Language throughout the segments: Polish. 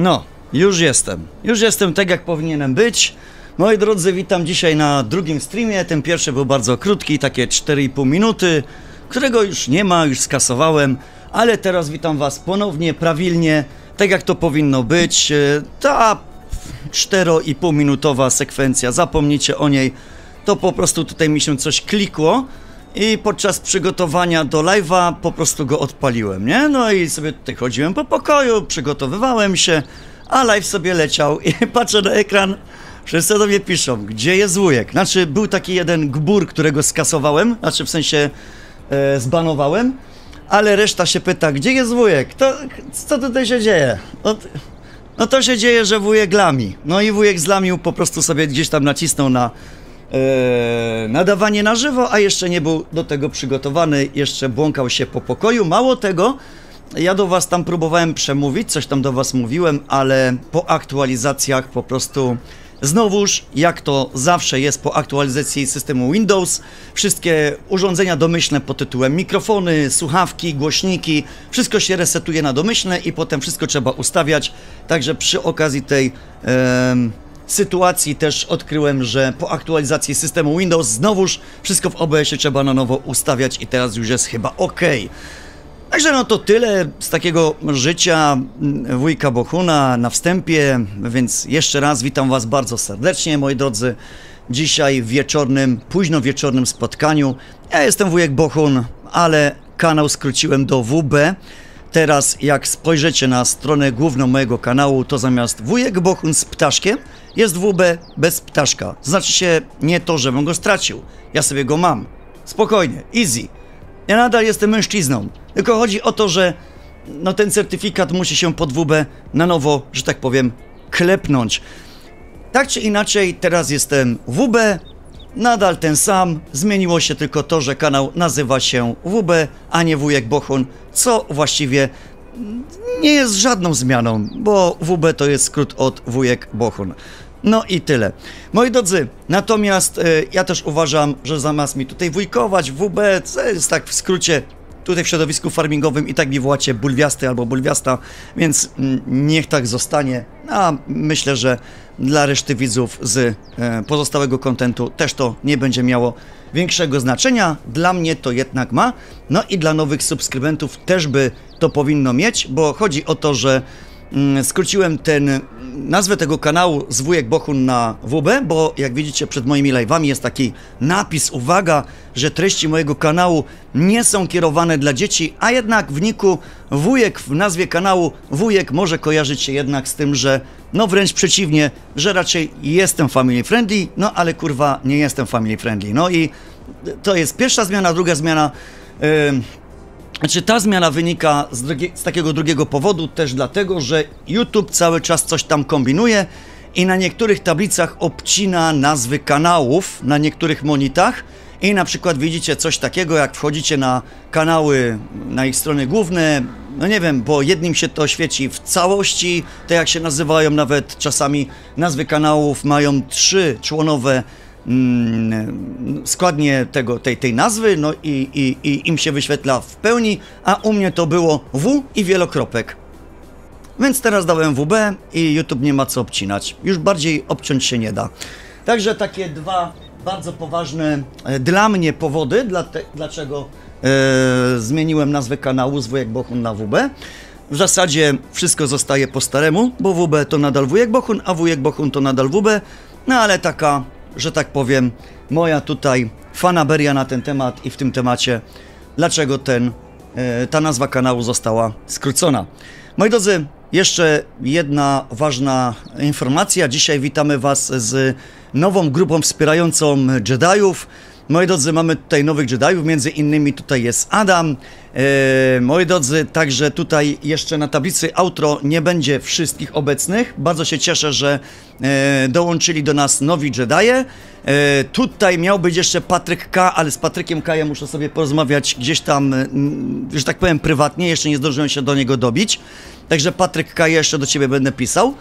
No, już jestem. Już jestem tak, jak powinienem być. Moi drodzy, witam dzisiaj na drugim streamie. Ten pierwszy był bardzo krótki, takie 4,5 minuty, którego już nie ma, już skasowałem, ale teraz witam Was ponownie, prawilnie, tak jak to powinno być. E, Ta 4,5 minutowa sekwencja, zapomnijcie o niej, to po prostu tutaj mi się coś klikło. I podczas przygotowania do live'a po prostu go odpaliłem, nie? No i sobie tutaj chodziłem po pokoju, przygotowywałem się, a live sobie leciał i patrzę na ekran, wszyscy do mnie piszą, gdzie jest wujek? Znaczy, był taki jeden gbur, którego skasowałem, znaczy w sensie e, zbanowałem, ale reszta się pyta, gdzie jest wujek? To, co tutaj się dzieje? No, no to się dzieje, że wujek lami. No i wujek zlamił, po prostu sobie gdzieś tam nacisnął na nadawanie na żywo, a jeszcze nie był do tego przygotowany, jeszcze błąkał się po pokoju. Mało tego, ja do was tam próbowałem przemówić, coś tam do was mówiłem, ale po aktualizacjach po prostu znowuż, jak to zawsze jest po aktualizacji systemu Windows, wszystkie urządzenia domyślne pod tytułem mikrofony, słuchawki, głośniki, wszystko się resetuje na domyślne i potem wszystko trzeba ustawiać. Także przy okazji tej em, sytuacji też odkryłem, że po aktualizacji systemu Windows znowuż wszystko w OBS-ie trzeba na nowo ustawiać i teraz już jest chyba ok. Także no to tyle z takiego życia mm, wujka Bohuna na wstępie, więc jeszcze raz witam Was bardzo serdecznie, moi drodzy. Dzisiaj w wieczornym, późno wieczornym spotkaniu. Ja jestem wujek Bohun, ale kanał skróciłem do WB. Teraz jak spojrzycie na stronę główną mojego kanału, to zamiast wujek Bohun z ptaszkiem jest WB bez ptaszka. Znaczy się nie to, żebym go stracił. Ja sobie go mam. Spokojnie, easy. Ja nadal jestem mężczyzną. Tylko chodzi o to, że no ten certyfikat musi się pod WB na nowo, że tak powiem, klepnąć. Tak czy inaczej, teraz jestem WB, nadal ten sam. Zmieniło się tylko to, że kanał nazywa się WB, a nie Wujek Bochun, co właściwie nie jest żadną zmianą, bo WB to jest skrót od Wujek Bochun. No i tyle. Moi drodzy, natomiast e, ja też uważam, że zamiast mi tutaj wujkować WB, to jest tak w skrócie tutaj w środowisku farmingowym i tak mi wołacie bulwiasty albo bulwiasta, więc mm, niech tak zostanie. A myślę, że dla reszty widzów z e, pozostałego kontentu też to nie będzie miało większego znaczenia. Dla mnie to jednak ma. No i dla nowych subskrybentów też by to powinno mieć, bo chodzi o to, że skróciłem ten nazwę tego kanału z wujek Bochun na WB, bo jak widzicie przed moimi live'ami jest taki napis, uwaga, że treści mojego kanału nie są kierowane dla dzieci, a jednak w niku wujek w nazwie kanału wujek może kojarzyć się jednak z tym, że no wręcz przeciwnie, że raczej jestem family friendly, no ale kurwa nie jestem family friendly. No i to jest pierwsza zmiana, druga zmiana. Yy, znaczy ta zmiana wynika z, drugie, z takiego drugiego powodu, też dlatego, że YouTube cały czas coś tam kombinuje i na niektórych tablicach obcina nazwy kanałów, na niektórych monitach i na przykład widzicie coś takiego, jak wchodzicie na kanały, na ich strony główne, no nie wiem, bo jednym się to świeci w całości, te jak się nazywają, nawet czasami nazwy kanałów mają trzy członowe składnie tego, tej, tej nazwy, no i, i, i im się wyświetla w pełni, a u mnie to było W i wielokropek. Więc teraz dałem WB i YouTube nie ma co obcinać. Już bardziej obciąć się nie da. Także takie dwa bardzo poważne e, dla mnie powody, dla te, dlaczego e, zmieniłem nazwę kanału z Wujek Bochun na WB. W zasadzie wszystko zostaje po staremu, bo WB to nadal Wujek Bochun, a Wujek Bochun to nadal WB. No ale taka, że tak powiem, moja tutaj fanaberia na ten temat i w tym temacie, dlaczego ten, e, ta nazwa kanału została skrócona. Moi drodzy, jeszcze jedna ważna informacja. Dzisiaj witamy Was z nową grupą wspierającą Jediów. Moi drodzy, mamy tutaj nowych Jediów, między innymi tutaj jest Adam. E, moi drodzy, także tutaj jeszcze na tablicy outro nie będzie wszystkich obecnych. Bardzo się cieszę, że e, dołączyli do nas nowi Jedie. E, tutaj miał być jeszcze Patryk K, ale z Patrykiem K ja muszę sobie porozmawiać gdzieś tam, mm, że tak powiem, prywatnie. Jeszcze nie zdążyłem się do niego dobić. Także Patryk K, jeszcze do ciebie będę pisał.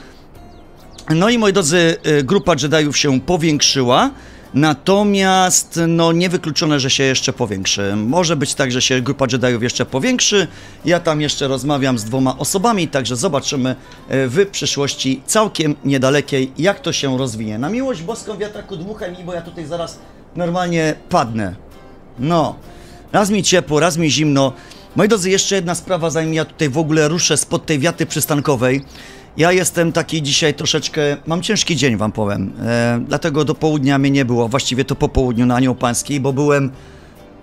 No i moi drodzy, grupa Jediów się powiększyła. Natomiast no niewykluczone, że się jeszcze powiększy. Może być tak, że się grupa Jediów jeszcze powiększy. Ja tam jeszcze rozmawiam z dwoma osobami, także zobaczymy e, w przyszłości całkiem niedalekiej, jak to się rozwinie. Na miłość boską wiatraku dmuchaj mi, bo ja tutaj zaraz normalnie padnę. No, raz mi ciepło, raz mi zimno. Moi drodzy, jeszcze jedna sprawa, zanim ja tutaj w ogóle ruszę spod tej wiaty przystankowej. Ja jestem taki dzisiaj troszeczkę, mam ciężki dzień wam powiem, e, dlatego do południa mnie nie było, właściwie to po południu na Anioł Pańskiej, bo byłem,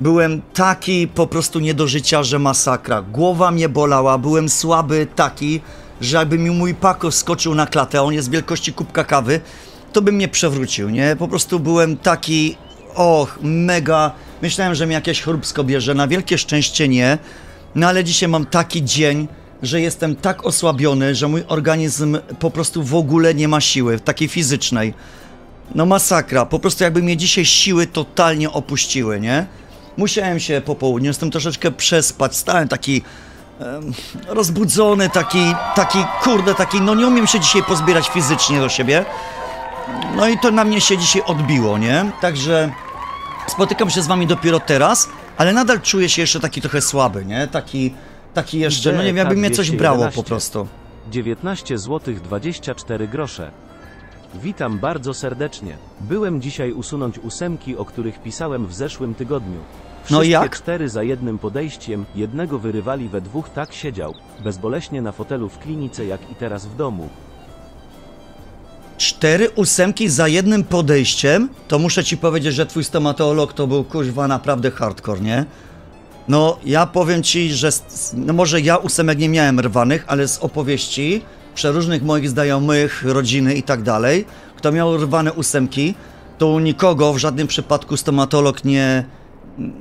byłem taki po prostu nie do życia, że masakra. Głowa mnie bolała, byłem słaby taki, że jakby mi mój pako skoczył na klatę, on jest wielkości kubka kawy, to bym mnie przewrócił, nie? Po prostu byłem taki, och, mega, myślałem, że mnie jakieś chróbsko bierze, na wielkie szczęście nie, no ale dzisiaj mam taki dzień, że jestem tak osłabiony, że mój organizm po prostu w ogóle nie ma siły, takiej fizycznej. No masakra, po prostu jakby mnie dzisiaj siły totalnie opuściły, nie? Musiałem się po południu, jestem troszeczkę przespać, stałem taki rozbudzony, taki, taki, kurde, taki, no nie umiem się dzisiaj pozbierać fizycznie do siebie. No i to na mnie się dzisiaj odbiło, nie? Także spotykam się z wami dopiero teraz, ale nadal czuję się jeszcze taki trochę słaby, nie? Taki, taki jeszcze, no nie wiem, jakby mnie coś brało po 211. prostu. 19 zł 24 grosze. Witam bardzo serdecznie. Byłem dzisiaj usunąć ósemki, o których pisałem w zeszłym tygodniu. No Wszystkie jak? cztery za jednym podejściem, jednego wyrywali we dwóch, tak siedział, bezboleśnie na fotelu w klinice jak i teraz w domu. Cztery ósemki za jednym podejściem, to muszę ci powiedzieć, że twój stomatolog to był kuźwa naprawdę hardcore, nie? No, ja powiem ci, że no może ja ósemek nie miałem rwanych, ale z opowieści przeróżnych moich znajomych, rodziny i tak dalej, kto miał rwane ósemki, to u nikogo w żadnym przypadku stomatolog nie,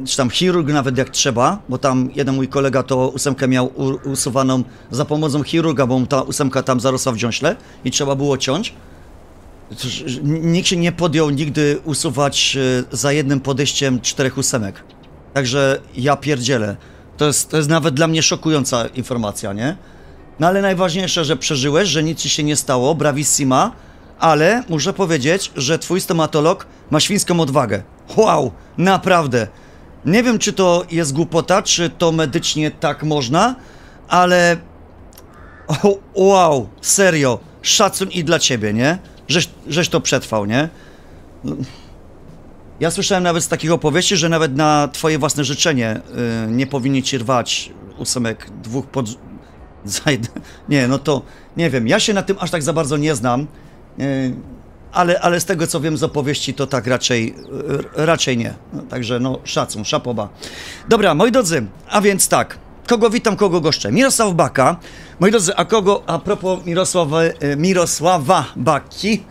czy tam chirurg nawet jak trzeba, bo tam jeden mój kolega to ósemkę miał usuwaną za pomocą chirurga, bo ta ósemka tam zarosła w dziąśle i trzeba było ciąć. Nikt się nie podjął nigdy usuwać e, za jednym podejściem czterech ósemek. Także ja pierdzielę. To jest, to jest nawet dla mnie szokująca informacja, nie? No ale najważniejsze, że przeżyłeś, że nic ci się nie stało, bravissima, ale muszę powiedzieć, że twój stomatolog ma świńską odwagę. Wow, naprawdę. Nie wiem, czy to jest głupota, czy to medycznie tak można, ale wow, serio, szacun i dla ciebie, nie? Żeś, żeś to przetrwał, nie? Ja słyszałem nawet z takich opowieści, że nawet na twoje własne życzenie y, nie powinni ci rwać ósemek dwóch pod... Nie, no to nie wiem, ja się na tym aż tak za bardzo nie znam, y, ale, ale z tego co wiem z opowieści to tak raczej, y, raczej nie. No, także no szacun, szapoba. Dobra, moi drodzy, a więc tak, kogo witam, kogo goszczę? Mirosław Baka. Moi drodzy, a kogo, a propos Mirosława, y, Mirosława Baki,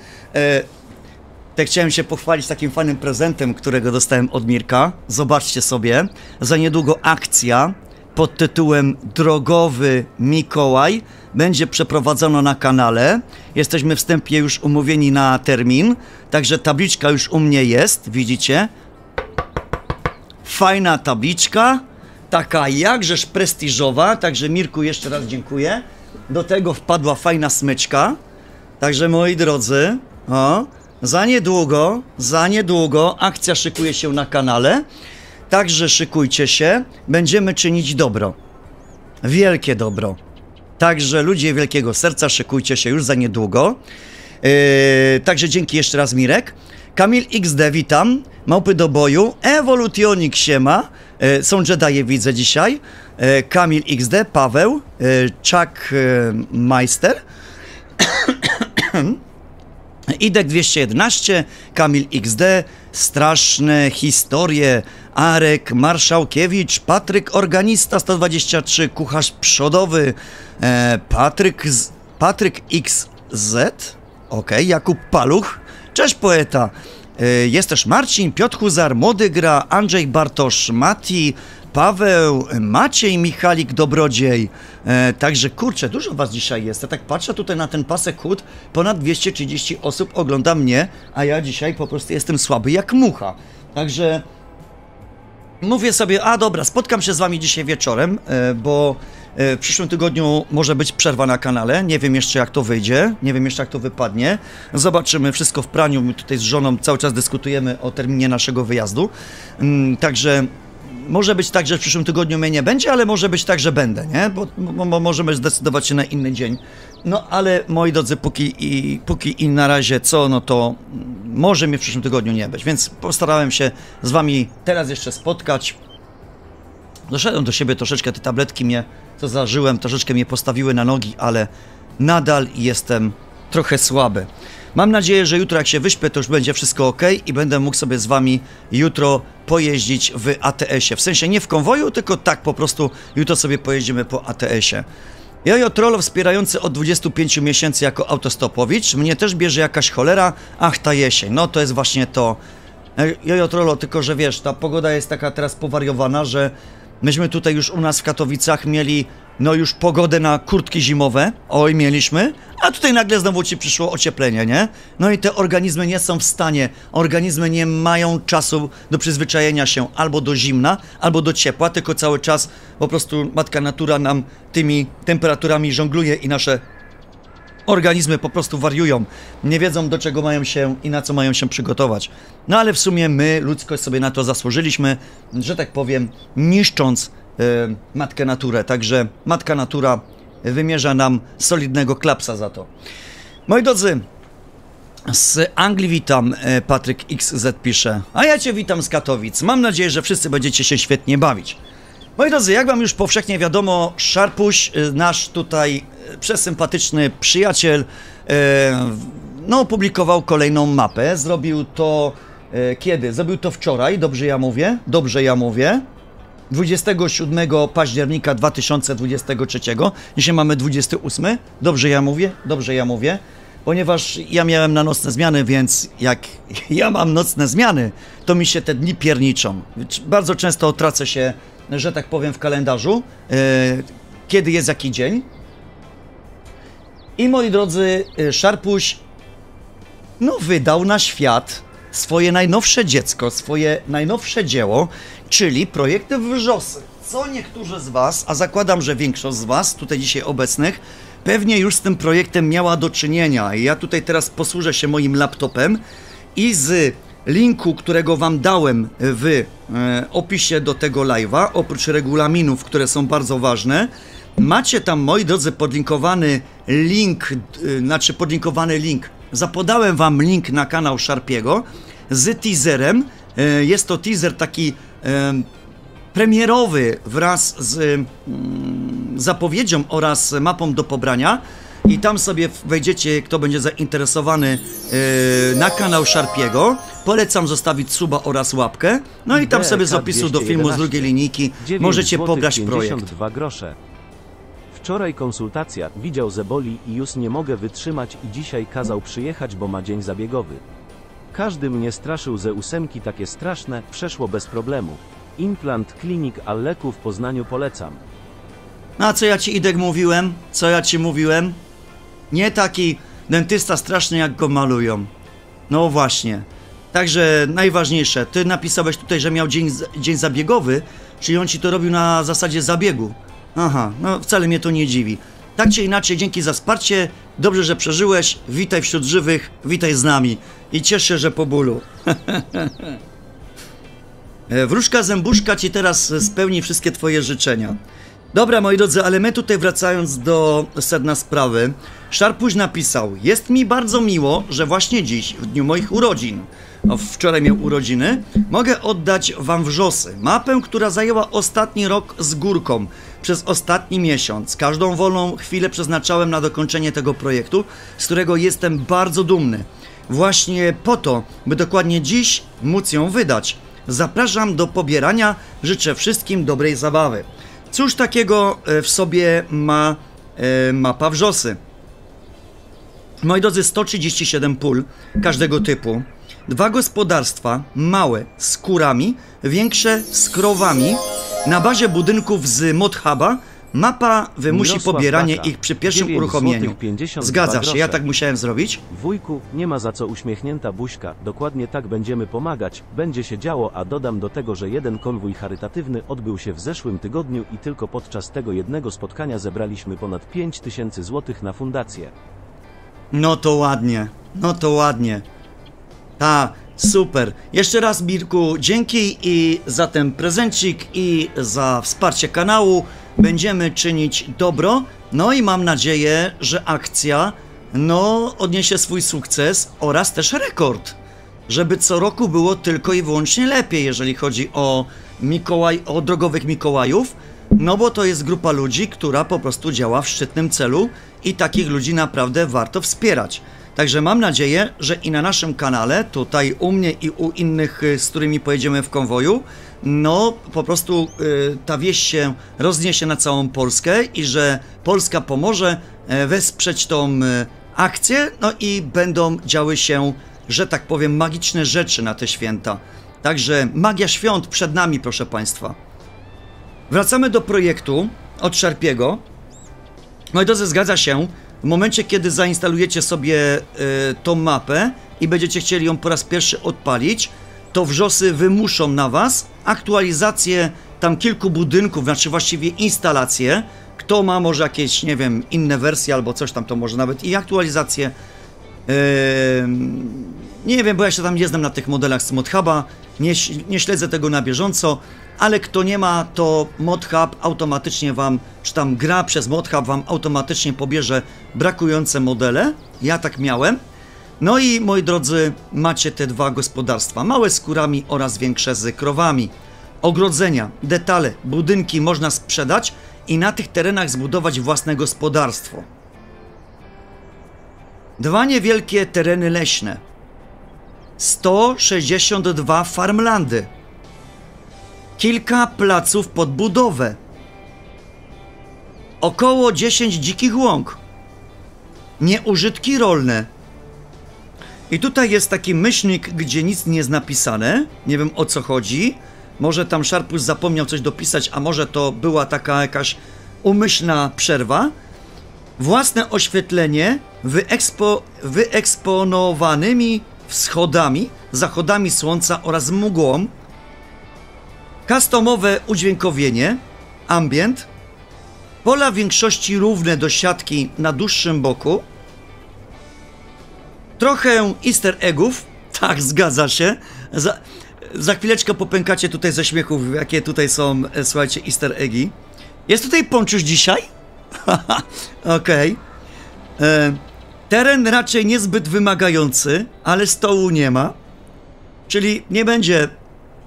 tak chciałem się pochwalić takim fajnym prezentem, którego dostałem od Mirka. Zobaczcie sobie, za niedługo akcja pod tytułem Drogowy Mikołaj będzie przeprowadzona na kanale. Jesteśmy wstępnie już umówieni na termin, także tabliczka już u mnie jest, widzicie? Fajna tabliczka, taka jakżeż prestiżowa, także Mirku jeszcze raz dziękuję. Do tego wpadła fajna smyczka. Także moi drodzy, o, za niedługo, za niedługo akcja szykuje się na kanale. Także szykujcie się, będziemy czynić dobro. Wielkie dobro. Także ludzie wielkiego serca, szykujcie się już za niedługo. Yy, także dzięki jeszcze raz Mirek. Kamil XD, witam. Małpy do boju. Ewolutionik siema. Yy, są Jedi, widzę dzisiaj. Yy, Kamil XD, Paweł, yy, Chuck yy, Meister. Idek 211, Kamil XD, straszne historie, Arek Marszałkiewicz, Patryk Organista 123, kucharz przodowy, e, Patryk, z, Patryk XZ, ok, Jakub Paluch, cześć poeta, e, jest też Marcin, Piotr Huzar, Młody Gra, Andrzej Bartosz, Mati, Paweł, Maciej Michalik Dobrodziej. E, także kurczę, dużo was dzisiaj jest. Ja tak patrzę tutaj na ten pasek chód, ponad 230 osób ogląda mnie, a ja dzisiaj po prostu jestem słaby jak mucha. Także mówię sobie, a dobra, spotkam się z wami dzisiaj wieczorem, e, bo e, w przyszłym tygodniu może być przerwa na kanale. Nie wiem jeszcze jak to wyjdzie, nie wiem jeszcze jak to wypadnie. Zobaczymy wszystko w praniu. My tutaj z żoną cały czas dyskutujemy o terminie naszego wyjazdu. Mm, Także może być tak, że w przyszłym tygodniu mnie nie będzie, ale może być tak, że będę, nie? Bo, bo, możemy zdecydować się na inny dzień. No ale moi drodzy, póki i, póki i na razie co, no to może mnie w przyszłym tygodniu nie być, więc postarałem się z wami teraz jeszcze spotkać. Doszedłem do siebie troszeczkę, te tabletki mnie, co zażyłem, troszeczkę mnie postawiły na nogi, ale nadal jestem trochę słaby. Mam nadzieję, że jutro jak się wyśpię, to już będzie wszystko ok i będę mógł sobie z wami jutro pojeździć w ATS-ie. W sensie nie w konwoju, tylko tak po prostu jutro sobie pojeździmy po ATS-ie. Jojo Trollo wspierający od 25 miesięcy jako autostopowicz. Mnie też bierze jakaś cholera. Ach, ta jesień. No to jest właśnie to. E, Jojo Trollo, tylko że wiesz, ta pogoda jest taka teraz powariowana, że myśmy tutaj już u nas w Katowicach mieli no już pogodę na kurtki zimowe. Oj, mieliśmy. A tutaj nagle znowu ci przyszło ocieplenie, nie? No i te organizmy nie są w stanie, organizmy nie mają czasu do przyzwyczajenia się albo do zimna, albo do ciepła, tylko cały czas po prostu matka natura nam tymi temperaturami żongluje i nasze organizmy po prostu wariują, nie wiedzą do czego mają się i na co mają się przygotować. No ale w sumie my, ludzkość, sobie na to zasłużyliśmy, że tak powiem, niszcząc e, matkę naturę. Także matka natura wymierza nam solidnego klapsa za to. Moi drodzy, z Anglii witam, e, Patryk XZ pisze, a ja Cię witam z Katowic. Mam nadzieję, że wszyscy będziecie się świetnie bawić. Moi drodzy, jak wam już powszechnie wiadomo, Szarpuś, y, nasz tutaj y, przesympatyczny przyjaciel, e, no opublikował kolejną mapę. Zrobił to kiedy? Zrobił to wczoraj, dobrze ja mówię? Dobrze ja mówię. 27 października 2023. Dzisiaj mamy 28. Dobrze ja mówię? Dobrze ja mówię. Ponieważ ja miałem na nocne zmiany, więc jak ja mam nocne zmiany, to mi się te dni pierniczą. Bardzo często tracę się, że tak powiem, w kalendarzu, e, kiedy jest jaki dzień. I moi drodzy, e, Szarpuś no, wydał na świat swoje najnowsze dziecko, swoje najnowsze dzieło, czyli projekt Wrzosy. Co niektórzy z Was, a zakładam, że większość z Was tutaj dzisiaj obecnych, pewnie już z tym projektem miała do czynienia. Ja tutaj teraz posłużę się moim laptopem i z linku, którego Wam dałem w e, opisie do tego live'a, oprócz regulaminów, które są bardzo ważne, macie tam, moi drodzy, podlinkowany link, e, znaczy podlinkowany link. Zapodałem Wam link na kanał Sharpiego z teaserem. E, Jest to teaser taki premierowy wraz z mm, zapowiedzią oraz mapą do pobrania. I tam sobie wejdziecie, kto będzie zainteresowany e, na kanał Sharpiego. Polecam zostawić suba oraz łapkę. No i tam sobie z opisu do filmu z drugiej linijki 9 możecie pobrać projekt. 52 grosze. Wczoraj konsultacja, widział Zeboli i już nie mogę wytrzymać i dzisiaj kazał przyjechać, bo ma dzień zabiegowy. Każdy mnie straszył ze ósemki takie straszne, przeszło bez problemu. Implant Klinik Alleku w Poznaniu polecam. No a co ja ci Idek mówiłem? Co ja ci mówiłem? Nie taki dentysta straszny jak go malują. No właśnie. Także najważniejsze, ty napisałeś tutaj, że miał dzień, dzień zabiegowy, czyli on ci to robił na zasadzie zabiegu. Aha, no wcale mnie to nie dziwi. Tak czy inaczej, dzięki za wsparcie, dobrze, że przeżyłeś, witaj wśród żywych, witaj z nami i cieszę się, że po bólu. E, Wróżka zębuszka ci teraz spełni wszystkie twoje życzenia. Dobra, moi drodzy, ale my tutaj wracając do sedna sprawy, Szarpuś napisał: Jest mi bardzo miło, że właśnie dziś, w dniu moich urodzin, no, wczoraj miał urodziny, mogę oddać wam wrzosy. Mapę, która zajęła ostatni rok z górką przez ostatni miesiąc. Każdą wolną chwilę przeznaczałem na dokończenie tego projektu, z którego jestem bardzo dumny. Właśnie po to, by dokładnie dziś móc ją wydać. Zapraszam do pobierania, życzę wszystkim dobrej zabawy. Cóż takiego e, w sobie ma e, mapa wrzosy? Moi drodzy, 137 pól każdego typu, dwa gospodarstwa, małe z kurami, większe z krowami, na bazie budynków z Modhuba Mapa wymusi Mirosław pobieranie Baka. ich przy pierwszym 9 uruchomieniu. złotych 52 Zgadza się, ja grosze. tak musiałem zrobić. Wujku, nie ma za co uśmiechnięta buźka, dokładnie tak będziemy pomagać, będzie się działo, a dodam do tego, że jeden konwój charytatywny odbył się w zeszłym tygodniu i tylko podczas tego jednego spotkania zebraliśmy ponad 5 tysięcy złotych na fundację. No to ładnie, no to ładnie. Ta, super. Jeszcze raz, Mirku, dzięki i za ten prezencik i za wsparcie kanału. Będziemy czynić dobro. No i mam nadzieję, że akcja, no, odniesie swój sukces oraz też rekord. Żeby co roku było tylko i wyłącznie lepiej, jeżeli chodzi o Mikołaj, o drogowych Mikołajów. No bo to jest grupa ludzi, która po prostu działa w szczytnym celu i takich ludzi naprawdę warto wspierać. Także mam nadzieję, że i na naszym kanale, tutaj u mnie i u innych, y, z którymi pojedziemy w konwoju, no po prostu y, ta wieść się rozniesie na całą Polskę i że Polska pomoże e, wesprzeć tą y, akcję, no i będą działy się, że tak powiem, magiczne rzeczy na te święta. Także magia świąt przed nami, proszę Państwa. Wracamy do projektu od Sharpiego. Moi drodzy, zgadza się. W momencie, kiedy zainstalujecie sobie y, tą mapę i będziecie chcieli ją po raz pierwszy odpalić, to wrzosy wymuszą na Was aktualizację tam kilku budynków, znaczy właściwie instalację. Kto ma może jakieś, nie wiem, inne wersje albo coś tam, to może nawet i aktualizację. Ehm, nie wiem, bo ja się tam nie znam na tych modelach z ModHuba, nie, nie śledzę tego na bieżąco, ale kto nie ma, to ModHub automatycznie Wam, czy tam gra przez ModHub Wam automatycznie pobierze brakujące modele. Ja tak miałem. No i moi drodzy, macie te dwa gospodarstwa, małe z kurami oraz większe z krowami. Ogrodzenia, detale, budynki można sprzedać i na tych terenach zbudować własne gospodarstwo. Dwa niewielkie tereny leśne. 162 farmlandy. Kilka placów pod budowę. Około 10 dzikich łąk. Nieużytki rolne. I tutaj jest taki myślnik, gdzie nic nie jest napisane. Nie wiem o co chodzi. Może tam Szarpus zapomniał coś dopisać, a może to była taka jakaś umyślna przerwa. Własne oświetlenie wyekspo, wyeksponowanymi wschodami, zachodami słońca oraz mgłą. Customowe udźwiękowienie, ambient. Pola w większości równe do siatki na dłuższym boku. Trochę easter eggów, tak, zgadza się. Za, za chwileczkę popękacie tutaj ze śmiechów, jakie tutaj są, e, słuchajcie, easter eggi. Jest tutaj Ponczuś dzisiaj? Okej. E, Teren raczej niezbyt wymagający, ale stołu nie ma. Czyli nie będzie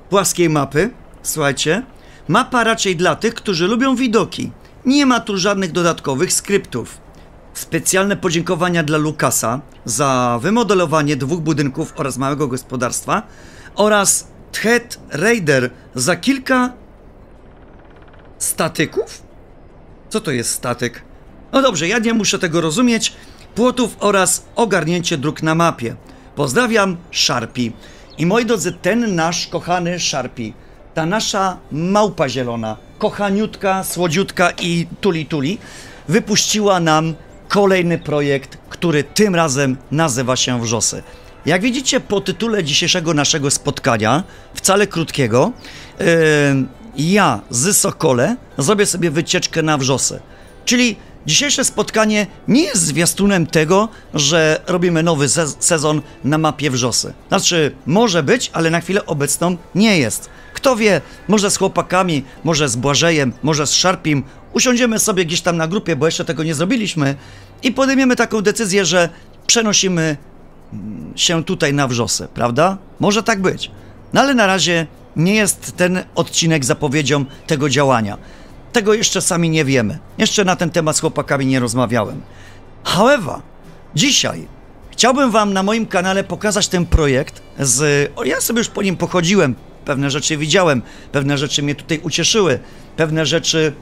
płaskiej mapy, słuchajcie. Mapa raczej dla tych, którzy lubią widoki. Nie ma tu żadnych dodatkowych skryptów. Specjalne podziękowania dla Lukasa za wymodelowanie dwóch budynków oraz małego gospodarstwa oraz Thet Raider za kilka statyków? Co to jest statyk? No dobrze, ja nie muszę tego rozumieć. Płotów oraz ogarnięcie dróg na mapie. Pozdrawiam, Sharpi. I moi drodzy, ten nasz kochany Sharpi, ta nasza małpa zielona, kochaniutka, słodziutka i tuli tuli, wypuściła nam kolejny projekt, który tym razem nazywa się Wrzosy. Jak widzicie po tytule dzisiejszego naszego spotkania, wcale krótkiego, yy, ja z Sokole zrobię sobie wycieczkę na Wrzosy. Czyli dzisiejsze spotkanie nie jest zwiastunem tego, że robimy nowy sez- sezon na mapie Wrzosy. Znaczy, może być, ale na chwilę obecną nie jest. Kto wie, może z chłopakami, może z Błażejem, może z Szarpim usiądziemy sobie gdzieś tam na grupie, bo jeszcze tego nie zrobiliśmy i podejmiemy taką decyzję, że przenosimy się tutaj na wrzosy, prawda? Może tak być. No ale na razie nie jest ten odcinek zapowiedzią tego działania. Tego jeszcze sami nie wiemy. Jeszcze na ten temat z chłopakami nie rozmawiałem. However, dzisiaj chciałbym Wam na moim kanale pokazać ten projekt z... O, ja sobie już po nim pochodziłem, pewne rzeczy widziałem, pewne rzeczy mnie tutaj ucieszyły, pewne rzeczy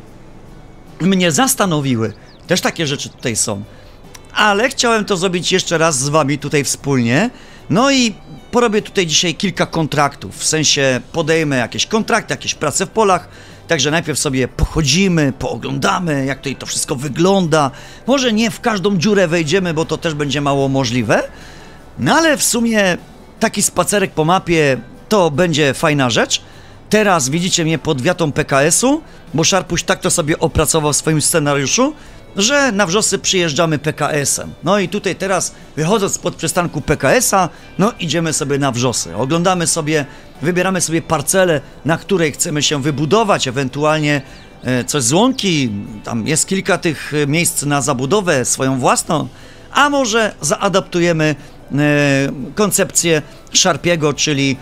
mnie zastanowiły. Też takie rzeczy tutaj są ale chciałem to zrobić jeszcze raz z wami tutaj wspólnie. No i porobię tutaj dzisiaj kilka kontraktów, w sensie podejmę jakieś kontrakty, jakieś prace w polach, Także najpierw sobie pochodzimy, pooglądamy, jak tutaj to wszystko wygląda. Może nie w każdą dziurę wejdziemy, bo to też będzie mało możliwe. No ale w sumie taki spacerek po mapie to będzie fajna rzecz. Teraz widzicie mnie pod wiatą PKS-u, bo Szarpuś tak to sobie opracował w swoim scenariuszu, że na wrzosy przyjeżdżamy PKS-em. No i tutaj teraz, wychodząc spod przystanku PKS-a, no idziemy sobie na wrzosy. Oglądamy sobie, wybieramy sobie parcelę, na której chcemy się wybudować, ewentualnie e, coś z łąki, tam jest kilka tych e, miejsc na zabudowę swoją własną, a może zaadaptujemy e, koncepcję Szarpiego, czyli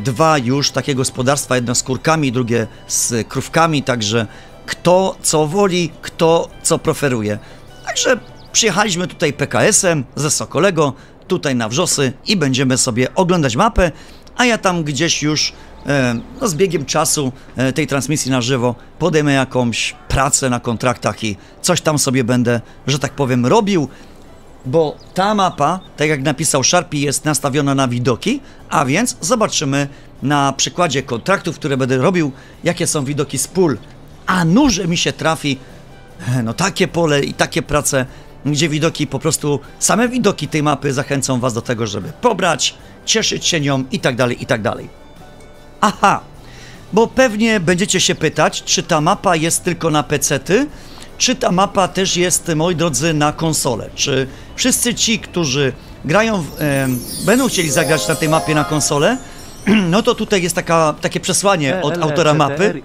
dwa już takie gospodarstwa, jedno z kurkami, drugie z krówkami, także kto co woli, kto co preferuje. Także przyjechaliśmy tutaj PKS-em ze Sokolego, tutaj na Wrzosy i będziemy sobie oglądać mapę, a ja tam gdzieś już e, no, z biegiem czasu e, tej transmisji na żywo podejmę jakąś pracę na kontraktach i coś tam sobie będę, że tak powiem, robił bo ta mapa, tak jak napisał Sharpie, jest nastawiona na widoki, a więc zobaczymy na przykładzie kontraktów, które będę robił, jakie są widoki z pól. A nurze mi się trafi, e, no takie pole i takie prace, gdzie widoki po prostu, same widoki tej mapy zachęcą Was do tego, żeby pobrać, cieszyć się nią i tak dalej, i tak dalej. Aha, bo pewnie będziecie się pytać, czy ta mapa jest tylko na PC-ty, czy ta mapa też jest, moi drodzy, na konsolę? Czy wszyscy ci, którzy grają, w, e, będą chcieli zagrać na tej mapie na konsolę? No to tutaj jest taka, takie przesłanie od autora mapy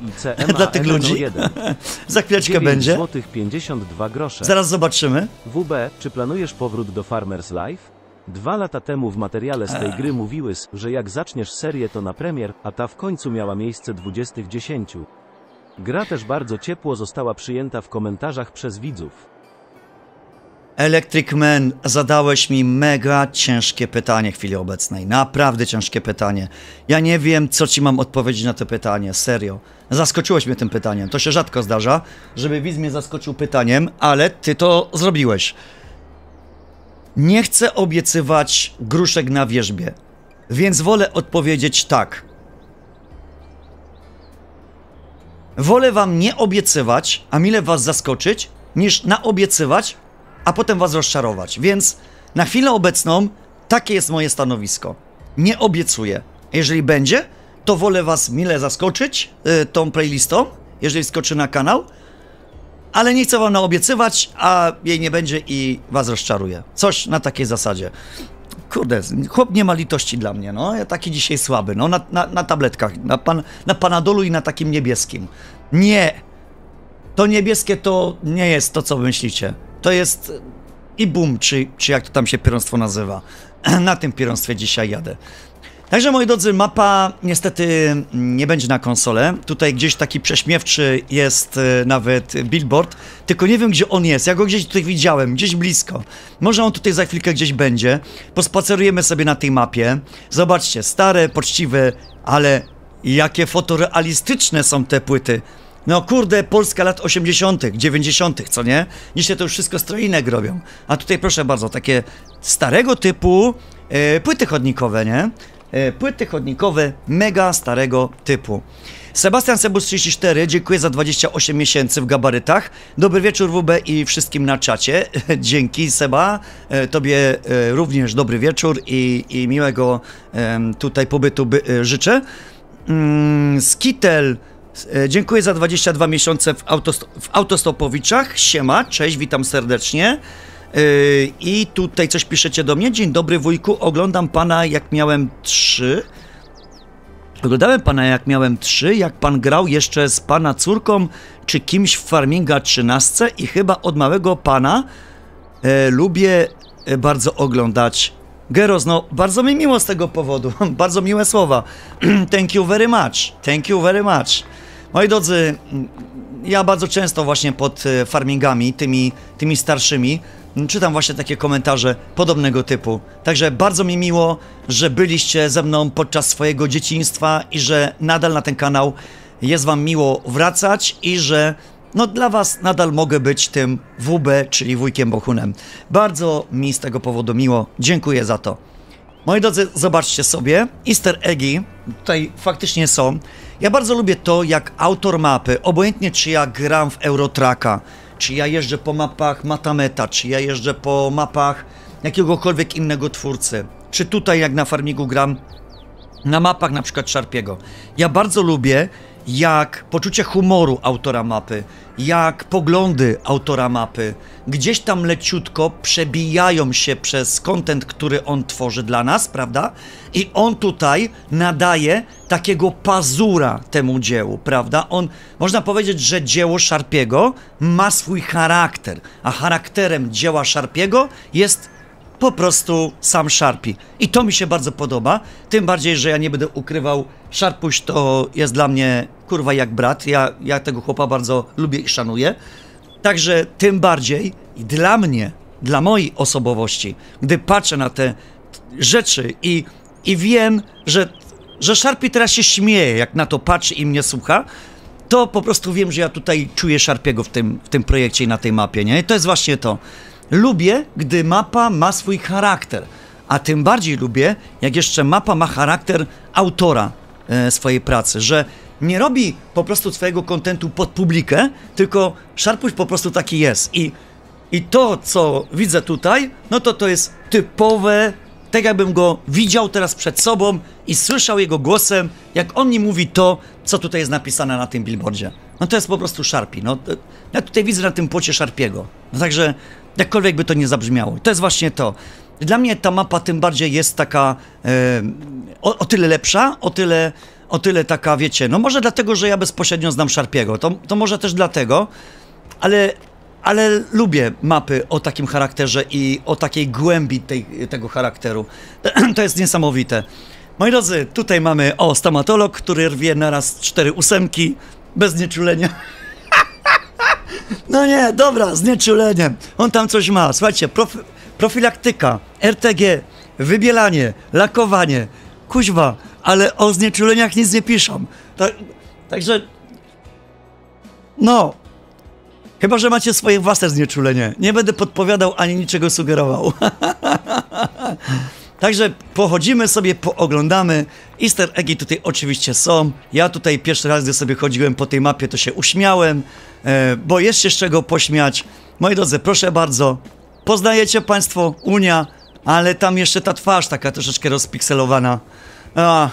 dla tych ludzi. MN1. Za chwileczkę 9 będzie. złotych 52 grosze. Zaraz zobaczymy. WB, czy planujesz powrót do Farmers Life? Dwa lata temu w materiale z tej gry mówiły, że jak zaczniesz serię to na premier, a ta w końcu miała miejsce 2010. Gra też bardzo ciepło została przyjęta w komentarzach przez widzów. Electric Man, zadałeś mi mega ciężkie pytanie w chwili obecnej. Naprawdę ciężkie pytanie. Ja nie wiem, co ci mam odpowiedzieć na to pytanie, serio. Zaskoczyłeś mnie tym pytaniem. To się rzadko zdarza, żeby widz mnie zaskoczył pytaniem, ale ty to zrobiłeś. Nie chcę obiecywać gruszek na wierzbie, więc wolę odpowiedzieć tak. Wolę wam nie obiecywać, a mile was zaskoczyć, niż naobiecywać, a potem was rozczarować. Więc na chwilę obecną takie jest moje stanowisko. Nie obiecuję. Jeżeli będzie, to wolę was mile zaskoczyć y, tą playlistą, jeżeli skoczy na kanał, ale nie chcę wam naobiecywać, a jej nie będzie i was rozczaruję. Coś na takiej zasadzie. Kurde, chłop nie ma litości dla mnie, no. Ja taki dzisiaj słaby, no, na, na, na tabletkach, na, pan, na panadolu i na takim niebieskim. Nie! To niebieskie to nie jest to, co myślicie. To jest i bum, czy, czy jak to tam się pierunstwo nazywa. Na tym pierunstwie dzisiaj jadę. Także moi drodzy, mapa niestety nie będzie na konsolę. Tutaj gdzieś taki prześmiewczy jest e, nawet billboard, tylko nie wiem gdzie on jest. Ja go gdzieś tutaj widziałem, gdzieś blisko. Może on tutaj za chwilkę gdzieś będzie. Pospacerujemy sobie na tej mapie. Zobaczcie, stare, poczciwe, ale jakie fotorealistyczne są te płyty. No kurde, Polska lat 80., 90., co nie? Dzisiaj to już wszystko strojnek robią. A tutaj proszę bardzo, takie starego typu e, płyty chodnikowe, nie? E, płyty chodnikowe mega starego typu. Sebastian Sebus 34, dziękuję za 28 miesięcy w gabarytach. Dobry wieczór WB i wszystkim na czacie. Dzięki Seba, e, tobie e, również dobry wieczór i, i miłego tutaj pobytu by, e, życzę. Mm, Skitel, dziękuję za 22 miesiące w, autost- w Autostopowiczach. Siema, cześć, witam serdecznie. Yy, I tutaj coś piszecie do mnie. Dzień dobry wujku, oglądam pana jak miałem 3. Oglądałem pana jak miałem 3, jak pan grał jeszcze z pana córką czy kimś w Farminga 13 i chyba od małego pana e, lubię e, bardzo oglądać Geros, no bardzo mi miło z tego powodu, bardzo miłe słowa. Thank you very much, thank you very much. Moi drodzy, ja bardzo często właśnie pod e, farmingami, tymi, tymi starszymi, czytam właśnie takie komentarze podobnego typu. Także bardzo mi miło, że byliście ze mną podczas swojego dzieciństwa i że nadal na ten kanał jest wam miło wracać i że no dla was nadal mogę być tym WB, czyli wujkiem Bohunem. Bardzo mi z tego powodu miło. Dziękuję za to. Moi drodzy, zobaczcie sobie, easter eggi tutaj faktycznie są. Ja bardzo lubię to, jak autor mapy, obojętnie czy ja gram w Eurotraka, czy ja jeżdżę po mapach Matameta, czy ja jeżdżę po mapach jakiegokolwiek innego twórcy, czy tutaj jak na Farmigu gram na mapach na przykład Sharpiego. Ja bardzo lubię, jak poczucie humoru autora mapy, jak poglądy autora mapy gdzieś tam leciutko przebijają się przez kontent, który on tworzy dla nas, prawda? I on tutaj nadaje takiego pazura temu dziełu, prawda? On, można powiedzieć, że dzieło Sharpiego ma swój charakter, a charakterem dzieła Sharpiego jest po prostu sam Sharpie. I to mi się bardzo podoba, tym bardziej, że ja nie będę ukrywał, Sharpuś to jest dla mnie kurwa jak brat, ja, ja tego chłopa bardzo lubię i szanuję. Także tym bardziej dla mnie, dla mojej osobowości, gdy patrzę na te rzeczy i, i wiem, że, że Sharpie teraz się śmieje, jak na to patrzy i mnie słucha, to po prostu wiem, że ja tutaj czuję Sharpiego w tym, w tym projekcie i na tej mapie, nie? I to jest właśnie to. Lubię, gdy mapa ma swój charakter, a tym bardziej lubię, jak jeszcze mapa ma charakter autora e, swojej pracy, że nie robi po prostu swojego kontentu pod publikę, tylko Szarpuś po prostu taki jest. I, I to, co widzę tutaj, no to to jest typowe, tak jakbym go widział teraz przed sobą i słyszał jego głosem, jak on mi mówi to, co tutaj jest napisane na tym billboardzie. No to jest po prostu Sharpie. No, ja tutaj widzę na tym płocie Sharpiego. No także jakkolwiek by to nie zabrzmiało. To jest właśnie to. Dla mnie ta mapa tym bardziej jest taka e, o, o, tyle lepsza, o tyle, o tyle taka, wiecie, no może dlatego, że ja bezpośrednio znam Sharpiego, to, to może też dlatego, ale, ale lubię mapy o takim charakterze i o takiej głębi tej, tego charakteru. To jest niesamowite. Moi drodzy, tutaj mamy, o, stomatolog, który rwie naraz cztery ósemki bez nieczulenia. No nie, dobra, z nieczuleniem. On tam coś ma. Słuchajcie, prof, profilaktyka, RTG, wybielanie, lakowanie. Kuźwa, ale o znieczuleniach nic nie piszą. Tak, także, no, chyba, że macie swoje własne znieczulenie. Nie będę podpowiadał ani niczego sugerował. Także pochodzimy sobie, pooglądamy. Easter eggi tutaj oczywiście są. Ja tutaj pierwszy raz, gdy sobie chodziłem po tej mapie, to się uśmiałem, bo jest się z czego pośmiać. Moi drodzy, proszę bardzo, poznajecie Państwo Unia, ale tam jeszcze ta twarz taka troszeczkę rozpikselowana. A,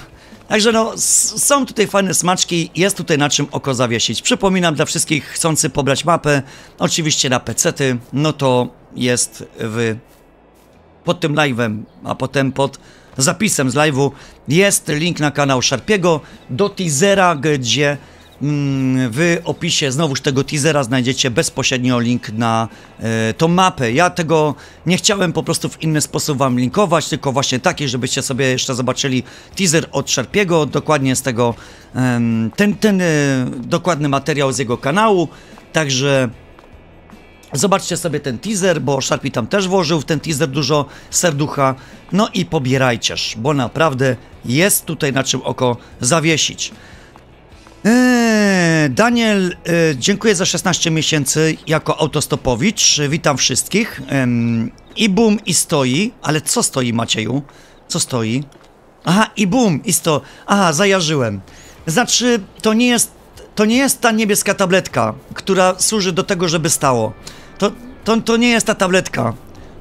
Także no, są tutaj fajne smaczki, jest tutaj na czym oko zawiesić. Przypominam dla wszystkich chcących pobrać mapę, oczywiście na pecety, no to jest w pod tym live'em, a potem pod zapisem z live'u jest link na kanał Sharpiego do teasera, gdzie w opisie znowuż tego teasera znajdziecie bezpośrednio link na e, tą mapę. Ja tego nie chciałem po prostu w inny sposób wam linkować, tylko właśnie taki, żebyście sobie jeszcze zobaczyli teaser od Sharpiego, dokładnie z tego, ten, ten e, dokładny materiał z jego kanału, także Zobaczcie sobie ten teaser, bo Sharpie tam też włożył w ten teaser dużo serducha. No i pobierajcież, bo naprawdę jest tutaj na czym oko zawiesić. Eee, Daniel, e, dziękuję za 16 miesięcy jako autostopowicz. Witam wszystkich. I bum, i stoi. Ale co stoi, Macieju? Co stoi? Aha, i bum, i sto. Aha, zajarzyłem. Znaczy, to nie jest, to nie jest ta niebieska tabletka, która służy do tego, żeby stało. To, to, to nie jest ta tabletka.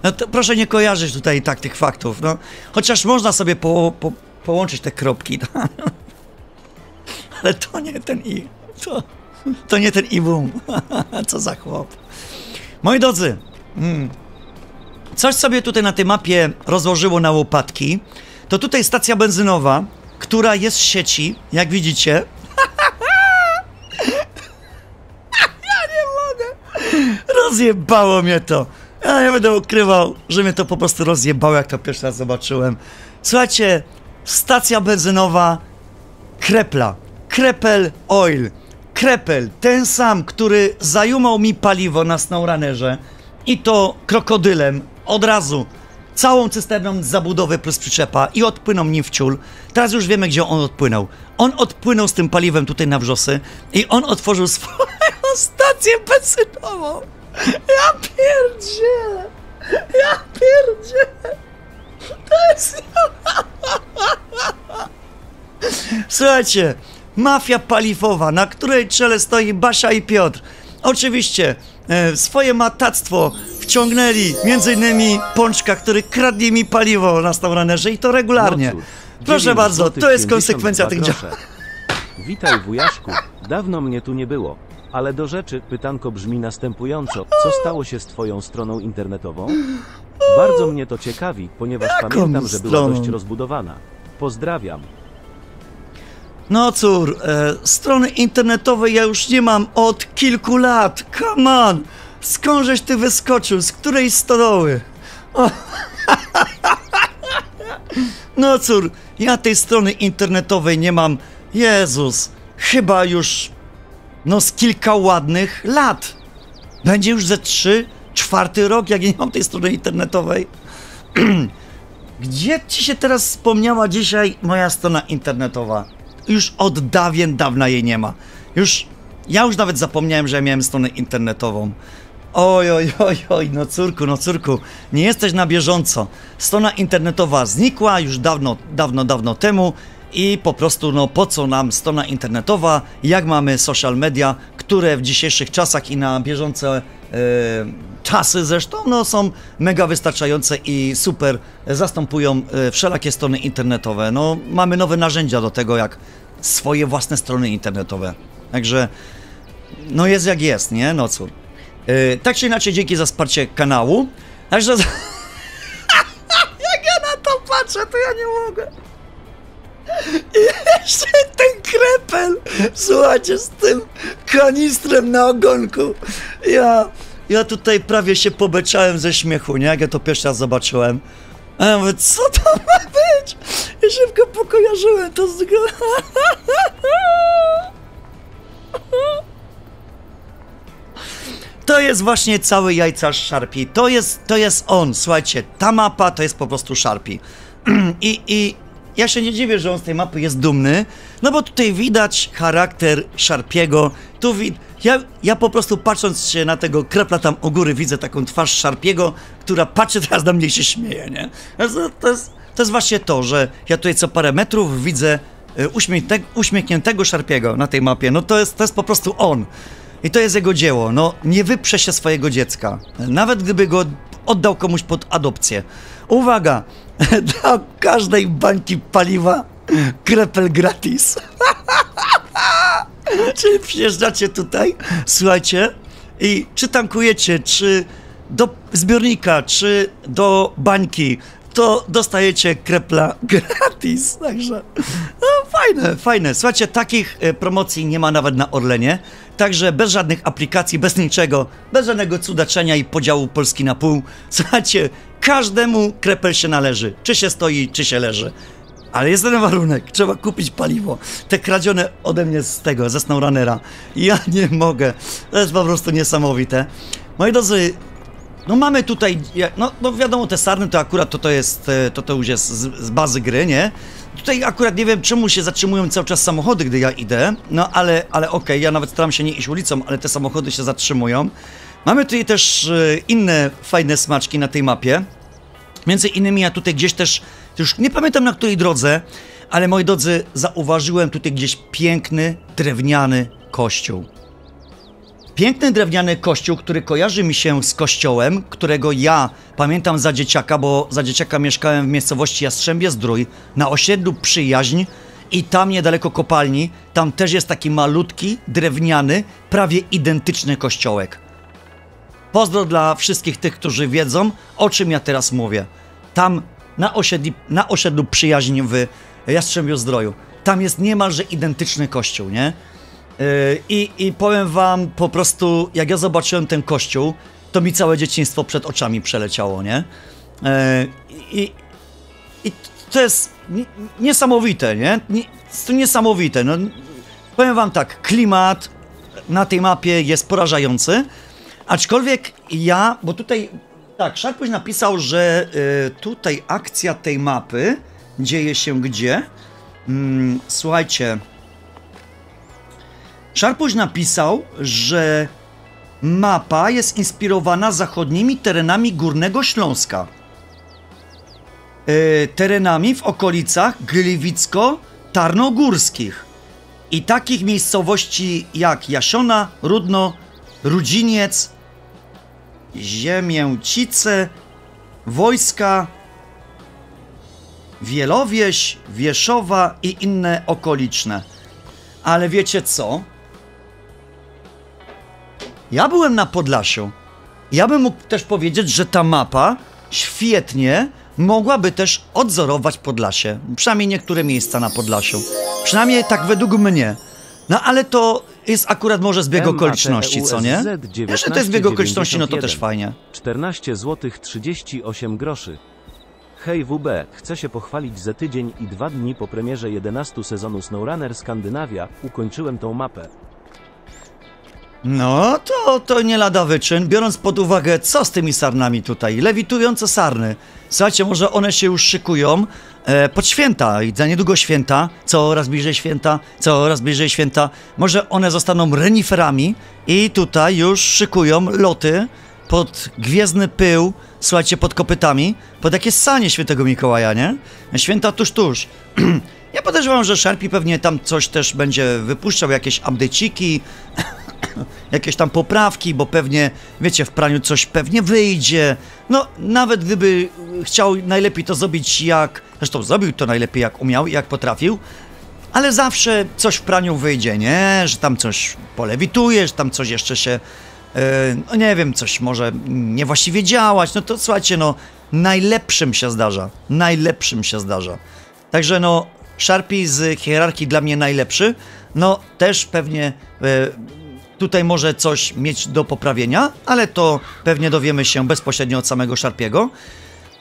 No proszę nie kojarzyć tutaj tak tych faktów. No, chociaż można sobie po, po, połączyć te kropki. No. Ale to nie ten i. To, to nie ten i boom. Co za chłop. Moi drodzy, mm, coś sobie tutaj na tej mapie rozłożyło na łopatki. To tutaj stacja benzynowa, która jest w sieci, jak widzicie. Rozjebało mnie to. Ja nie będę ukrywał, że mnie to po prostu rozjebało, jak to pierwszy raz zobaczyłem. Słuchajcie, stacja benzynowa Krepla. Krepel Oil. Krepel, ten sam, który zajumał mi paliwo na SnowRunnerze i to krokodylem od razu całą cysterną z zabudowy plus przyczepa i odpłynął nim w ciul. Teraz już wiemy, gdzie on odpłynął. On odpłynął z tym paliwem tutaj na wrzosy i on otworzył swoją stację benzynową. Ja pierdzielę! Ja pierdzielę! To jest... Słuchajcie, mafia paliwowa, na której czele stoi Basia i Piotr. Oczywiście e, swoje matactwo wciągnęli innymi Pączka, który kradnie mi paliwo na Stauranerze i to regularnie. No cóż, Proszę 9 bardzo, to jest 52 konsekwencja tych działań. Witaj wujaszku, dawno mnie tu nie było. Ale do rzeczy pytanko brzmi następująco. Co stało się z twoją stroną internetową? Bardzo mnie to ciekawi, ponieważ Jaką pamiętam, że była stroną? dość rozbudowana. Pozdrawiam. No cór, e, strony internetowej ja już nie mam od kilku lat. Come on! Skądżeś ty wyskoczył? Z której stodoły? O. No cór, ja tej strony internetowej nie mam. Jezus, chyba już no z kilka ładnych lat. Będzie już ze trzy, czwarty rok, jak ja nie mam tej strony internetowej. Gdzie ci się teraz wspomniała dzisiaj moja strona internetowa? Już od dawien dawna jej nie ma. Już, ja już nawet zapomniałem, że ja miałem stronę internetową. Oj, oj, oj, oj, no córku, no córku, nie jesteś na bieżąco. Strona internetowa znikła już dawno, dawno, dawno temu i po prostu, no po co nam strona internetowa, jak mamy social media, które w dzisiejszych czasach i na bieżące e, czasy zresztą, no są mega wystarczające i super zastępują e, wszelakie strony internetowe. No mamy nowe narzędzia do tego, jak swoje własne strony internetowe. Także no jest jak jest, nie? No cór. Yy, tak czy inaczej, dzięki za wsparcie kanału. Także. jak ja na to patrzę, to ja nie mogę. I jeszcze ten krepel, słuchajcie, z tym kanistrem na ogonku. Ja, ja tutaj prawie się pobeczałem ze śmiechu, nie? Jak ja to pierwszy raz zobaczyłem. A ja mówię, co to ma być? I szybko pokojarzyłem to z... To jest właśnie cały jajcarz Sharpie. To jest, to jest on, słuchajcie, ta mapa to jest po prostu Sharpie. I, I ja się nie dziwię, że on z tej mapy jest dumny, no bo tutaj widać charakter Sharpiego. Tu wi- ja, ja po prostu patrząc się na tego krepla tam u góry widzę taką twarz Sharpiego, która patrzy teraz na mnie i się śmieje, nie? To, jest, to jest właśnie to, że ja tutaj co parę metrów widzę e, uśmiechnięte, uśmiechniętego Sharpiego na tej mapie. No to jest, to jest po prostu on. I to jest jego dzieło. No, nie wyprze się swojego dziecka. Nawet gdyby go oddał komuś pod adopcję. Uwaga! Dla każdej bańki paliwa krepel gratis. Czyli przyjeżdżacie tutaj, słuchajcie, i czy tankujecie, czy do zbiornika, czy do bańki, to dostajecie krepla gratis. Także no, fajne, fajne. Słuchajcie, takich e, promocji nie ma nawet na Orlenie. Także bez żadnych aplikacji, bez niczego, bez żadnego cudaczenia i podziału Polski na pół. Słuchajcie, każdemu krepel się należy. Czy się stoi, czy się leży. Ale jest jeden warunek, trzeba kupić paliwo. Te kradzione ode mnie z tego, ze SnowRunnera. Ja nie mogę. To jest po prostu niesamowite. Moi drodzy, no mamy tutaj, no, no wiadomo, te sarny to akurat to, to jest, e, to to już jest z, z bazy gry, nie? Tutaj akurat nie wiem, czemu się zatrzymują cały czas samochody, gdy ja idę, no ale, ale okej, ja nawet staram się nie iść ulicą, ale te samochody się zatrzymują. Mamy tutaj też e, inne fajne smaczki na tej mapie. Między innymi ja tutaj gdzieś też, już nie pamiętam na której drodze, ale moi drodzy, zauważyłem tutaj gdzieś piękny, drewniany kościół. Piękny drewniany kościół, który kojarzy mi się z kościołem, którego ja pamiętam za dzieciaka, bo za dzieciaka mieszkałem w miejscowości Jastrzębie Zdrój, na osiedlu Przyjaźń i tam niedaleko kopalni, tam też jest taki malutki, drewniany, prawie identyczny kościołek. Pozdro dla wszystkich tych, którzy wiedzą, o czym ja teraz mówię. Tam na, osiedli, na osiedlu Przyjaźń w Jastrzębiu Zdroju. Tam jest niemalże identyczny kościół, nie? Yy, I, I powiem wam po prostu, jak ja zobaczyłem ten kościół, to mi całe dzieciństwo przed oczami przeleciało, nie? Yy, I, i to jest ni- niesamowite, nie? nie? To niesamowite. No, powiem wam tak, klimat na tej mapie jest porażający, aczkolwiek ja, bo tutaj, tak, Szarpuś napisał, że y, tutaj akcja tej mapy dzieje się gdzie? Mm, słuchajcie, Szarpuś napisał, że mapa jest inspirowana zachodnimi terenami Górnego Śląska. E, terenami w okolicach Gliwicko-Tarnogórskich. I takich miejscowości jak Jasiona, Rudno, Rudziniec, Ziemięcice, Wojska, Wielowieś, Wieszowa i inne okoliczne. Ale wiecie co? Ja byłem na Podlasiu. Ja bym mógł też powiedzieć, że ta mapa świetnie mogłaby też odzorować Podlasie. Przynajmniej niektóre miejsca na Podlasiu. Przynajmniej tak według mnie. No ale to jest akurat może zbieg okoliczności, co nie? Jeżeli to jest zbieg okoliczności, no to też fajnie. 14 zł 38 groszy. Hej WB, chcę się pochwalić za tydzień i dwa dni po premierze 11 sezonu SnowRunner Skandynawia ukończyłem tą mapę. No, to, to nie lada wyczyn, biorąc pod uwagę, co z tymi sarnami tutaj, lewitujące sarny. Słuchajcie, może one się już szykują pod święta i za niedługo święta, coraz bliżej święta, coraz bliżej święta. Może one zostaną reniferami i tutaj już szykują loty pod gwiezdny pył, słuchajcie, pod kopytami, pod jakieś sanie świętego Mikołaja, nie? Święta tuż, tuż. ja podejrzewam, że Sharpie pewnie tam coś też będzie wypuszczał, jakieś update'iki, jakieś tam poprawki, bo pewnie, wiecie, w praniu coś pewnie wyjdzie. No, nawet gdyby chciał najlepiej to zrobić jak, zresztą zrobił to najlepiej jak umiał i jak potrafił, ale zawsze coś w praniu wyjdzie, nie? Że tam coś polewituje, że tam coś jeszcze się, yy, no nie wiem, coś może niewłaściwie działać, no to słuchajcie, no, najlepszym się zdarza, najlepszym się zdarza. Także no, Sharpie z hierarchii dla mnie najlepszy, no też pewnie yy, tutaj może coś mieć do poprawienia, ale to pewnie dowiemy się bezpośrednio od samego Sharpiego.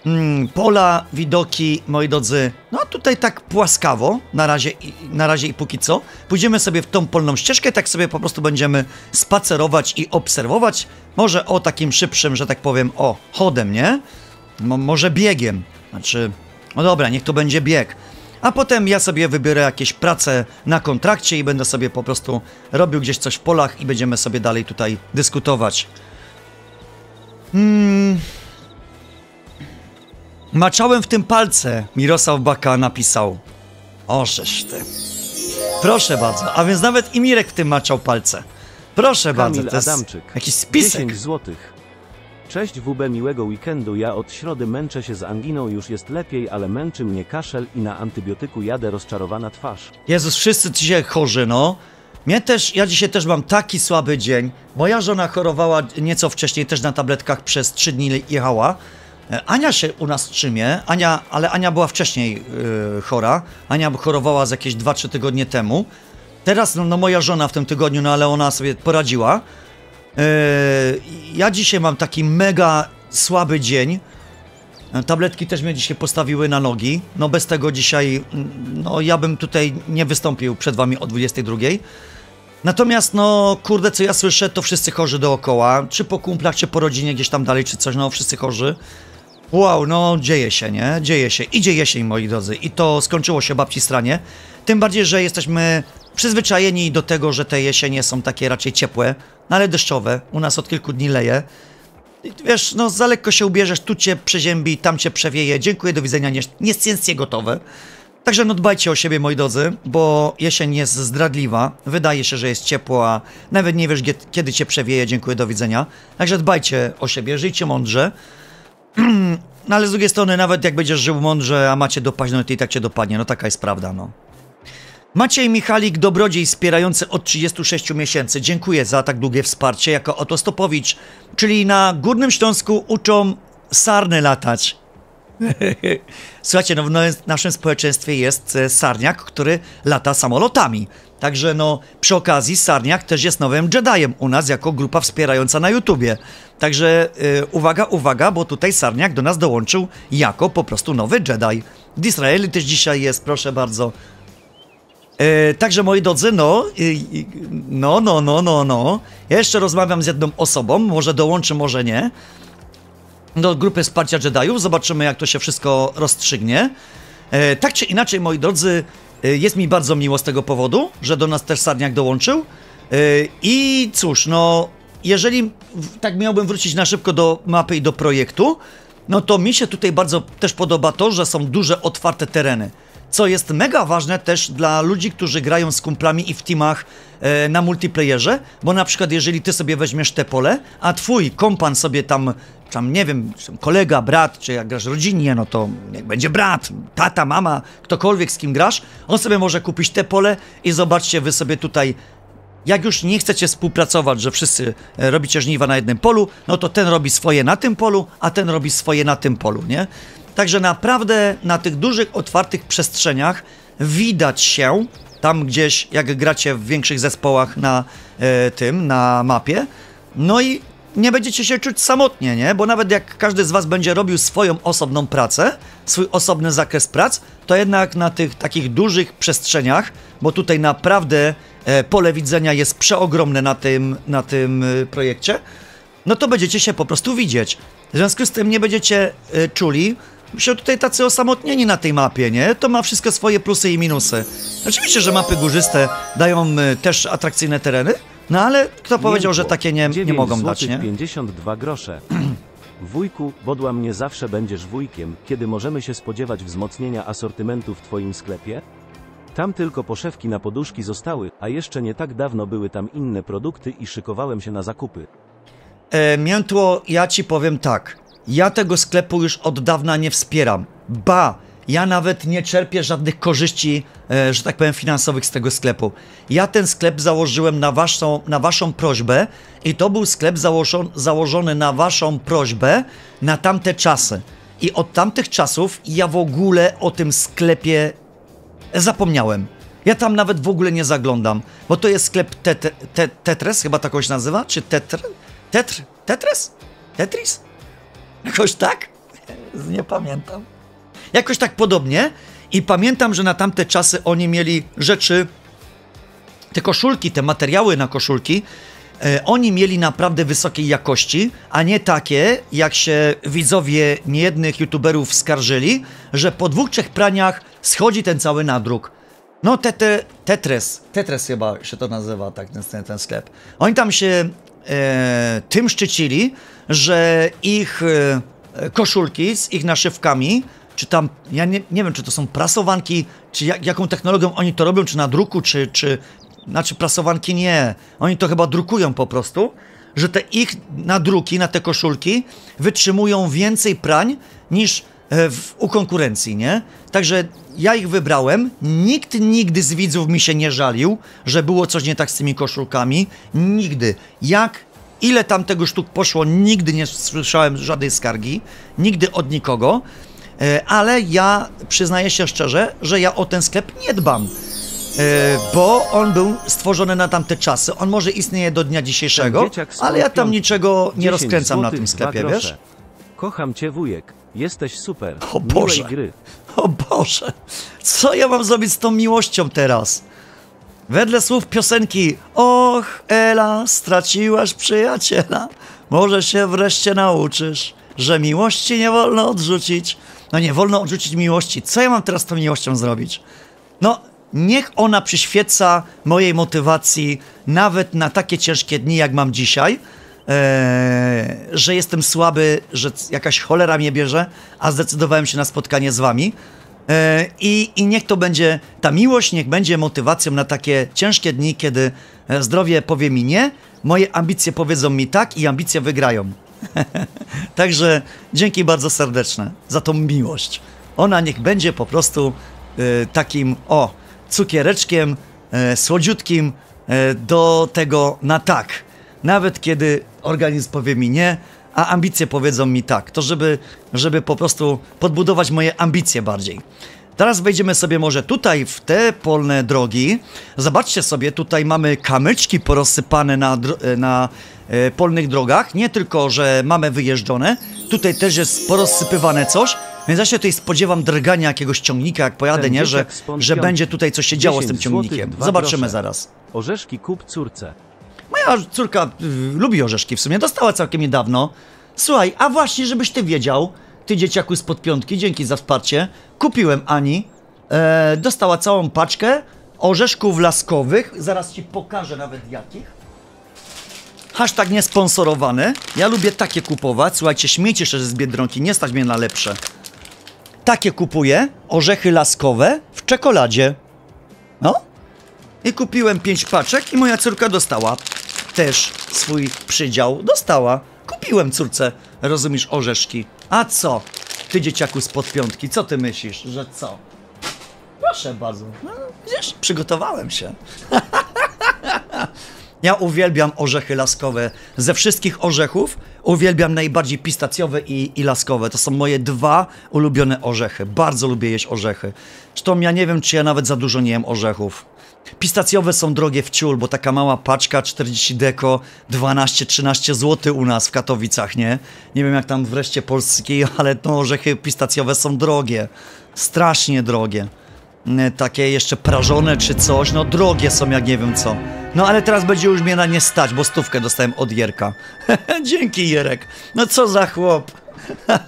Mm, pola, widoki, moi drodzy, no tutaj tak płaskawo, na razie, na razie i póki co. Pójdziemy sobie w tą polną ścieżkę, tak sobie po prostu będziemy spacerować i obserwować. Może o takim szybszym, że tak powiem, o, chodem, nie? Mo może biegiem. Znaczy, no dobra, niech to będzie bieg a potem ja sobie wybiorę jakieś prace na kontrakcie i będę sobie po prostu robił gdzieś coś w polach i będziemy sobie dalej tutaj dyskutować. Hmm. Maczałem w tym palce, Mirosław Baka napisał. O, ty. Proszę bardzo, a więc nawet i Mirek w tym maczał palce. Proszę Kamil bardzo, to jest Adamczyk. jakiś spisek. 10 złotych. Cześć WB miłego weekendu, ja od środy męczę się z anginą, już jest lepiej, ale męczy mnie kaszel i na antybiotyku jadę rozczarowana twarz. Jezus, wszyscy dzisiaj chorzy, no. Mnie też, ja dzisiaj też mam taki słaby dzień. Moja żona chorowała nieco wcześniej, też na tabletkach przez 3 dni jechała. E, Ania się u nas trzymie, Ania, ale Ania była wcześniej yy, chora. Ania chorowała z jakieś 2-3 tygodnie temu. Teraz, no, no moja żona w tym tygodniu, no ale ona sobie poradziła. Yy, ja dzisiaj mam taki mega słaby dzień. Tabletki też mnie dzisiaj postawiły na nogi. No bez tego dzisiaj, no ja bym tutaj nie wystąpił przed wami o 22. Natomiast no kurde, co ja słyszę, to wszyscy chorzy dookoła. Czy po kumplach, czy po rodzinie gdzieś tam dalej, czy coś, no wszyscy chorzy. Wow, no dzieje się, nie? Dzieje się. Idzie jesień, moi drodzy. I to skończyło się babci stranie. Tym bardziej, że jesteśmy przyzwyczajeni do tego, że te jesienie są takie raczej ciepłe, no ale deszczowe. U nas od kilku dni leje. I wiesz, no za lekko się ubierzesz, tu cię przeziębi, tam cię przewieje. Dziękuję, do widzenia, nie, gotowe. Także no dbajcie o siebie, moi drodzy, bo jesień jest zdradliwa. Wydaje się, że jest ciepło, a nawet nie wiesz, kiedy cię przewieje. Dziękuję, do widzenia. Także dbajcie o siebie, żyjcie mądrze. No ale z drugiej strony, nawet jak będziesz żył mądrze, a macie dopaść, no to i tak cię dopadnie. No taka jest prawda, no. Maciej Michalik, dobrodziej wspierający od 36 miesięcy. Dziękuję za tak długie wsparcie jako Oto Stopowicz, czyli na Górnym Śląsku uczą sarny latać. Słuchajcie, no w naszym społeczeństwie jest e, sarniak, który lata samolotami. Także no, przy okazji Sarniak też jest nowym Jediem u nas jako grupa wspierająca na YouTubie. Także yy, uwaga, uwaga, bo tutaj Sarniak do nas dołączył jako po prostu nowy Jedi. Disraeli też dzisiaj jest, proszę bardzo. E, także moi drodzy, no, no, no, no, no, no. Ja jeszcze rozmawiam z jedną osobą, może dołączy, może nie. Do grupy wsparcia Jediów. Zobaczymy, jak to się wszystko rozstrzygnie. E, tak czy inaczej, moi drodzy, e, jest mi bardzo miło z tego powodu, że do nas też Sarniak dołączył. I cóż, no, jeżeli tak miałbym wrócić na szybko do mapy i do projektu, no to mi się tutaj bardzo też podoba to, że są duże, otwarte tereny. Co jest mega ważne też dla ludzi, którzy grają z kumplami i w teamach e, na multiplayerze, bo na przykład jeżeli ty sobie weźmiesz te pole, a twój kompan sobie tam, tam nie wiem, kolega, brat, czy jak grasz rodzinnie, no to niech będzie brat, tata, mama, ktokolwiek z kim grasz, on sobie może kupić te pole i zobaczcie, wy sobie tutaj jak już nie chcecie współpracować, że wszyscy e, robicie żniwa na jednym polu, no to ten robi swoje na tym polu, a ten robi swoje na tym polu, nie? Także naprawdę na tych dużych, otwartych przestrzeniach widać się, tam gdzieś, jak gracie w większych zespołach na e, tym, na mapie, no i nie będziecie się czuć samotnie, nie? Bo nawet jak każdy z was będzie robił swoją osobną pracę, swój osobny zakres prac, to jednak na tych takich dużych przestrzeniach, bo tutaj naprawdę e, pole widzenia jest przeogromne na tym, na tym e, projekcie, no to będziecie się po prostu widzieć. W związku z tym nie będziecie e, czuli się tutaj tacy osamotnieni na tej mapie, nie? To ma wszystko swoje plusy i minusy. Oczywiście, że mapy górzyste dają e, też atrakcyjne tereny, no ale kto powiedział, że takie nie, nie 9 mogą dać, nie? 52 grosze. Wujku, bodła mnie zawsze będziesz wujkiem, kiedy możemy się spodziewać wzmocnienia asortymentu w twoim sklepie? Tam tylko poszewki na poduszki zostały, a jeszcze nie tak dawno były tam inne produkty i szykowałem się na zakupy. E, Miętło, ja ci powiem tak. Ja tego sklepu już od dawna nie wspieram. Ba, ja nawet nie czerpię żadnych korzyści, e, że tak powiem, finansowych z tego sklepu. Ja ten sklep założyłem na waszą, na waszą prośbę i to był sklep założon, założony na waszą prośbę na tamte czasy. I od tamtych czasów ja w ogóle o tym sklepie zapomniałem. Ja tam nawet w ogóle nie zaglądam, bo to jest sklep tet, te, Tetres, chyba takoś się nazywa? Czy Tetr? Tetr? Tetres? Tetris? Jakoś tak? Nie pamiętam. Jakoś tak podobnie. I pamiętam, że na tamte czasy oni mieli rzeczy, te koszulki, te materiały na koszulki, e, oni mieli naprawdę wysokiej jakości, a nie takie, jak się widzowie niejednych youtuberów skarżyli, że po dwóch, trzech praniach schodzi ten cały nadruk. No, te, te, Tetres, Tetres chyba się to nazywa, tak, ten, ten sklep. Oni tam się tym szczycili, że ich e, koszulki z ich naszywkami, czy tam, ja nie, nie wiem, czy to są prasowanki, czy jak, jaką technologią oni to robią, czy na druku, czy, czy, znaczy prasowanki nie, oni to chyba drukują po prostu, że te ich nadruki na te koszulki wytrzymują więcej prań niż e, w, u konkurencji, nie? Także ja ich wybrałem. Nikt nigdy z widzów mi się nie żalił, że było coś nie tak z tymi koszulkami. Nigdy. Jak, ile tam tego sztuk poszło, nigdy nie słyszałem żadnej skargi. Nigdy od nikogo. E, Ale ja przyznaję się szczerze, że ja o ten sklep nie dbam. E, Bo on był stworzony na tamte czasy. On może istnieje do dnia dzisiejszego, ale ja tam niczego nie 10 rozkręcam na tym sklepie, wiesz? Kocham cię wujek, jesteś super. O Boże. Miłej gry. O Boże, co ja mam zrobić z tą miłością teraz? Wedle słów piosenki Och, Ela, straciłaś przyjaciela Może się wreszcie nauczysz Że miłości nie wolno odrzucić No nie wolno odrzucić miłości Co ja mam teraz z tą miłością zrobić? No, niech ona przyświeca mojej motywacji Nawet na takie ciężkie dni jak mam dzisiaj Eee, że jestem słaby, że jakaś cholera mnie bierze, a zdecydowałem się na spotkanie z wami. Eee, I, I niech to będzie, ta miłość niech będzie motywacją na takie ciężkie dni, kiedy e, zdrowie powie mi nie, moje ambicje powiedzą mi tak i ambicje wygrają. Także dzięki bardzo serdeczne za tą miłość. Ona niech będzie po prostu e, takim, o, cukiereczkiem, e, słodziutkim e, do tego na tak. Nawet kiedy organizm powie mi nie, a ambicje powiedzą mi tak. To żeby, żeby po prostu podbudować moje ambicje bardziej. Teraz wejdziemy sobie może tutaj w te polne drogi. Zobaczcie sobie, tutaj mamy kamyczki porozsypane na, e, na e, polnych drogach. Nie tylko, że mamy wyjeżdżone, tutaj też jest porozsypywane coś. Więc ja się tutaj spodziewam drgania jakiegoś ciągnika, jak pojadę, nie? Że, że będzie tutaj coś się działo z tym 10 złotych, ciągnikiem. Zobaczymy zaraz. Orzeszki kup córce. Moja córka y, lubi orzeszki w sumie, dostała całkiem niedawno. Słuchaj, a właśnie, żebyś ty wiedział, ty dzieciaku spod piątki, dzięki za wsparcie, kupiłem Ani, e, dostała całą paczkę orzeszków laskowych, zaraz ci pokażę nawet jakich. Hashtag niesponsorowany. Ja lubię takie kupować. Słuchajcie, śmiejcie się z Biedronki, nie stać mnie na lepsze. Takie kupuję, orzechy laskowe w czekoladzie. No. I kupiłem pięć paczek i moja córka dostała też swój przydział. Dostała. Kupiłem córce, rozumiesz, orzeszki. A co? Ty dzieciaku z podpiątki, co ty myślisz, że co? Proszę bardzo. No, widzisz, przygotowałem się. Ja uwielbiam orzechy laskowe. Ze wszystkich orzechów uwielbiam najbardziej pistacjowe i, i laskowe. To są moje dwa ulubione orzechy. Bardzo lubię jeść orzechy. Zresztą ja nie wiem, czy ja nawet za dużo nie jem orzechów. Pistacjowe są drogie w ciul, bo taka mała paczka 40 deko 12-13 zł u nas w Katowicach, nie? Nie wiem jak tam wreszcie polskiej, ale no orzechy pistacjowe są drogie. Strasznie drogie. Mm, takie jeszcze prażone czy coś, no drogie są jak nie wiem co. No ale teraz będzie już mnie na nie stać, bo stówkę dostałem od Jerka. Dzięki Jerek. No co za chłop.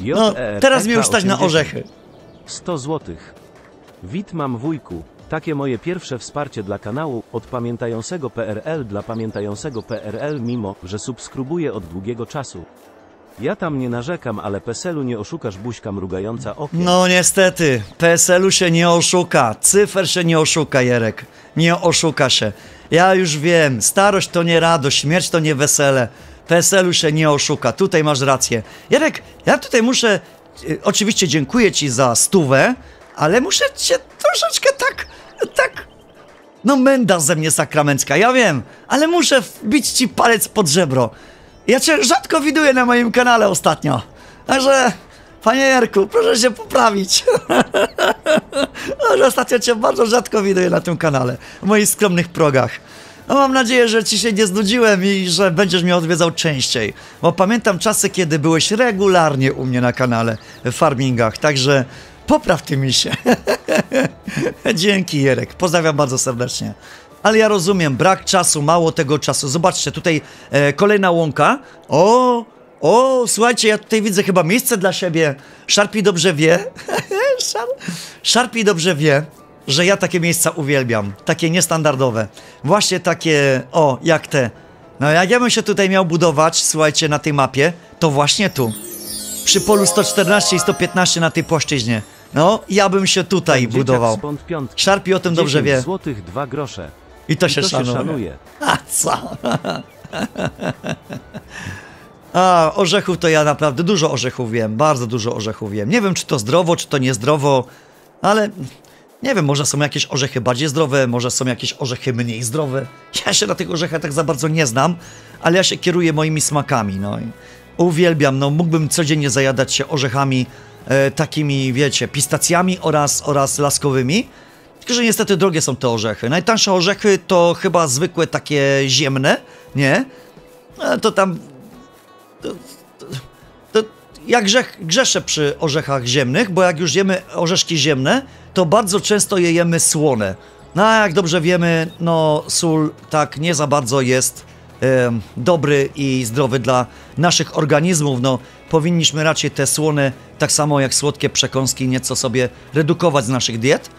No, JERK teraz mnie już stać na 80. orzechy. 100 złotych. Wit mam wujku. Takie moje pierwsze wsparcie dla kanału od pamiętającego PRL dla pamiętającego PRL mimo, że subskrybuję od długiego czasu. Ja tam nie narzekam, ale PESEL-u nie oszukasz buźka mrugająca okiem. No niestety, PSL-u się nie oszuka, cyfer się nie oszuka, Jerek. Nie oszuka się. Ja już wiem, starość to nie radość, śmierć to nie wesele. PSL-u się nie oszuka, tutaj masz rację. Jerek, ja tutaj muszę, y, oczywiście dziękuję ci za stówę, ale muszę cię troszeczkę tak, tak, no menda ze mnie sakramencka, ja wiem, ale muszę wbić ci palec pod żebro. Ja cię rzadko widuję na moim kanale ostatnio. Także, panie Jarku, proszę się poprawić. Ostatnio cię bardzo rzadko widuję na tym kanale, w moich skromnych progach. No mam nadzieję, że ci się nie znudziłem i że będziesz mnie odwiedzał częściej. Bo pamiętam czasy, kiedy byłeś regularnie u mnie na kanale w farmingach, także popraw ty mi się. Dzięki Jerek, pozdrawiam bardzo serdecznie. Ale ja rozumiem, brak czasu, mało tego czasu. Zobaczcie, tutaj e, kolejna łąka. O, o, słuchajcie, ja tutaj widzę chyba miejsce dla siebie. Sharpie dobrze wie. Szar Sharpie dobrze wie, że ja takie miejsca uwielbiam. Takie niestandardowe. Właśnie takie, o, jak te. No jak ja bym się tutaj miał budować, słuchajcie, na tej mapie, to właśnie tu. Przy polu 114 i 115 na tej płaszczyźnie. No, ja bym się tutaj Dzieciak budował. Sharpie o tym dobrze 10 wie. złotych, dwa grosze. I to I się to się szanuje. szanuje. A co? A, orzechów to ja naprawdę dużo orzechów wiem, bardzo dużo orzechów wiem. Nie wiem, czy to zdrowo, czy to niezdrowo, ale nie wiem, może są jakieś orzechy bardziej zdrowe, może są jakieś orzechy mniej zdrowe. Ja się na tych orzechach tak za bardzo nie znam, ale ja się kieruję moimi smakami, no uwielbiam, no mógłbym codziennie zajadać się orzechami e, takimi, wiecie, pistacjami oraz, oraz laskowymi. Tylko, że niestety drogie są te orzechy. Najtańsze orzechy to chyba zwykłe takie ziemne, nie? A to tam. To, to, to ja grzech, grzeszę przy orzechach ziemnych, bo jak już jemy orzeszki ziemne, to bardzo często je jemy słone. No a jak dobrze wiemy, no sól tak nie za bardzo jest dobry i zdrowy dla naszych organizmów. No powinniśmy raczej te słone, tak samo jak słodkie przekąski, nieco sobie redukować z naszych diet.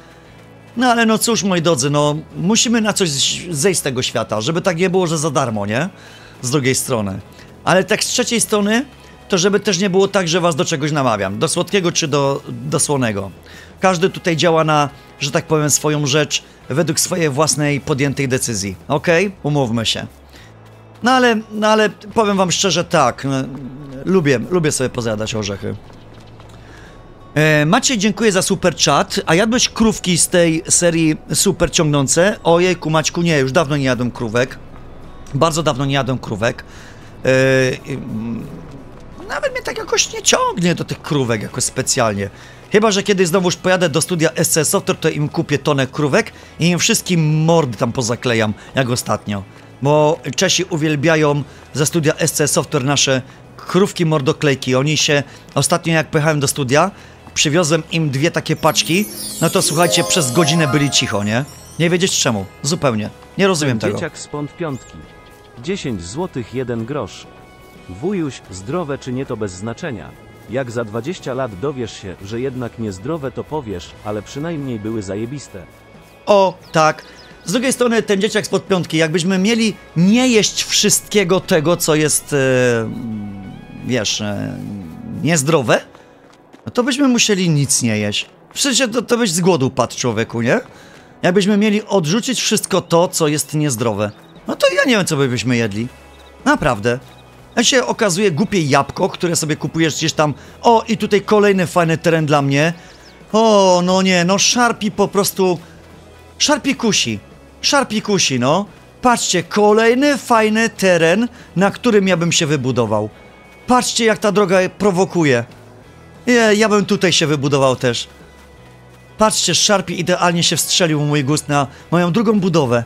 No ale no cóż, moi drodzy, no musimy na coś zejść z tego świata, żeby tak nie było, że za darmo, nie? Z drugiej strony. Ale tak z trzeciej strony, to żeby też nie było tak, że was do czegoś namawiam. Do słodkiego czy do, do słonego. Każdy tutaj działa na, że tak powiem, swoją rzecz według swojej własnej podjętej decyzji. Okej? Umówmy się. No ale, no ale powiem wam szczerze tak, no, lubię, lubię sobie pozjadać orzechy. E, Maciej, dziękuję za super chat. A jadłeś krówki z tej serii super ciągnące? Ojejku, Maćku, nie, już dawno nie jadłem krówek. Bardzo dawno nie jadłem krówek. E, mm, nawet mnie tak jakoś nie ciągnie do tych krówek jakoś specjalnie. Chyba, że kiedyś znowuż pojadę do studia SC Software, to im kupię tonę krówek i im wszystkim mordy tam pozaklejam, jak ostatnio. Bo Czesi uwielbiają ze studia SC Software nasze krówki mordoklejki. Oni się, ostatnio jak pojechałem do studia, przywiozłem im dwie takie paczki, no to słuchajcie, przez godzinę byli cicho, nie? Nie wiedzieć czemu, zupełnie. Nie rozumiem tego. Dzieciak spod piątki. 10 złotych, jeden grosz. Wujuś, zdrowe czy nie to bez znaczenia. Jak za 20 lat dowiesz się, że jednak niezdrowe to powiesz, ale przynajmniej były zajebiste. O, tak. Z drugiej strony ten dzieciak spod piątki, jakbyśmy mieli nie jeść wszystkiego tego, co jest, e, wiesz, e, niezdrowe, no to byśmy musieli nic nie jeść. Przecież to, to byś z głodu padł, człowieku, nie? Jakbyśmy mieli odrzucić wszystko to, co jest niezdrowe. No to ja nie wiem, co byśmy jedli. Naprawdę. Ja się okazuje głupie jabłko, które sobie kupujesz gdzieś tam. O, i tutaj kolejny fajny teren dla mnie. O, no nie, no szarpi po prostu. Szarpi kusi. Szarpi kusi, no. Patrzcie, kolejny fajny teren, na którym ja bym się wybudował. Patrzcie, jak ta droga prowokuje. Nie, ja bym tutaj się wybudował też. Patrzcie, Sharpie idealnie się wstrzelił mój gust na moją drugą budowę.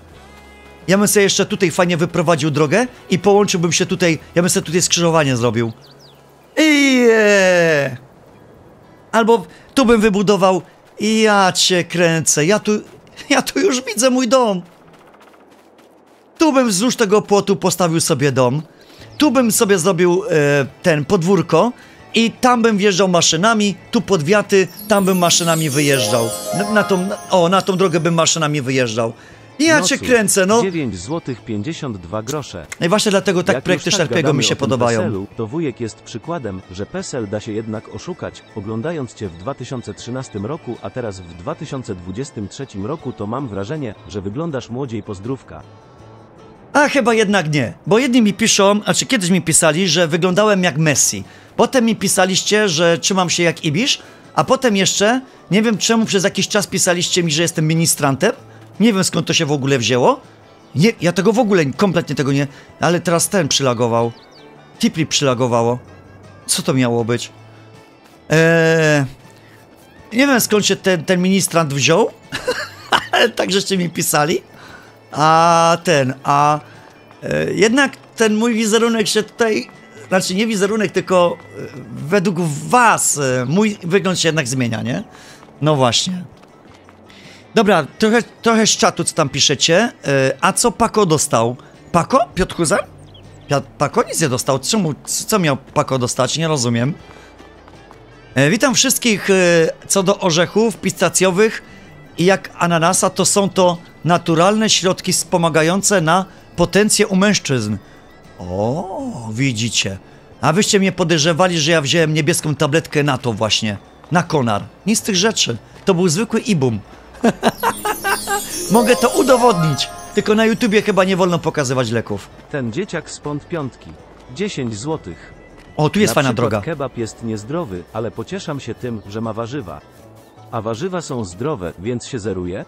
Ja bym sobie jeszcze tutaj fajnie wyprowadził drogę i połączyłbym się tutaj, ja bym sobie tutaj skrzyżowanie zrobił. Ijeee! Albo tu bym wybudował ja cię kręcę, ja tu, ja tu już widzę mój dom. Tu bym wzdłuż tego płotu postawił sobie dom. Tu bym sobie zrobił e, ten podwórko i tam bym wjeżdżał maszynami, tu pod wiaty, tam bym maszynami wyjeżdżał. Na, na tą, o, na tą drogę bym maszynami wyjeżdżał. I ja cię kręcę, no. 9 zł 52 grosze. No i właśnie dlatego tak Jak projekty gadamy mi się podobają. PESEL-u, to wujek jest przykładem, że PESEL da się jednak oszukać. Oglądając cię w 2013 roku, a teraz w 2023 roku, to mam wrażenie, że wyglądasz młodziej pozdrówka. A chyba jednak nie, bo jedni mi piszą, znaczy kiedyś mi pisali, że wyglądałem jak Messi. Potem mi pisaliście, że trzymam się jak Ibisz, a potem jeszcze, nie wiem czemu przez jakiś czas pisaliście mi, że jestem ministrantem. Nie wiem skąd to się w ogóle wzięło. Nie, ja tego w ogóle, kompletnie tego nie, ale teraz ten przylagował. Tipli przylagowało. Co to miało być? Eee, nie wiem skąd się ten, ten ministrant wziął, tak żeście mi pisali. A ten, a e, jednak ten mój wizerunek się tutaj, znaczy nie wizerunek, tylko e, według was e, mój wygląd się jednak zmienia, nie? No właśnie. Dobra, trochę, trochę z czatu, co tam piszecie. E, a co Pako dostał? Pako? Piotr Huzar? Pako nic nie dostał. Czemu, co miał Pako dostać? Nie rozumiem. E, Witam wszystkich e, co do orzechów pistacjowych i jak ananasa, to są to naturalne środki wspomagające na potencję u mężczyzn. O, widzicie. A wyście mnie podejrzewali, że ja wziąłem niebieską tabletkę na to właśnie. Na konar. Nic z tych rzeczy. To był zwykły ibum. Mogę to udowodnić. Tylko na YouTubie chyba nie wolno pokazywać leków. Ten dzieciak z pąd piątki. 10 zł. O, tu jest Na fajna droga. kebab jest niezdrowy, ale pocieszam się tym, że ma warzywa. A warzywa są zdrowe, więc się zeruje?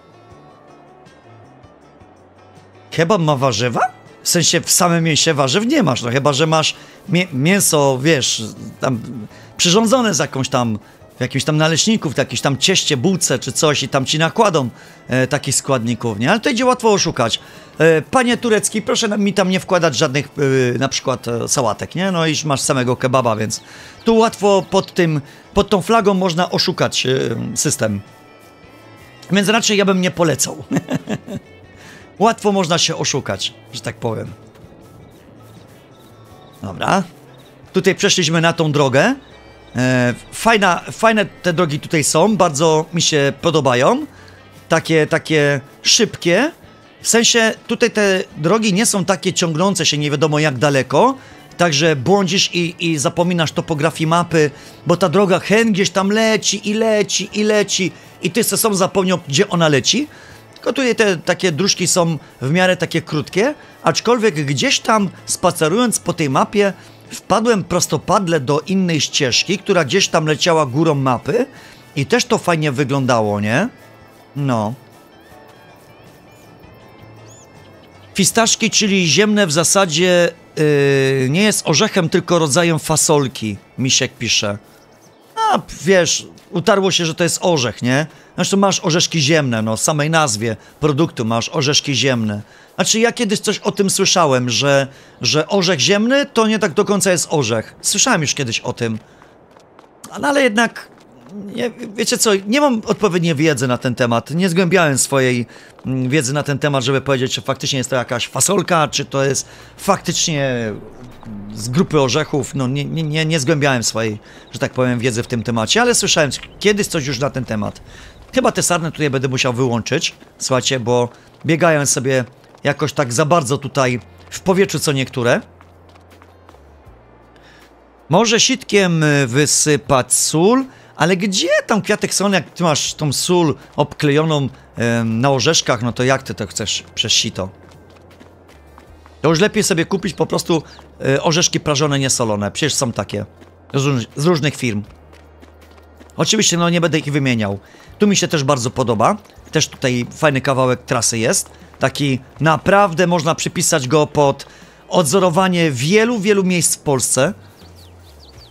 Kebab ma warzywa? W sensie w samym mięsie warzyw nie masz, no chyba, że masz mię mięso, wiesz, tam przyrządzone z jakąś tam, w jakimś tam naleśniku, w tam cieście, bułce czy coś i tam ci nakładą e, takich składników, nie? Ale to idzie łatwo oszukać. E, panie turecki, proszę mi tam nie wkładać żadnych e, na przykład e, sałatek, nie? No i masz samego kebaba, więc tu łatwo pod tym, pod tą flagą można oszukać e, system. Więc raczej ja bym nie polecał. Łatwo można się oszukać, że tak powiem. Dobra. Tutaj przeszliśmy na tą drogę. E, fajna, fajne te drogi tutaj są, bardzo mi się podobają. Takie, takie szybkie. W sensie tutaj te drogi nie są takie ciągnące się nie wiadomo jak daleko. Także błądzisz i, i zapominasz topografii mapy, bo ta droga hen gdzieś tam leci i leci i leci i ty se sam zapomniał, gdzie ona leci. Tylko tutaj te takie dróżki są w miarę takie krótkie, aczkolwiek gdzieś tam spacerując po tej mapie wpadłem prostopadle do innej ścieżki, która gdzieś tam leciała górą mapy i też to fajnie wyglądało, nie? No. Fistaszki, czyli ziemne w zasadzie yy, nie jest orzechem, tylko rodzajem fasolki, Misiek pisze. A, wiesz, utarło się, że to jest orzech, nie? Zresztą masz orzeszki ziemne, no, w samej nazwie produktu masz orzeszki ziemne. Znaczy, ja kiedyś coś o tym słyszałem, że, że orzech ziemny to nie tak do końca jest orzech. Słyszałem już kiedyś o tym. No, ale jednak, nie, wiecie co, nie mam odpowiedniej wiedzy na ten temat. Nie zgłębiałem swojej mm, wiedzy na ten temat, żeby powiedzieć, czy faktycznie jest to jakaś fasolka, czy to jest faktycznie z grupy orzechów. No, nie, nie, nie zgłębiałem swojej, że tak powiem, wiedzy w tym temacie, ale słyszałem kiedyś coś już na ten temat. Chyba te sarny tutaj będę musiał wyłączyć, słuchajcie, bo biegają sobie jakoś tak za bardzo tutaj w powietrzu co niektóre. Może sitkiem y, wysypać sól, Ale gdzie tam kwiatek soli, jak ty masz tą sól obklejoną em, na orzeszkach, no to jak ty to chcesz przez sito? To już lepiej sobie kupić po prostu e, orzeszki prażone, niesolone. Przecież są takie. Z, róż- z różnych firm. Oczywiście, no nie będę ich wymieniał. Tu mi się też bardzo podoba. Też tutaj fajny kawałek trasy jest. Taki naprawdę można przypisać go pod odzorowanie wielu, wielu miejsc w Polsce.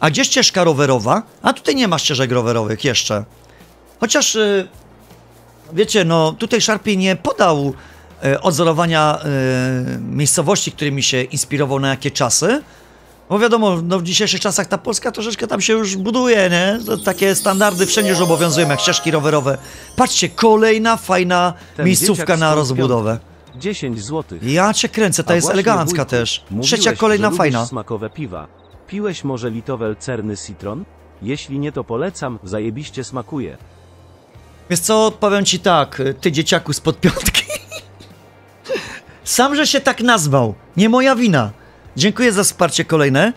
A gdzie ścieżka rowerowa? A tutaj nie ma ścieżek rowerowych jeszcze. Chociaż, y, wiecie, no tutaj Sharpie nie podał y, odzorowania y, miejscowości, którymi się inspirował na jakie czasy. Bo wiadomo, no w dzisiejszych czasach ta Polska troszeczkę tam się już buduje, nie? Takie standardy wszędzie już obowiązują, jak ścieżki rowerowe. Patrzcie, kolejna fajna Ten miejscówka na rozbudowę. 10 złotych. Ja cię kręcę, ta A jest elegancka wujku, też. Trzecia kolejna fajna. smakowe piwa. Piłeś może Litowel Cerny Citron? Jeśli nie, to polecam, zajebiście smakuje. Wiesz co, powiem ci tak, ty dzieciaku spod piątki. Sam, że się tak nazwał. Nie moja wina. Dziękuję za wsparcie kolejne.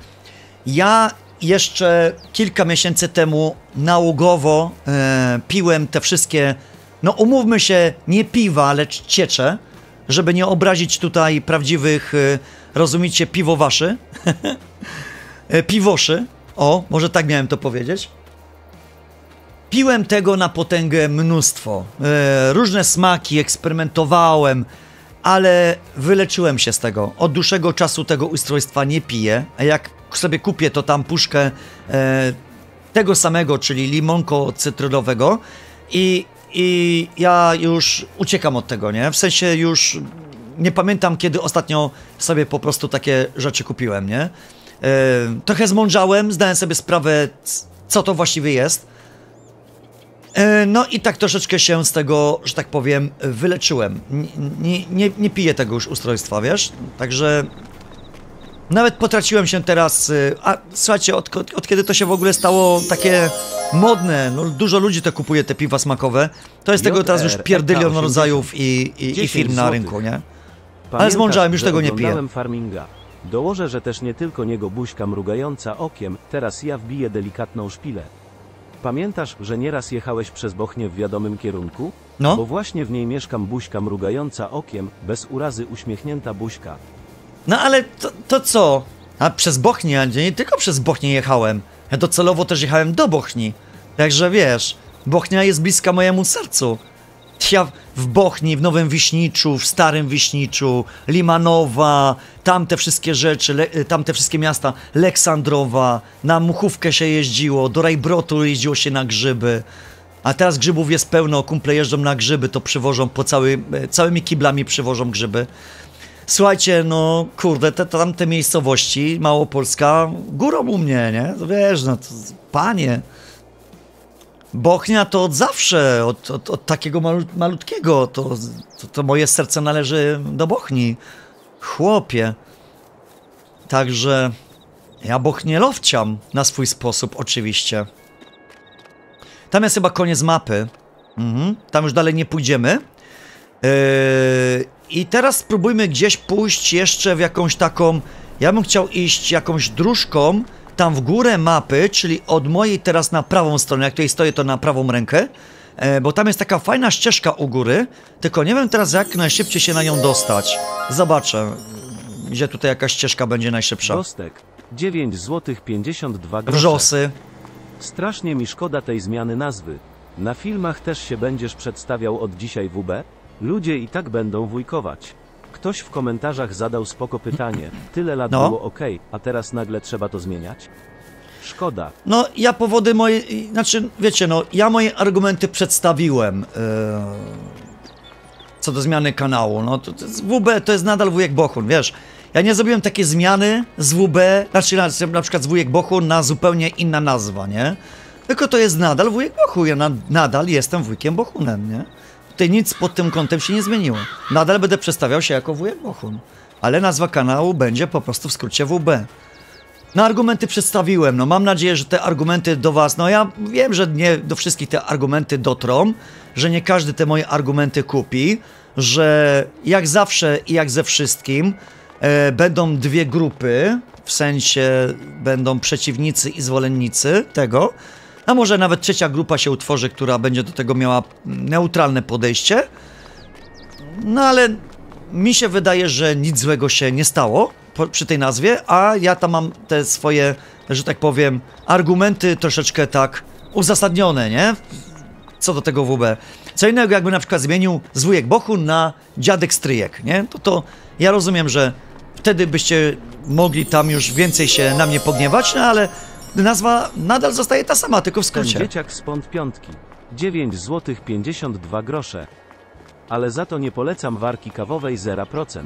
Ja jeszcze kilka miesięcy temu nałogowo e, piłem te wszystkie, no umówmy się, nie piwa, lecz ciecze, żeby nie obrazić tutaj prawdziwych, e, piwowaszy. E, Piwoszy. O, może tak miałem to powiedzieć. Piłem tego na potęgę mnóstwo. E, różne smaki, eksperymentowałem, ale wyleczyłem się z tego. Od dłuższego czasu tego ustrojstwa nie piję, a jak sobie kupię, to tam puszkę e, tego samego, czyli limonko cytrynowego i, i ja już uciekam od tego, nie? W sensie już nie pamiętam, kiedy ostatnio sobie po prostu takie rzeczy kupiłem, nie? E, trochę zmądrzałem, zdałem sobie sprawę, co to właściwie jest. E, No i tak troszeczkę się z tego, że tak powiem, wyleczyłem. Nie, nie, nie, piję tego już ustrojstwa, wiesz? Także nawet potraciłem się teraz. y, A słuchajcie, od, od, od kiedy to się w ogóle stało takie modne, no dużo ludzi to kupuje te piwa smakowe, to jest tego teraz już pierdylion 80. rodzajów i, i, i 10 firm na rynku, nie? Pamiętasz, zmądrzałem, już tego nie piję. farminga. Dołożę, że też nie tylko niego buźka mrugająca okiem, teraz ja wbiję delikatną szpilę. Pamiętasz, że nieraz jechałeś przez Bochnię w wiadomym kierunku? No. Bo właśnie w niej mieszkam buźka mrugająca okiem, bez urazy uśmiechnięta buźka. No ale to, to co? A przez Bochnię, a nie tylko przez Bochnię jechałem. Ja docelowo też jechałem do Bochni. Także wiesz, Bochnia jest bliska mojemu sercu. Ja w Bochni, w Nowym Wiśniczu, w Starym Wiśniczu, Limanowa, tamte wszystkie rzeczy, le, tamte wszystkie miasta, Leksandrowa, na Muchówkę się jeździło, do Rajbrotu jeździło się na grzyby. A teraz grzybów jest pełno, kumple jeżdżą na grzyby, to przywożą po cały, e, całymi kiblami przywożą grzyby. Słuchajcie, no kurde, te te tamte miejscowości, Małopolska, górą u mnie, nie? Wiesz, no to, panie. Bochnia to od zawsze, od, od, od takiego malu, malutkiego, to, to, to moje serce należy do Bochni. Chłopie. Także ja Bochnię lowciam na swój sposób, oczywiście. Tam jest chyba koniec mapy. Mhm. Tam już dalej nie pójdziemy. Yy, I teraz spróbujmy gdzieś pójść jeszcze w jakąś taką. Ja bym chciał iść jakąś dróżką tam w górę mapy, czyli od mojej teraz na prawą stronę, jak tutaj stoję, to na prawą rękę. E, bo tam jest taka fajna ścieżka u góry, tylko nie wiem teraz jak najszybciej się na nią dostać. Zobaczę, gdzie tutaj jakaś ścieżka będzie najszybsza. Gostek. 9 zł 52 grosze. Wrzosy. Strasznie mi szkoda tej zmiany nazwy. Na filmach też się będziesz przedstawiał od dzisiaj WB? Ludzie i tak będą wujkować. Ktoś w komentarzach zadał spoko pytanie. Tyle lat No. było ok, a teraz nagle trzeba to zmieniać? Szkoda. No, ja powody moje, znaczy, wiecie, no, ja moje argumenty przedstawiłem e, co do zmiany kanału. No, to, to WB to jest nadal wujek Bochun, wiesz. Ja nie zrobiłem takie zmiany z WB, znaczy na, na przykład z wujek Bochun na zupełnie inna nazwa, nie? Tylko to jest nadal wujek Bochun, ja na, nadal jestem wujkiem Bochunem, nie? Tutaj nic pod tym kątem się nie zmieniło. Nadal będę przedstawiał się jako wujek Bochun. Ale nazwa kanału będzie po prostu w skrócie WB. No argumenty przedstawiłem, no mam nadzieję, że te argumenty do was, no ja wiem, że nie do wszystkich te argumenty dotrą, że nie każdy te moje argumenty kupi, że jak zawsze i jak ze wszystkim e, będą dwie grupy, w sensie będą przeciwnicy i zwolennicy tego, a może nawet trzecia grupa się utworzy, która będzie do tego miała neutralne podejście. No ale mi się wydaje, że nic złego się nie stało przy tej nazwie, a ja tam mam te swoje, że tak powiem, argumenty troszeczkę tak uzasadnione, nie? Co do tego WB. Co innego jakby na przykład zmienił z wujek Bochun na dziadek stryjek, nie? To to ja rozumiem, że wtedy byście mogli tam już więcej się na mnie pogniewać, no ale nazwa nadal zostaje ta sama, tylko w Ten skrócie. dzieciak z pąd piątki. 9 zł 52 grosze. Ale za to nie polecam warki kawowej 0%.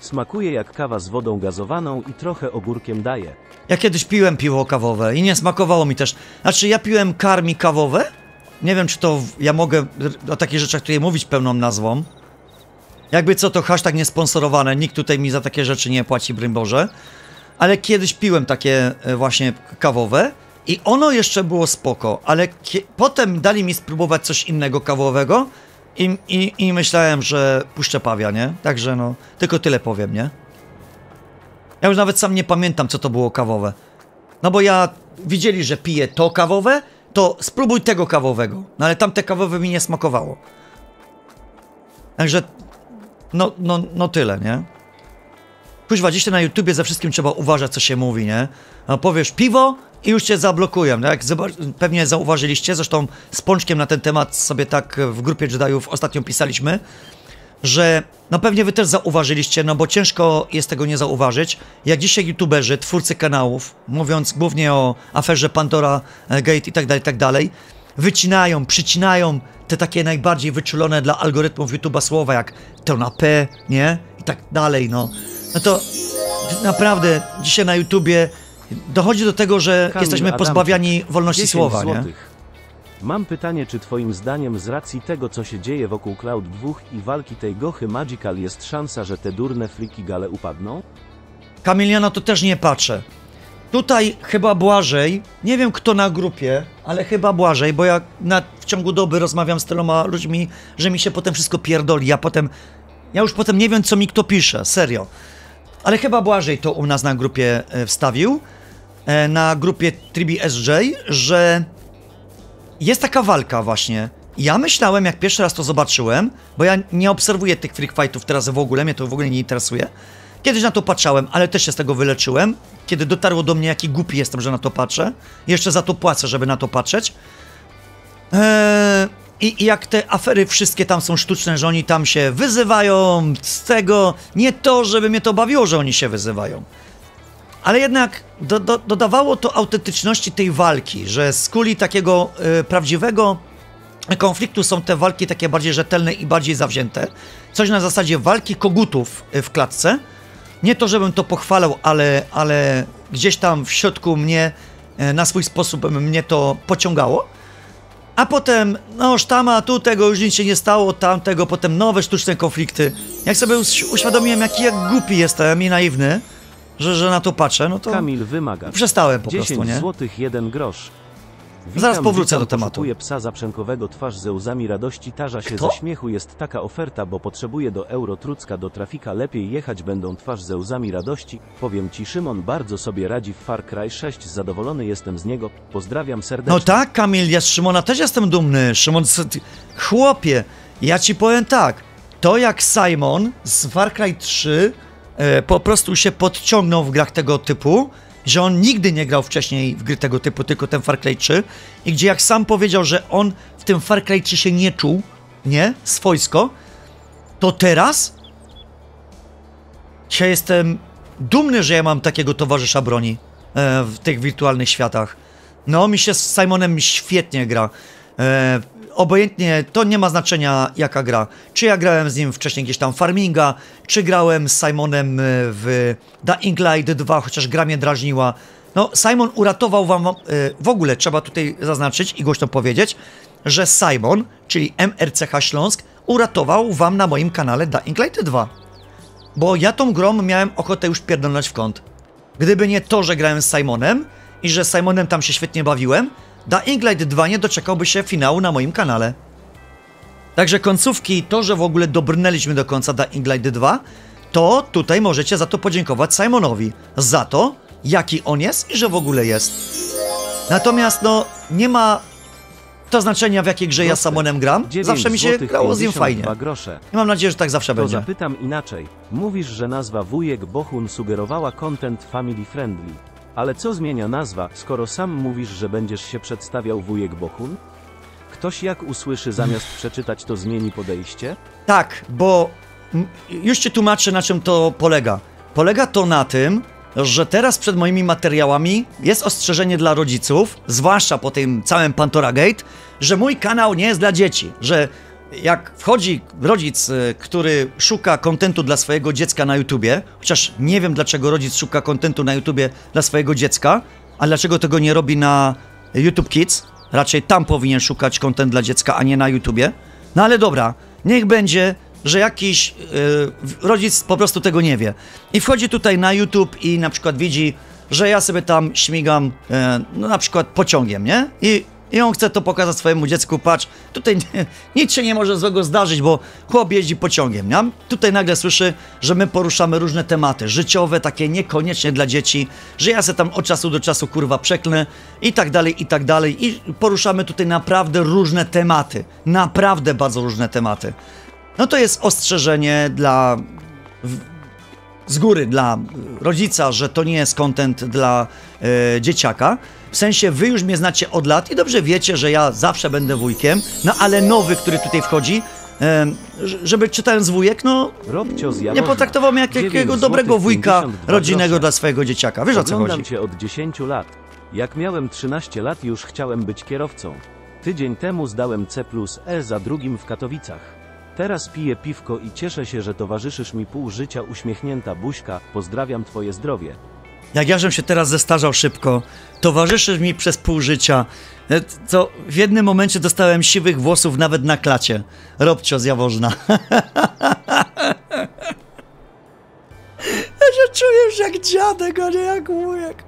Smakuje jak kawa z wodą gazowaną i trochę ogórkiem daje. Ja kiedyś piłem piwo kawowe i nie smakowało mi też. Znaczy, ja piłem karmi kawowe. Nie wiem, czy to ja mogę o takich rzeczach tutaj mówić pełną nazwą. Jakby co, to hashtag niesponsorowane. Nikt tutaj mi za takie rzeczy nie płaci, broń Boże. Ale kiedyś piłem takie e, właśnie kawowe i ono jeszcze było spoko, ale potem dali mi spróbować coś innego kawowego i, i, i myślałem, że puszczę pawia, nie? Także no, tylko tyle powiem, nie? Ja już nawet sam nie pamiętam, co to było kawowe. No bo ja widzieli, że piję to kawowe, to spróbuj tego kawowego. No ale tamte kawowe mi nie smakowało. Także, no, no, no tyle, nie? Kuźwa, dziś na YouTubie ze wszystkim trzeba uważać, co się mówi, nie? No, powiesz piwo i już cię zablokują. Zobac- pewnie zauważyliście, zresztą z Pączkiem na ten temat sobie tak w grupie Jediów ostatnio pisaliśmy, że no pewnie wy też zauważyliście, no bo ciężko jest tego nie zauważyć, jak dzisiaj youtuberzy, twórcy kanałów, mówiąc głównie o aferze Pandora e, Gate i tak dalej, tak dalej, wycinają, przycinają te takie najbardziej wyczulone dla algorytmów YouTube'a słowa, jak to na P, nie? Tak dalej, no. No to naprawdę dzisiaj na YouTubie dochodzi do tego, że Kamil jesteśmy Adamczyk. pozbawiani wolności 10 słowa, nie? złotych. Mam pytanie, czy twoim zdaniem z racji tego, co się dzieje wokół Cloud 2 i walki tej gochy Magical jest szansa, że te durne friki gale upadną? Kamiliana to też nie patrzę. Tutaj chyba Błażej, nie wiem kto na grupie, ale chyba Błażej, bo ja na, w ciągu doby rozmawiam z tyloma ludźmi, że mi się potem wszystko pierdoli, ja potem, ja już potem nie wiem co mi kto pisze, serio. Ale chyba Błażej to u nas na grupie e, wstawił, e, na grupie Tribi SJ, że jest taka walka właśnie. Ja myślałem, jak pierwszy raz to zobaczyłem, bo ja nie obserwuję tych freak fightów teraz w ogóle, mnie to w ogóle nie interesuje. Kiedyś na to patrzałem, ale też się z tego wyleczyłem. Kiedy dotarło do mnie, jaki głupi jestem, że na to patrzę. Jeszcze za to płacę, żeby na to patrzeć. Eee, I i jak te afery wszystkie tam są sztuczne, że oni tam się wyzywają z tego. Nie to, żeby mnie to bawiło, że oni się wyzywają. Ale jednak do, do, dodawało to autentyczności tej walki, że z kuli takiego e, prawdziwego konfliktu są te walki takie bardziej rzetelne i bardziej zawzięte. Coś na zasadzie walki kogutów e, w klatce. Nie to, żebym to pochwalał, ale, ale gdzieś tam w środku mnie e, na swój sposób mnie to pociągało. A potem, no sztama, tu tego już nic się nie stało, tamtego, potem nowe sztuczne konflikty. Jak sobie uświadomiłem, jaki jak głupi jestem i naiwny, że, że na to patrzę, no to Kamil wymaga. przestałem po 10 prostu, nie? złotych 1 grosz. Witam, Zaraz powrócę do tematu. Poszukuję psa zaprzęgowego twarz ze łzami radości, tarza się Kto? ze śmiechu, jest taka oferta, bo potrzebuję do Eurotrucka do trafika, lepiej jechać będą twarz ze łzami radości. Powiem ci, Szymon bardzo sobie radzi w Far Cry 6, zadowolony jestem z niego, pozdrawiam serdecznie. No tak, Kamil, ja z Szymona też jestem dumny. Szymon, chłopie, ja ci powiem tak. To jak Simon z Far Cry 3 e, po prostu się podciągnął w grach tego typu, że on nigdy nie grał wcześniej w gry tego typu, tylko ten Far Cry 3 i gdzie jak sam powiedział, że on w tym Far Cry 3 się nie czuł, nie, swojsko, to teraz ja jestem dumny, że ja mam takiego towarzysza broni e, w tych wirtualnych światach. No, mi się z Simonem świetnie gra. Obojętnie, to nie ma znaczenia jaka gra. Czy ja grałem z nim wcześniej gdzieś tam farminga, czy grałem z Simonem e, w Dying Light 2, chociaż gra mnie drażniła. No, Simon uratował wam, e, w ogóle trzeba tutaj zaznaczyć i głośno powiedzieć, że Simon, czyli MRCH Śląsk, uratował wam na moim kanale Dying Light 2. Bo ja tą grą miałem ochotę już pierdolnąć w kąt. Gdyby nie to, że grałem z Simonem i że z Simonem tam się świetnie bawiłem, Dying Light 2 nie doczekałby się finału na moim kanale. Także końcówki, to, że w ogóle dobrnęliśmy do końca Dying Light 2, to tutaj możecie za to podziękować Simonowi. Za to, jaki on jest i że w ogóle jest. Natomiast no, nie ma to znaczenia w jakiej grze ja Proste. Samonem gram. 9 Zawsze mi się grało z nim 52 fajnie. grosze. I mam nadzieję, że tak zawsze To będzie. zapytam inaczej. Mówisz, że nazwa wujek Bohun sugerowała content family friendly. Ale co zmienia nazwa, skoro sam mówisz, że będziesz się przedstawiał wujek Bohun? Ktoś jak usłyszy zamiast przeczytać to zmieni podejście? Tak, bo już ci tłumaczę, na czym to polega. Polega to na tym, że teraz przed moimi materiałami jest ostrzeżenie dla rodziców, zwłaszcza po tym całym Pantora Gate, że mój kanał nie jest dla dzieci, że jak wchodzi rodzic, y, który szuka kontentu dla swojego dziecka na YouTubie, chociaż nie wiem dlaczego rodzic szuka kontentu na YouTubie dla swojego dziecka, a dlaczego tego nie robi na YouTube Kids, raczej tam powinien szukać kontent dla dziecka, a nie na YouTubie. No ale dobra, niech będzie, że jakiś yy, rodzic po prostu tego nie wie. I wchodzi tutaj na YouTube i na przykład widzi, że ja sobie tam śmigam, e, no na przykład pociągiem, nie? I, I on chce to pokazać swojemu dziecku, patrz, tutaj nic się nie może złego zdarzyć, bo chłop jeździ pociągiem, nie? Tutaj nagle słyszy, że my poruszamy różne tematy, życiowe, takie niekoniecznie dla dzieci, że ja se tam od czasu do czasu kurwa przeklnę i tak dalej, i tak dalej. I poruszamy tutaj naprawdę różne tematy, naprawdę bardzo różne tematy. No to jest ostrzeżenie dla z góry dla rodzica, że to nie jest content dla e, dzieciaka. W sensie wy już mnie znacie od lat i dobrze wiecie, że ja zawsze będę wujkiem, no ale nowy, który tutaj wchodzi, e, żeby czytając wujek, no nie potraktował mnie jak 9 jakiego dobrego wujka 52 rodzinnego dla swojego dzieciaka. Wiesz o co chodzi? cię od 10 lat. Jak miałem 13 lat już chciałem być kierowcą. Tydzień temu zdałem C plus E za drugim w Katowicach. Teraz piję piwko i cieszę się, że towarzyszysz mi pół życia uśmiechnięta buźka. Pozdrawiam twoje zdrowie. Jak ja żem się teraz zestarzał szybko, towarzyszysz mi przez pół życia, e, to w jednym momencie dostałem siwych włosów nawet na klacie. Robcio z Jaworzna. Ja się czuję już jak dziadek, a nie jak wujek.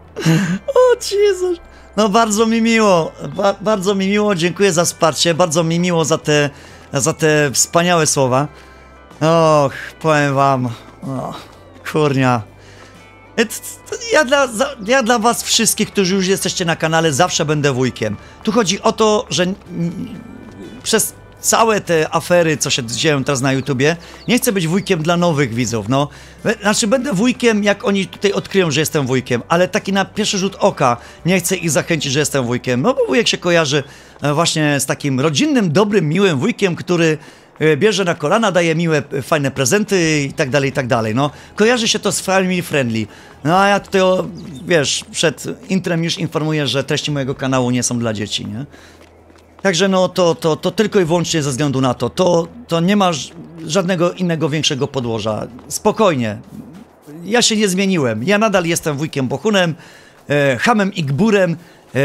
O Jezus. No bardzo mi miło, ba bardzo mi miło, dziękuję za wsparcie, bardzo mi miło za te, za te wspaniałe słowa. Och, powiem wam, o, kurnia. E, Ja dla, ja dla was wszystkich, którzy już jesteście na kanale, zawsze będę wujkiem. Tu chodzi o to, że przez całe te afery, co się dzieją teraz na YouTubie, nie chcę być wujkiem dla nowych widzów, no. Znaczy, będę wujkiem, jak oni tutaj odkryją, że jestem wujkiem, ale taki na pierwszy rzut oka nie chcę ich zachęcić, że jestem wujkiem, no bo wujek się kojarzy e, właśnie z takim rodzinnym, dobrym, miłym wujkiem, który bierze na kolana, daje miłe, e, fajne prezenty i tak dalej, i tak dalej, no. Kojarzy się to z family friendly. No a ja tutaj, o, wiesz, przed intrem już informuję, że treści mojego kanału nie są dla dzieci, nie? Także no to, to, to tylko i wyłącznie ze względu na to. To, to nie ma żadnego innego większego podłoża. Spokojnie. Ja się nie zmieniłem. Ja nadal jestem wujkiem Bochunem, e, hamem i gburem, e,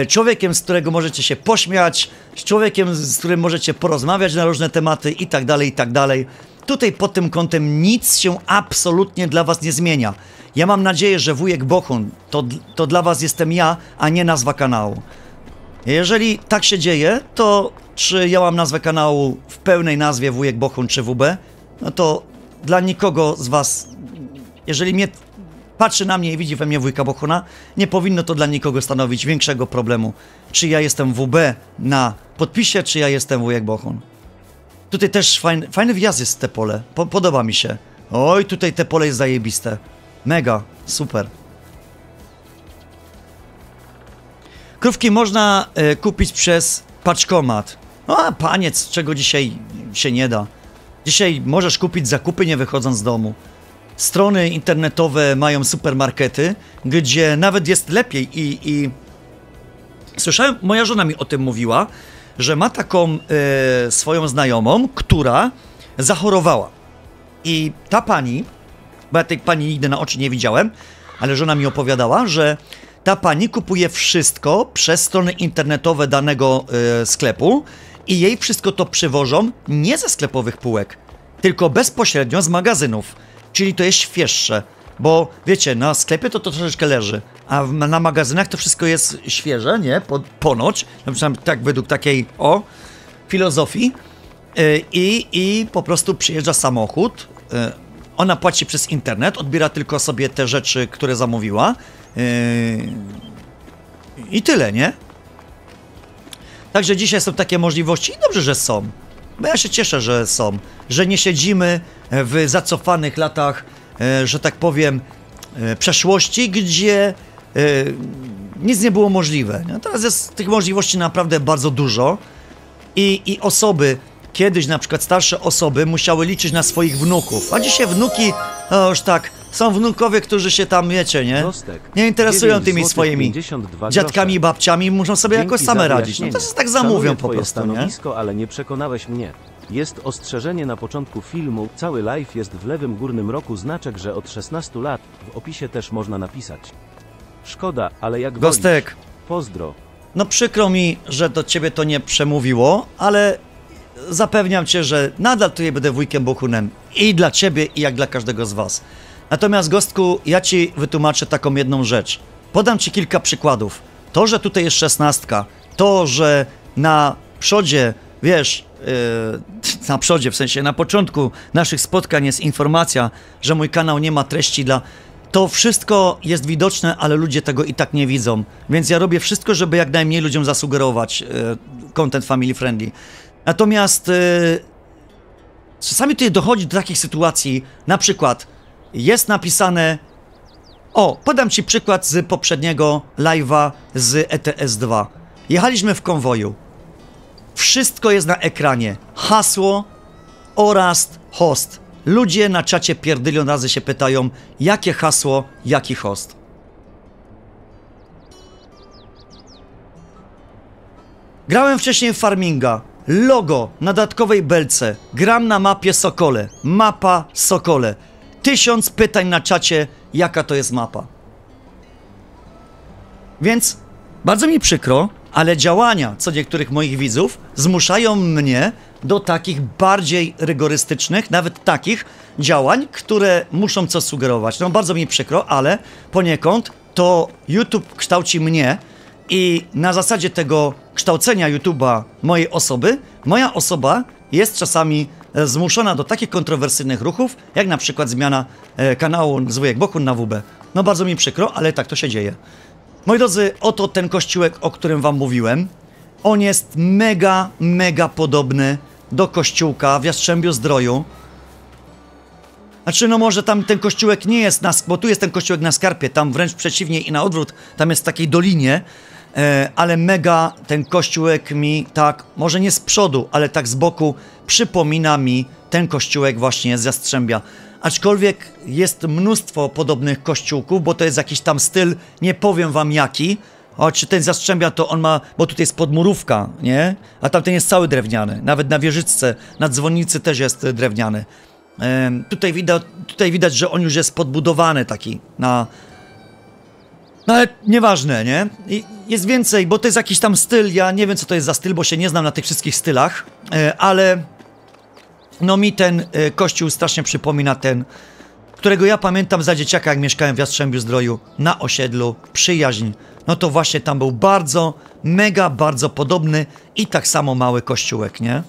człowiekiem, z którego możecie się pośmiać, z człowiekiem, z którym możecie porozmawiać na różne tematy i tak dalej, i tak dalej. Tutaj pod tym kątem nic się absolutnie dla was nie zmienia. Ja mam nadzieję, że wujek Bochun to, to dla was jestem ja, a nie nazwa kanału. Jeżeli tak się dzieje, to czy ja mam nazwę kanału w pełnej nazwie Wujek Bochun czy WB, no to dla nikogo z was, jeżeli mnie patrzy na mnie i widzi we mnie wujka Bochuna, nie powinno to dla nikogo stanowić większego problemu, czy ja jestem WB na podpisie, czy ja jestem wujek Bochun. Tutaj też fajny, fajny wjazd jest te pole, po, podoba mi się. Oj, tutaj te pole jest zajebiste. Mega, super. Krówki można e, kupić przez paczkomat. No a paniec, czego dzisiaj się nie da. Dzisiaj możesz kupić zakupy nie wychodząc z domu. Strony internetowe mają supermarkety, gdzie nawet jest lepiej i, i... Słyszałem, moja żona mi o tym mówiła, że ma taką e, swoją znajomą, która zachorowała. I ta pani, bo ja tej pani nigdy na oczy nie widziałem, ale żona mi opowiadała, że ta pani kupuje wszystko przez strony internetowe danego e, sklepu i jej wszystko to przywożą nie ze sklepowych półek, tylko bezpośrednio z magazynów. Czyli to jest świeższe. Bo wiecie, na sklepie to to troszeczkę leży, a na magazynach to wszystko jest świeże, nie? Po, ponoć, no przynajmniej tak według takiej, o, filozofii. Y, I, I po prostu przyjeżdża samochód. y, Ona płaci przez internet, odbiera tylko sobie te rzeczy, które zamówiła. y, I tyle, nie? Także dzisiaj są takie możliwości i dobrze, że są. Bo ja się cieszę, że są. Że nie siedzimy w zacofanych latach, e, że tak powiem, e, przeszłości, gdzie e, nic nie było możliwe. Teraz jest tych możliwości naprawdę bardzo dużo i, i osoby, kiedyś na przykład starsze osoby musiały liczyć na swoich wnuków, a dzisiaj wnuki, no już tak, są wnukowie, którzy się tam, wiecie, nie? Nie interesują 9 tymi swoimi 52 dziadkami i babciami, muszą sobie jakoś same radzić. No to jest tak zamówią po prostu, nie? ale nie przekonałeś mnie. Jest ostrzeżenie na początku filmu, cały live jest w lewym górnym rogu znaczek, że od 16 lat. W opisie też można napisać. Szkoda, ale jak Gostek, wolisz. Pozdro. no przykro mi, że do ciebie to nie przemówiło, ale zapewniam cię, że nadal tutaj będę wujkiem Bohunem i dla ciebie, i jak dla każdego z was. Natomiast, Gostku, ja ci wytłumaczę taką jedną rzecz. Podam ci kilka przykładów. To, że tutaj jest szesnastka, to, że na przodzie, wiesz, yy, na przodzie, w sensie na początku naszych spotkań jest informacja, że mój kanał nie ma treści dla... To wszystko jest widoczne, ale ludzie tego i tak nie widzą. Więc ja robię wszystko, żeby jak najmniej ludziom zasugerować yy, content family friendly. Natomiast yy, czasami tutaj dochodzi do takich sytuacji, na przykład jest napisane o, podam ci przykład z poprzedniego live'a z ETS2. Jechaliśmy w konwoju. Wszystko jest na ekranie. Hasło oraz host. Ludzie na czacie pierdylion razy się pytają, jakie hasło, jaki host. Grałem wcześniej w Farminga. Logo na dodatkowej belce. Gram na mapie Sokole. Mapa Sokole. Tysiąc pytań na czacie, jaka to jest mapa. Więc bardzo mi przykro, ale działania co niektórych moich widzów zmuszają mnie do takich bardziej rygorystycznych, nawet takich działań, które muszą coś sugerować. No bardzo mi przykro, ale poniekąd to YouTube kształci mnie i na zasadzie tego kształcenia YouTube'a mojej osoby, moja osoba jest czasami zmuszona do takich kontrowersyjnych ruchów, jak na przykład zmiana e, kanału z Wujek Bohun na WB. No bardzo mi przykro, ale tak to się dzieje. Moi drodzy, oto ten kościółek, o którym wam mówiłem. On jest mega, mega podobny do kościółka w Jastrzębiu Zdroju. Znaczy, no może tam ten kościółek nie jest na, bo tu jest ten kościółek na skarpie, tam wręcz przeciwnie i na odwrót, tam jest w takiej dolinie, e, ale mega ten kościółek mi tak, może nie z przodu, ale tak z boku przypomina mi ten kościółek właśnie z Jastrzębia. Aczkolwiek jest mnóstwo podobnych kościółków, bo to jest jakiś tam styl, nie powiem wam jaki, czy ten z Jastrzębia to on ma, bo tutaj jest podmurówka, nie? A tamten jest cały drewniany. Nawet na wieżyczce, na dzwonnicy też jest e, drewniany. Em, tutaj, widać, tutaj widać, że on już jest podbudowany taki na... No ale nieważne, nie? I jest więcej, bo to jest jakiś tam styl, ja nie wiem co to jest za styl, bo się nie znam na tych wszystkich stylach, e, ale no mi ten e, kościół strasznie przypomina ten, którego ja pamiętam za dzieciaka, jak mieszkałem w Jastrzębiu Zdroju, na osiedlu, przyjaźń. No to właśnie tam był bardzo, mega, bardzo podobny i tak samo mały kościółek, nie?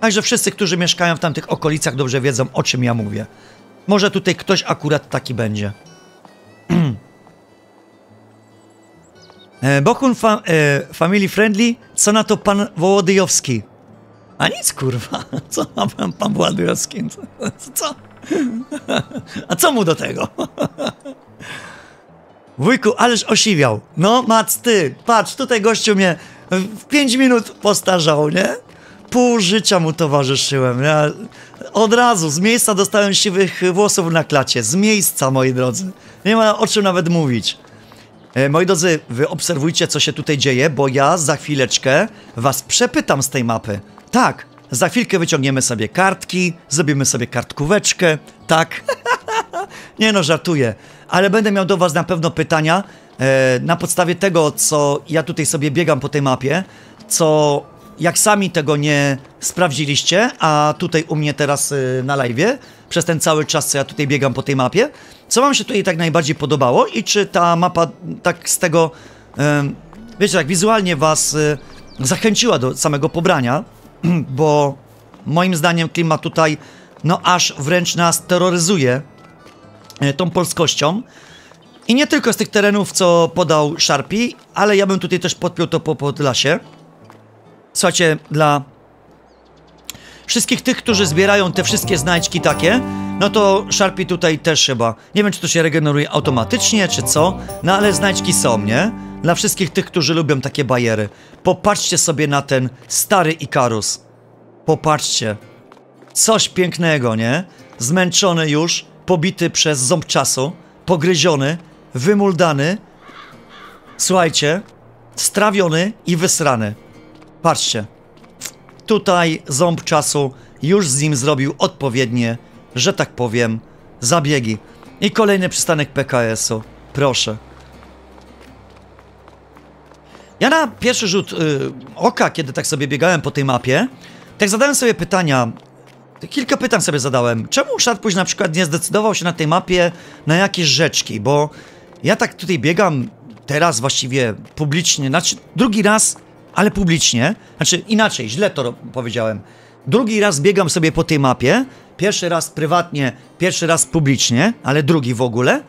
Także wszyscy, którzy mieszkają w tamtych okolicach, dobrze wiedzą, o czym ja mówię. Może tutaj ktoś akurat taki będzie. e, Bohun fa e, Family Friendly, co na to pan Wołodyjowski? A nic, kurwa. Co ma pan, pan Wołodyjowski? Co? A co mu do tego? Wujku, ależ osiwiał. No, Mac, ty, patrz, tutaj gościu mnie w 5 minut postarzał, nie? Pół życia mu towarzyszyłem. Ja od razu, z miejsca dostałem siwych włosów na klacie. Z miejsca, moi drodzy. Nie ma o czym nawet mówić. E, moi drodzy, wy obserwujcie, co się tutaj dzieje, bo ja za chwileczkę was przepytam z tej mapy. Tak, za chwilkę wyciągniemy sobie kartki, zrobimy sobie kartkóweczkę, tak. Nie no, żartuję, ale będę miał do Was na pewno pytania e, na podstawie tego, co ja tutaj sobie biegam po tej mapie, co jak sami tego nie sprawdziliście, a tutaj u mnie teraz y, na live, przez ten cały czas, co ja tutaj biegam po tej mapie, co Wam się tutaj tak najbardziej podobało i czy ta mapa tak z tego, em, wiecie, tak wizualnie Was y, zachęciła do samego pobrania, bo moim zdaniem klimat tutaj, no aż wręcz nas terroryzuje tą polskością. I nie tylko z tych terenów, co podał Sharpie, ale ja bym tutaj też podpiął to po Podlasie. Słuchajcie, dla wszystkich tych, którzy zbierają te wszystkie znajdźki takie, no to Sharpie tutaj też chyba. Nie wiem, czy to się regeneruje automatycznie, czy co, no ale znajdźki są, nie? Dla wszystkich tych, którzy lubią takie bajery. Popatrzcie sobie na ten stary Ikarus. Popatrzcie. Coś pięknego, nie? Zmęczony już, pobity przez ząb czasu, pogryziony, wymuldany. Słuchajcie, strawiony i wysrany. Patrzcie. Tutaj ząb czasu już z nim zrobił odpowiednie, że tak powiem, zabiegi. I kolejny przystanek PKS-u. Proszę. Ja na pierwszy rzut y, oka, kiedy tak sobie biegałem po tej mapie, tak zadałem sobie pytania. Kilka pytań sobie zadałem. Czemu Szarpuś na przykład nie zdecydował się na tej mapie na jakieś rzeczki? Bo ja tak tutaj biegam teraz właściwie publicznie, znaczy drugi raz, ale publicznie. Znaczy inaczej, źle to powiedziałem. Drugi raz biegam sobie po tej mapie. Pierwszy raz prywatnie, pierwszy raz publicznie, ale drugi w ogóle.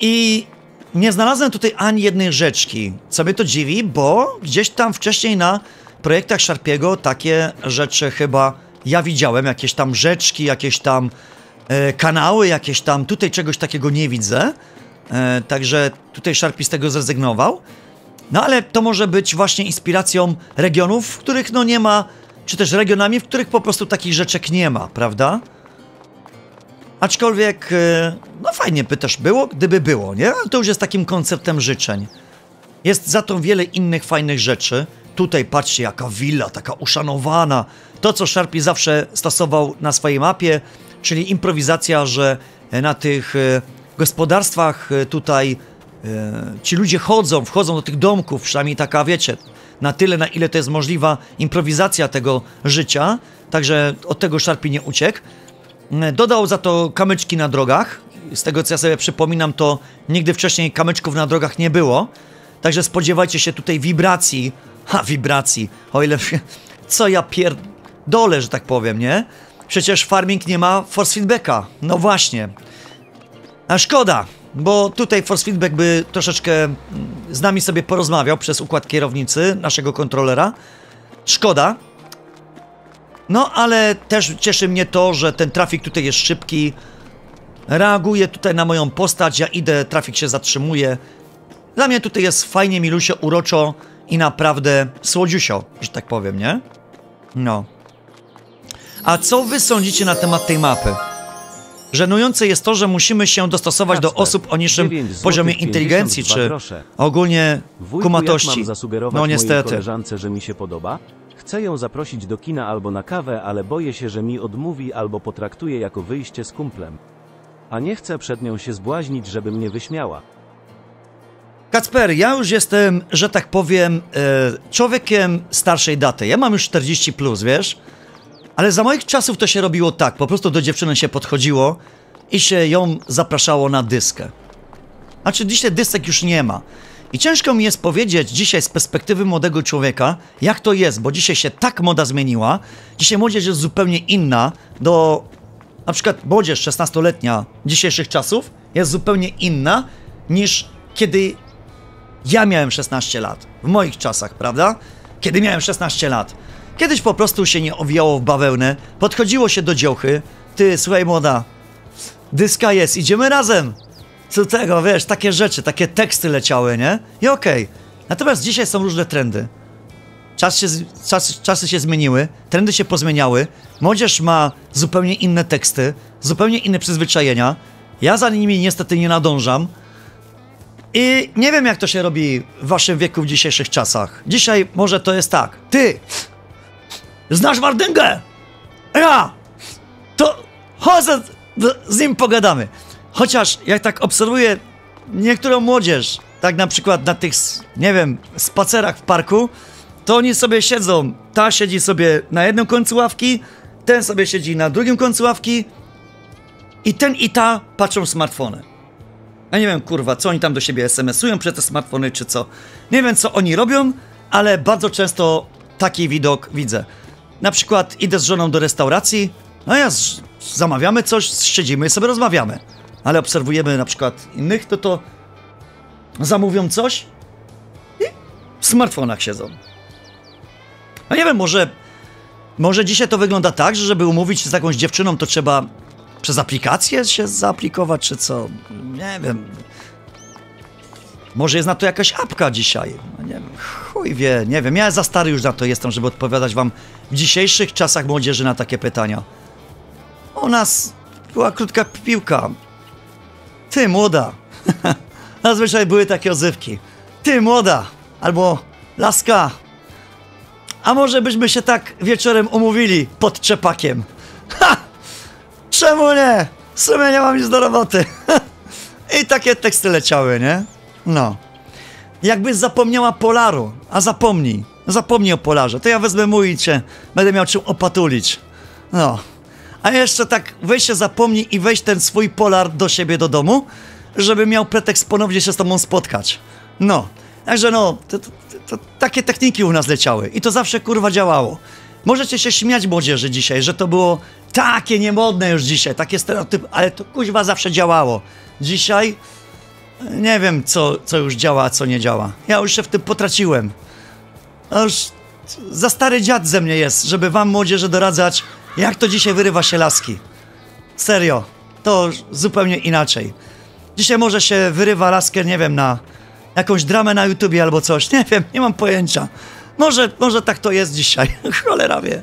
I nie znalazłem tutaj ani jednej rzeczki. Co mnie to dziwi, bo gdzieś tam wcześniej na projektach Sharpiego takie rzeczy chyba ja widziałem. Jakieś tam rzeczki, jakieś tam e, kanały, jakieś tam. Tutaj czegoś takiego nie widzę. E, także tutaj Sharpie z tego zrezygnował. No ale to może być właśnie inspiracją regionów, w których no nie ma, czy też regionami, w których po prostu takich rzeczek nie ma, prawda? Aczkolwiek, e, no fajnie by też było, gdyby było, nie? Ale to już jest takim konceptem życzeń. Jest za to wiele innych fajnych rzeczy. Tutaj patrzcie, jaka willa, taka uszanowana. To, co Sharpie zawsze stosował na swojej mapie, czyli improwizacja, że na tych e, gospodarstwach e, tutaj ci ludzie chodzą, wchodzą do tych domków, przynajmniej taka, wiecie, na tyle, na ile to jest możliwa improwizacja tego życia. Także od tego Sharpie nie uciekł. E, Dodał za to kamyczki na drogach. Z tego co ja sobie przypominam, to nigdy wcześniej kamyczków na drogach nie było. Także spodziewajcie się tutaj wibracji. Ha, wibracji. O ile. Co ja pierdolę, że tak powiem, nie? Przecież farming nie ma force feedbacka. No właśnie. A szkoda, bo tutaj force feedback by troszeczkę mm, z nami sobie porozmawiał przez układ kierownicy naszego kontrolera. Szkoda, no, ale też cieszy mnie to, że ten trafik tutaj jest szybki. Reaguje tutaj na moją postać, ja idę, trafik się zatrzymuje. Dla mnie tutaj jest fajnie, milusio, uroczo i naprawdę słodziusio, że tak powiem, nie? No. A co wy sądzicie na temat tej mapy? Żenujące jest to, że musimy się dostosować do osób o niższym 9 złotych poziomie inteligencji, 52 czy ogólnie Wujku, kumatości. No niestety. koleżance, że mi się podoba? Chcę ją zaprosić do kina albo na kawę, ale boję się, że mi odmówi albo potraktuje jako wyjście z kumplem. A nie chcę przed nią się zbłaźnić, żeby mnie wyśmiała. Kacper, ja już jestem, że tak powiem, e, człowiekiem starszej daty. Ja mam już 40 plus, wiesz? Ale za moich czasów to się robiło tak, po prostu do dziewczyny się podchodziło i się ją zapraszało na dyskę. Znaczy dzisiaj dysek już nie ma. I ciężko mi jest powiedzieć dzisiaj z perspektywy młodego człowieka, jak to jest, bo dzisiaj się tak moda zmieniła, dzisiaj młodzież jest zupełnie inna do... Na przykład młodzież 16-letnia dzisiejszych czasów jest zupełnie inna niż kiedy ja miałem 16 lat. W moich czasach, prawda? Kiedy miałem 16 lat. Kiedyś po prostu się nie owijało w bawełnę, podchodziło się do dziołchy. Ty, słuchaj młoda, dyska jest, idziemy razem. Co tego, wiesz, takie rzeczy, takie teksty leciały, nie? I okej. Natomiast dzisiaj są różne trendy. Czas się, czas, czasy się zmieniły, trendy się pozmieniały, młodzież ma zupełnie inne teksty, zupełnie inne przyzwyczajenia. Ja za nimi niestety nie nadążam. I nie wiem, jak to się robi w waszym wieku w dzisiejszych czasach. Dzisiaj może to jest tak. Ty! Znasz Mardyngę? Ja! To chodź z, nim pogadamy. Chociaż jak tak obserwuję niektórą młodzież, tak na przykład na tych, nie wiem, spacerach w parku, to oni sobie siedzą. Ta siedzi sobie na jednym końcu ławki, ten sobie siedzi na drugim końcu ławki i ten i ta patrzą w smartfony. Ja nie wiem, kurwa, co oni tam do siebie SMS-ują przez te smartfony, czy co. Nie wiem, co oni robią, ale bardzo często taki widok widzę. Na przykład idę z żoną do restauracji, a ja z, zamawiamy coś, siedzimy i sobie rozmawiamy. Ale obserwujemy na przykład innych, to to zamówią coś i w smartfonach siedzą. No nie wiem, może, może dzisiaj to wygląda tak, że żeby umówić się z jakąś dziewczyną, to trzeba przez aplikację się zaaplikować, czy co? Nie wiem. Może jest na to jakaś apka dzisiaj. No nie wiem, chuj wie, nie wiem. Ja za stary już na to jestem, żeby odpowiadać wam w dzisiejszych czasach młodzieży na takie pytania. U nas była krótka piłka. Ty, młoda. Zazwyczaj były takie odzywki. Ty, młoda. Albo laska. A może byśmy się tak wieczorem umówili pod czepakiem? Ha! Czemu nie? W sumie nie mam nic do roboty. I takie teksty leciały, nie? No. Jakbyś zapomniała Polaru, a zapomnij, zapomnij o Polarze, to ja wezmę mój i cię będę miał czym opatulić. No. A jeszcze tak weź się zapomnij i weź ten swój Polar do siebie do domu, żeby miał pretekst ponownie się z tobą spotkać. No. Także no, to, to, to, takie techniki u nas leciały i to zawsze kurwa działało. Możecie się śmiać młodzieży dzisiaj, że to było takie niemodne już dzisiaj, takie stereotypy, ale to kuźwa zawsze działało. Dzisiaj nie wiem, co, co już działa, a co nie działa. Ja już się w tym potraciłem. A już za stary dziad ze mnie jest, żeby wam młodzieży doradzać, jak to dzisiaj wyrywa się laski. Serio, to zupełnie inaczej. Dzisiaj może się wyrywa laskę, nie wiem, na jakąś dramę na YouTubie albo coś. Nie wiem, nie mam pojęcia. Może, może tak to jest dzisiaj. Cholera wie.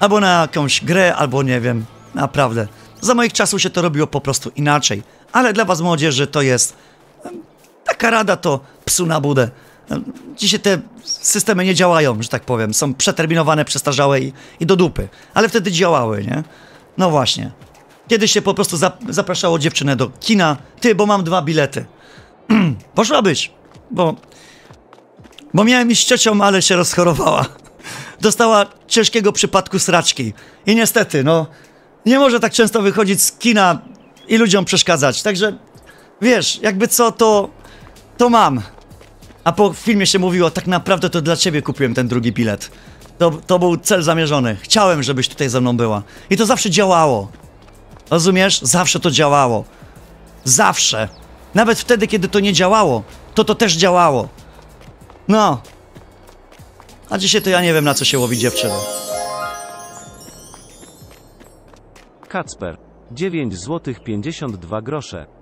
Albo na jakąś grę, albo nie wiem. Naprawdę. Za moich czasów się to robiło po prostu inaczej. Ale dla was młodzieży to jest Taka rada to psu na budę. Dzisiaj te systemy nie działają, że tak powiem. Są przeterminowane, przestarzałe i, i do dupy. Ale wtedy działały, nie? No właśnie. Kiedyś się po prostu zapraszało dziewczynę do kina. Ty, bo mam dwa bilety. Poszłabyś, bo... Bo miałem iść z ciocią, ale się rozchorowała. Dostała ciężkiego przypadku sraczki. I niestety, no... Nie może tak często wychodzić z kina i ludziom przeszkadzać. Także wiesz, jakby co, to, to mam. A po filmie się mówiło, tak naprawdę to dla ciebie kupiłem ten drugi bilet. To, to był cel zamierzony. Chciałem, żebyś tutaj ze mną była. I to zawsze działało. Rozumiesz? Zawsze to działało. Zawsze. Nawet wtedy, kiedy to nie działało, to to też działało. No. A dzisiaj to ja nie wiem, na co się łowi dziewczyna. Kacper. 9 zł 52 grosze.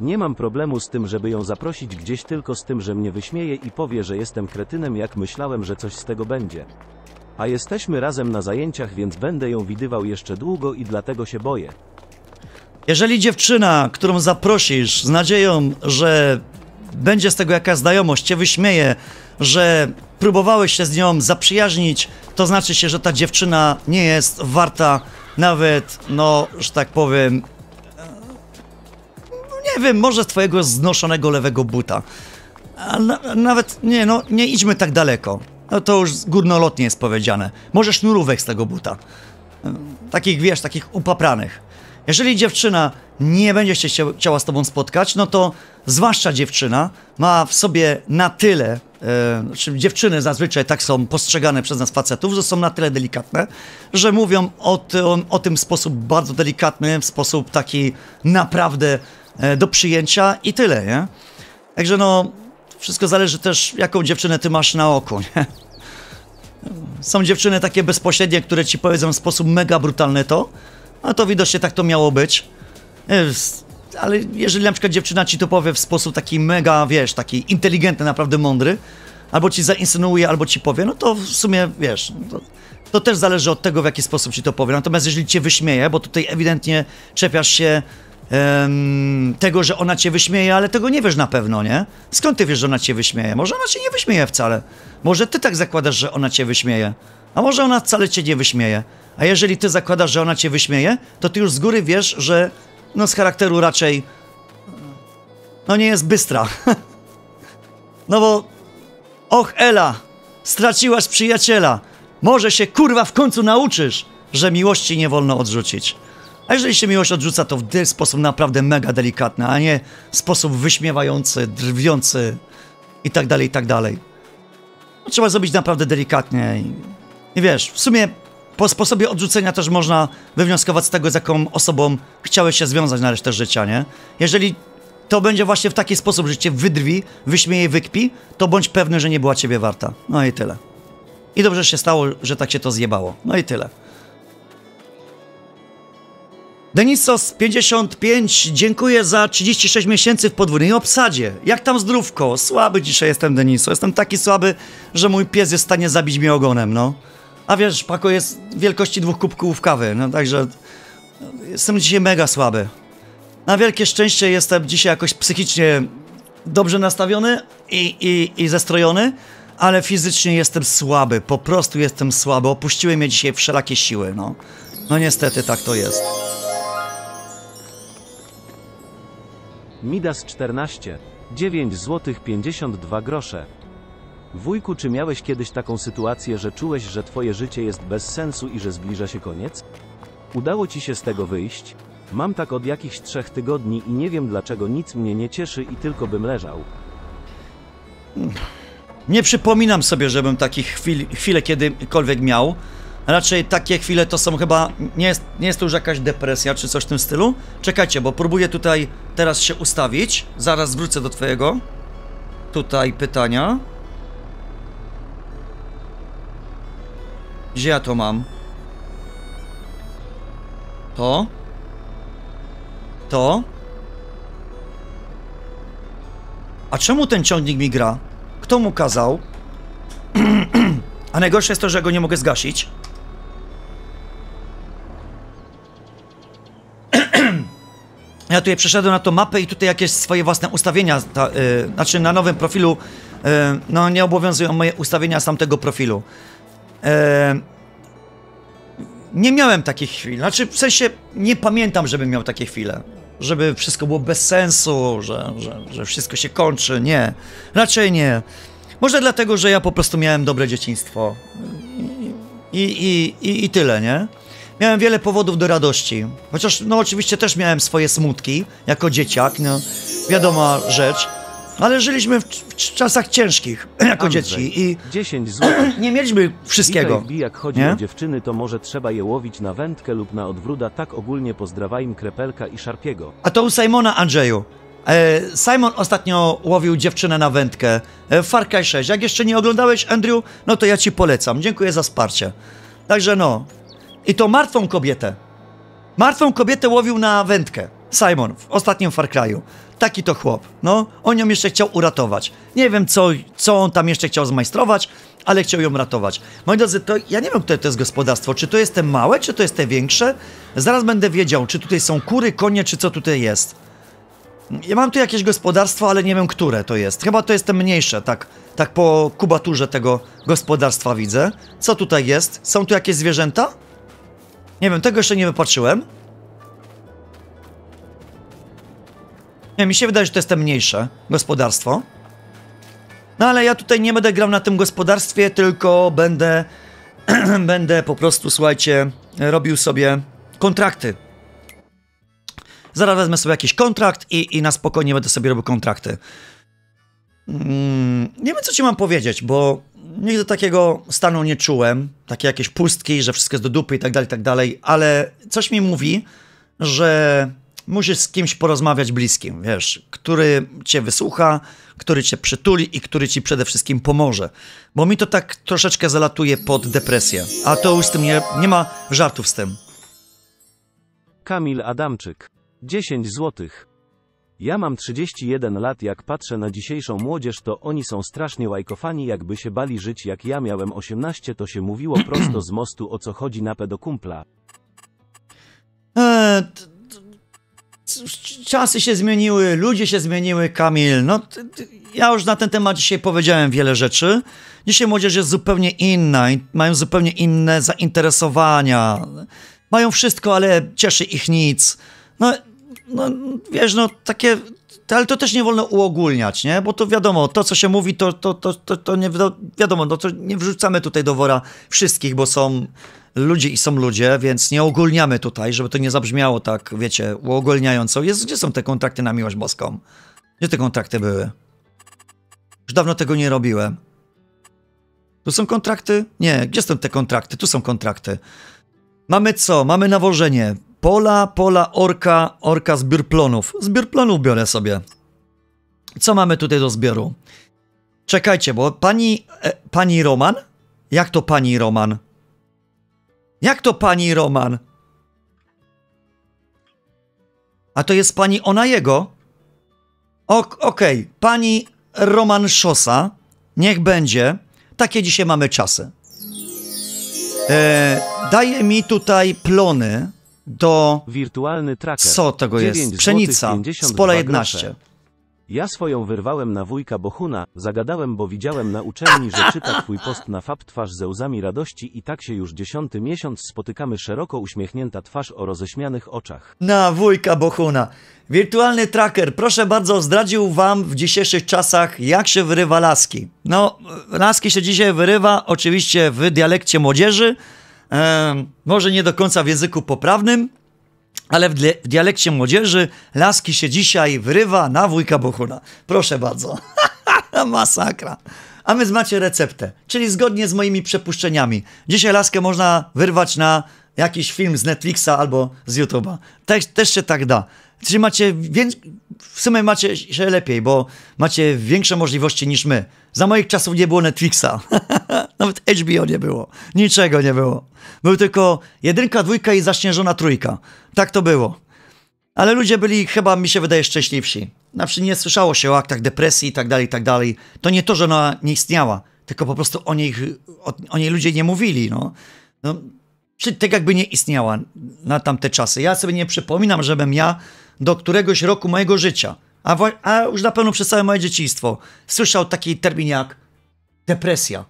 Nie mam problemu z tym, żeby ją zaprosić gdzieś tylko z tym, że mnie wyśmieje i powie, że jestem kretynem jak myślałem, że coś z tego będzie. A jesteśmy razem na zajęciach, więc będę ją widywał jeszcze długo i dlatego się boję. Jeżeli dziewczyna, którą zaprosisz z nadzieją, że będzie z tego jakaś znajomość, cię wyśmieje, że próbowałeś się z nią zaprzyjaźnić, to znaczy się, że ta dziewczyna nie jest warta nawet, no, że tak powiem, nie wiem, może z twojego znoszonego lewego buta. A na, nawet, nie no, nie idźmy tak daleko. No to już górnolotnie jest powiedziane. Może sznurówek z tego buta. Takich, wiesz, takich upapranych. Jeżeli dziewczyna nie będzie się chciała z tobą spotkać, no to zwłaszcza dziewczyna ma w sobie na tyle, e, znaczy dziewczyny zazwyczaj tak są postrzegane przez nas facetów, że są na tyle delikatne, że mówią o, ty, o, o tym w sposób bardzo delikatny, w sposób taki naprawdę do przyjęcia i tyle, nie? Także no, wszystko zależy też, jaką dziewczynę ty masz na oku, nie? Są dziewczyny takie bezpośrednie, które ci powiedzą w sposób mega brutalny to, a to widocznie tak to miało być. E, ale jeżeli na przykład dziewczyna ci to powie w sposób taki mega, wiesz, taki inteligentny, naprawdę mądry, albo ci zainsynuuje, albo ci powie, no to w sumie, wiesz, to, to też zależy od tego, w jaki sposób ci to powie. Natomiast jeżeli cię wyśmieje, bo tutaj ewidentnie czepiasz się tego, że ona cię wyśmieje, ale tego nie wiesz na pewno, nie? Skąd ty wiesz, że ona cię wyśmieje? Może ona cię nie wyśmieje wcale. Może ty tak zakładasz, że ona cię wyśmieje. A może ona wcale cię nie wyśmieje. A jeżeli ty zakładasz, że ona cię wyśmieje, to ty już z góry wiesz, że no z charakteru raczej no nie jest bystra. no bo och Ela, straciłaś przyjaciela. Może się kurwa w końcu nauczysz, że miłości nie wolno odrzucić. A jeżeli się miłość odrzuca, to w sposób naprawdę mega delikatny, a nie sposób wyśmiewający, drwiący i tak dalej, i tak dalej. No, trzeba zrobić naprawdę delikatnie i, i wiesz, w sumie po sposobie odrzucenia też można wywnioskować z tego, z jaką osobą chciałeś się związać na resztę życia, nie? Jeżeli to będzie właśnie w taki sposób, że cię wydrwi, wyśmieje, wykpi, to bądź pewny, że nie była ciebie warta. No i tyle. I dobrze się stało, że tak się to zjebało. No i tyle. Denisos 55, dziękuję za 36 miesięcy w podwójnej obsadzie. Jak tam zdrówko? Słaby dzisiaj jestem, Deniso. Jestem taki słaby, że mój pies jest w stanie zabić mnie ogonem, no. A wiesz, Pako jest wielkości dwóch kubków kawy, no także jestem dzisiaj mega słaby. Na wielkie szczęście jestem dzisiaj jakoś psychicznie dobrze nastawiony i, i, i zestrojony, ale fizycznie jestem słaby, po prostu jestem słaby. Opuściły mnie dzisiaj wszelakie siły, no. No niestety tak to jest. Midas 14. 9 zł 52 grosze. Wujku, czy miałeś kiedyś taką sytuację, że czułeś, że twoje życie jest bez sensu i że zbliża się koniec? Udało ci się z tego wyjść? Mam tak od jakichś trzech tygodni i nie wiem dlaczego nic mnie nie cieszy i tylko bym leżał. Nie przypominam sobie, żebym takich chwil, chwile kiedykolwiek miał. Raczej takie chwile to są chyba. Nie jest, nie jest to już jakaś depresja czy coś w tym stylu. Czekajcie, bo próbuję tutaj teraz się ustawić. Zaraz wrócę do Twojego. Tutaj pytania. Gdzie ja to mam? To? To? A czemu ten ciągnik mi gra? Kto mu kazał? A najgorsze jest to, że go nie mogę zgasić. Ja tutaj przeszedłem na tą mapę i tutaj jakieś swoje własne ustawienia, ta, y, znaczy na nowym profilu, y, no nie obowiązują moje ustawienia z tamtego profilu. Y, nie miałem takich chwil, znaczy w sensie nie pamiętam, żebym miał takie chwile. Żeby wszystko było bez sensu, że, że, że wszystko się kończy, nie. Raczej nie. Może dlatego, że ja po prostu miałem dobre dzieciństwo. I, i, i, i tyle, nie? Miałem wiele powodów do radości. Chociaż, no oczywiście też miałem swoje smutki, jako dzieciak, no. Wiadoma rzecz. Ale żyliśmy w, w czasach ciężkich, jako Andrzej, dzieci i 10 zł. nie mieliśmy wszystkiego. Witaj, jak chodzi nie? o dziewczyny, to może trzeba je łowić na wędkę lub na odwróda. Tak ogólnie pozdrawiam Krepelka i Szarpiego. A to u Simona Andrzeju. E, Simon ostatnio łowił dziewczynę na wędkę e, w Far Cry 6. Jak jeszcze nie oglądałeś, Andrew, no to ja ci polecam. Dziękuję za wsparcie. Także no. I to martwą kobietę. Martwą kobietę łowił na wędkę. Simon w ostatnim Far Cry'u. Taki to chłop. No, on ją jeszcze chciał uratować. Nie wiem, co, co on tam jeszcze chciał zmajstrować, ale chciał ją ratować. Moi drodzy, to ja nie wiem, które to jest gospodarstwo. Czy to jest te małe, czy to jest te większe? Zaraz będę wiedział, czy tutaj są kury, konie, czy co tutaj jest. Ja mam tu jakieś gospodarstwo, ale nie wiem, które to jest. Chyba to jest te mniejsze, tak, tak po kubaturze tego gospodarstwa widzę. Co tutaj jest? Są tu jakieś zwierzęta? Nie wiem, tego jeszcze nie wypatrzyłem. Nie, mi się wydaje, że to jest te mniejsze gospodarstwo. No ale ja tutaj nie będę grał na tym gospodarstwie, tylko będę, będę po prostu, słuchajcie, robił sobie kontrakty. Zaraz wezmę sobie jakiś kontrakt i, i na spokojnie będę sobie robił kontrakty. Mm, nie wiem, co ci mam powiedzieć, bo nigdy takiego stanu nie czułem, takie jakieś pustki, że wszystko jest do dupy i tak dalej, i tak dalej, ale coś mi mówi, że musisz z kimś porozmawiać bliskim, wiesz, który cię wysłucha, który cię przytuli i który ci przede wszystkim pomoże. Bo mi to tak troszeczkę zalatuje pod depresję, a to już z tym nie, nie ma żartów z tym. Kamil Adamczyk. 10 złotych. Ja mam 31 lat, jak patrzę na dzisiejszą młodzież, to oni są strasznie łajkofani, jakby się bali żyć jak ja miałem 18, to się mówiło prosto z mostu o co chodzi napę do kumpla. Eee, czasy się zmieniły, ludzie się zmieniły, Kamil. No, ja już na ten temat dzisiaj powiedziałem wiele rzeczy. Dzisiaj młodzież jest zupełnie inna, mają zupełnie inne zainteresowania. Mają wszystko, ale cieszy ich nic. No, no wiesz, no takie. Ale to też nie wolno uogólniać, nie? Bo to wiadomo, to co się mówi, to, to, to, to, to nie wi- wiadomo, no to nie wrzucamy tutaj do wora wszystkich, bo są ludzie i są ludzie, więc nie ogólniamy tutaj, żeby to nie zabrzmiało tak, wiecie, uogólniająco. Jest, gdzie są te kontrakty na miłość boską? Gdzie te kontrakty były? Już dawno tego nie robiłem. Tu są kontrakty? Nie, gdzie są te kontrakty? Tu są kontrakty. Mamy co? Mamy nawożenie. Pola, pola, orka, orka, zbiór plonów. Zbiór plonów biorę sobie. Co mamy tutaj do zbioru? Czekajcie, bo pani, e, pani Roman, Jak to pani Roman? Jak to pani Roman? A to jest pani ona jego? Ok, Okej, pani Roman Szosa, niech będzie. Takie dzisiaj mamy czasy. E, daje mi tutaj plony do. Wirtualny tracker. Co tego 9 jest? Pszenica 52 z pola grosze. 11. Ja swoją wyrwałem na wujka Bohuna, zagadałem, bo widziałem na uczelni, że czyta twój post na fab twarz ze łzami radości i tak się już dziesiąty miesiąc spotykamy szeroko uśmiechnięta twarz o roześmianych oczach. Na wujka Bohuna. Wirtualny tracker, proszę bardzo, zdradził wam w dzisiejszych czasach, jak się wyrywa laski. No, laski się dzisiaj wyrywa, oczywiście w dialekcie młodzieży, em, może nie do końca w języku poprawnym, ale w, w dialekcie młodzieży laski się dzisiaj wyrywa na wujka Bohuna. Proszę bardzo. Masakra. A więc macie receptę, czyli zgodnie z moimi przepuszczeniami. Dzisiaj laskę można wyrwać na jakiś film z Netflixa albo z YouTube'a. Też, też się tak da. Czyli macie, w sumie macie się lepiej, bo macie większe możliwości niż my. Za moich czasów nie było Netflixa. Nawet HBO nie było. Niczego nie było. Był tylko jedynka, dwójka i zaśnieżona trójka. Tak to było. Ale ludzie byli, chyba mi się wydaje, szczęśliwsi. Na przykład nie słyszało się o aktach depresji i tak dalej, i tak dalej. To nie to, że ona nie istniała, tylko po prostu o niej, o, o niej ludzie nie mówili, no. no czy tak jakby nie istniała na tamte czasy. Ja sobie nie przypominam, żebym ja do któregoś roku mojego życia, a, a już na pewno przez całe moje dzieciństwo, słyszał taki termin jak depresja.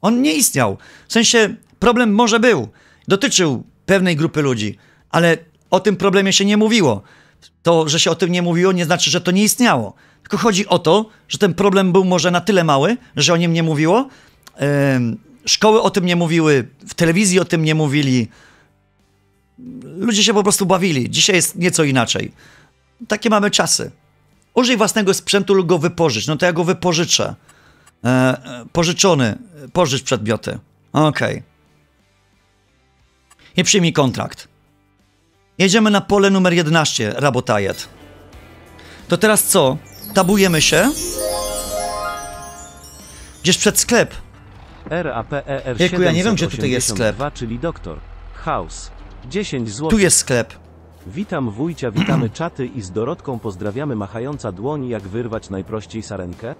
On nie istniał. W sensie problem może był, dotyczył pewnej grupy ludzi, ale o tym problemie się nie mówiło. To, że się o tym nie mówiło, nie znaczy, że to nie istniało. Tylko chodzi o to, że ten problem był może na tyle mały, że o nim nie mówiło. Szkoły o tym nie mówiły, w telewizji o tym nie mówili. Ludzie się po prostu bawili. Dzisiaj jest nieco inaczej. Takie mamy czasy. Użyj własnego sprzętu lub go wypożycz. No to ja go wypożyczę. E, e, pożyczony. Pożycz przedmioty. Okej. I przyjmij kontrakt. Jedziemy na pole numer 11, Rabotajet. To teraz co? Tabujemy się. Gdzieś przed sklep. RAPER Jejku, ja nie wiem, gdzie tutaj jest sklep. 782, czyli doktor. House. 10 zł. Tu jest sklep. Witam wujcia, witamy czaty i z Dorotką pozdrawiamy machająca dłoń jak wyrwać najprościej sarenkę.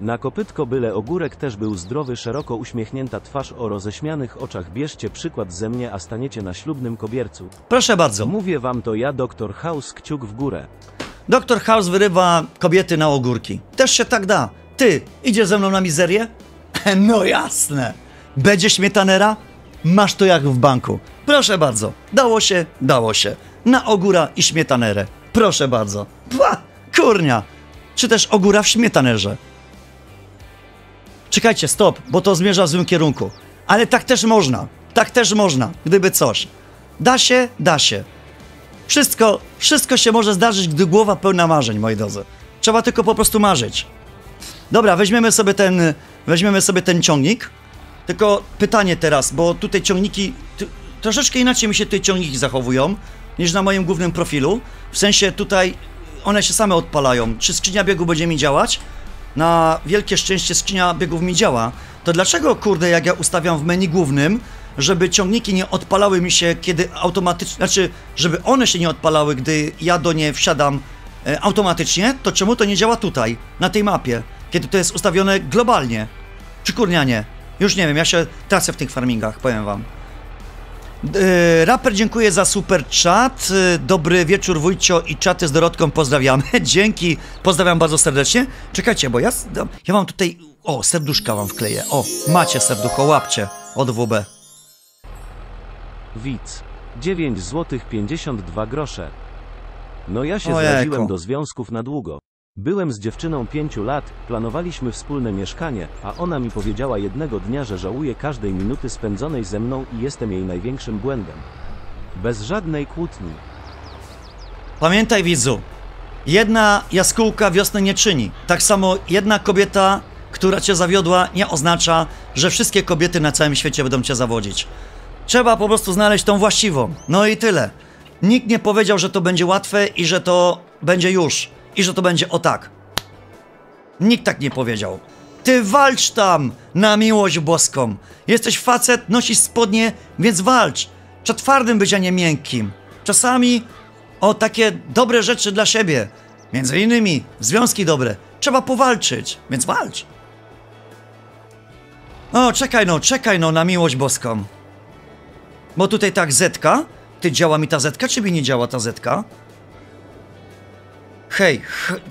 Na kopytko byle ogórek też był zdrowy, szeroko uśmiechnięta twarz o roześmianych oczach. Bierzcie przykład ze mnie, a staniecie na ślubnym kobiercu. Proszę bardzo. Mówię wam to ja, doktor House, kciuk w górę. Doktor House wyrywa kobiety na ogórki. Też się tak da. Ty, idziesz ze mną na mizerię? No jasne. Będzie śmietanera? Masz to jak w banku. Proszę bardzo. Dało się, dało się. Na ogóra i śmietanerę. Proszę bardzo. Pła, kurnia. Czy też ogóra w śmietanerze. Czekajcie, stop, bo to zmierza w złym kierunku. Ale tak też można. Tak też można, gdyby coś. Da się, da się. Wszystko, wszystko się może zdarzyć, gdy głowa pełna marzeń, moi drodzy. Trzeba tylko po prostu marzyć. Dobra, weźmiemy sobie ten, weźmiemy sobie ten ciągnik. Tylko pytanie teraz, bo tutaj ciągniki, troszeczkę inaczej mi się tutaj ciągniki zachowują niż na moim głównym profilu. W sensie tutaj one się same odpalają. Czy skrzynia biegu będzie mi działać? Na wielkie szczęście skrzynia biegów mi działa. To dlaczego, kurde, jak ja ustawiam w menu głównym, żeby ciągniki nie odpalały mi się, kiedy automatycznie, znaczy, żeby one się nie odpalały, gdy ja do nie wsiadam e, automatycznie, to czemu to nie działa tutaj, na tej mapie, kiedy to jest ustawione globalnie? Czy kurnia nie? Już nie wiem, ja się tracę w tych farmingach, powiem wam. E, Raper, dziękuję za super chat. E, Dobry wieczór, Wójcio i czaty z Dorotką pozdrawiamy. Dzięki, pozdrawiam bardzo serdecznie. Czekajcie, bo ja, ja mam tutaj, o, serduszka wam wkleję. O, macie serducho, łapcie od WB. Widz. 9 zł 52 grosze. No ja się Ojejku. zraziłem do związków na długo. Byłem z dziewczyną 5 lat, planowaliśmy wspólne mieszkanie, a ona mi powiedziała jednego dnia, że żałuje każdej minuty spędzonej ze mną i jestem jej największym błędem. Bez żadnej kłótni. Pamiętaj, widzu, jedna jaskółka wiosny nie czyni. Tak samo jedna kobieta, która cię zawiodła, nie oznacza, że wszystkie kobiety na całym świecie będą cię zawodzić. Trzeba po prostu znaleźć tą właściwą. No i tyle. Nikt nie powiedział, że to będzie łatwe i że to będzie już. I że to będzie o tak. Nikt tak nie powiedział. Ty walcz tam, na miłość boską. Jesteś facet, nosisz spodnie, więc walcz. Trzeba twardym być, a nie miękkim. Czasami o takie dobre rzeczy dla siebie. Między innymi związki dobre. Trzeba powalczyć, więc walcz. O, czekaj no, czekaj no, na miłość boską. Bo tutaj tak zetka. Ty działa mi ta zetka, czy mi nie działa ta zetka? Hej,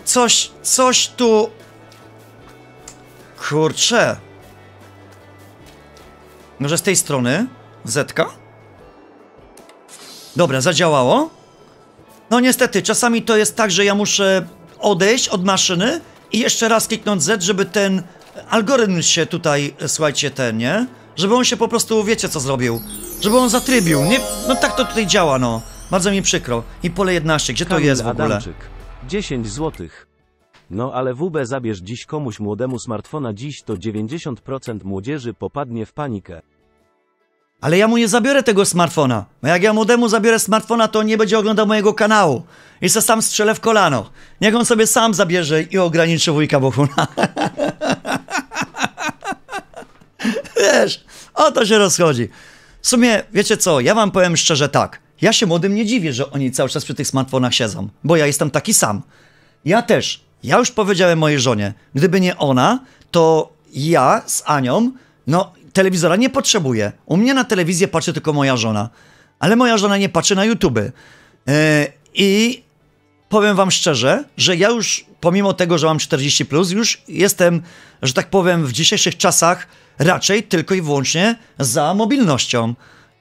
coś, coś tu... Kurczę. Może z tej strony? Zetka? Dobra, zadziałało. No niestety, czasami to jest tak, że ja muszę odejść od maszyny i jeszcze raz kliknąć Z, żeby ten algorytm się tutaj, słuchajcie, ten, nie? Żeby on się po prostu, wiecie co zrobił? Żeby on zatrybił, nie? No tak to tutaj działa, no. Bardzo mi przykro. I pole 11, gdzie to Kamil jest w ogóle? Adamczyk. 10 złotych. No ale WB zabierz dziś komuś młodemu smartfona dziś to 90% młodzieży popadnie w panikę. Ale ja mu nie zabiorę tego smartfona. Bo jak ja młodemu zabiorę smartfona, to on nie będzie oglądał mojego kanału. I se sam strzelę w kolano. Niech on sobie sam zabierze i ograniczy wujka Bohuna. Wiesz, o to się rozchodzi. W sumie, wiecie co, ja wam powiem szczerze tak. Ja się młodym nie dziwię, że oni cały czas przy tych smartfonach siedzą, bo ja jestem taki sam. Ja też. Ja już powiedziałem mojej żonie, gdyby nie ona, to ja z Anią, no, telewizora nie potrzebuję. U mnie na telewizję patrzy tylko moja żona. Ale moja żona nie patrzy na YouTube. Yy, I powiem wam szczerze, że ja już, pomimo tego, że mam 40, plus, już jestem, że tak powiem, w dzisiejszych czasach raczej tylko i wyłącznie za mobilnością.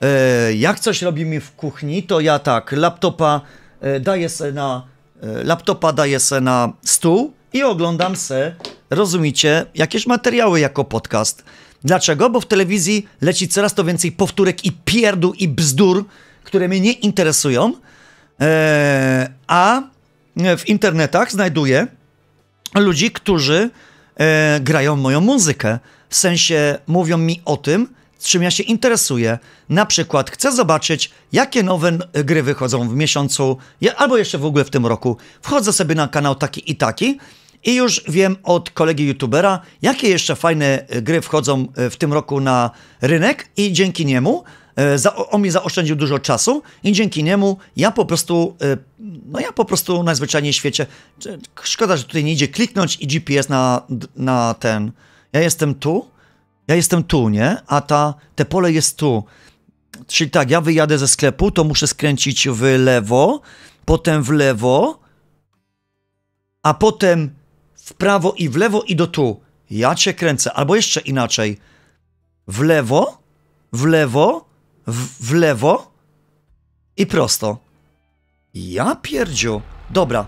E, jak coś robi mi w kuchni, to ja tak, laptopa e, daję se na, e, laptopa daję se na stół i oglądam se, rozumiecie, jakieś materiały jako podcast. Dlaczego? Bo w telewizji leci coraz to więcej powtórek i pierdół i bzdur, które mnie nie interesują. A w internetach znajduję ludzi, którzy grają moją muzykę. W sensie mówią mi o tym, czym ja się interesuję. Na przykład chcę zobaczyć, jakie nowe n- gry wychodzą w miesiącu, albo jeszcze w ogóle w tym roku. Wchodzę sobie na kanał taki i taki i już wiem od kolegi youtubera, jakie jeszcze fajne e, gry wchodzą e, w tym roku na rynek i dzięki niemu e, za, on mi zaoszczędził dużo czasu i dzięki niemu ja po prostu, e, no ja po prostu najzwyczajniej w świecie, szkoda, że tutaj nie idzie kliknąć i GPS na, na ten, ja jestem tu, ja jestem tu, nie? A ta, te pole jest tu. Czyli tak, ja wyjadę ze sklepu, to muszę skręcić w lewo, potem w lewo, a potem w prawo i w lewo i do tu. Ja cię kręcę, albo jeszcze inaczej. W lewo, w lewo, w, w lewo i prosto. Ja pierdziu. Dobra.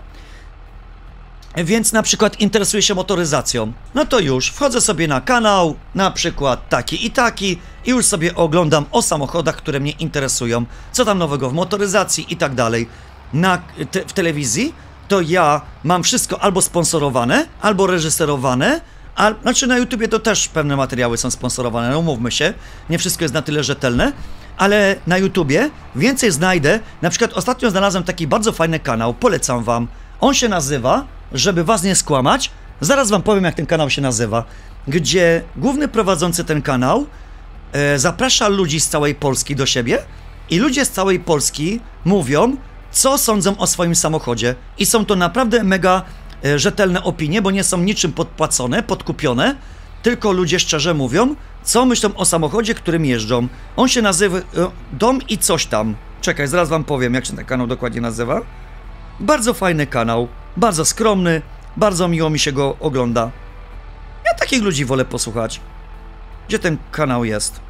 Więc na przykład interesuję się motoryzacją. No to już, wchodzę sobie na kanał, na przykład taki i taki i już sobie oglądam o samochodach, które mnie interesują, co tam nowego w motoryzacji i tak dalej. Na, te, w telewizji to ja mam wszystko albo sponsorowane, albo reżyserowane, a, znaczy na YouTubie to też pewne materiały są sponsorowane, no mówmy się, nie wszystko jest na tyle rzetelne, ale na YouTubie więcej znajdę, na przykład ostatnio znalazłem taki bardzo fajny kanał, polecam wam, on się nazywa, żeby was nie skłamać, zaraz wam powiem jak ten kanał się nazywa, gdzie główny prowadzący ten kanał e, zaprasza ludzi z całej Polski do siebie i ludzie z całej Polski mówią, co sądzą o swoim samochodzie. I są to naprawdę mega e, rzetelne opinie, bo nie są niczym podpłacone, podkupione, tylko ludzie szczerze mówią, co myślą o samochodzie, którym jeżdżą. On się nazywa e, Dom i coś tam. Czekaj, zaraz wam powiem, jak się ten kanał dokładnie nazywa. Bardzo fajny kanał, bardzo skromny, bardzo miło mi się go ogląda. Ja takich ludzi wolę posłuchać. Gdzie ten kanał jest?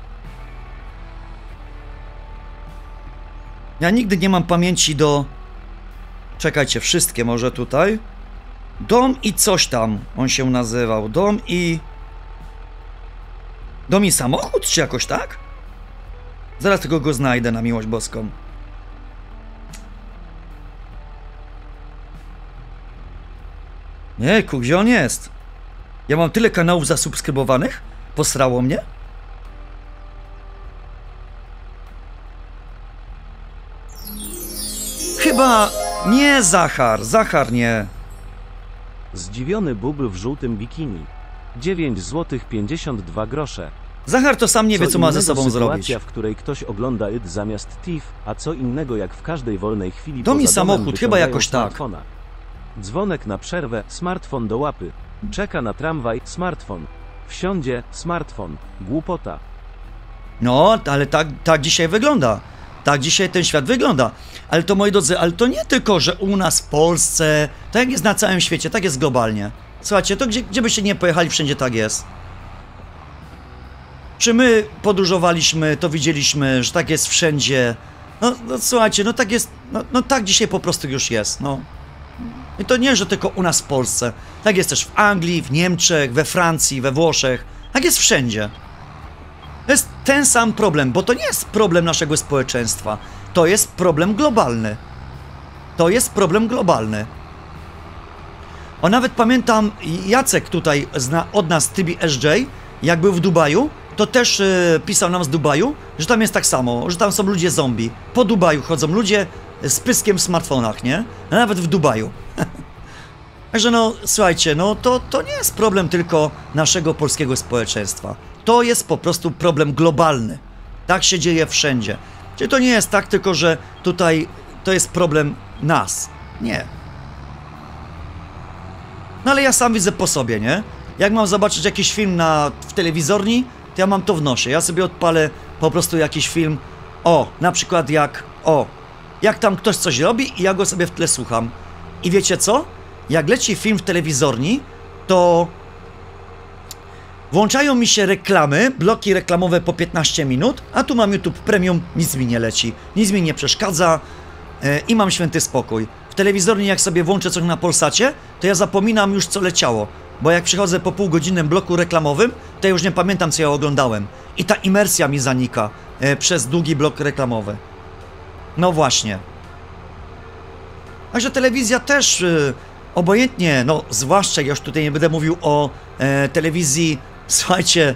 Ja nigdy nie mam pamięci do. Czekajcie, wszystkie może tutaj. Dom i coś tam on się nazywał. Dom i. Dom i samochód, czy jakoś tak? Zaraz tylko go znajdę na miłość boską. Nie, gdzie on jest? Ja mam tyle kanałów zasubskrybowanych? Posrało mnie? Chyba nie Zachar, Zachar nie. Zdziwiony bubl w żółtym bikini. 9 zł 52 grosze. Zachar to sam nie wie, co ma ze sobą sytuacja, zrobić. w której ktoś ogląda zamiast TIF, a co innego jak w każdej wolnej chwili To mi samochód, chyba jakoś tak. Dzwonek na przerwę, smartfon do łapy. Czeka na tramwaj, smartfon. Wsiądzie, smartfon. Głupota. No, ale tak, tak dzisiaj wygląda. Tak dzisiaj ten świat wygląda. Ale to, moi drodzy, ale to nie tylko, że u nas w Polsce, tak jest na całym świecie, tak jest globalnie. Słuchajcie, to gdzie, gdzie byście nie pojechali, wszędzie tak jest. Czy my podróżowaliśmy, to widzieliśmy, że tak jest wszędzie. No, no słuchajcie, no tak jest, no, no tak dzisiaj po prostu już jest, no. I to nie, że tylko u nas w Polsce. Tak jest też w Anglii, w Niemczech, we Francji, we Włoszech. Tak jest wszędzie. To jest ten sam problem, bo to nie jest problem naszego społeczeństwa. To jest problem globalny. To jest problem globalny. O, nawet pamiętam, Jacek tutaj zna od nas Tybi SJ, jak był w Dubaju, to też e, pisał nam z Dubaju, że tam jest tak samo, że tam są ludzie zombie. Po Dubaju chodzą ludzie z pyskiem w smartfonach, nie? Nawet w Dubaju. Także no, słuchajcie, no to, to nie jest problem tylko naszego polskiego społeczeństwa. To jest po prostu problem globalny. Tak się dzieje wszędzie. Czyli to nie jest tak tylko, że tutaj to jest problem nas. Nie. No ale ja sam widzę po sobie, nie? Jak mam zobaczyć jakiś film na, w telewizorni, to ja mam to w nosie. Ja sobie odpalę po prostu jakiś film. O, na przykład jak, o, jak tam ktoś coś robi i ja go sobie w tle słucham. I wiecie co? Jak leci film w telewizorni, to włączają mi się reklamy, bloki reklamowe po 15 minut, a tu mam YouTube Premium, nic mi nie leci, nic mi nie przeszkadza e, i mam święty spokój. W telewizorni jak sobie włączę coś na Polsacie, to ja zapominam już co leciało, bo jak przychodzę po półgodzinnym bloku reklamowym, to ja już nie pamiętam co ja oglądałem i ta imersja mi zanika e, przez długi blok reklamowy. No właśnie. Także telewizja też y, obojętnie, no zwłaszcza ja już tutaj nie będę mówił o e, telewizji, słuchajcie,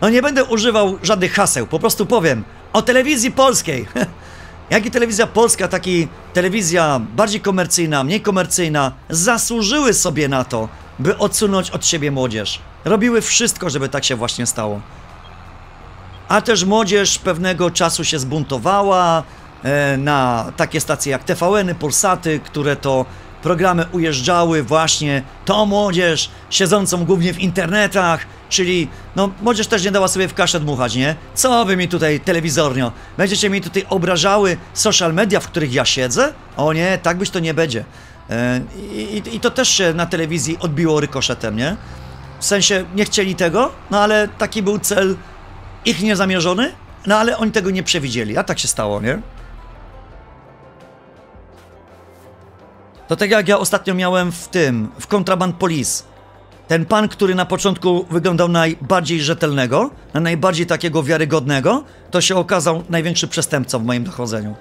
no nie będę używał żadnych haseł, po prostu powiem o telewizji polskiej. Jak i telewizja polska, tak i telewizja bardziej komercyjna, mniej komercyjna zasłużyły sobie na to, by odsunąć od siebie młodzież. Robiły wszystko, żeby tak się właśnie stało. A też młodzież pewnego czasu się zbuntowała na takie stacje jak TVN-y, Polsaty, które to programy ujeżdżały właśnie tą młodzież siedzącą głównie w internetach, czyli no młodzież też nie dała sobie w kaszę dmuchać, nie? Co wy mi tutaj telewizornio? Będziecie mi tutaj obrażały social media, w których ja siedzę? O nie, tak być to nie będzie. E, i, I to też się na telewizji odbiło rykoszetem, nie? W sensie nie chcieli tego, no ale taki był cel ich niezamierzony, no ale oni tego nie przewidzieli, a tak się stało, nie? To tak jak ja ostatnio miałem w tym, w Contraband Police. Ten pan, który na początku wyglądał najbardziej rzetelnego, na najbardziej takiego wiarygodnego, to się okazał największy przestępcą w moim dochodzeniu.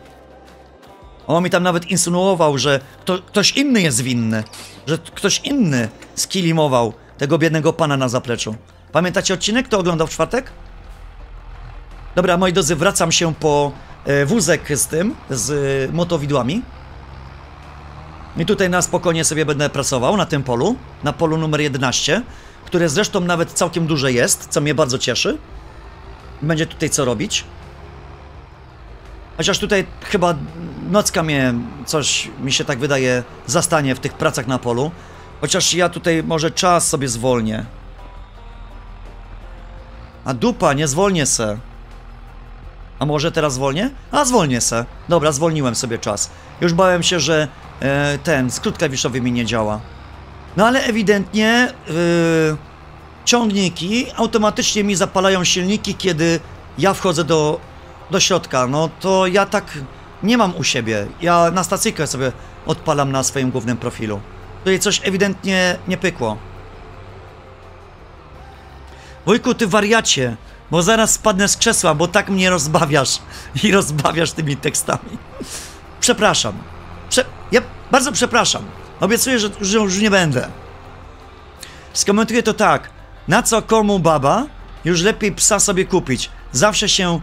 On mi tam nawet insynuował, że to, ktoś inny jest winny, że ktoś inny skilimował tego biednego pana na zapleczu. Pamiętacie odcinek? Kto oglądał w czwartek? Dobra, moi drodzy, wracam się po e, wózek z tym, z e, motowidłami. I tutaj na spokojnie sobie będę pracował na tym polu, na polu numer 11, które zresztą nawet całkiem duże jest, co mnie bardzo cieszy. Będzie tutaj co robić. Chociaż tutaj chyba nocka mnie coś, mi się tak wydaje, zastanie w tych pracach na polu. Chociaż ja tutaj może czas sobie zwolnię. A dupa, nie zwolnię se. A może teraz zwolnię? A zwolnię se. Dobra, zwolniłem sobie czas. Już bałem się, że e, ten skrót klawiszowy mi nie działa. No ale ewidentnie e, ciągniki automatycznie mi zapalają silniki, kiedy ja wchodzę do, do środka. No to ja tak nie mam u siebie. Ja na stacyjkę sobie odpalam na swoim głównym profilu. Tutaj coś ewidentnie nie pykło. Wujku, ty wariacie, bo zaraz spadnę z krzesła, bo tak mnie rozbawiasz i rozbawiasz tymi tekstami. Przepraszam. Prze bardzo przepraszam. Obiecuję, że, że już nie będę. Skomentuję to tak. Na co komu baba? Już lepiej psa sobie kupić. Zawsze się...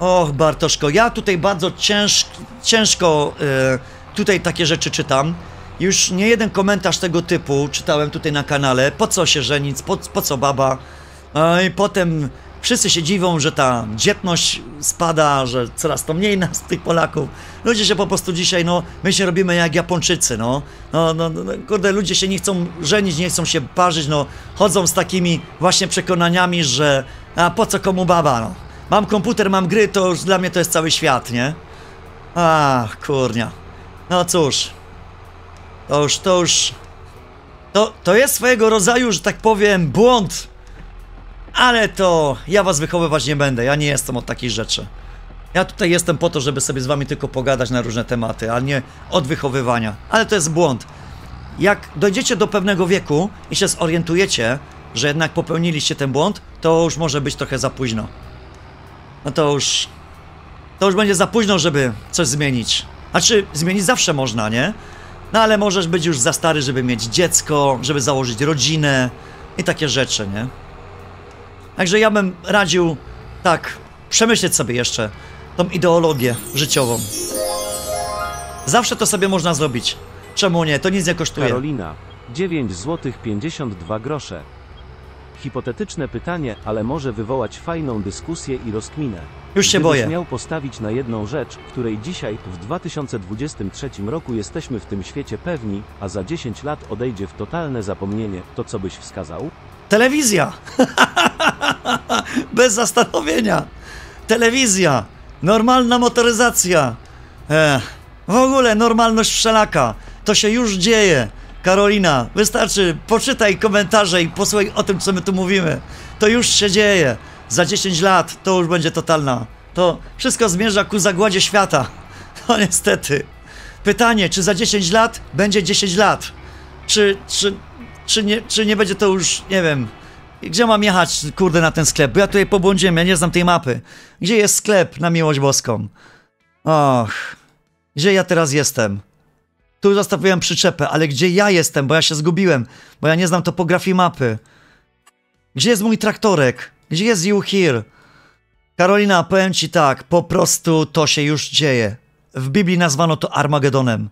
Och, Bartoszko, ja tutaj bardzo cięż, ciężko e, tutaj takie rzeczy czytam. Już nie jeden komentarz tego typu czytałem tutaj na kanale. Po co się żenić? Po, po co baba? I potem wszyscy się dziwią, że ta dzietność spada, że coraz to mniej nas, tych Polaków. Ludzie się po prostu dzisiaj, no, my się robimy jak Japończycy, no. No, no, no kurde, ludzie się nie chcą żenić, nie chcą się parzyć, no. Chodzą z takimi właśnie przekonaniami, że a po co komu baba, no. Mam komputer, mam gry, to już dla mnie to jest cały świat, nie? Ach, kurnia. No cóż. To już, to już... To, to jest swojego rodzaju, że tak powiem, błąd. Ale to ja was wychowywać nie będę, ja nie jestem od takich rzeczy. Ja tutaj jestem po to, żeby sobie z wami tylko pogadać na różne tematy, a nie od wychowywania. Ale to jest błąd. Jak dojdziecie do pewnego wieku i się zorientujecie, że jednak popełniliście ten błąd, to już może być trochę za późno. No to już... To już będzie za późno, żeby coś zmienić. Znaczy, zmienić zawsze można, nie? No ale możesz być już za stary, żeby mieć dziecko, żeby założyć rodzinę i takie rzeczy, nie? Także ja bym radził tak, przemyśleć sobie jeszcze tą ideologię życiową. Zawsze to sobie można zrobić. Czemu nie? To nic nie kosztuje. Karolina, 9 zł 52 grosze. Hipotetyczne pytanie, ale może wywołać fajną dyskusję i rozkminę. Już się Gdybyś boję. miał postawić na jedną rzecz, której dzisiaj, w 2023 roku jesteśmy w tym świecie pewni, a za 10 lat odejdzie w totalne zapomnienie, to co byś wskazał? Telewizja! Bez zastanowienia. Telewizja. Normalna motoryzacja. Ech, w ogóle normalność wszelaka. To się już dzieje. Karolina, wystarczy poczytaj komentarze i posłuchaj o tym, co my tu mówimy. To już się dzieje. Za 10 lat to już będzie totalna. To wszystko zmierza ku zagładzie świata. No niestety. Pytanie, czy za 10 lat będzie 10 lat? Czy, czy, czy, nie, czy nie będzie to już, nie wiem, gdzie mam jechać, kurde, na ten sklep? Bo ja tutaj pobłądziłem, ja nie znam tej mapy. Gdzie jest sklep na miłość boską? Och, gdzie ja teraz jestem? Tu zostawiłem przyczepę, ale gdzie ja jestem? Bo ja się zgubiłem, bo ja nie znam topografii mapy. Gdzie jest mój traktorek? Gdzie jest you here? Karolina, powiem ci tak, po prostu to się już dzieje. W Biblii nazwano to Armagedonem.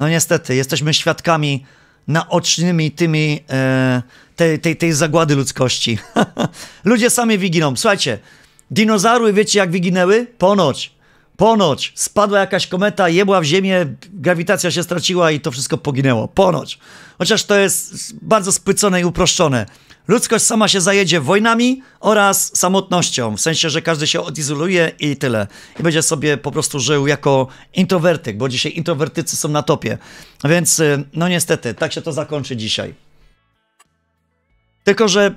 No niestety, jesteśmy świadkami naocznymi tymi e, tej, tej, tej zagłady ludzkości. Ludzie sami wyginą. Słuchajcie, dinozaury wiecie jak wyginęły? Ponoć. Ponoć. Spadła jakaś kometa, jebła w ziemię, grawitacja się straciła i to wszystko poginęło. Ponoć. Chociaż to jest bardzo spłycone i uproszczone. Ludzkość sama się zajedzie wojnami oraz samotnością, w sensie, że każdy się odizoluje i tyle. I będzie sobie po prostu żył jako introwertyk, bo dzisiaj introwertycy są na topie. Więc, y, no niestety, tak się to zakończy dzisiaj. Tylko, że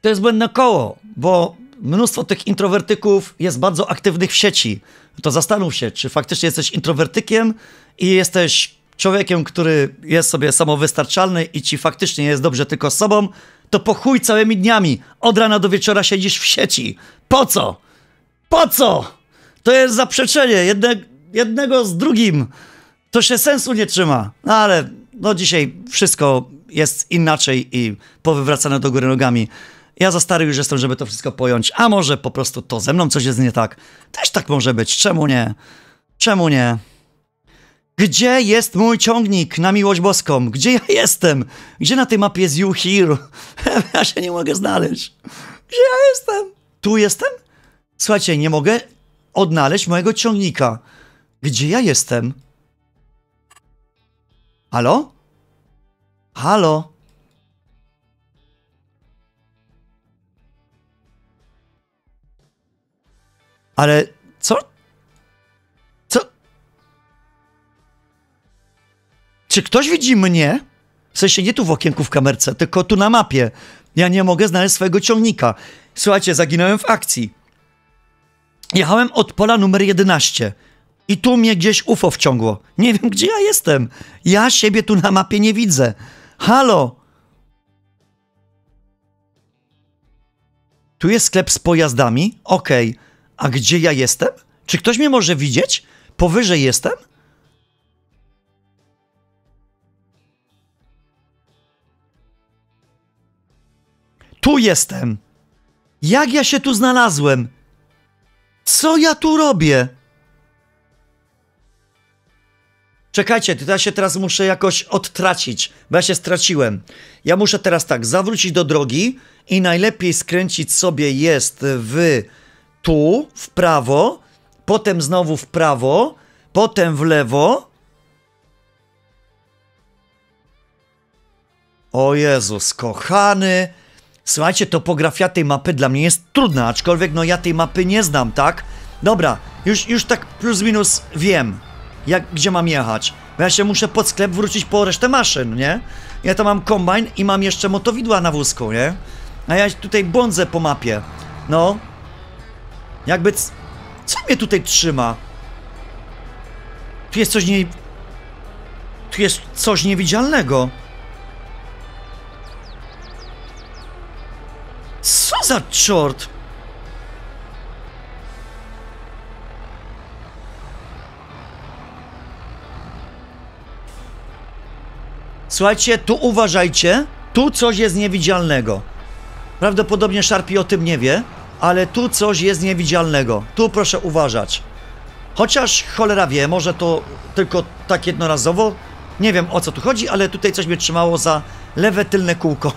to jest błędne koło, bo mnóstwo tych introwertyków jest bardzo aktywnych w sieci. To zastanów się, czy faktycznie jesteś introwertykiem i jesteś człowiekiem, który jest sobie samowystarczalny i ci faktycznie jest dobrze tylko z sobą, to po chuj całymi dniami, od rana do wieczora siedzisz w sieci. Po co? Po co? To jest zaprzeczenie jedne, jednego z drugim. To się sensu nie trzyma. No ale no dzisiaj wszystko jest inaczej i powywracane do góry nogami. Ja za stary już jestem, żeby to wszystko pojąć. A może po prostu to ze mną coś jest nie tak. Też tak może być. Czemu nie? Czemu nie? Gdzie jest mój ciągnik na miłość boską? Gdzie ja jestem? Gdzie na tej mapie jest You Here? Ja się nie mogę znaleźć. Gdzie ja jestem? Tu jestem? Słuchajcie, nie mogę odnaleźć mojego ciągnika. Gdzie ja jestem? Halo? Halo? Ale co? Co? Czy ktoś widzi mnie? W sensie nie tu w okienku w kamerce, tylko tu na mapie. Ja nie mogę znaleźć swojego ciągnika. Słuchajcie, zaginąłem w akcji. Jechałem od pola numer 11 i tu mnie gdzieś UFO wciągło. Nie wiem, gdzie ja jestem. Ja siebie tu na mapie nie widzę. Halo? Tu jest sklep z pojazdami? Okej. A gdzie ja jestem? Czy ktoś mnie może widzieć? Powyżej jestem? Tu jestem. Jak ja się tu znalazłem? Co ja tu robię? Czekajcie, ja się teraz muszę jakoś odtracić, bo ja się straciłem. Ja muszę teraz tak, zawrócić do drogi i najlepiej skręcić sobie jest w tu, w prawo, potem znowu w prawo, potem w lewo. O Jezus, kochany. Słuchajcie, topografia tej mapy dla mnie jest trudna, aczkolwiek no ja tej mapy nie znam, tak? Dobra, już, już tak plus minus wiem, jak, gdzie mam jechać. Bo ja się muszę pod sklep wrócić po resztę maszyn, nie? Ja to mam kombajn i mam jeszcze motowidła na wózku, nie? A ja tutaj błądzę po mapie. No. Jakby... Co mnie tutaj trzyma? Tu jest coś nie... Tu jest coś niewidzialnego. Co za czort? Słuchajcie, tu uważajcie, tu coś jest niewidzialnego. Prawdopodobnie Sharpie o tym nie wie, ale tu coś jest niewidzialnego. Tu proszę uważać. Chociaż cholera wie, może to tylko tak jednorazowo. Nie wiem o co tu chodzi, ale tutaj coś mnie trzymało za lewe tylne kółko.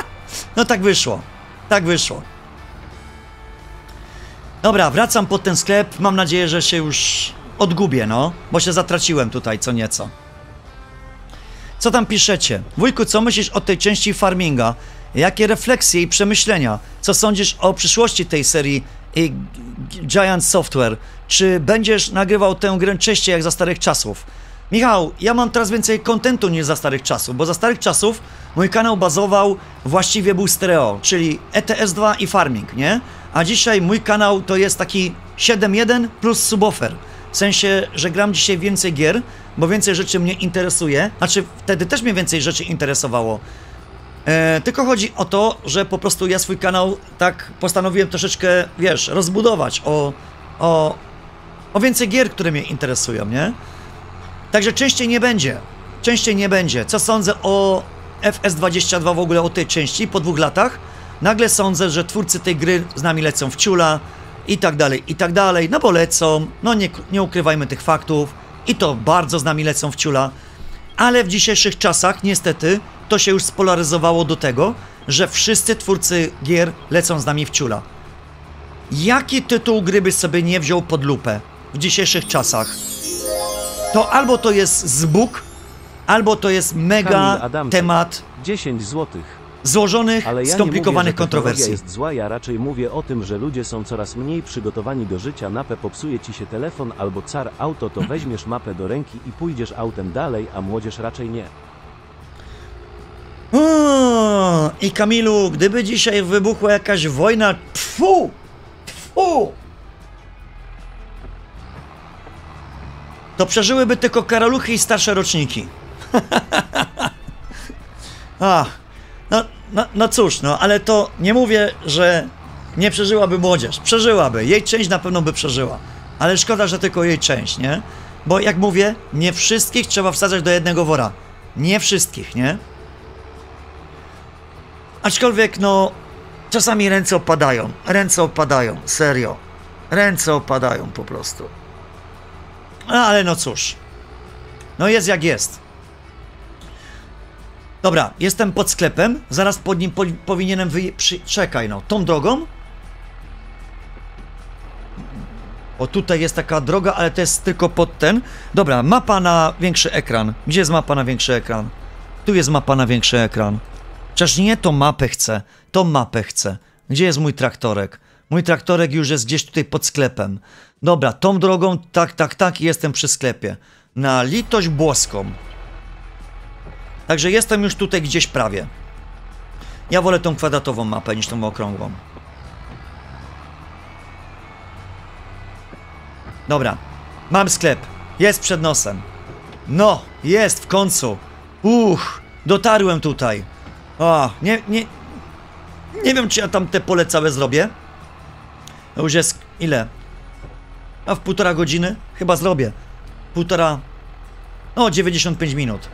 no tak wyszło. Tak wyszło. Dobra, wracam pod ten sklep. Mam nadzieję, że się już odgubię, no, bo się zatraciłem tutaj co nieco. Co tam piszecie? Wujku, co myślisz o tej części farminga? Jakie refleksje i przemyślenia? Co sądzisz o przyszłości tej serii Giant Software? Czy będziesz nagrywał tę grę częściej jak za starych czasów? Michał, ja mam teraz więcej kontentu niż za starych czasów, bo za starych czasów mój kanał bazował, właściwie był stereo, czyli E ETS2 i farming, nie? A dzisiaj mój kanał to jest taki 7.1 plus subwoofer. W sensie, że gram dzisiaj więcej gier, bo więcej rzeczy mnie interesuje. Znaczy, wtedy też mnie więcej rzeczy interesowało. E, tylko chodzi o to, że po prostu ja swój kanał tak postanowiłem troszeczkę, wiesz, rozbudować o, o, o więcej gier, które mnie interesują, nie? Także częściej nie będzie. Częściej nie będzie. Co sądzę o FS22 w ogóle o tej części po dwóch latach? Nagle sądzę, że twórcy tej gry z nami lecą w ciula i tak dalej, i tak dalej. No bo lecą, no nie, nie ukrywajmy tych faktów i to bardzo z nami lecą w ciula. Ale w dzisiejszych czasach niestety to się już spolaryzowało do tego, że wszyscy twórcy gier lecą z nami w ciula. Jaki tytuł gry byś sobie nie wziął pod lupę w dzisiejszych czasach? To albo to jest zbóg, albo to jest mega Adamczyk. temat 10 złotych. złożonych, Ale ja skomplikowanych mówię, kontrowersji. jest zła, ja raczej mówię o tym, że ludzie są coraz mniej przygotowani do życia. Napę popsuje ci się telefon albo car auto, to weźmiesz mapę do ręki i pójdziesz autem dalej, a młodzież raczej nie. I Kamilu, gdyby dzisiaj wybuchła jakaś wojna, tfu, tfu, to przeżyłyby tylko karaluchy i starsze roczniki. A, no, no, no cóż, no ale to nie mówię, że nie przeżyłaby młodzież. Przeżyłaby, jej część na pewno by przeżyła. Ale szkoda, że tylko jej część, nie? Bo jak mówię, nie wszystkich trzeba wsadzać do jednego wora. Nie wszystkich, nie? Aczkolwiek, no, czasami ręce opadają. Ręce opadają, serio. Ręce opadają po prostu. No, ale no cóż. No jest jak jest. Dobra, jestem pod sklepem. Zaraz pod nim po, powinienem. Przy... Czekaj, no, tą drogą. O, tutaj jest taka droga, ale to jest tylko pod ten. Dobra, mapa na większy ekran. Gdzie jest mapa na większy ekran? Tu jest mapa na większy ekran. Przecież nie tą mapę chcę, tą mapę chcę. Gdzie jest mój traktorek? Mój traktorek już jest gdzieś tutaj pod sklepem. Dobra, tą drogą, tak, tak, tak, jestem przy sklepie. Na litość błoską. Także jestem już tutaj gdzieś prawie. Ja wolę tą kwadratową mapę niż tą okrągłą. Dobra, mam sklep. Jest przed nosem. No, jest w końcu. Uch, dotarłem tutaj. O, nie, nie, nie wiem, czy ja tam te pole całe zrobię. To już jest ile? A w półtora godziny? Chyba zrobię. Półtora. O, 95 minut.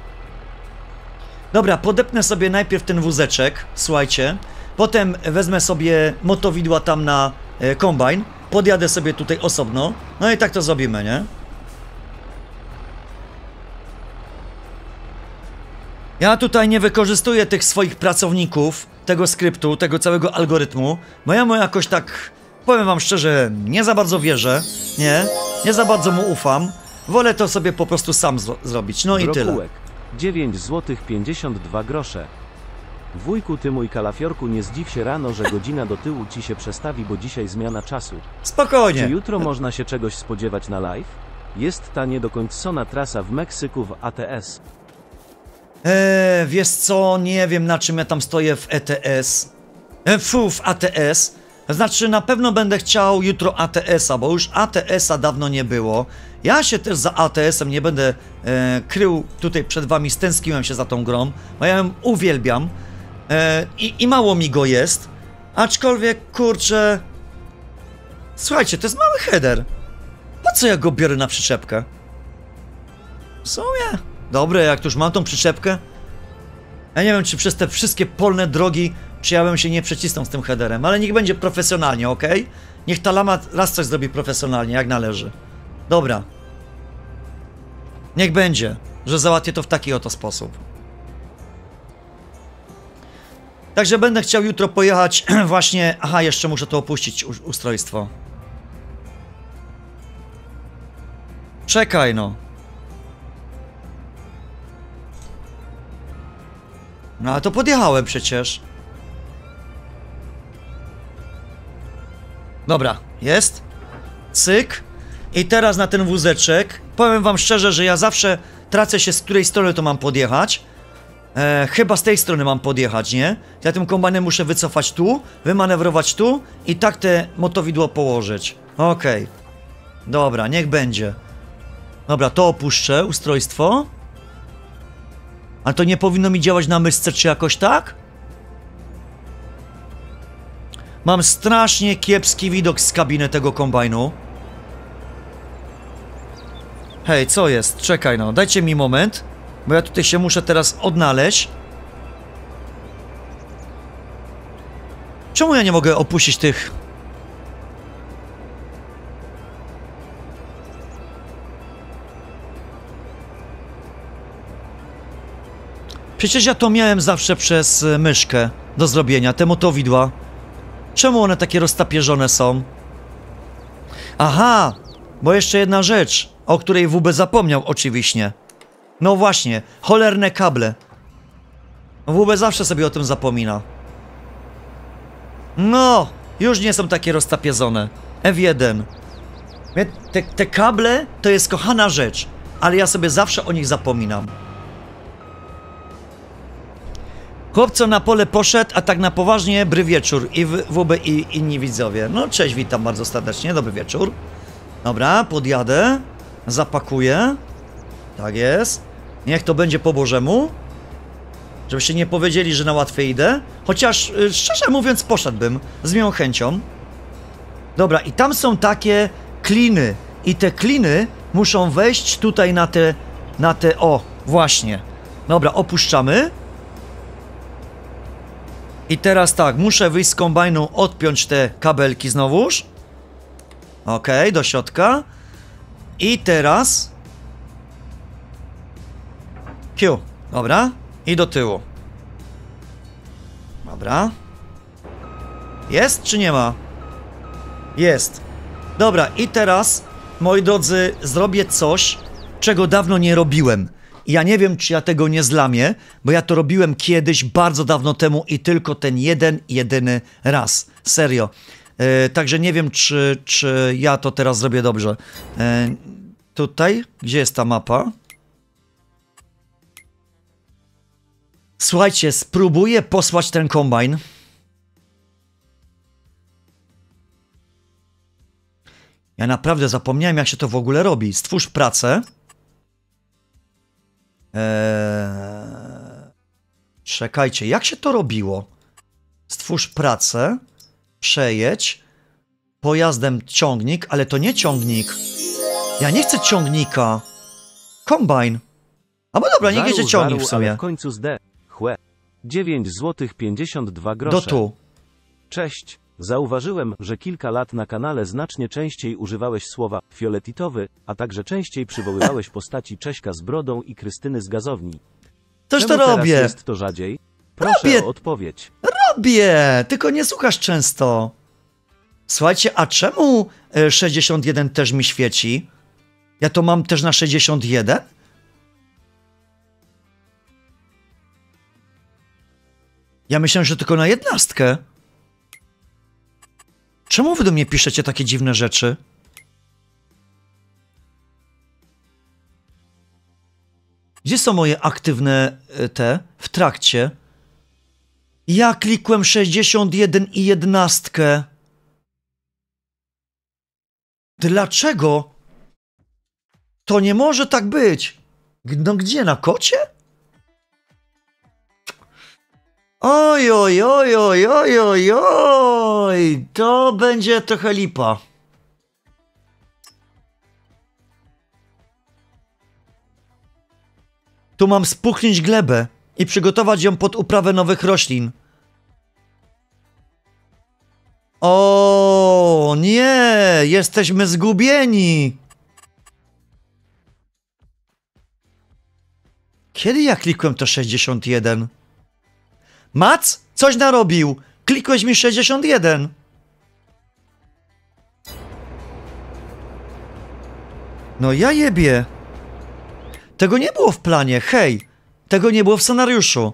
Dobra, podepnę sobie najpierw ten wózeczek, słuchajcie. Potem wezmę sobie motowidła tam na e, kombajn. Podjadę sobie tutaj osobno. No i tak to zrobimy, nie? Ja tutaj nie wykorzystuję tych swoich pracowników, tego skryptu, tego całego algorytmu, bo ja mu jakoś tak, powiem wam szczerze, nie za bardzo wierzę, nie, nie za bardzo mu ufam. Wolę to sobie po prostu sam zro zrobić, no i tyle. Brokułek. 9 zł 52 grosze. Wujku ty mój kalafiorku nie zdziw się rano, że godzina do tyłu ci się przestawi, bo dzisiaj zmiana czasu. Czy Spokojnie. jutro można się czegoś spodziewać na live? Jest ta niedokończona trasa w Meksyku w ATS. Eee, wiesz co, nie wiem na czym ja tam stoję w ETS. E, fu, w ATS. Znaczy, na pewno będę chciał jutro ATS-a, bo już ATS-a dawno nie było. Ja się też za ATS-em nie będę e, krył tutaj przed wami, stęskiłem się za tą grą, bo ja ją uwielbiam. E, i, I mało mi go jest. Aczkolwiek, kurczę... Słuchajcie, to jest mały header. Po co ja go biorę na przyczepkę? W sumie. Dobre, jak już mam tą przyczepkę. Ja nie wiem, czy przez te wszystkie polne drogi, czy ja bym się nie przecisnął z tym headerem, ale niech będzie profesjonalnie, ok? Niech ta lama raz coś zrobi profesjonalnie, jak należy. Dobra. Niech będzie, że załatwię to w taki oto sposób. Także będę chciał jutro pojechać właśnie... Aha, jeszcze muszę to opuścić, ustrojstwo. Czekaj no. No ale to podjechałem przecież. Dobra, jest. Cyk. I teraz na ten wózeczek. Powiem wam szczerze, że ja zawsze tracę się, z której strony to mam podjechać. E, chyba z tej strony mam podjechać, nie? Ja tym kombajnem muszę wycofać tu, wymanewrować tu i tak te motowidło położyć. Okej. Dobra, niech będzie. Dobra, to opuszczę, ustrojstwo. A to nie powinno mi działać na myszce czy jakoś tak? Mam strasznie kiepski widok z kabiny tego kombajnu. Hej, co jest? Czekaj no, dajcie mi moment, bo ja tutaj się muszę teraz odnaleźć. Czemu ja nie mogę opuścić tych... Przecież ja to miałem zawsze przez y, myszkę do zrobienia, te motowidła. Czemu one takie roztapierzone są? Aha, bo jeszcze jedna rzecz, o której WB zapomniał oczywiście. No właśnie, cholerne kable. WB zawsze sobie o tym zapomina. No, już nie są takie roztapiezone. F1. Mnie- Te, te kable to jest kochana rzecz, ale ja sobie zawsze o nich zapominam. Chłopco na pole poszedł, a tak na poważnie, bry wieczór i WB i inni widzowie. No cześć, witam bardzo serdecznie, dobry wieczór. Dobra, podjadę, zapakuję. Tak jest. Niech to będzie po Bożemu. Żebyście nie powiedzieli, że na łatwe idę. Chociaż, y, szczerze mówiąc, poszedłbym z miłą chęcią. Dobra, i tam są takie kliny. I te kliny muszą wejść tutaj na te, na te, o, właśnie. Dobra, opuszczamy. I teraz tak, muszę wyjść z kombajnu, odpiąć te kabelki znowuż. Okej, do środka. I teraz... Q, dobra. I do tyłu. Dobra. Jest czy nie ma? Jest. Dobra, i teraz, moi drodzy, zrobię coś, czego dawno nie robiłem. Ja nie wiem, czy ja tego nie zlamię, bo ja to robiłem kiedyś, bardzo dawno temu i tylko ten jeden, jedyny raz. Serio. E, także nie wiem, czy, czy ja to teraz zrobię dobrze. E, tutaj, gdzie jest ta mapa? Słuchajcie, spróbuję posłać ten kombajn. Ja naprawdę zapomniałem, jak się to w ogóle robi. Stwórz pracę. Eee... Czekajcie, jak się to robiło? Stwórz pracę, przejedź, pojazdem ciągnik, ale to nie ciągnik. Ja nie chcę ciągnika. Kombajn. A bo dobra, niech jedzie ciągnik w sumie. w końcu zde. Chłe. 9 zł 52 Do grosze. tu. Cześć. Zauważyłem, że kilka lat na kanale znacznie częściej używałeś słowa fioletitowy, a także częściej przywoływałeś postaci Cześka z brodą i Krystyny z gazowni. Toż Czemu to teraz robię. jest to rzadziej? Proszę Robię. o odpowiedź. Robię, tylko nie słuchasz często. Słuchajcie, a czemu e, 61 też mi świeci? Ja to mam też na 61? Ja myślałem, że tylko na jednostkę. Czemu wy do mnie piszecie takie dziwne rzeczy? Gdzie są moje aktywne e, te w trakcie? Ja klikłem 61 i jednostkę. Dlaczego? To nie może tak być. No gdzie, na kocie? Oj, oj, oj, oj, oj, oj, oj. To będzie trochę lipa. Tu mam spuchnić glebę i przygotować ją pod uprawę nowych roślin. O nie, jesteśmy zgubieni. Kiedy ja klikłem to 61? Mac? Coś narobił. Klikłeś mi 61. No ja jebie. Tego nie było w planie, hej. Tego nie było w scenariuszu.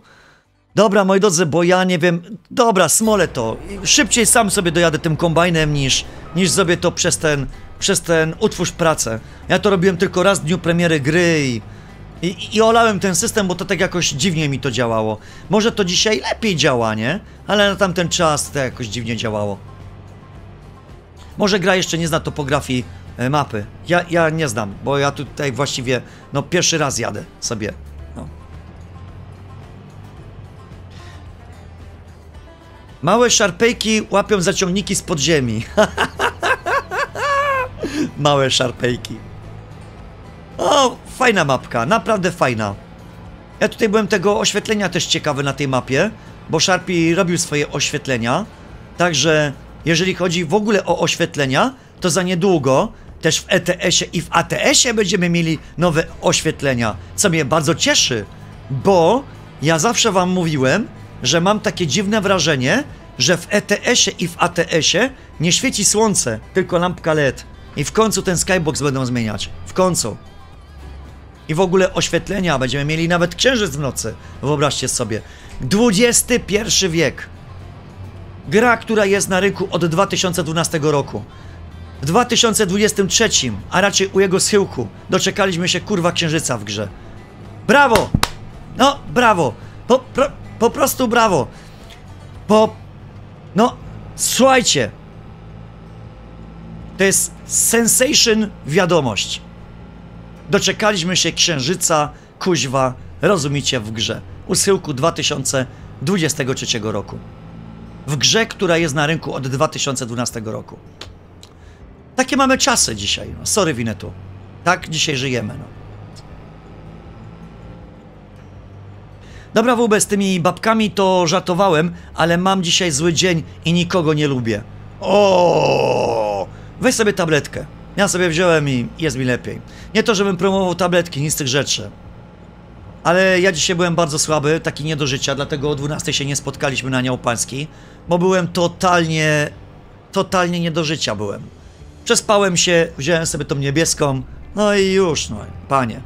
Dobra, moi drodzy, bo ja nie wiem. Dobra, smolę to. Szybciej sam sobie dojadę tym kombajnem niż, niż zrobię to przez ten, przez ten utwórz pracę. Ja to robiłem tylko raz w dniu premiery gry i, i, i olałem ten system, bo to tak jakoś dziwnie mi to działało. Może to dzisiaj lepiej działa, nie? Ale na tamten czas to jakoś dziwnie działało. Może gra jeszcze nie zna topografii e, mapy. Ja, ja nie znam, bo ja tutaj właściwie no pierwszy raz jadę sobie. No. Małe szarpejki łapią zaciągniki z podziemi. Małe szarpejki. O, fajna mapka, naprawdę fajna. Ja tutaj byłem tego oświetlenia też ciekawy na tej mapie, bo Sharpie robił swoje oświetlenia. Także jeżeli chodzi w ogóle o oświetlenia, to za niedługo też w ETS-ie i w ATS-ie będziemy mieli nowe oświetlenia, co mnie bardzo cieszy, bo ja zawsze wam mówiłem, że mam takie dziwne wrażenie, że w ETS-ie i w ATS-ie nie świeci słońce, tylko lampka LED. I w końcu ten skybox będą zmieniać. W końcu. I w ogóle oświetlenia, będziemy mieli nawet księżyc w nocy. Wyobraźcie sobie. XXI wiek. Gra, która jest na rynku od 2012 roku. W 2023, a raczej u jego schyłku, doczekaliśmy się kurwa księżyca w grze. Brawo! No, brawo! Po, pro, po prostu brawo! Bo, no, słuchajcie. To jest sensation wiadomość. Doczekaliśmy się księżyca, kuźwa, rozumicie, w grze. U schyłku 2023 roku. W grze, która jest na rynku od 2012 roku. Takie mamy czasy dzisiaj. No. Sorry, Winetu. Tak dzisiaj żyjemy. No. Dobra, WB, z tymi babkami to żartowałem, ale mam dzisiaj zły dzień i nikogo nie lubię. O, Weź sobie tabletkę. Ja sobie wziąłem i jest mi lepiej. Nie to, żebym promował tabletki, nic z tych rzeczy. Ale ja dzisiaj byłem bardzo słaby, taki nie do życia, dlatego o 12 się nie spotkaliśmy na Niałpański, bo byłem totalnie, totalnie nie do życia byłem. Przespałem się, wziąłem sobie tą niebieską, no i już, no, panie.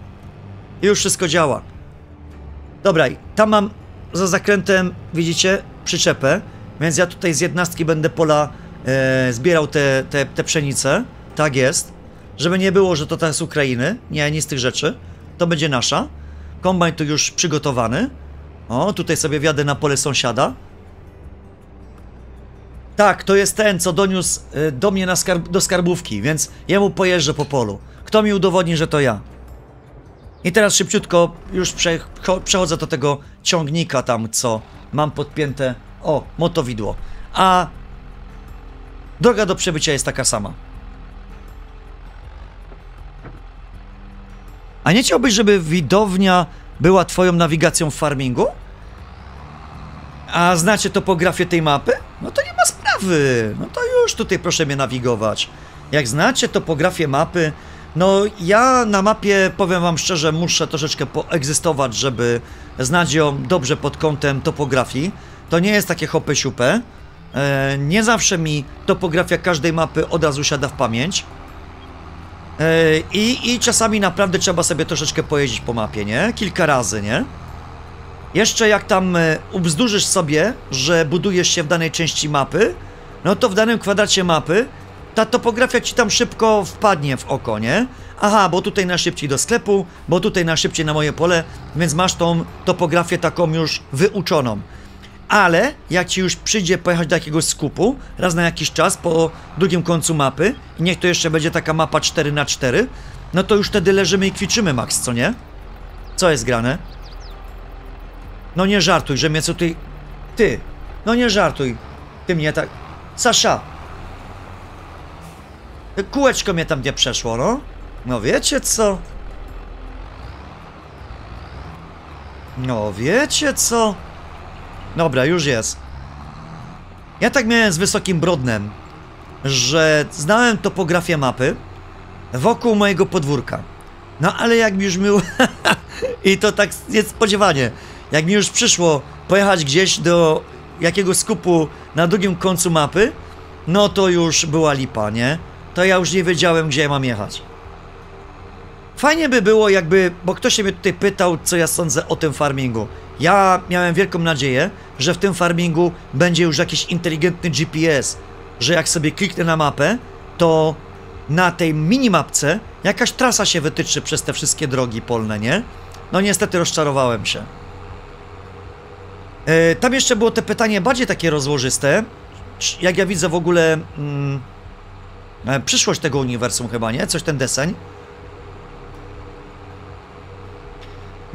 Już wszystko działa. Dobra, tam mam za zakrętem, widzicie, przyczepę, więc ja tutaj z jednostki będę pola e, zbierał te, te, te pszenice. Tak jest. Żeby nie było, że to ta z Ukrainy. Nie, nie z tych rzeczy. To będzie nasza. Kombajn tu już przygotowany. O, tutaj sobie wjadę na pole sąsiada. Tak, to jest ten, co doniósł e, do mnie na skarb do skarbówki, więc jemu pojeżdżę po polu. Kto mi udowodni, że to ja? I teraz szybciutko już przecho- przechodzę do tego ciągnika tam, co mam podpięte. O, motowidło. A droga do przebycia jest taka sama. A nie chciałbyś, żeby widownia była twoją nawigacją w farmingu? A znacie topografię tej mapy? No to nie ma sprawy. No to już tutaj proszę mnie nawigować. Jak znacie topografię mapy, No, ja na mapie, powiem wam szczerze, muszę troszeczkę poegzystować, żeby znać ją dobrze pod kątem topografii. To nie jest takie hopy siupę. E, nie zawsze mi topografia każdej mapy od razu siada w pamięć. E, i, I czasami naprawdę trzeba sobie troszeczkę pojeździć po mapie, nie? Kilka razy, nie? Jeszcze jak tam e, ubzdurzysz sobie, że budujesz się w danej części mapy, no to w danym kwadracie mapy ta topografia ci tam szybko wpadnie w oko, nie? Aha, bo tutaj na szybciej do sklepu, bo tutaj na szybciej na moje pole, więc masz tą topografię taką już wyuczoną. Ale jak ci już przyjdzie pojechać do jakiegoś skupu, raz na jakiś czas po drugim końcu mapy, i niech to jeszcze będzie taka mapa 4 na 4 no to już wtedy leżymy i kwiczymy, Max, co nie? Co jest grane? No nie żartuj, że mnie co ty... Ty, no nie żartuj. Ty mnie tak... Sasza! Kółeczko mnie tam nie przeszło, no. No wiecie co? No wiecie co? Dobra, już jest. Ja tak miałem z Wysokim Brodnem, że znałem topografię mapy wokół mojego podwórka. No ale jak mi już było... I to tak niespodziewanie. Jak mi już przyszło pojechać gdzieś do jakiegoś skupu na drugim końcu mapy, no to już była lipa, nie? To ja już nie wiedziałem, gdzie ja mam jechać. Fajnie by było, jakby, bo ktoś się mnie tutaj pytał, co ja sądzę o tym farmingu. Ja miałem wielką nadzieję, że w tym farmingu będzie już jakiś inteligentny GPS, że jak sobie kliknę na mapę, to na tej minimapce jakaś trasa się wytyczy przez te wszystkie drogi polne, nie? No niestety rozczarowałem się. E, tam jeszcze było te pytanie bardziej takie rozłożyste. Jak ja widzę w ogóle mm, e, przyszłość tego uniwersum chyba, nie? Coś ten deseń.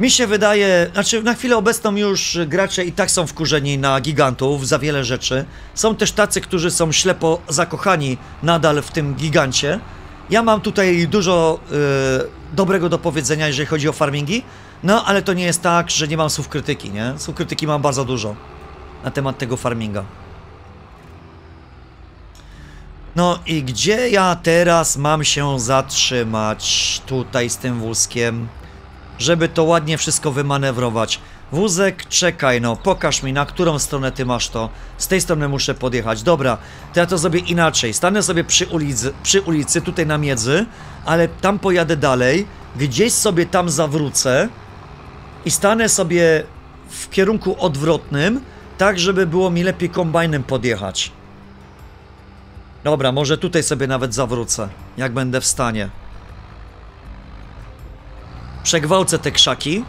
Mi się wydaje, znaczy na chwilę obecną już gracze i tak są wkurzeni na gigantów za wiele rzeczy. Są też tacy, którzy są ślepo zakochani nadal w tym gigancie. Ja mam tutaj dużo y, dobrego do powiedzenia, jeżeli chodzi o farmingi, no ale to nie jest tak, że nie mam słów krytyki, nie? Słów krytyki mam bardzo dużo na temat tego farminga. No i gdzie ja teraz mam się zatrzymać tutaj z tym wózkiem? Żeby to ładnie wszystko wymanewrować. Wózek, czekaj no, pokaż mi na którą stronę ty masz to. Z tej strony muszę podjechać. Dobra, to ja to zrobię inaczej. Stanę sobie przy ulicy, przy ulicy tutaj na miedzy, ale tam pojadę dalej, gdzieś sobie tam zawrócę i stanę sobie w kierunku odwrotnym, tak żeby było mi lepiej kombajnem podjechać. Dobra, może tutaj sobie nawet zawrócę, jak będę w stanie. Przegwałcę te krzaki.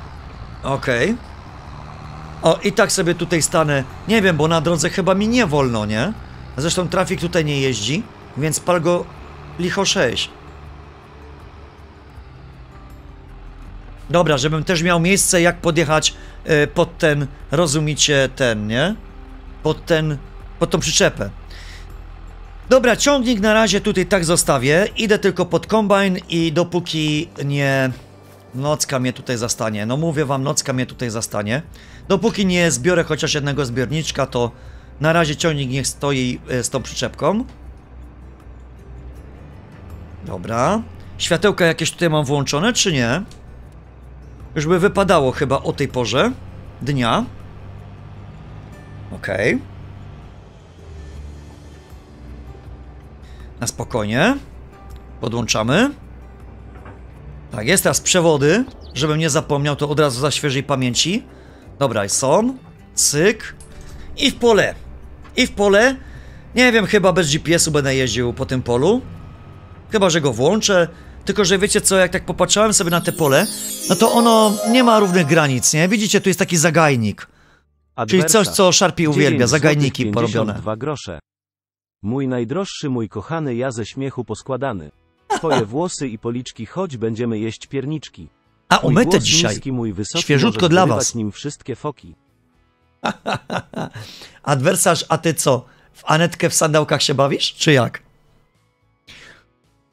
Okej. Okay. O, i tak sobie tutaj stanę. Nie wiem, bo na drodze chyba mi nie wolno, nie? Zresztą trafik tutaj nie jeździ, więc pal go licho 6. Dobra, żebym też miał miejsce, jak podjechać y, pod ten, rozumicie, ten, nie? Pod ten, pod tą przyczepę. Dobra, ciągnik na razie tutaj tak zostawię. Idę tylko pod kombajn i dopóki nie Nocka mnie tutaj zastanie. No mówię wam, nocka mnie tutaj zastanie. Dopóki nie zbiorę chociaż jednego zbiorniczka, to na razie ciągnik niech stoi e, z tą przyczepką. Dobra. Światełka jakieś tutaj mam włączone, czy nie? Już by wypadało chyba o tej porze dnia. Okej. Okay. Na spokojnie. Podłączamy. Tak, jest teraz przewody, żebym nie zapomniał, to od razu za świeżej pamięci. Dobra, są. Cyk. I w pole. I w pole. Nie wiem, chyba bez GPS-u będę jeździł po tym polu. Chyba, że go włączę. Tylko, że wiecie co, jak tak popatrzałem sobie na te pole, no to ono nie ma równych granic, nie? Widzicie, tu jest taki zagajnik. Czyli coś, co Sharpie uwielbia, zagajniki porobione. Grosze. Mój najdroższy, mój kochany, ja ze śmiechu poskładany. Twoje włosy i policzki, choć będziemy jeść pierniczki. A umyte dzisiaj. Niski, mój wysoki, Świeżutko dla was. nim wszystkie foki. Adwersarz, a ty co? W Anetkę w sandałkach się bawisz, czy jak?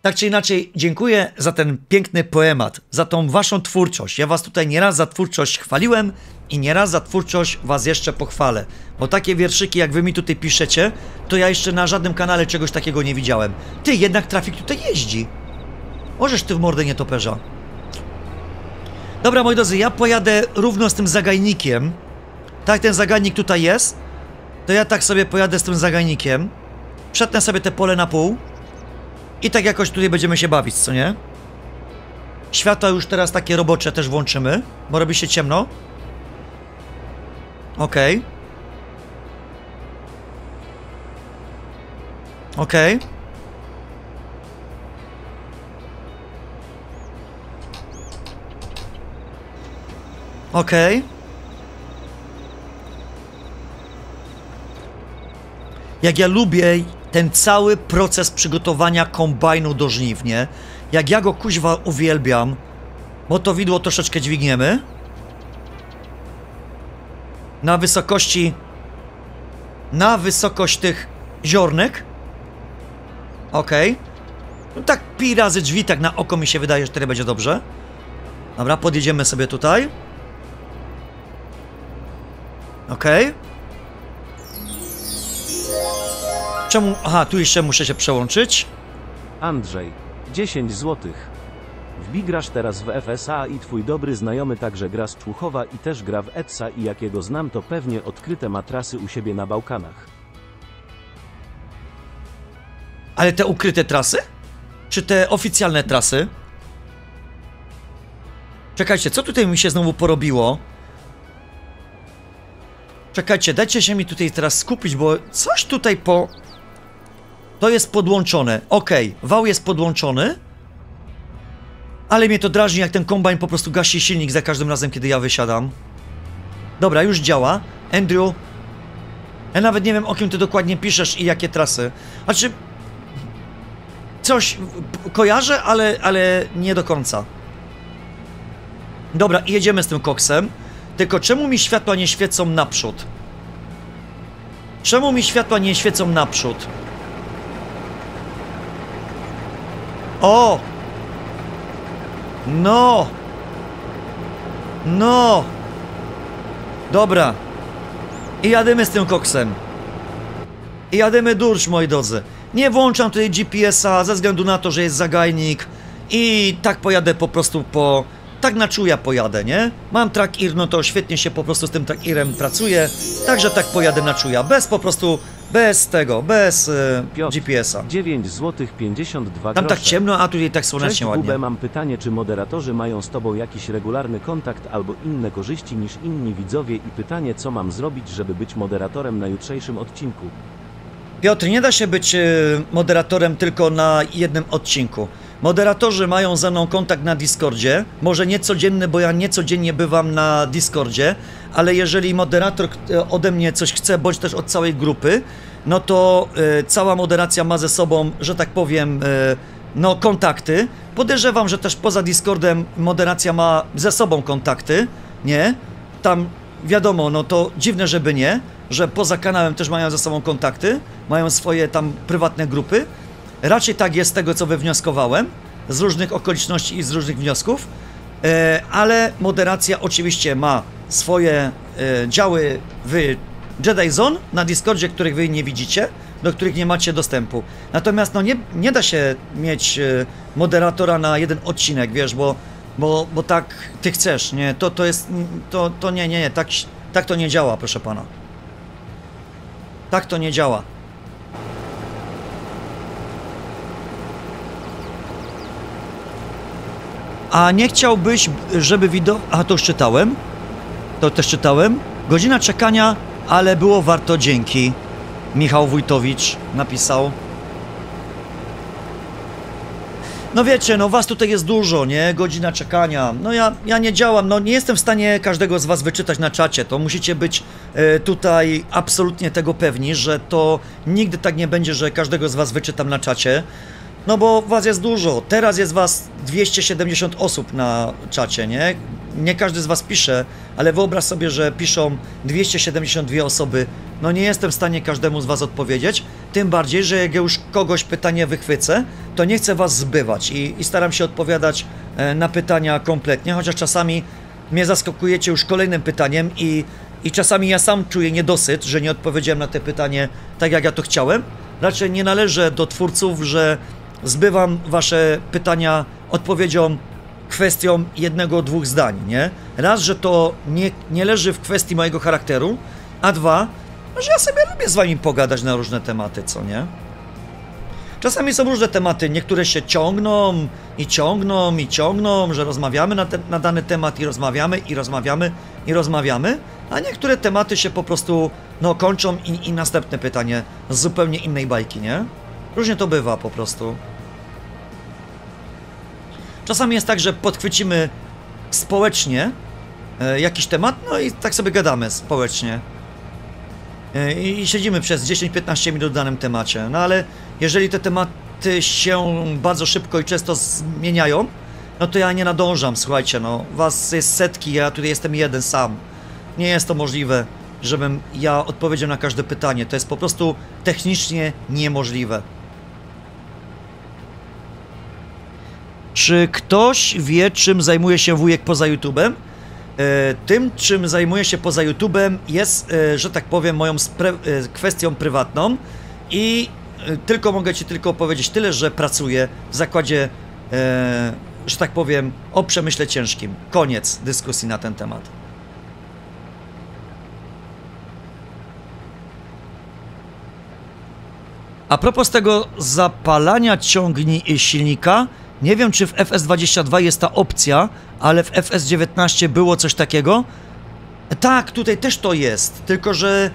Tak czy inaczej, dziękuję za ten piękny poemat, za tą waszą twórczość. Ja was tutaj nieraz za twórczość chwaliłem i nieraz za twórczość was jeszcze pochwalę. Bo takie wierszyki, jak wy mi tutaj piszecie, to ja jeszcze na żadnym kanale czegoś takiego nie widziałem. Ty, jednak trafik tutaj jeździ. Możesz ty w mordę nietoperza. Dobra, moi drodzy, ja pojadę równo z tym zagajnikiem. Tak, ten zagajnik tutaj jest. To ja tak sobie pojadę z tym zagajnikiem. Przetnę sobie te pole na pół. I tak jakoś tutaj będziemy się bawić, co nie? Światła już teraz takie robocze też włączymy, bo robi się ciemno. Okej. Okej. Okej. Jak ja lubię ten cały proces przygotowania kombajnu do żniw, nie? Jak ja go kuźwa uwielbiam, bo to widło troszeczkę dźwigniemy. Na wysokości... Na wysokość tych ziornek. Okej. No tak pi razy drzwi, tak na oko mi się wydaje, że tyle będzie dobrze. Dobra, podjedziemy sobie tutaj. Okej. Czemu... Aha, tu jeszcze muszę się przełączyć. Andrzej, 10 złotych. Wbij grasz teraz w FSA i twój dobry znajomy także gra z Człuchowa i też gra w ETSA i jakiego znam to pewnie odkryte matrasy u siebie na Bałkanach. Ale te ukryte trasy? Czy te oficjalne trasy? Czekajcie, co tutaj mi się znowu porobiło? Czekajcie, dajcie się mi tutaj teraz skupić, bo coś tutaj po... To jest podłączone. Okej, wał jest podłączony. Ale mnie to drażni, jak ten kombajn po prostu gasi silnik za każdym razem, kiedy ja wysiadam. Dobra, już działa. Andrew, ja nawet nie wiem, o kim ty dokładnie piszesz i jakie trasy. Znaczy, coś kojarzę, ale, ale nie do końca. Dobra, i jedziemy z tym koksem. Tylko czemu mi światła nie świecą naprzód? Czemu mi światła nie świecą naprzód? O! No! No! Dobra. I jadymy z tym koksem. I jadymy dursz, moi drodzy. Nie włączam tutaj GPS-a ze względu na to, że jest zagajnik i tak pojadę po prostu po... Tak na czuja pojadę, nie? Mam track ir, no to świetnie się po prostu z tym track irem pracuje, także tak pojadę na czuja, bez po prostu, bez tego, bez e, GPS-a. 9 złotych 52 Tam tak ciemno, a tutaj tak Cześć słonecznie ładnie. Bube, mam pytanie, czy moderatorzy mają z Tobą jakiś regularny kontakt albo inne korzyści niż inni widzowie i pytanie, co mam zrobić, żeby być moderatorem na jutrzejszym odcinku. Piotr, nie da się być e, moderatorem tylko na jednym odcinku. Moderatorzy mają ze mną kontakt na Discordzie. Może nie codzienny, bo ja nie codziennie bywam na Discordzie, ale jeżeli moderator e, ode mnie coś chce, bądź też od całej grupy, no to e, cała moderacja ma ze sobą, że tak powiem, e, no kontakty. Podejrzewam, że też poza Discordem moderacja ma ze sobą kontakty, nie? Tam wiadomo, no to dziwne, żeby nie, że poza kanałem też mają ze sobą kontakty, mają swoje tam prywatne grupy. Raczej tak jest z tego, co wywnioskowałem, z różnych okoliczności i z różnych wniosków, ale moderacja oczywiście ma swoje e, działy w Jedi Zone na Discordzie, których wy nie widzicie, do których nie macie dostępu. Natomiast no nie, nie da się mieć e, moderatora na jeden odcinek, wiesz, bo, bo, bo tak ty chcesz, nie? To, to jest, to, to nie, nie, nie, tak, tak to nie działa, proszę pana. Tak to nie działa. A nie chciałbyś, żeby wideo... A to już czytałem. To też czytałem. Godzina czekania, ale było warto dzięki. Michał Wójtowicz napisał. No wiecie, no was tutaj jest dużo, nie? Godzina czekania. No ja, ja nie działam, no nie jestem w stanie każdego z was wyczytać na czacie. To musicie być e, tutaj absolutnie tego pewni, że to nigdy tak nie będzie, że każdego z was wyczytam na czacie. No bo was jest dużo. Teraz jest was 270 osób na czacie, nie? Nie każdy z was pisze, ale wyobraź sobie, że piszą 272 osoby. No nie jestem w stanie każdemu z was odpowiedzieć. Tym bardziej, że jak już kogoś pytanie wychwycę, to nie chcę was zbywać i, i staram się odpowiadać e, na pytania kompletnie, chociaż czasami mnie zaskakujecie już kolejnym pytaniem i, i czasami ja sam czuję niedosyt, że nie odpowiedziałem na te pytanie tak, jak ja to chciałem. Raczej nie należę do twórców, że zbywam wasze pytania odpowiedzią kwestią jednego, dwóch zdań, nie? Raz, że to nie, nie leży w kwestii mojego charakteru, a dwa, że ja sobie lubię z wami pogadać na różne tematy, co nie? Czasami są różne tematy, niektóre się ciągną i ciągną i ciągną, że rozmawiamy na, te, na dany temat i rozmawiamy i rozmawiamy i rozmawiamy, a niektóre tematy się po prostu no, kończą i, i następne pytanie z zupełnie innej bajki, nie? Różnie to bywa po prostu. Czasami jest tak, że podchwycimy społecznie e, jakiś temat, no i tak sobie gadamy społecznie. E, I siedzimy przez 10-15 minut w danym temacie. No ale jeżeli te tematy się bardzo szybko i często zmieniają, no to ja nie nadążam, słuchajcie, no. Was jest setki, ja tutaj jestem jeden sam. Nie jest to możliwe, żebym ja odpowiedział na każde pytanie. To jest po prostu technicznie niemożliwe. Czy ktoś wie, czym zajmuje się wujek poza YouTubem? E, tym, czym zajmuję się poza YouTubem, jest, e, że tak powiem, moją e, kwestią prywatną i tylko mogę Ci tylko powiedzieć tyle, że pracuję w zakładzie, że tak powiem, o przemyśle ciężkim. Koniec dyskusji na ten temat. A propos tego zapalania ciągni silnika, nie wiem czy w FS22 jest ta opcja, ale w FS19 było coś takiego. Tak, tutaj też to jest, tylko że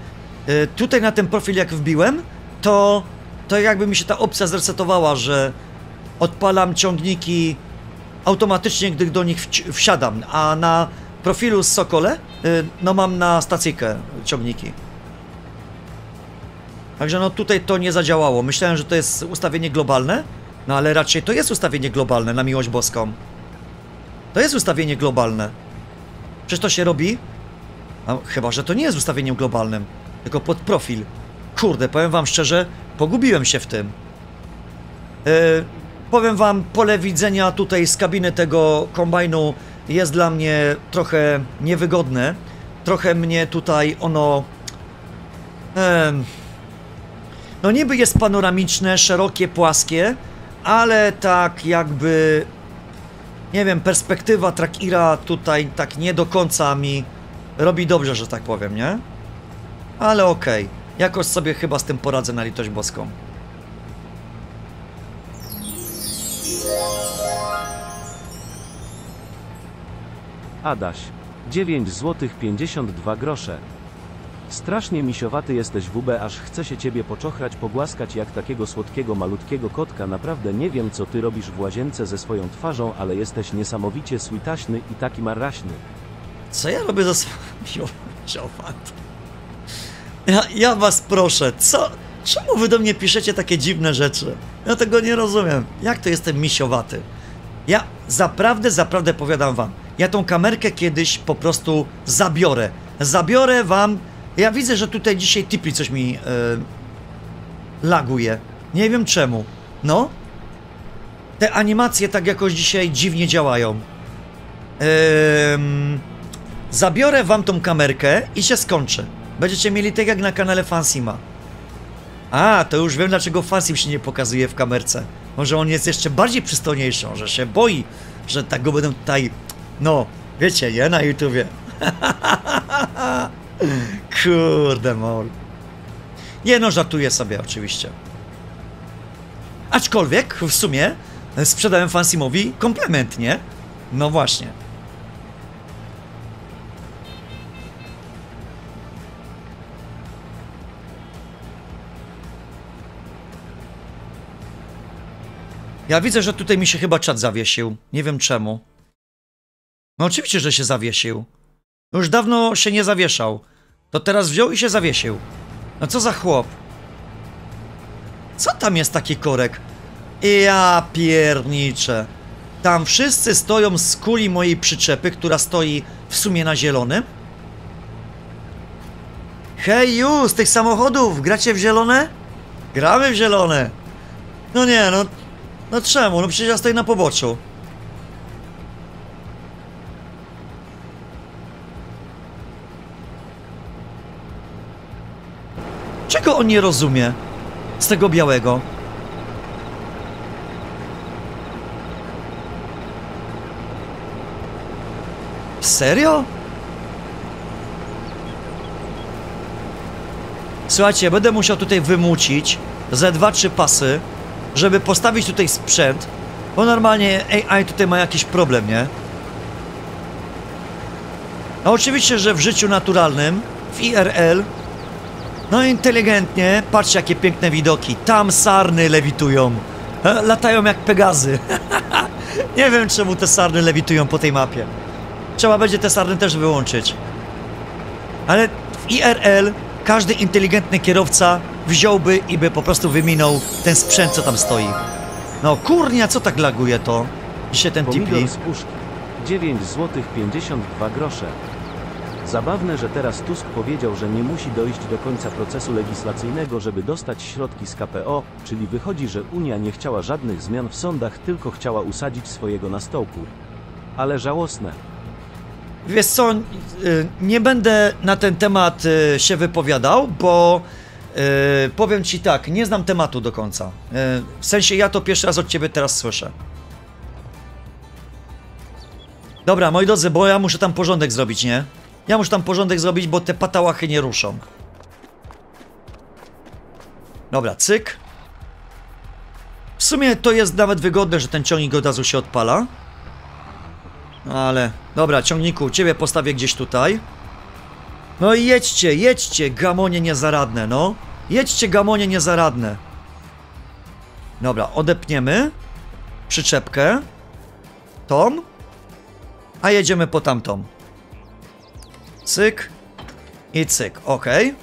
e, tutaj na ten profil jak wbiłem, to, to jakby mi się ta opcja zresetowała, że odpalam ciągniki automatycznie, gdy do nich wsiadam, a na profilu z Sokole, e, no mam na stacyjkę ciągniki. Także no tutaj to nie zadziałało. Myślałem, że to jest ustawienie globalne, no ale raczej to jest ustawienie globalne, na miłość boską. To jest ustawienie globalne. Przecież to się robi. A chyba, że to nie jest ustawieniem globalnym, tylko pod profil. Kurde, powiem wam szczerze, pogubiłem się w tym. Yy, powiem wam, pole widzenia tutaj z kabiny tego kombajnu jest dla mnie trochę niewygodne. Trochę mnie tutaj ono. em, no niby jest panoramiczne, szerokie, płaskie, ale tak jakby nie wiem, perspektywa Trakira tutaj tak nie do końca mi robi dobrze, że tak powiem, nie? Ale okej, jakoś sobie chyba z tym poradzę na litość boską. Adaś. 9 zł 52 grosze. Strasznie misiowaty jesteś WB, aż chce się ciebie poczochrać, pogłaskać jak takiego słodkiego malutkiego kotka. Naprawdę nie wiem co ty robisz w łazience ze swoją twarzą, ale jesteś niesamowicie sweetaśny i taki marraśny. Co ja robię za swoją misiowaty? Ja, ja was proszę, co? Czemu wy do mnie piszecie takie dziwne rzeczy? Ja tego nie rozumiem. Jak to jestem misiowaty? Ja zaprawdę, zaprawdę powiadam wam, ja tą kamerkę kiedyś po prostu zabiorę. Zabiorę wam. Ja widzę, że tutaj dzisiaj Tipi coś mi e, laguje. Nie wiem czemu. No. Te animacje tak jakoś dzisiaj dziwnie działają. Ehm, zabiorę wam tą kamerkę i się skończę. Będziecie mieli tak jak na kanale Fansima. A, to już wiem dlaczego Fansim się nie pokazuje w kamerce. Może on jest jeszcze bardziej przystojniejszy, że się boi, że tak go będą tutaj, no, wiecie, nie, na YouTubie. Kurde mol. Nie no, żartuję sobie oczywiście. Aczkolwiek w sumie sprzedałem Fansimowi komplement, nie? No właśnie. Ja widzę, że tutaj mi się chyba czat zawiesił. Nie wiem czemu. No oczywiście, że się zawiesił. Już dawno się nie zawieszał. To teraz wziął i się zawiesił. No co za chłop? Co tam jest taki korek? Ja pierniczę. Tam wszyscy stoją z kuli mojej przyczepy, która stoi w sumie na zielonym. Hej, ju, z tych samochodów, gracie w zielone? Gramy w zielone. No nie, no no czemu? No przecież ja stoję na poboczu. on nie rozumie z tego białego? Serio? Słuchajcie, będę musiał tutaj wymucić ze dwa, trzy pasy, żeby postawić tutaj sprzęt, bo normalnie AI tutaj ma jakiś problem, nie? No oczywiście, że w życiu naturalnym, w IRL, no inteligentnie, patrzcie jakie piękne widoki, tam sarny lewitują, e, latają jak pegazy. Nie wiem czemu te sarny lewitują po tej mapie. Trzeba będzie te sarny też wyłączyć. Ale w IRL każdy inteligentny kierowca wziąłby i by po prostu wyminął ten sprzęt, co tam stoi. No kurnia, co tak laguje to? Dzisiaj ten tipli. Pomidor z puszki. 9 zł 52 grosze. Zabawne, że teraz Tusk powiedział, że nie musi dojść do końca procesu legislacyjnego, żeby dostać środki z KPO, czyli wychodzi, że Unia nie chciała żadnych zmian w sądach, tylko chciała usadzić swojego na stołku. Ale żałosne. Wiesz co, y, nie będę na ten temat y, się wypowiadał, bo y, powiem ci tak, nie znam tematu do końca. W sensie ja to pierwszy raz od ciebie teraz słyszę. Dobra, moi drodzy, bo ja muszę tam porządek zrobić, nie? Ja muszę tam porządek zrobić, bo te patałachy nie ruszą. Dobra, cyk. W sumie to jest nawet wygodne, że ten ciągnik od razu się odpala. No ale, dobra, ciągniku, ciebie postawię gdzieś tutaj. No i jedźcie, jedźcie, gamonie niezaradne, no. Jedźcie, gamonie niezaradne. Dobra, odepniemy przyczepkę. Tom. A jedziemy po tamtą. Cyk. I cyk, okej.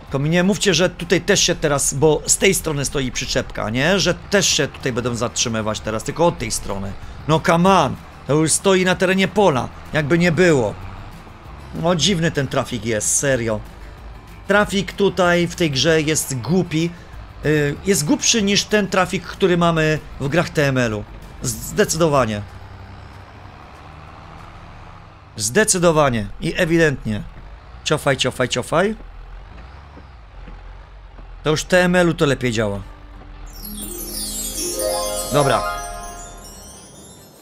Tylko mi nie mówcie, że tutaj też się teraz, bo z tej strony stoi przyczepka, nie? Że też się tutaj będą zatrzymywać teraz, tylko od tej strony. No come on, to już stoi na terenie pola, jakby nie było. No dziwny ten trafik jest, serio. Trafik tutaj w tej grze jest głupi. Yy, jest głupszy niż ten trafik, który mamy w grach TML-u. Zdecydowanie. Zdecydowanie i ewidentnie. Ciofaj, ciofaj, ciofaj. To już TML-u to lepiej działa. Dobra.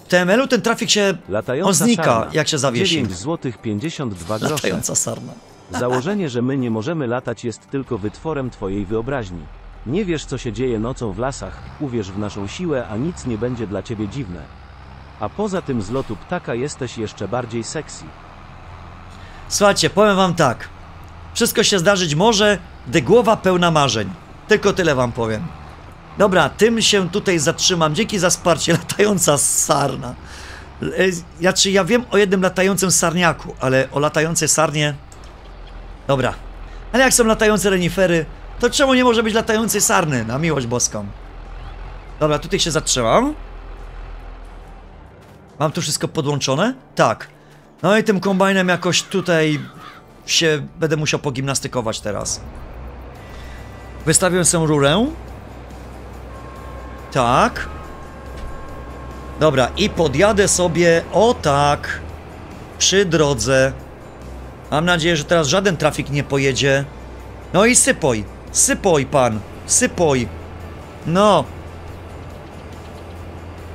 W TML-u ten trafik się... Latająca On znika, sarna. jak się zawiesi. 9 zł 52 grosze. Latająca sarna. Założenie, że my nie możemy latać jest tylko wytworem twojej wyobraźni. Nie wiesz, co się dzieje nocą w lasach, uwierz w naszą siłę, a nic nie będzie dla ciebie dziwne. A poza tym z lotu ptaka jesteś jeszcze bardziej sexy. Słuchajcie, powiem wam tak. Wszystko się zdarzyć może, gdy głowa pełna marzeń. Tylko tyle wam powiem. Dobra, tym się tutaj zatrzymam. Dzięki za wsparcie, latająca sarna. E, Ja, czy ja wiem o jednym latającym sarniaku, ale o latającej sarnie... Dobra. Ale jak są latające renifery, to czemu nie może być latającej sarny? Na miłość boską. Dobra, tutaj się zatrzymam. Mam tu wszystko podłączone? Tak. No i tym kombajnem jakoś tutaj się będę musiał pogimnastykować teraz. Wystawiłem sobie rurę. Tak. Dobra, i podjadę sobie o tak przy drodze. Mam nadzieję, że teraz żaden trafik nie pojedzie. No i sypoj, sypoj pan, sypoj. No.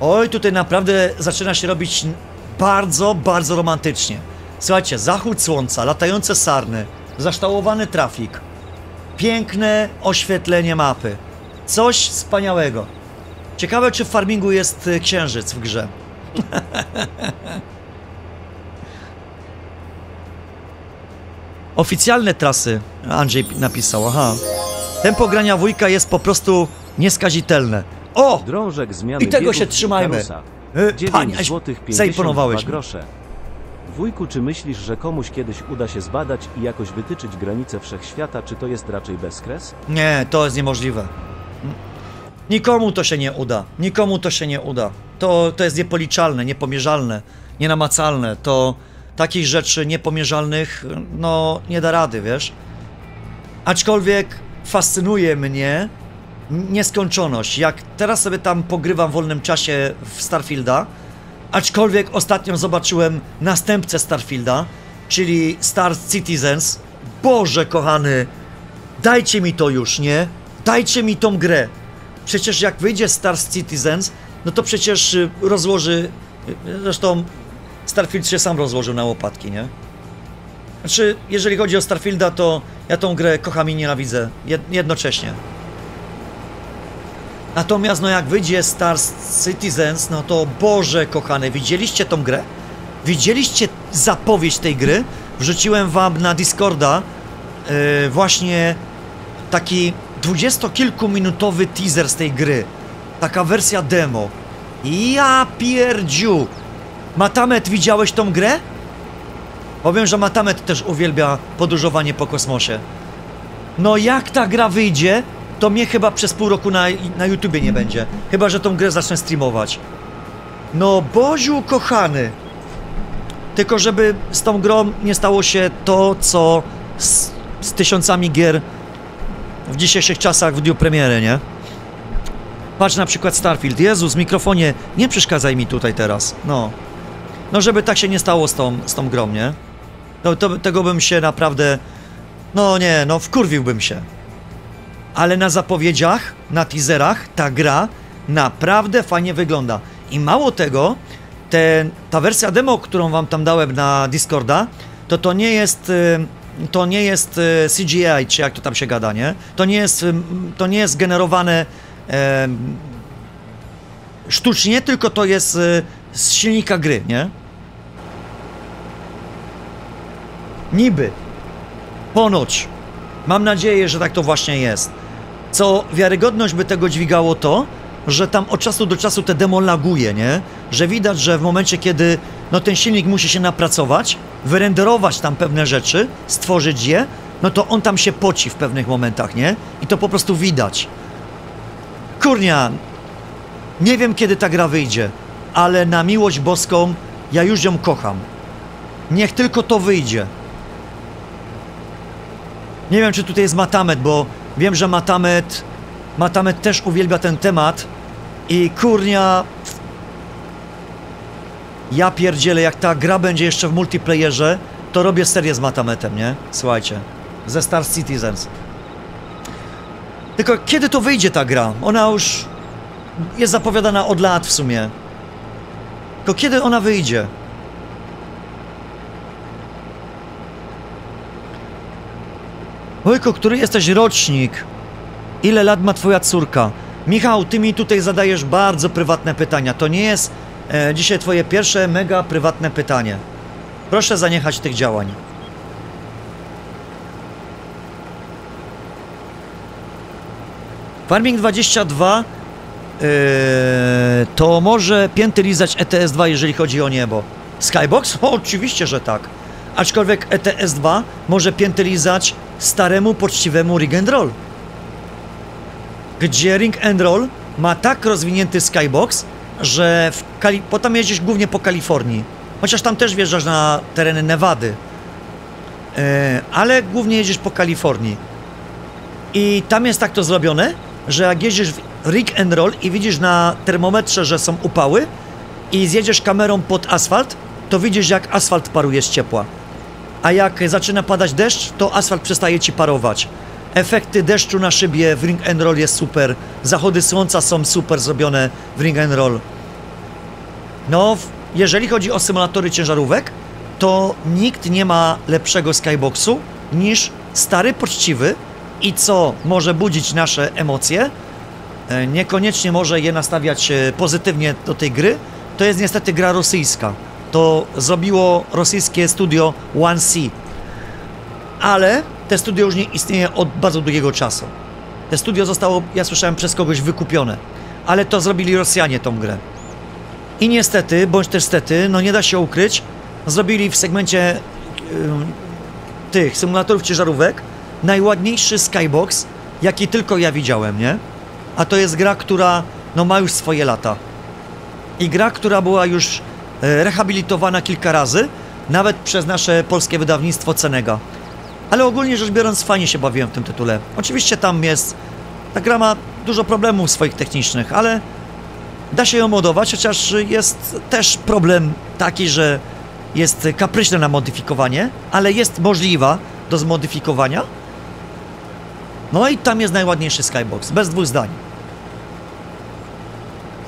Oj, tutaj naprawdę zaczyna się robić bardzo, bardzo romantycznie. Słuchajcie, zachód słońca, latające sarny, zaształowany trafik, piękne oświetlenie mapy. Coś wspaniałego. Ciekawe, czy w farmingu jest y, księżyc w grze. Oficjalne trasy, Andrzej napisał, aha. Tempo grania wujka jest po prostu nieskazitelne. O! Drążek zmiany I tego się trzymajmy. E, 9 panie, aś zł 52 zaimponowałeś mi. grosze. Wujku, czy myślisz, że komuś kiedyś uda się zbadać i jakoś wytyczyć granice wszechświata, czy to jest raczej bezkres? Nie, to jest niemożliwe. Nikomu to się nie uda. Nikomu to się nie uda. To, to jest niepoliczalne, niepomierzalne, nienamacalne. To takich rzeczy niepomierzalnych, no, nie da rady, wiesz? Aczkolwiek fascynuje mnie nieskończoność. Jak teraz sobie tam pogrywam w wolnym czasie w Starfielda, aczkolwiek ostatnio zobaczyłem następcę Starfielda, czyli Star Citizens. Boże kochany, dajcie mi to już, nie? Dajcie mi tą grę. Przecież jak wyjdzie Star Citizens, no to przecież y, rozłoży, y, zresztą Starfield się sam rozłożył na łopatki, nie? Znaczy, jeżeli chodzi o Starfielda, to ja tą grę kocham i nienawidzę jed jednocześnie. Natomiast, no jak wyjdzie Star Citizens, no to Boże kochane, widzieliście tą grę? Widzieliście zapowiedź tej gry? Wrzuciłem wam na Discorda yy, właśnie taki dwudziestokilkuminutowy teaser z tej gry. Taka wersja demo. Ja pierdziu! Matamet, widziałeś tą grę? Powiem, że Matamet też uwielbia podróżowanie po kosmosie. No jak ta gra wyjdzie, to mnie chyba przez pół roku na, na YouTubie nie będzie. Chyba, że tą grę zacznę streamować. No Boziu kochany. Tylko żeby z tą grą nie stało się to, co z, z tysiącami gier w dzisiejszych czasach w dniu premiery, nie? Patrz na przykład Starfield. Jezus, mikrofonie, nie przeszkadzaj mi tutaj teraz. No. No, żeby tak się nie stało z tą, z tą grą, nie? No, to, tego bym się naprawdę... No nie, no wkurwiłbym się. Ale na zapowiedziach, na teaserach, ta gra naprawdę fajnie wygląda. I mało tego, te, ta wersja demo, którą wam tam dałem na Discorda, to to nie jest... y, To nie jest y, CGI, czy jak to tam się gada, nie? To nie jest, y, to nie jest generowane em, sztucznie, tylko to jest z silnika gry, nie? Niby. Ponoć. Mam nadzieję, że tak to właśnie jest. Co wiarygodność by tego dźwigało to, że tam od czasu do czasu te demo laguje, nie? Że widać, że w momencie, kiedy no ten silnik musi się napracować, wyrenderować tam pewne rzeczy, stworzyć je, no to on tam się poci w pewnych momentach, nie? I to po prostu widać. Kurnia, nie wiem kiedy ta gra wyjdzie, ale na miłość boską ja już ją kocham. Niech tylko to wyjdzie. Nie wiem, czy tutaj jest Matamet, bo wiem, że Matamet, Matamet też uwielbia ten temat i kurnia... Ja pierdzielę, jak ta gra będzie jeszcze w multiplayerze, to robię serię z Matametem, nie? Słuchajcie, ze Star Citizens. Tylko kiedy to wyjdzie ta gra? Ona już jest zapowiadana od lat w sumie. Tylko kiedy ona wyjdzie? Wojko, który jesteś rocznik? Ile lat ma twoja córka? Michał, ty mi tutaj zadajesz bardzo prywatne pytania. To nie jest e, dzisiaj twoje pierwsze mega prywatne pytanie. Proszę zaniechać tych działań. Farming 22 yy, to może pięty lizać ETS-2, jeżeli chodzi o niebo. Skybox? O, oczywiście, że tak. Aczkolwiek ETS-2 może pięty lizać staremu, poczciwemu Ring and Roll. Gdzie Ring and Roll ma tak rozwinięty Skybox, że w Kali- bo tam jeździsz głównie po Kalifornii. Chociaż tam też wjeżdżasz na tereny Nevady. Yy, ale głównie jedziesz po Kalifornii. I tam jest tak to zrobione, że jak jeździsz w rig and roll i widzisz na termometrze, że są upały i zjedziesz kamerą pod asfalt, to widzisz jak asfalt paruje z ciepła. A jak zaczyna padać deszcz, to asfalt przestaje ci parować. Efekty deszczu na szybie w ring and roll jest super. Zachody słońca są super zrobione w ring and roll. No, jeżeli chodzi o symulatory ciężarówek, to nikt nie ma lepszego skyboxu niż stary, poczciwy i co może budzić nasze emocje, e, niekoniecznie może je nastawiać e, pozytywnie do tej gry, to jest niestety gra rosyjska. To zrobiło rosyjskie studio One C. Ale te studio już nie istnieje od bardzo długiego czasu. Te studio zostało, ja słyszałem, przez kogoś wykupione. Ale to zrobili Rosjanie tą grę. I niestety, bądź też stety, no nie da się ukryć, zrobili w segmencie tych symulatorów ciężarówek najładniejszy skybox, jaki tylko ja widziałem, nie? A to jest gra, która no ma już swoje lata. I gra, która była już rehabilitowana kilka razy, nawet przez nasze polskie wydawnictwo Cenega. Ale ogólnie rzecz biorąc, fajnie się bawiłem w tym tytule. Oczywiście tam jest. Ta gra ma dużo problemów swoich technicznych, ale da się ją modować, chociaż jest też problem taki, że jest kapryśne na modyfikowanie, ale jest możliwa do zmodyfikowania. No i tam jest najładniejszy skybox, bez dwóch zdań.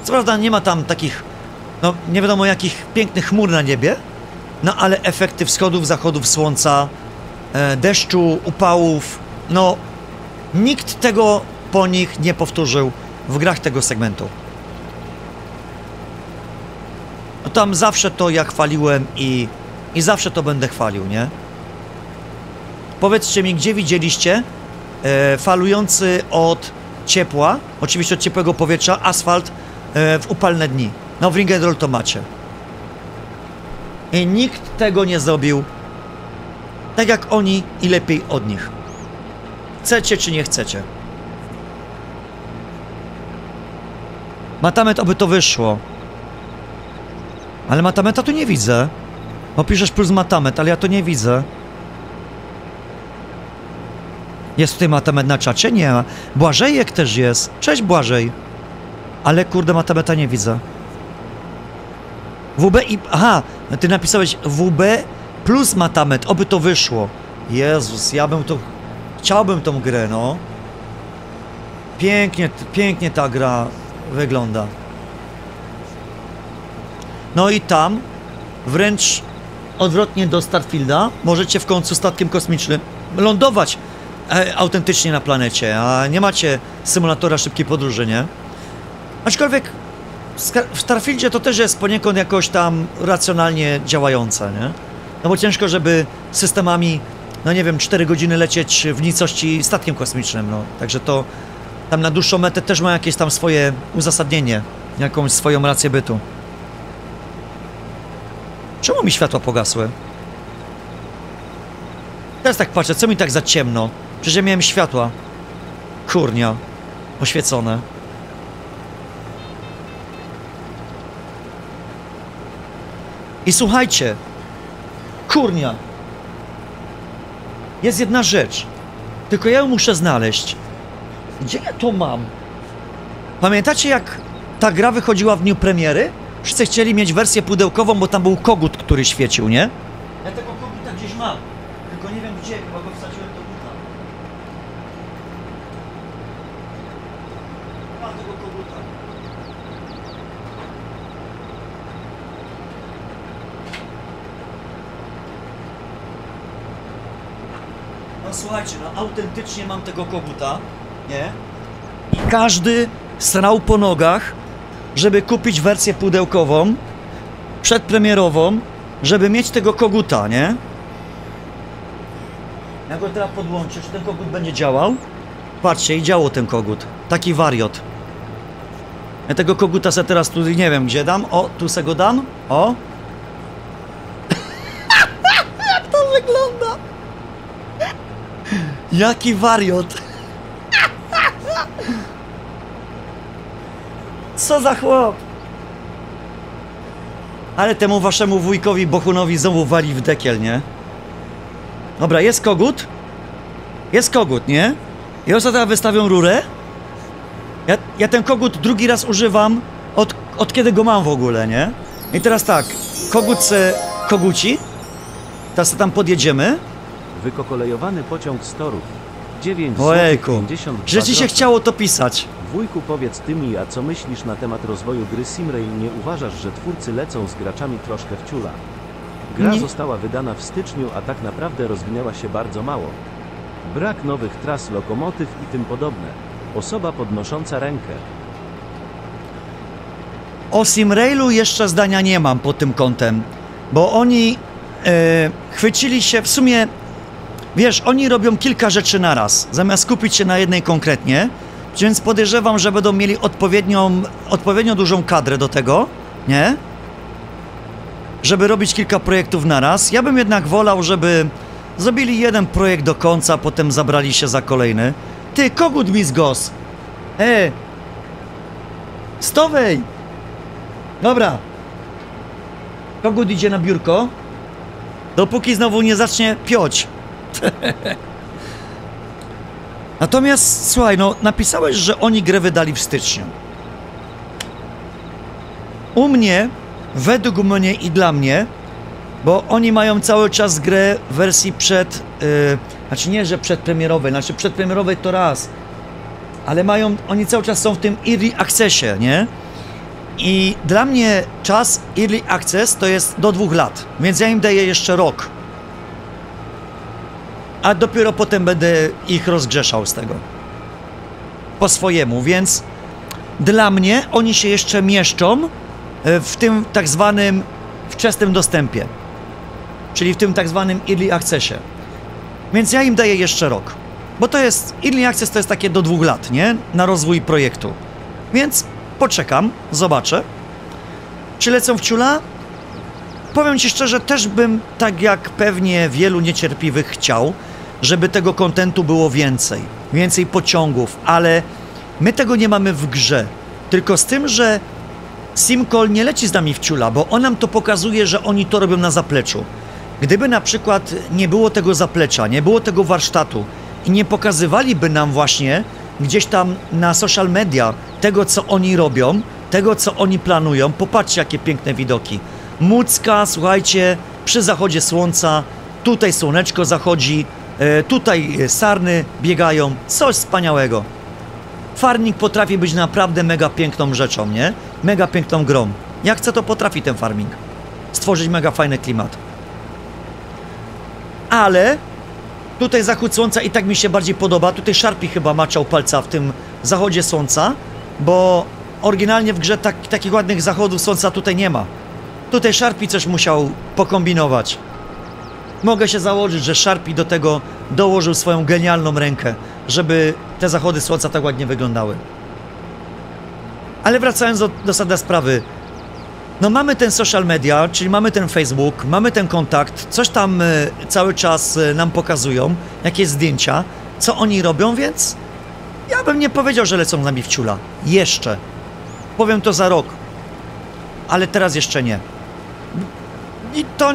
Co prawda nie ma tam takich, no nie wiadomo jakich pięknych chmur na niebie, no ale efekty wschodów, zachodów słońca, e, deszczu, upałów, no nikt tego po nich nie powtórzył w grach tego segmentu. No tam zawsze to ja chwaliłem i, i zawsze to będę chwalił, nie? Powiedzcie mi, gdzie widzieliście e, falujący od ciepła, oczywiście od ciepłego powietrza, asfalt e, w upalne dni. No w Ringedol to macie. I nikt tego nie zrobił tak jak oni i lepiej od nich. Chcecie czy nie chcecie. Matamet, oby to wyszło. Ale Matameta tu nie widzę. Opiszesz plus Matamet, ale ja to nie widzę. Jest tutaj Matamet na czacie? Nie. Błażejek też jest. Cześć Błażej. Ale kurde Matameta nie widzę. WB i... Aha, ty napisałeś WB plus Matamet, oby to wyszło. Jezus, ja bym to... Chciałbym tą grę, no. Pięknie, pięknie ta gra wygląda. No i tam, wręcz odwrotnie do Starfielda, możecie w końcu statkiem kosmicznym lądować e, autentycznie na planecie, a nie macie symulatora szybkiej podróży, nie? Aczkolwiek w Starfieldzie to też jest poniekąd jakoś tam racjonalnie działające, nie? No bo ciężko, żeby systemami, no nie wiem, 4 godziny lecieć w nicości statkiem kosmicznym, no. Także to tam na dłuższą metę też ma jakieś tam swoje uzasadnienie, jakąś swoją rację bytu. Czemu mi światła pogasły? Teraz tak patrzę, co mi tak za ciemno? Przecież ja miałem światła. Kurnia. Oświecone. I słuchajcie. Kurnia. Jest jedna rzecz. Tylko ja ją muszę znaleźć. Gdzie ja to mam? Pamiętacie jak ta gra wychodziła w dniu premiery? Wszyscy chcieli mieć wersję pudełkową, bo tam był kogut, który świecił, nie? Ja tego koguta gdzieś mam. Tylko nie wiem gdzie, chyba go wsadziłem do buta. Mam tego koguta. No słuchajcie, no autentycznie mam tego koguta, nie? I każdy strał po nogach, żeby kupić wersję pudełkową, przedpremierową, żeby mieć tego koguta, nie? Ja go teraz podłączę, czy ten kogut będzie działał? Patrzcie, i działał ten kogut. Taki wariot. Ja tego koguta se teraz tu nie wiem gdzie dam. O, tu se go dam. O. Jak to wygląda? Jaki wariot. Co za chłop? Ale temu waszemu wujkowi Bochunowi znowu wali w dekiel, nie? Dobra, jest kogut. Jest kogut, nie? I ostatnio wystawią rurę. Ja, ja ten kogut drugi raz używam od, od kiedy go mam w ogóle, nie? I teraz tak, kogut se koguci. Teraz tam podjedziemy. Wykokolejowany pociąg z torów. 9 Ojejku, 52 że ci się chciało to pisać. Wujku powiedz ty mi, a co myślisz na temat rozwoju gry Simrail? Nie uważasz, że twórcy lecą z graczami troszkę w ciula? Gra Nie. została wydana w styczniu, a tak naprawdę rozwinęła się bardzo mało. Brak nowych tras, lokomotyw i tym podobne. Osoba podnosząca rękę. O Simrailu jeszcze zdania nie mam pod tym kątem, bo oni e, chwycili się w sumie, wiesz, oni robią kilka rzeczy naraz, zamiast skupić się na jednej konkretnie, więc podejrzewam, że będą mieli odpowiednią, odpowiednio dużą kadrę do tego, nie? Żeby robić kilka projektów naraz. Ja bym jednak wolał, żeby zrobili jeden projekt do końca, potem zabrali się za kolejny. Ty, kogut mi zgos! E! Stowej! Dobra. Kogut idzie na biurko. Dopóki znowu nie zacznie pioć. Natomiast słuchaj, no napisałeś, że oni grę wydali w styczniu. U mnie, według mnie i dla mnie, bo oni mają cały czas grę w wersji przed, yy, znaczy nie, że przedpremierowej, znaczy przedpremierowej to raz, ale mają, oni cały czas są w tym early accessie, nie? I dla mnie czas Early Access to jest do dwóch lat, więc ja im daję jeszcze rok. A dopiero potem będę ich rozgrzeszał z tego. Po swojemu, więc dla mnie oni się jeszcze mieszczą e, w tym tak zwanym wczesnym dostępie. Czyli w tym tak zwanym Early Accessie. Więc ja im daję jeszcze rok. Bo to jest, Early Access to jest takie do dwóch lat, nie? Na rozwój projektu. Więc poczekam, zobaczę. Czy lecą w ciula? Powiem Ci szczerze, też bym, tak jak pewnie wielu niecierpliwych chciał, żeby tego kontentu było więcej. Więcej pociągów, ale my tego nie mamy w grze. Tylko z tym, że Simcall nie leci z nami w ciula, bo on nam to pokazuje, że oni to robią na zapleczu. Gdyby na przykład nie było tego zaplecza, nie było tego warsztatu i nie pokazywaliby nam właśnie gdzieś tam na social media tego, co oni robią, tego, co oni planują, popatrzcie, jakie piękne widoki. Mucka, słuchajcie, przy zachodzie słońca, tutaj słoneczko zachodzi, e, tutaj e, sarny biegają, coś wspaniałego. Farming potrafi być naprawdę mega piękną rzeczą, nie? Mega piękną grą. Jak chce, to potrafi ten farming. Stworzyć mega fajny klimat. Ale tutaj zachód słońca i tak mi się bardziej podoba. Tutaj Sharpie chyba maczał palca w tym zachodzie słońca, bo oryginalnie w grze tak, takich ładnych zachodów słońca tutaj nie ma. Tutaj Sharpie coś musiał pokombinować. Mogę się założyć, że Sharpie do tego dołożył swoją genialną rękę, żeby te zachody słońca tak ładnie wyglądały. Ale wracając do, do sada sprawy, no mamy ten social media, czyli mamy ten Facebook, mamy ten kontakt, coś tam e, cały czas e, nam pokazują, jakieś zdjęcia, co oni robią, więc ja bym nie powiedział, że lecą z nami w ciula. Jeszcze. Powiem to za rok. Ale teraz jeszcze nie. I to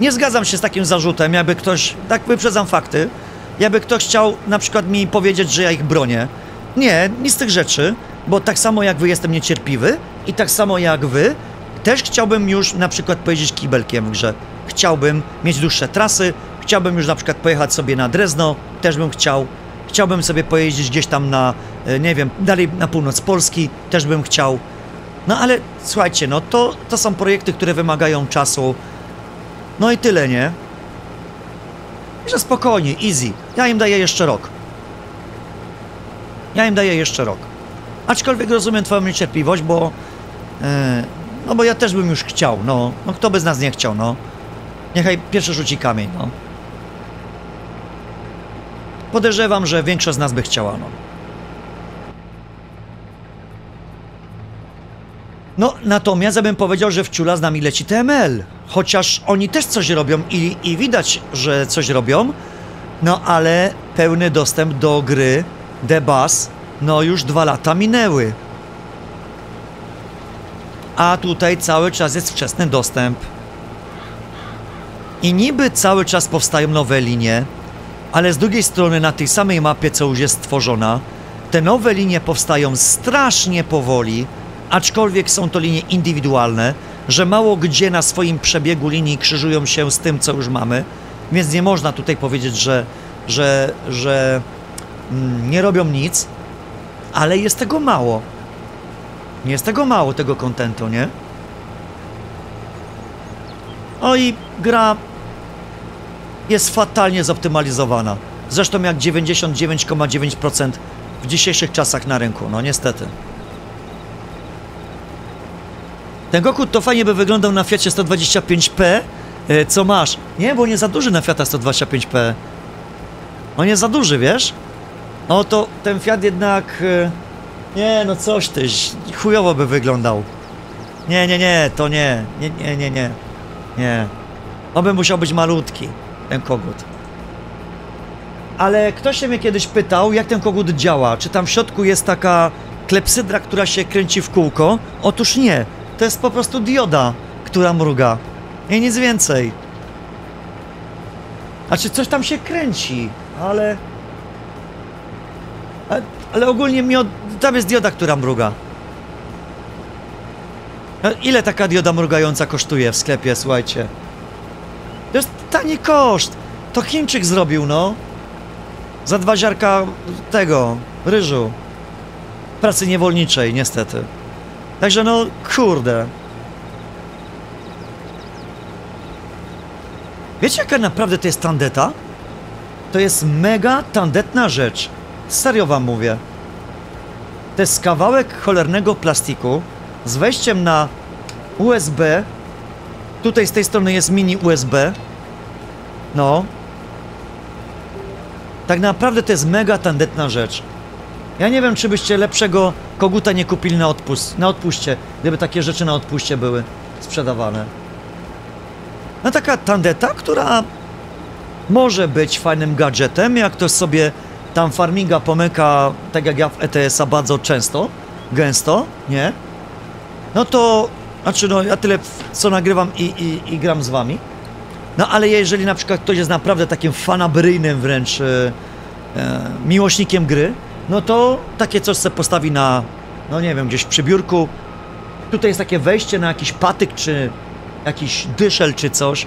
nie zgadzam się z takim zarzutem, jakby ktoś, tak wyprzedzam fakty, jakby ktoś chciał na przykład mi powiedzieć, że ja ich bronię. Nie, nic z tych rzeczy, bo tak samo jak wy jestem niecierpliwy i tak samo jak wy, też chciałbym już na przykład pojeździć kibelkiem w grze. Chciałbym mieć dłuższe trasy, chciałbym już na przykład pojechać sobie na Drezno, też bym chciał. Chciałbym sobie pojeździć gdzieś tam na, e, nie wiem, dalej na północ Polski, też bym chciał. No ale słuchajcie, no to, to są projekty, które wymagają czasu. No i tyle, nie? Że spokojnie, easy. Ja im daję jeszcze rok. Ja im daję jeszcze rok. Aczkolwiek rozumiem twoją niecierpliwość, bo... e, no bo ja też bym już chciał, no. No kto by z nas nie chciał, no. Niechaj pierwszy rzuci kamień, no. Podejrzewam, że większość z nas by chciała, no. No, natomiast ja bym powiedział, że w ciula z nami leci TML. Chociaż oni też coś robią i, i widać, że coś robią. No, ale pełny dostęp do gry The Bus, no już dwa lata minęły. A tutaj cały czas jest wczesny dostęp. I niby cały czas powstają nowe linie, ale z drugiej strony na tej samej mapie, co już jest stworzona, te nowe linie powstają strasznie powoli, aczkolwiek są to linie indywidualne, że mało gdzie na swoim przebiegu linii krzyżują się z tym, co już mamy, więc nie można tutaj powiedzieć, że, że, że mm, nie robią nic, ale jest tego mało. Nie jest tego mało, tego kontentu, nie? O i gra jest fatalnie zoptymalizowana. Zresztą jak 99,9% w dzisiejszych czasach na rynku, no niestety. Ten Goku to fajnie by wyglądał na Fiacie 125p, e, co masz. Nie, bo nie za duży na Fiata 125p. On jest za duży, wiesz? No to ten Fiat jednak... e, Nie, no coś ty, chujowo by wyglądał. Nie, nie, nie, to nie. Nie, nie, nie, nie. Nie. On by musiał być malutki, ten kogut. Ale ktoś się mnie kiedyś pytał, jak ten kogut działa. Czy tam w środku jest taka klepsydra, która się kręci w kółko? Otóż nie. To jest po prostu dioda, która mruga. I nic więcej. Znaczy, coś tam się kręci, ale... Ale, ogólnie mi od... tam jest dioda, która mruga. Ile taka dioda mrugająca kosztuje w sklepie, słuchajcie? To jest tani koszt. To Chińczyk zrobił, no. Za dwa ziarka tego, ryżu. Pracy niewolniczej, niestety. Także no, kurde. Wiecie jaka naprawdę to jest tandeta? To jest mega tandetna rzecz. Serio wam mówię. To jest kawałek cholernego plastiku z wejściem na USB. Tutaj z tej strony jest mini USB. No. Tak naprawdę to jest mega tandetna rzecz. Ja nie wiem, czy byście lepszego koguta nie kupili na odpust, na odpuście, gdyby takie rzeczy na odpuście były sprzedawane. No taka tandeta, która może być fajnym gadżetem, jak ktoś sobie tam farminga pomyka, tak jak ja w ETS-a bardzo często, gęsto, nie? No to, znaczy no ja tyle co nagrywam i, i, i gram z wami. No ale jeżeli na przykład ktoś jest naprawdę takim fanaberyjnym wręcz e, e, miłośnikiem gry, no to takie coś se postawi na, no nie wiem, gdzieś przy biurku. Tutaj jest takie wejście na jakiś patyk, czy jakiś dyszel, czy coś.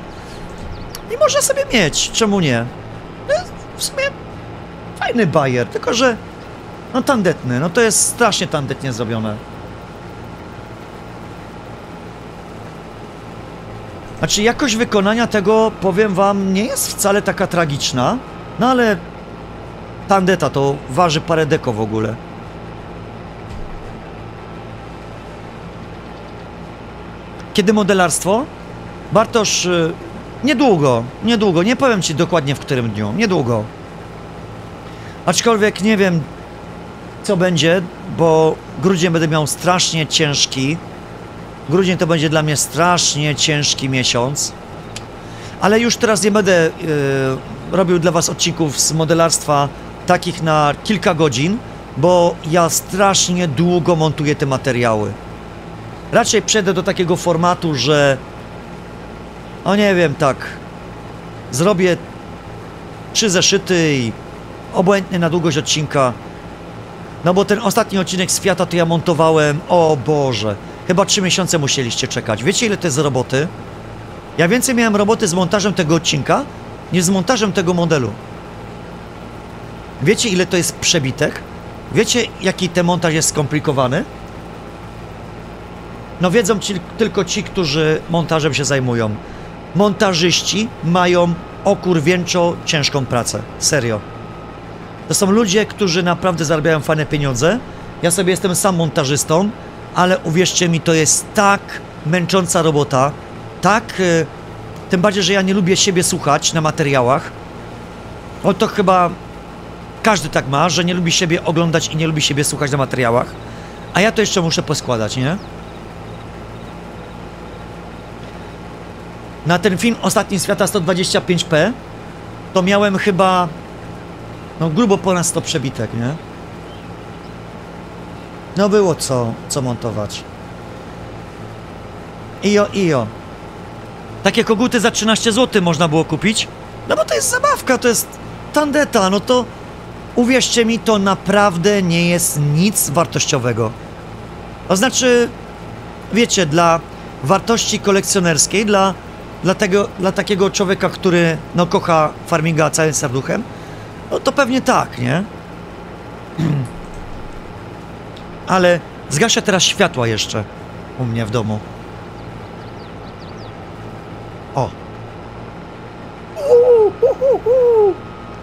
I może sobie mieć, czemu nie? No, w sumie fajny bajer, tylko że no tandetny, no to jest strasznie tandetnie zrobione. Znaczy jakość wykonania tego, powiem wam, nie jest wcale taka tragiczna, no ale tandeta to waży parę deko w ogóle. Kiedy modelarstwo? Bartosz, y, niedługo, niedługo, nie powiem ci dokładnie w którym dniu, niedługo. Aczkolwiek nie wiem, co będzie, bo grudzień będę miał strasznie ciężki. Grudzień to będzie dla mnie strasznie ciężki miesiąc. Ale już teraz nie będę y, robił dla Was odcinków z modelarstwa takich na kilka godzin, bo ja strasznie długo montuję te materiały. Raczej przejdę do takiego formatu, że o nie wiem, tak zrobię trzy zeszyty i obojętnie na długość odcinka. No bo ten ostatni odcinek z Fiata to ja montowałem, o Boże, chyba trzy miesiące musieliście czekać. Wiecie ile to jest roboty? Ja więcej miałem roboty z montażem tego odcinka, niż z montażem tego modelu. Wiecie ile to jest przebitek? Wiecie jaki ten montaż jest skomplikowany? No wiedzą ci, tylko ci, którzy montażem się zajmują. Montażyści mają okurwięczo ciężką pracę. Serio. To są ludzie, którzy naprawdę zarabiają fajne pieniądze. Ja sobie jestem sam montażystą, ale uwierzcie mi, to jest tak męcząca robota, tak... y, tym bardziej, że ja nie lubię siebie słuchać na materiałach. O to chyba każdy tak ma, że nie lubi siebie oglądać i nie lubi siebie słuchać na materiałach. A ja to jeszcze muszę poskładać, nie? Na ten film Ostatni Świata 125p to miałem chyba no grubo ponad 100 przebitek, nie? No było co, co montować. Ijo, ijo. Takie koguty za 13 zł można było kupić. No bo to jest zabawka, to jest tandeta, no to uwierzcie mi, to naprawdę nie jest nic wartościowego. To znaczy, wiecie, dla wartości kolekcjonerskiej, dla, dla, tego, dla takiego człowieka, który no, kocha farminga całym serduchem, no to pewnie tak, nie? Ale zgaszę teraz światła jeszcze u mnie w domu. O.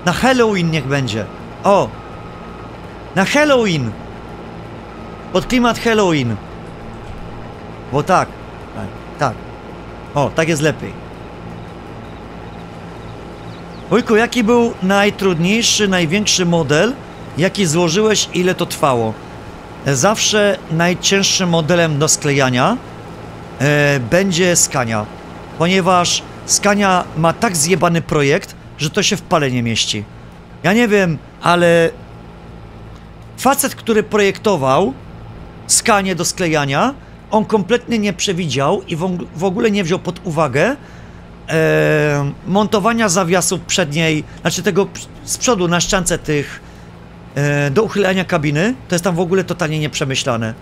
Na Halloween niech będzie. O. Na Halloween. Pod klimat Halloween. Bo tak. Tak. tak. O, tak jest lepiej. Wujku, jaki był najtrudniejszy, największy model, jaki złożyłeś, ile to trwało? Zawsze najcięższym modelem do sklejania e, będzie Skania, ponieważ Skania ma tak zjebany projekt, że to się w pale nie mieści. Ja nie wiem, ale facet, który projektował Skanię do sklejania, on kompletnie nie przewidział i w, og- w ogóle nie wziął pod uwagę e, montowania zawiasów przedniej, znaczy tego z przodu na ściance tych e, do uchylania kabiny, to jest tam w ogóle totalnie nieprzemyślane.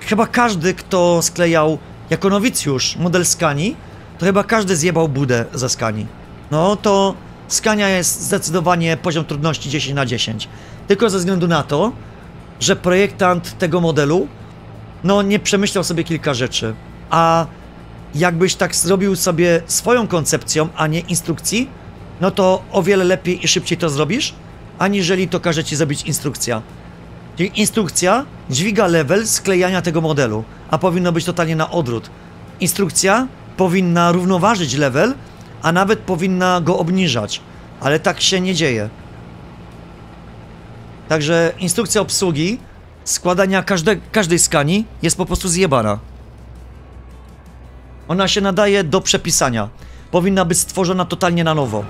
Chyba każdy, kto sklejał jako nowicjusz model Skani, to chyba każdy zjebał budę ze Skani. No to Skania jest zdecydowanie poziom trudności 10 na 10. Tylko ze względu na to, że projektant tego modelu no nie przemyślał sobie kilka rzeczy. A jakbyś tak zrobił sobie swoją koncepcją, a nie instrukcji, no to o wiele lepiej i szybciej to zrobisz, aniżeli to każe ci zrobić instrukcja. Czyli instrukcja dźwiga level sklejania tego modelu, a powinno być totalnie na odwrót. Instrukcja powinna równoważyć level, a nawet powinna go obniżać, ale tak się nie dzieje. Także instrukcja obsługi składania każde, każdej skani jest po prostu zjebana. Ona się nadaje do przepisania. Powinna być stworzona totalnie na nowo.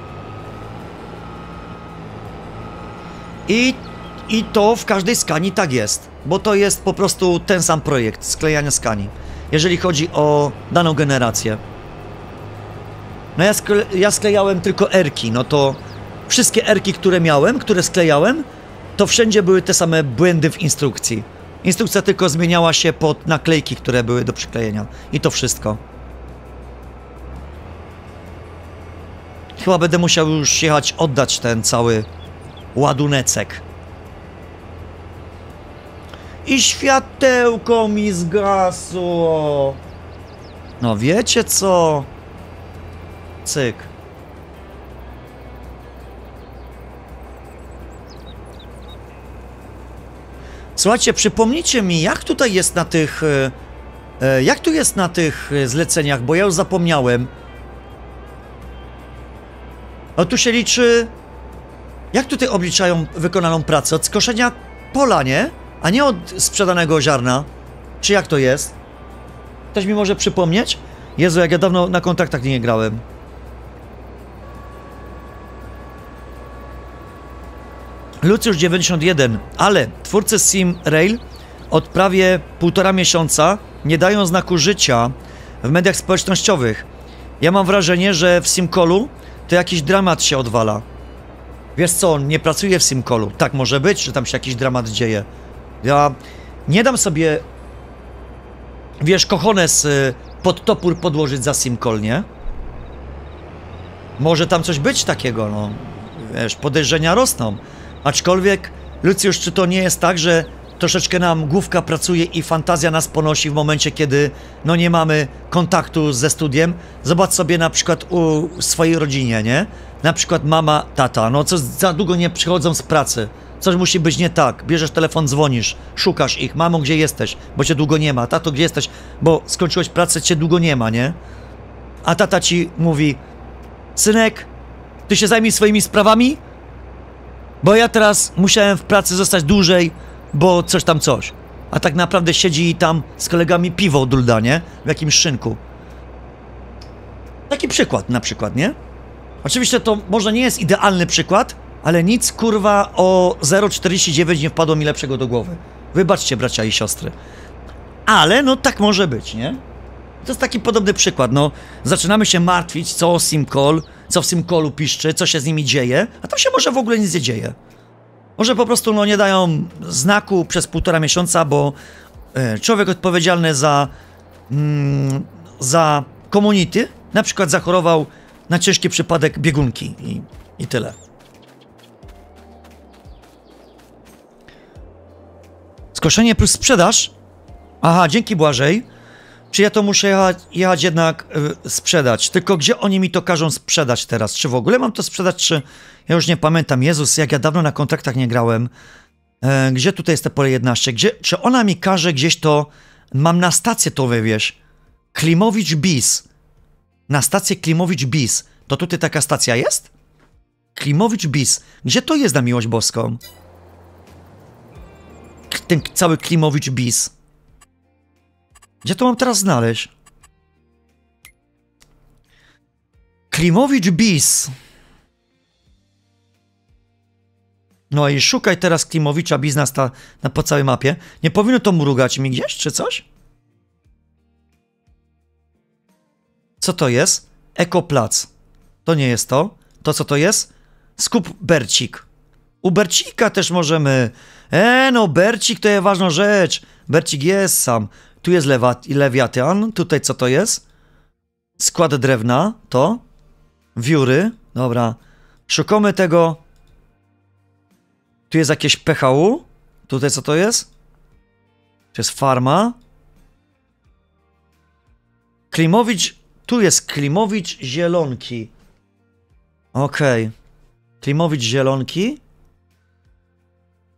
I, I to w każdej skani tak jest, bo to jest po prostu ten sam projekt sklejania skani, jeżeli chodzi o daną generację. No ja, skle, ja sklejałem tylko erki, no to wszystkie erki, które miałem, które sklejałem, to wszędzie były te same błędy w instrukcji. Instrukcja tylko zmieniała się pod naklejki, które były do przyklejenia. I to wszystko. Chyba będę musiał już jechać oddać ten cały ładunecek. I światełko mi zgasło. No wiecie co? Cyk. Słuchajcie, przypomnijcie mi, jak tutaj jest na tych. e, e, Jak tu jest na tych e, zleceniach, bo ja już zapomniałem. O tu się liczy. Jak tutaj obliczają wykonaną pracę? Od skoszenia pola, nie? A nie od sprzedanego ziarna. Czy jak to jest? Ktoś mi może przypomnieć? Jezu, jak ja dawno na kontaktach nie grałem. Lucius 91, ale twórcy Sim Rail od prawie półtora miesiąca nie dają znaku życia w mediach społecznościowych. Ja mam wrażenie, że w Simcolu to jakiś dramat się odwala. Wiesz co, on nie pracuje w Simcolu. Tak może być, że tam się jakiś dramat dzieje. Ja nie dam sobie, wiesz, kochones y, pod topór podłożyć za Simcol, nie? Może tam coś być takiego, no. Wiesz, podejrzenia rosną. Aczkolwiek, Lucjusz, czy to nie jest tak, że troszeczkę nam główka pracuje i fantazja nas ponosi w momencie, kiedy no nie mamy kontaktu ze studiem? Zobacz sobie na przykład u swojej rodzinie, nie? Na przykład mama, tata, no co za długo nie przychodzą z pracy. Coś musi być nie tak. Bierzesz telefon, dzwonisz, szukasz ich. Mamo, gdzie jesteś? Bo cię długo nie ma. Tato, gdzie jesteś? Bo skończyłeś pracę, cię długo nie ma, nie? A tata ci mówi, synek, ty się zajmij swoimi sprawami, bo ja teraz musiałem w pracy zostać dłużej, bo coś tam coś. A tak naprawdę siedzi tam z kolegami piwo dulda, nie? W jakimś szynku. Taki przykład na przykład, nie? Oczywiście to może nie jest idealny przykład, ale nic kurwa o 0,49 nie wpadło mi lepszego do głowy. Wybaczcie bracia i siostry. Ale no tak może być, nie? To jest taki podobny przykład, no. Zaczynamy się martwić, co o Simcall, co w Simcallu piszczy, co się z nimi dzieje, a tam się może w ogóle nic nie dzieje. Może po prostu no, nie dają znaku przez półtora miesiąca, bo e, człowiek odpowiedzialny za, mm, za community na przykład zachorował na ciężki przypadek biegunki i, i tyle. Skoszenie plus sprzedaż? Aha, dzięki Błażej. Czy ja to muszę jechać, jechać jednak y, sprzedać? Tylko gdzie oni mi to każą sprzedać teraz? Czy w ogóle mam to sprzedać, czy... Ja już nie pamiętam. Jezus, jak ja dawno na kontraktach nie grałem. E, gdzie tutaj jest te pole 11? Gdzie, czy ona mi każe gdzieś to... Mam na stację to wywieź. Klimowicz Bis. Na stację Klimowicz Bis. To tutaj taka stacja jest? Klimowicz Bis. Gdzie to jest na miłość boską? Ten cały Klimowicz Bis. Gdzie to mam teraz znaleźć? Klimowicz Bis. No i szukaj teraz Klimowicza Bis na, sta, na po całej mapie. Nie powinno to mrugać mi gdzieś, czy coś? Co to jest? Ekoplac. To nie jest to. To co to jest? Skup Bercik. U Bercika też możemy. E, no, Bercik to jest ważna rzecz. Bercik jest sam. Tu jest lewa, lewiatan. Tutaj co to jest? Skład drewna. To. Wióry. Dobra. Szukamy tego. Tu jest jakieś PHU. Tutaj co to jest? To jest farma. Klimowicz, tu jest Klimowicz Zielonki. Okej. Klimowicz Zielonki.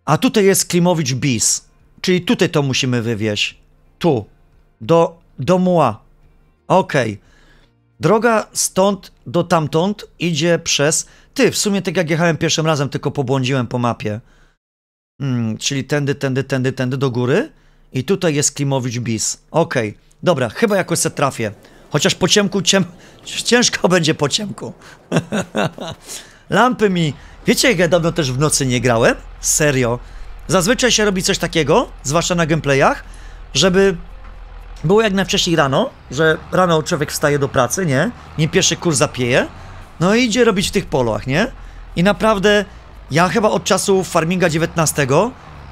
A tutaj jest Klimowicz Bis. Czyli tutaj to musimy wywieźć. Tu. Do, do Mła. Okej. Droga stąd do tamtąd idzie przez... Ty, w sumie tak jak jechałem pierwszym razem, tylko pobłądziłem po mapie. Hmm, czyli tędy, tędy, tędy, tędy do góry. I tutaj jest Klimowicz Bis. Okej. Dobra, chyba jakoś se trafię. Chociaż po ciemku ciem... ciężko będzie po ciemku. Lampy mi... Wiecie, jak ja dawno też w nocy nie grałem? Serio. Zazwyczaj się robi coś takiego, zwłaszcza na gameplayach, żeby było jak najwcześniej rano, że rano człowiek wstaje do pracy, nie? Nie pierwszy kurs zapieje, no i idzie robić w tych polach, nie? I naprawdę, ja chyba od czasu farminga 19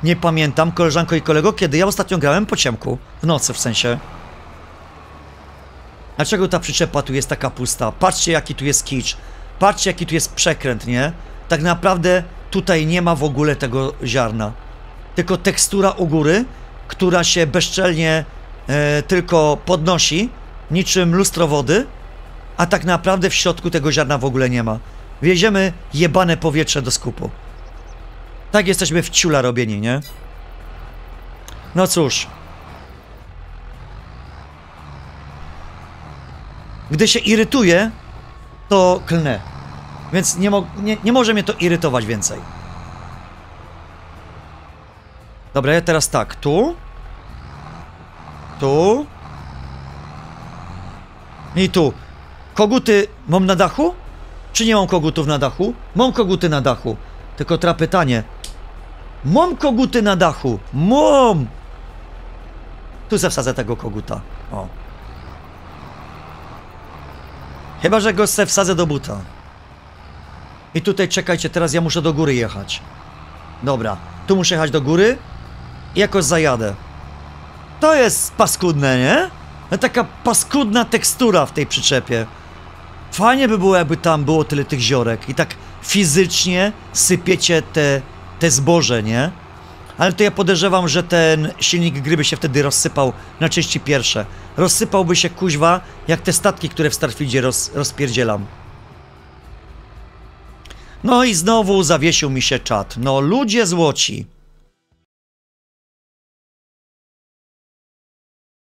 nie pamiętam, koleżanko i kolego, kiedy ja ostatnio grałem po ciemku, w nocy w sensie. Dlaczego ta przyczepa tu jest taka pusta? Patrzcie, jaki tu jest kicz. Patrzcie, jaki tu jest przekręt, nie? Tak naprawdę tutaj nie ma w ogóle tego ziarna. Tylko tekstura u góry, która się bezczelnie e, tylko podnosi, niczym lustro wody, a tak naprawdę w środku tego ziarna w ogóle nie ma. Wieziemy jebane powietrze do skupu. Tak jesteśmy w ciula robieni, nie? No cóż. Gdy się irytuję, to klnę. Więc nie, mo nie, nie może mnie to irytować więcej. Dobra, ja teraz tak, tu. Tu. I tu. Koguty mam na dachu? Czy nie mam kogutów na dachu? Mam koguty na dachu. Tylko teraz pytanie. Mam koguty na dachu. Mam! Tu se wsadzę tego koguta. O. Chyba, że go se wsadzę do buta. I tutaj czekajcie, teraz ja muszę do góry jechać. Dobra, tu muszę jechać do góry jakoś zajadę. To jest paskudne, nie? No Taka paskudna tekstura w tej przyczepie. Fajnie by było, jakby tam było tyle tych ziorek i tak fizycznie sypiecie te, te zboże, nie? Ale to ja podejrzewam, że ten silnik gry by się wtedy rozsypał na części pierwsze. Rozsypałby się kuźwa, jak te statki, które w Starfieldzie roz, rozpierdzielam. No i znowu zawiesił mi się czat. No ludzie złoci.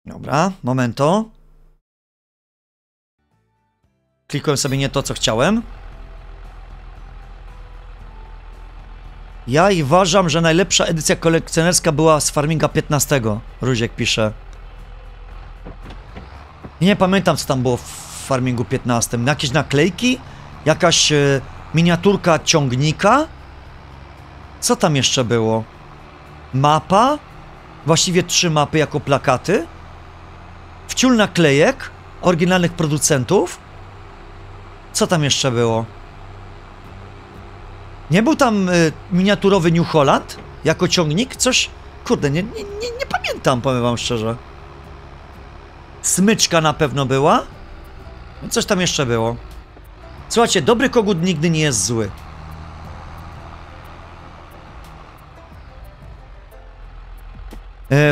Dobra, momento. Klikłem sobie nie to, co chciałem. Ja i uważam, że najlepsza edycja kolekcjonerska była z Farminga 15. Ruziek pisze. Nie pamiętam, co tam było w Farmingu 15. Jakieś naklejki? Jakaś e, miniaturka ciągnika? Co tam jeszcze było? Mapa? Właściwie trzy mapy jako plakaty? Wciul naklejek oryginalnych producentów? Co tam jeszcze było? Nie był tam y, miniaturowy New Holland jako ciągnik? Coś? Kurde, nie, nie, nie, nie pamiętam, powiem wam szczerze. Smyczka na pewno była? No Coś tam jeszcze było. Słuchajcie, dobry kogut nigdy nie jest zły.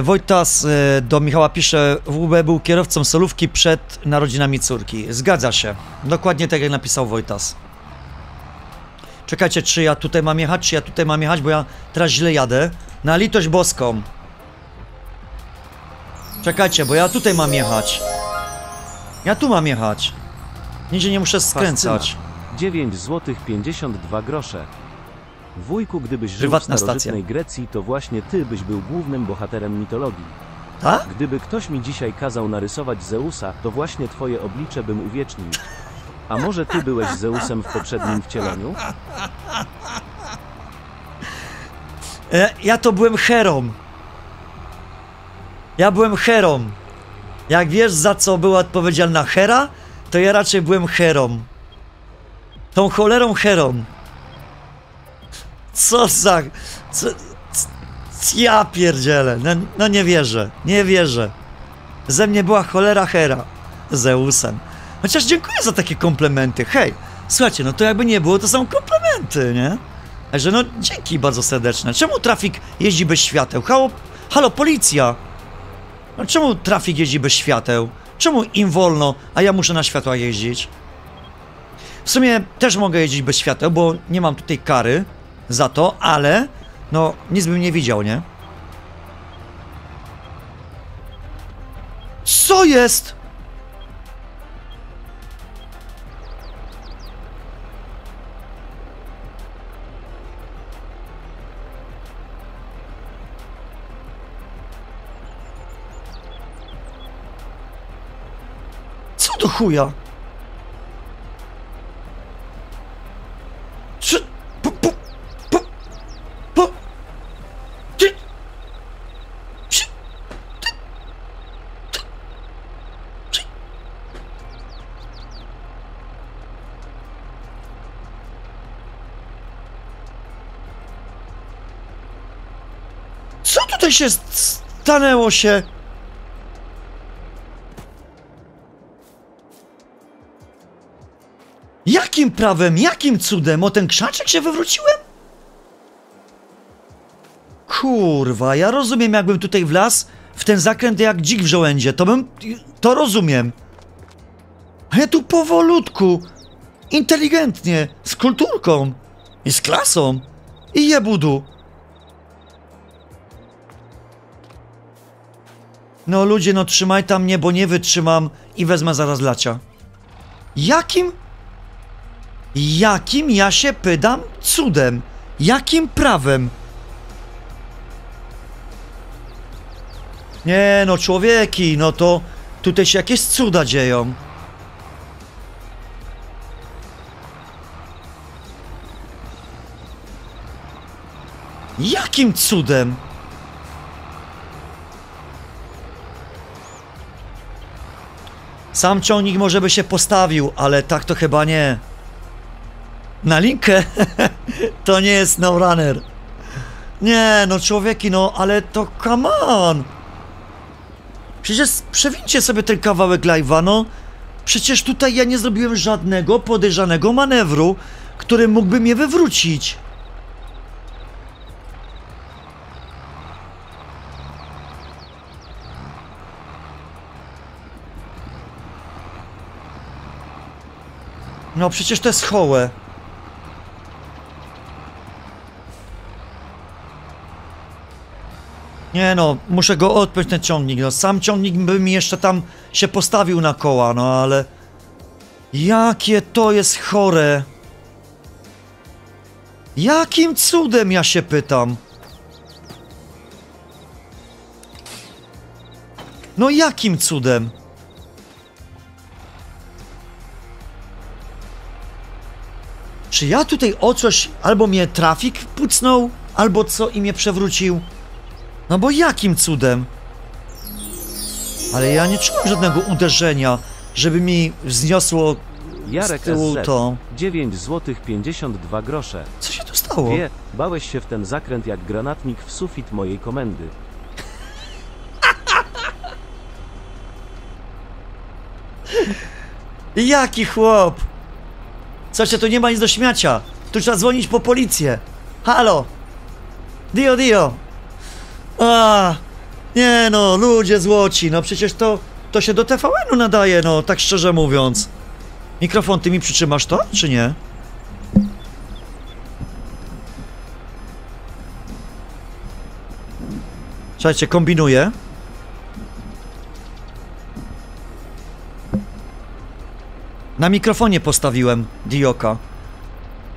Wojtas e, do Michała pisze, WB był kierowcą solówki przed narodzinami córki. Zgadza się. Dokładnie tak jak napisał Wojtas. Czekajcie, czy ja tutaj mam jechać, czy ja tutaj mam jechać, bo ja teraz źle jadę. Na litość boską. Czekajcie, bo ja tutaj mam jechać. Ja tu mam jechać. Nigdzie nie muszę skręcać. Fascyna. 9 zł 52 grosze. Wujku, gdybyś żył Prywatna w starożytnej Grecji, to właśnie ty byś był głównym bohaterem mitologii. Tak? Gdyby ktoś mi dzisiaj kazał narysować Zeusa, to właśnie twoje oblicze bym uwiecznił. A może ty byłeś Zeusem w poprzednim wcieleniu? E, ja to byłem Herą. Ja byłem Herą. Jak wiesz za co była odpowiedzialna Hera, to ja raczej byłem Herą. Tą cholerą Herą. Co za... Co, ja pierdzielę. No, no nie wierzę. Nie wierzę. Ze mnie była cholera Hera. Zeusem. Chociaż dziękuję za takie komplementy. Hej, słuchajcie, no to jakby nie było, to są komplementy, nie? Także no dzięki bardzo serdeczne. Czemu trafik jeździ bez świateł? Halo, halo policja! No czemu trafik jeździ bez świateł? Czemu im wolno, a ja muszę na światła jeździć? W sumie też mogę jeździć bez świateł, bo nie mam tutaj kary za to, ale no nic bym nie widział, nie? Co jest? Co do chuja? Co? Po, po, po, po, ty, psi, ty, ty, psi. Tutaj się stanęło się? Jakim prawem, jakim cudem? O ten krzaczek się wywróciłem? Kurwa, ja rozumiem, jakbym tutaj wlazł w ten zakręt jak dzik w żołędzie. To bym. To rozumiem. A ja tu powolutku, inteligentnie, z kulturką i z klasą. I jebudu. No ludzie, no trzymaj tam mnie, bo nie wytrzymam i wezmę zaraz lacia. Jakim Jakim ja się pydam cudem? Jakim prawem? Nie no, człowieki, no to tutaj się jakieś cuda dzieją. Jakim cudem? Sam ciągnik może by się postawił, ale tak to chyba nie. Na linkę? to nie jest no runner. Nie, no człowieki, no ale to come on. Przecież przewincie sobie ten kawałek live'a, no. Przecież tutaj ja nie zrobiłem żadnego podejrzanego manewru, który mógłby mnie wywrócić. No przecież to jest hołe. Nie no, muszę go odpiąć ten ciągnik, no sam ciągnik by mi jeszcze tam się postawił na koła, no ale... Jakie to jest chore! Jakim cudem ja się pytam? No jakim cudem? Czy ja tutaj o coś, albo mnie trafik pucnął, albo co i mnie przewrócił? No bo jakim cudem? Ale ja nie czułem żadnego uderzenia, żeby mi wzniosło Jarek z tyłu SZ. to. 9 zł 52 grosze. Co się tu stało? Wie, bałeś się w ten zakręt jak granatnik w sufit mojej komendy. Jaki chłop! Słuchajcie, tu nie ma nic do śmiacia. Tu trzeba dzwonić po policję. Halo! Dio, dio! A, nie no, ludzie złoci, no przecież to, to się do TVN-u nadaje, no, tak szczerze mówiąc. Mikrofon, ty mi przytrzymasz to, czy nie? Słuchajcie, kombinuję. Na mikrofonie postawiłem Dioka.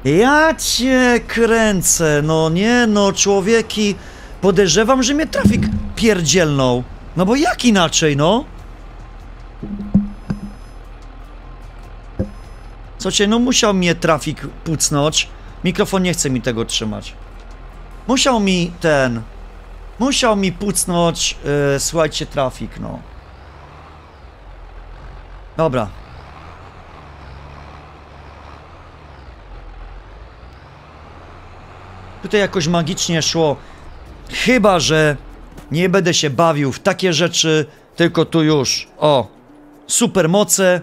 Ja cię kręcę, no nie no, człowieki. Podejrzewam, że mnie trafik pierdzielnął. No bo jak inaczej, no? Co cię, no musiał mnie trafik pucnąć. Mikrofon nie chce mi tego trzymać. Musiał mi ten... Musiał mi pucnąć, yy, słuchajcie, trafik, no. Dobra, Tutaj jakoś magicznie szło. Chyba, że nie będę się bawił w takie rzeczy, tylko tu już. O, supermoce.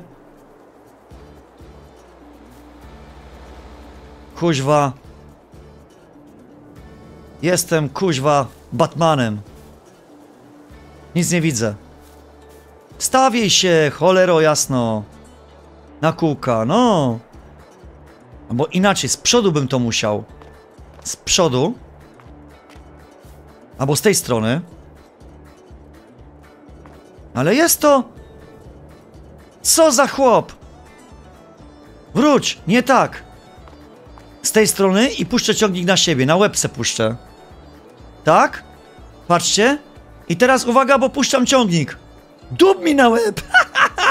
Kuźwa. Jestem kuźwa Batmanem. Nic nie widzę. Stawiej się, cholero jasno. Na kółka, no. Bo inaczej, z przodu bym to musiał. Z przodu. Albo z tej strony. Ale jest to... Co za chłop? Wróć, nie tak. Z tej strony i puszczę ciągnik na siebie, na łeb se puszczę. Tak? Patrzcie. I teraz uwaga, bo puszczam ciągnik. Dub mi na łeb!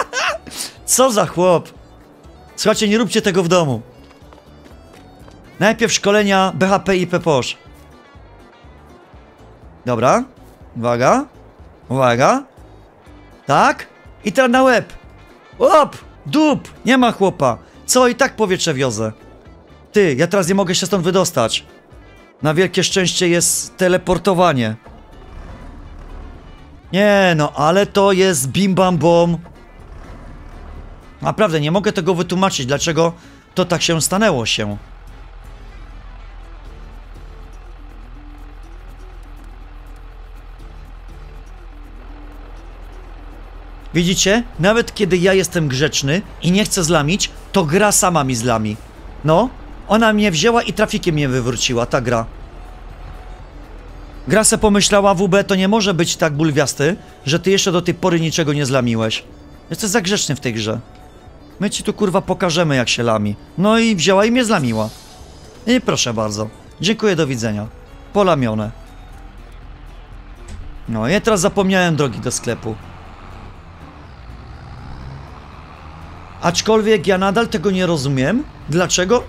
Co za chłop! Słuchajcie, nie róbcie tego w domu. Najpierw szkolenia BHP i PPOSZ. Dobra. Uwaga. Uwaga. Tak. I teraz na łeb. Op! Dup! Nie ma chłopa. Co, i tak powietrze wiozę. Ty, ja teraz nie mogę się stąd wydostać. Na wielkie szczęście jest teleportowanie. Nie no, ale to jest bim bam bom. Naprawdę, nie mogę tego wytłumaczyć, dlaczego to tak się stanęło się. Widzicie? Nawet kiedy ja jestem grzeczny i nie chcę zlamić, to gra sama mi zlami. No, ona mnie wzięła i trafikiem mnie wywróciła, ta gra. Gra se pomyślała, WB to nie może być tak bulwiasty, że ty jeszcze do tej pory niczego nie zlamiłeś. Jesteś za grzeczny w tej grze. My ci tu kurwa pokażemy jak się lami. No i wzięła i mnie zlamiła. I proszę bardzo. Dziękuję, do widzenia. Polamione. No, ja teraz zapomniałem drogi do sklepu. Aczkolwiek ja nadal tego nie rozumiem. Dlaczego?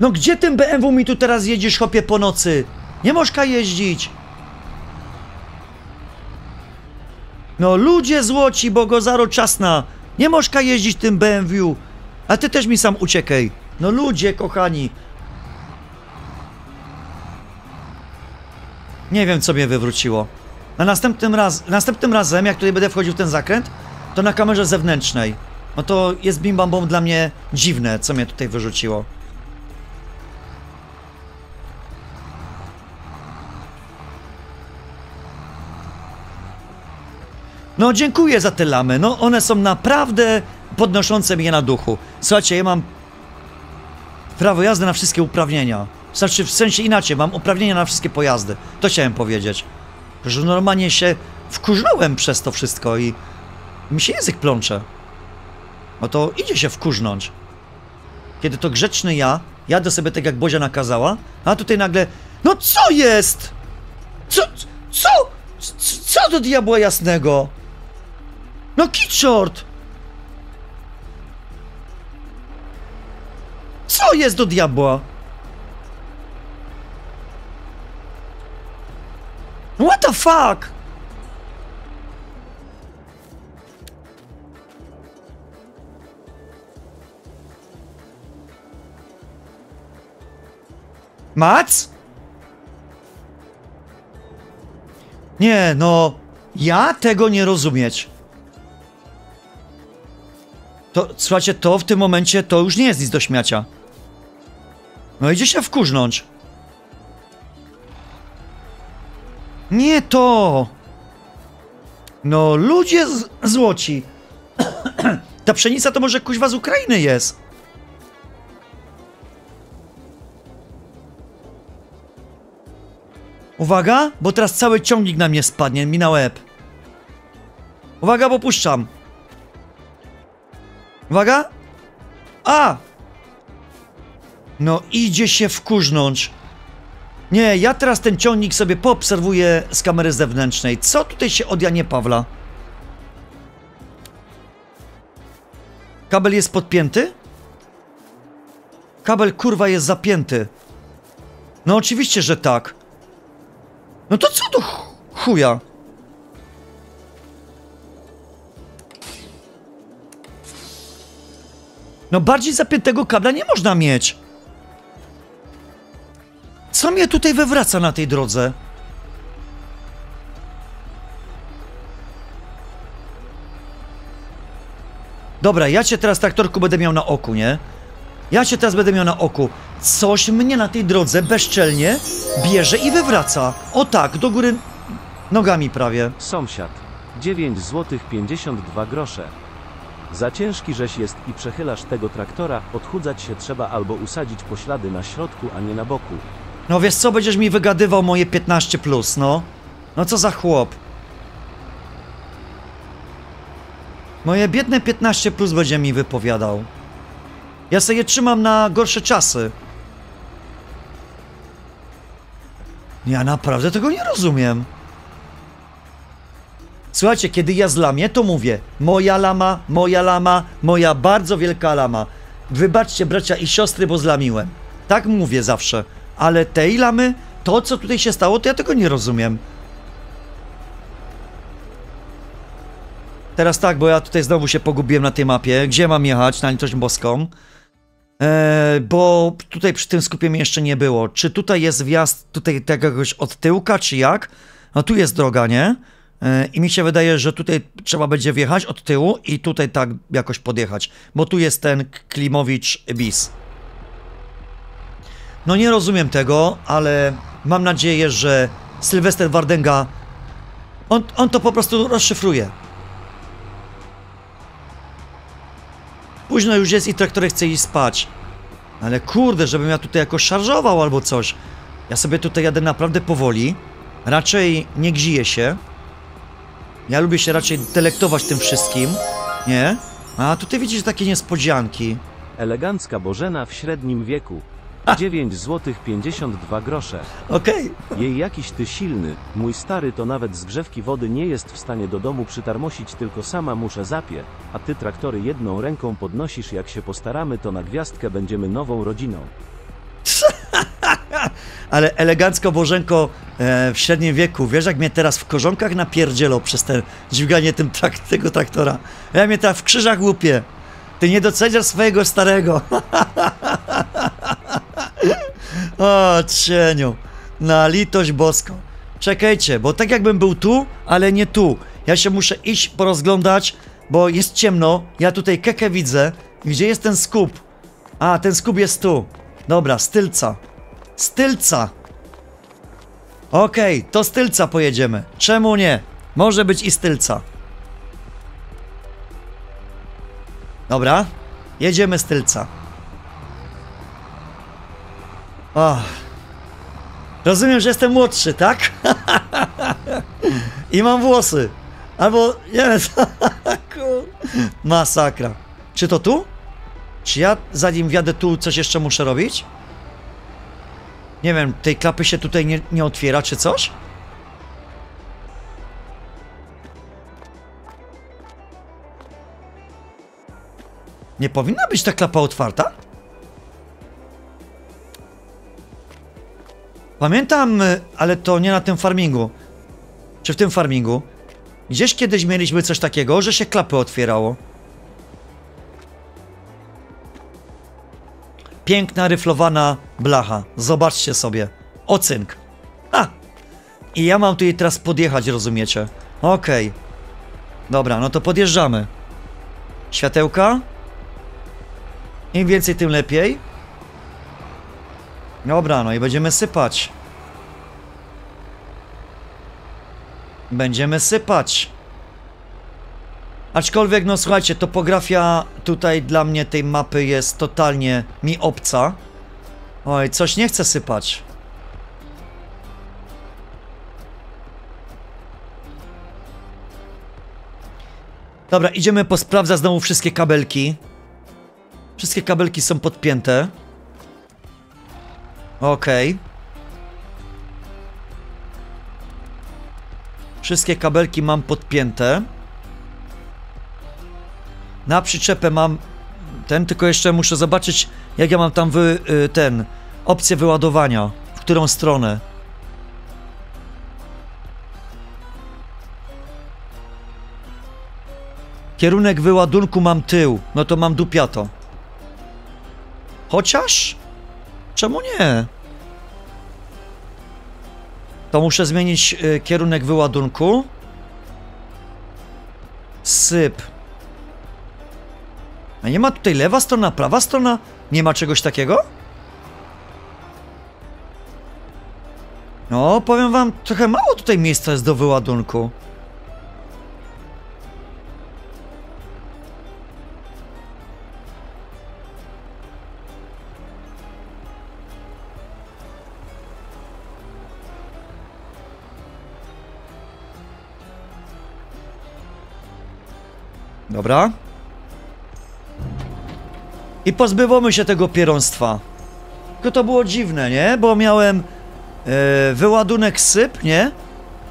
No gdzie tym BMW mi tu teraz jedziesz, chopie, po nocy? Nie możka jeździć. No ludzie złoci, bo go zaro czasna. Nie możka jeździć tym BMW. A ty też mi sam uciekaj. No ludzie, kochani. Nie wiem, co mnie wywróciło. Na następnym, raz, następnym razem, jak tutaj będę wchodził w ten zakręt, to na kamerze zewnętrznej. No to jest bim bam bom dla mnie dziwne, co mnie tutaj wyrzuciło. No dziękuję za te lamy, no one są naprawdę podnoszące mnie na duchu. Słuchajcie, ja mam prawo jazdy na wszystkie uprawnienia. Znaczy w sensie inaczej, mam uprawnienia na wszystkie pojazdy. To chciałem powiedzieć. Że normalnie się wkurzyłem przez to wszystko i mi się język plącze. No to idzie się wkurznąć. Kiedy to grzeczny ja, jadę sobie tak jak Bozia nakazała, a tutaj nagle, no co jest? Co, co, co, do diabła jasnego? No kiczort! Co jest do diabła? What the fuck? Mac? Nie, no, ja tego nie rozumieć. To, słuchajcie, to w tym momencie to już nie jest nic do śmiacia. No idzie się wkurznąć. Nie to! No, ludzie z- złoci. Ta pszenica to może kuźwa z Ukrainy jest. Uwaga, bo teraz cały ciągnik na mnie spadnie, mi na łeb. Uwaga, bo puszczam. Uwaga. A! No idzie się wkurznąć. Nie, ja teraz ten ciągnik sobie poobserwuję z kamery zewnętrznej. Co tutaj się od Janie Pawla? Kabel jest podpięty? Kabel kurwa jest zapięty. No oczywiście, że tak. No to co do ch- chuja? No bardziej zapiętego kabla nie można mieć. Co mnie tutaj wywraca na tej drodze? Dobra, ja cię teraz, traktorku, będę miał na oku, nie? Ja cię teraz będę miał na oku. Coś mnie na tej drodze bezczelnie bierze i wywraca. O tak, do góry nogami prawie. Sąsiad. 9 zł 52 grosze. Za ciężki żeś jest i przechylasz tego traktora, odchudzać się trzeba albo usadzić poślady na środku, a nie na boku. No wiesz co, będziesz mi wygadywał moje 15 plus, no. No co za chłop. Moje biedne 15 plus będzie mi wypowiadał. Ja sobie je trzymam na gorsze czasy. Ja naprawdę tego nie rozumiem. Słuchajcie, kiedy ja zlamię, to mówię moja lama, moja lama, moja bardzo wielka lama. Wybaczcie bracia i siostry, bo zlamiłem. Tak mówię zawsze. Ale tej lamy, to co tutaj się stało, to ja tego nie rozumiem. Teraz tak, bo ja tutaj znowu się pogubiłem na tej mapie. Gdzie mam jechać na litość boską? Eee, bo tutaj przy tym skupie mnie jeszcze nie było. Czy tutaj jest wjazd tutaj jakiegoś od tyłka, czy jak? No tu jest droga, nie? Eee, I mi się wydaje, że tutaj trzeba będzie wjechać od tyłu i tutaj tak jakoś podjechać. Bo tu jest ten Klimowicz bis. No nie rozumiem tego, ale mam nadzieję, że Sylwester Wardenga on, on to po prostu rozszyfruje. Późno już jest i traktory chce iść spać. Ale kurde, żebym ja tutaj jakoś szarżował albo coś. Ja sobie tutaj jadę naprawdę powoli. Raczej nie gziję się. Ja lubię się raczej delektować tym wszystkim. Nie? A tutaj widzisz takie niespodzianki. Elegancka Bożena w średnim wieku. 9 zł 52 grosze. Okej. Jej jakiś ty silny, mój stary to nawet z grzewki wody nie jest w stanie do domu przytarmosić, tylko sama muszę zapie, a ty traktory jedną ręką podnosisz, jak się postaramy, to na gwiazdkę będziemy nową rodziną. Ale elegancko Bożenko e, w średnim wieku, wiesz jak mnie teraz w korzonkach napierdzielą przez te dźwiganie tym trak, tego traktora. Ja mnie teraz w krzyżach łupię. Ty nie doceniasz swojego starego. o, cieniu. Na litość boską. Czekajcie, bo tak jakbym był tu, ale nie tu. Ja się muszę iść porozglądać, bo jest ciemno. Ja tutaj kekę widzę. Gdzie jest ten skup? A, ten skup jest tu. Dobra, stylca. Stylca. Okej, to stylca pojedziemy. Czemu nie? Może być i stylca. Dobra, jedziemy stylca. Rozumiem, że jestem młodszy, tak? I mam włosy. Albo, nie wiem. Masakra. Czy to tu? Czy ja zanim wjadę tu coś jeszcze muszę robić? Nie wiem, tej klapy się tutaj nie, nie otwiera, czy coś? Nie powinna być ta klapa otwarta? Pamiętam, y, ale to nie na tym farmingu. Czy w tym farmingu? Gdzieś kiedyś mieliśmy coś takiego, że się klapy otwierało. Piękna, ryflowana blacha. Zobaczcie sobie. Ocynk. Ha! I ja mam tutaj teraz podjechać, rozumiecie? Okej. Dobra, no to podjeżdżamy. Światełka? Im więcej, tym lepiej. Dobra, no i będziemy sypać. Będziemy sypać. Aczkolwiek, no słuchajcie, topografia tutaj dla mnie tej mapy jest totalnie mi obca. Oj, coś nie chcę sypać. Dobra, idziemy posprawdzać znowu wszystkie kabelki. Wszystkie kabelki są podpięte. Okej. Wszystkie kabelki mam podpięte. Na przyczepę mam ten, tylko jeszcze muszę zobaczyć, jak ja mam tam wy, y, ten, opcję wyładowania. W którą stronę. Kierunek wyładunku mam tył, no to mam dupiato. Chociaż? Czemu nie? To muszę zmienić y, kierunek wyładunku. Syp. A nie ma tutaj lewa strona, prawa strona? Nie ma czegoś takiego? No, powiem wam, trochę mało tutaj miejsca jest do wyładunku. Dobra. I pozbywamy się tego pieronstwa. Tylko to było dziwne, nie? Bo miałem e, wyładunek syp, nie?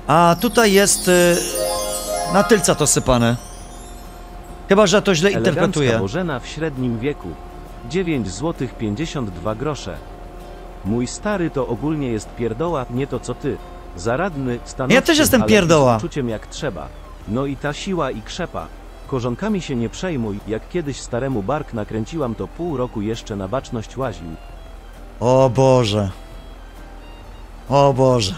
A tutaj jest e, na tylca to sypane. Chyba, że to źle Elegancka interpretuję. Bożena w średnim wieku. 9 zł 52 grosze. Mój stary to ogólnie jest pierdoła, nie to co ty. Zaradny, stanowczy, Ja też jestem pierdoła. z uczuciem jak trzeba. No i ta siła i krzepa. Korzonkami się nie przejmuj, jak kiedyś staremu bark nakręciłam to pół roku jeszcze na baczność łaził. O Boże. O Boże.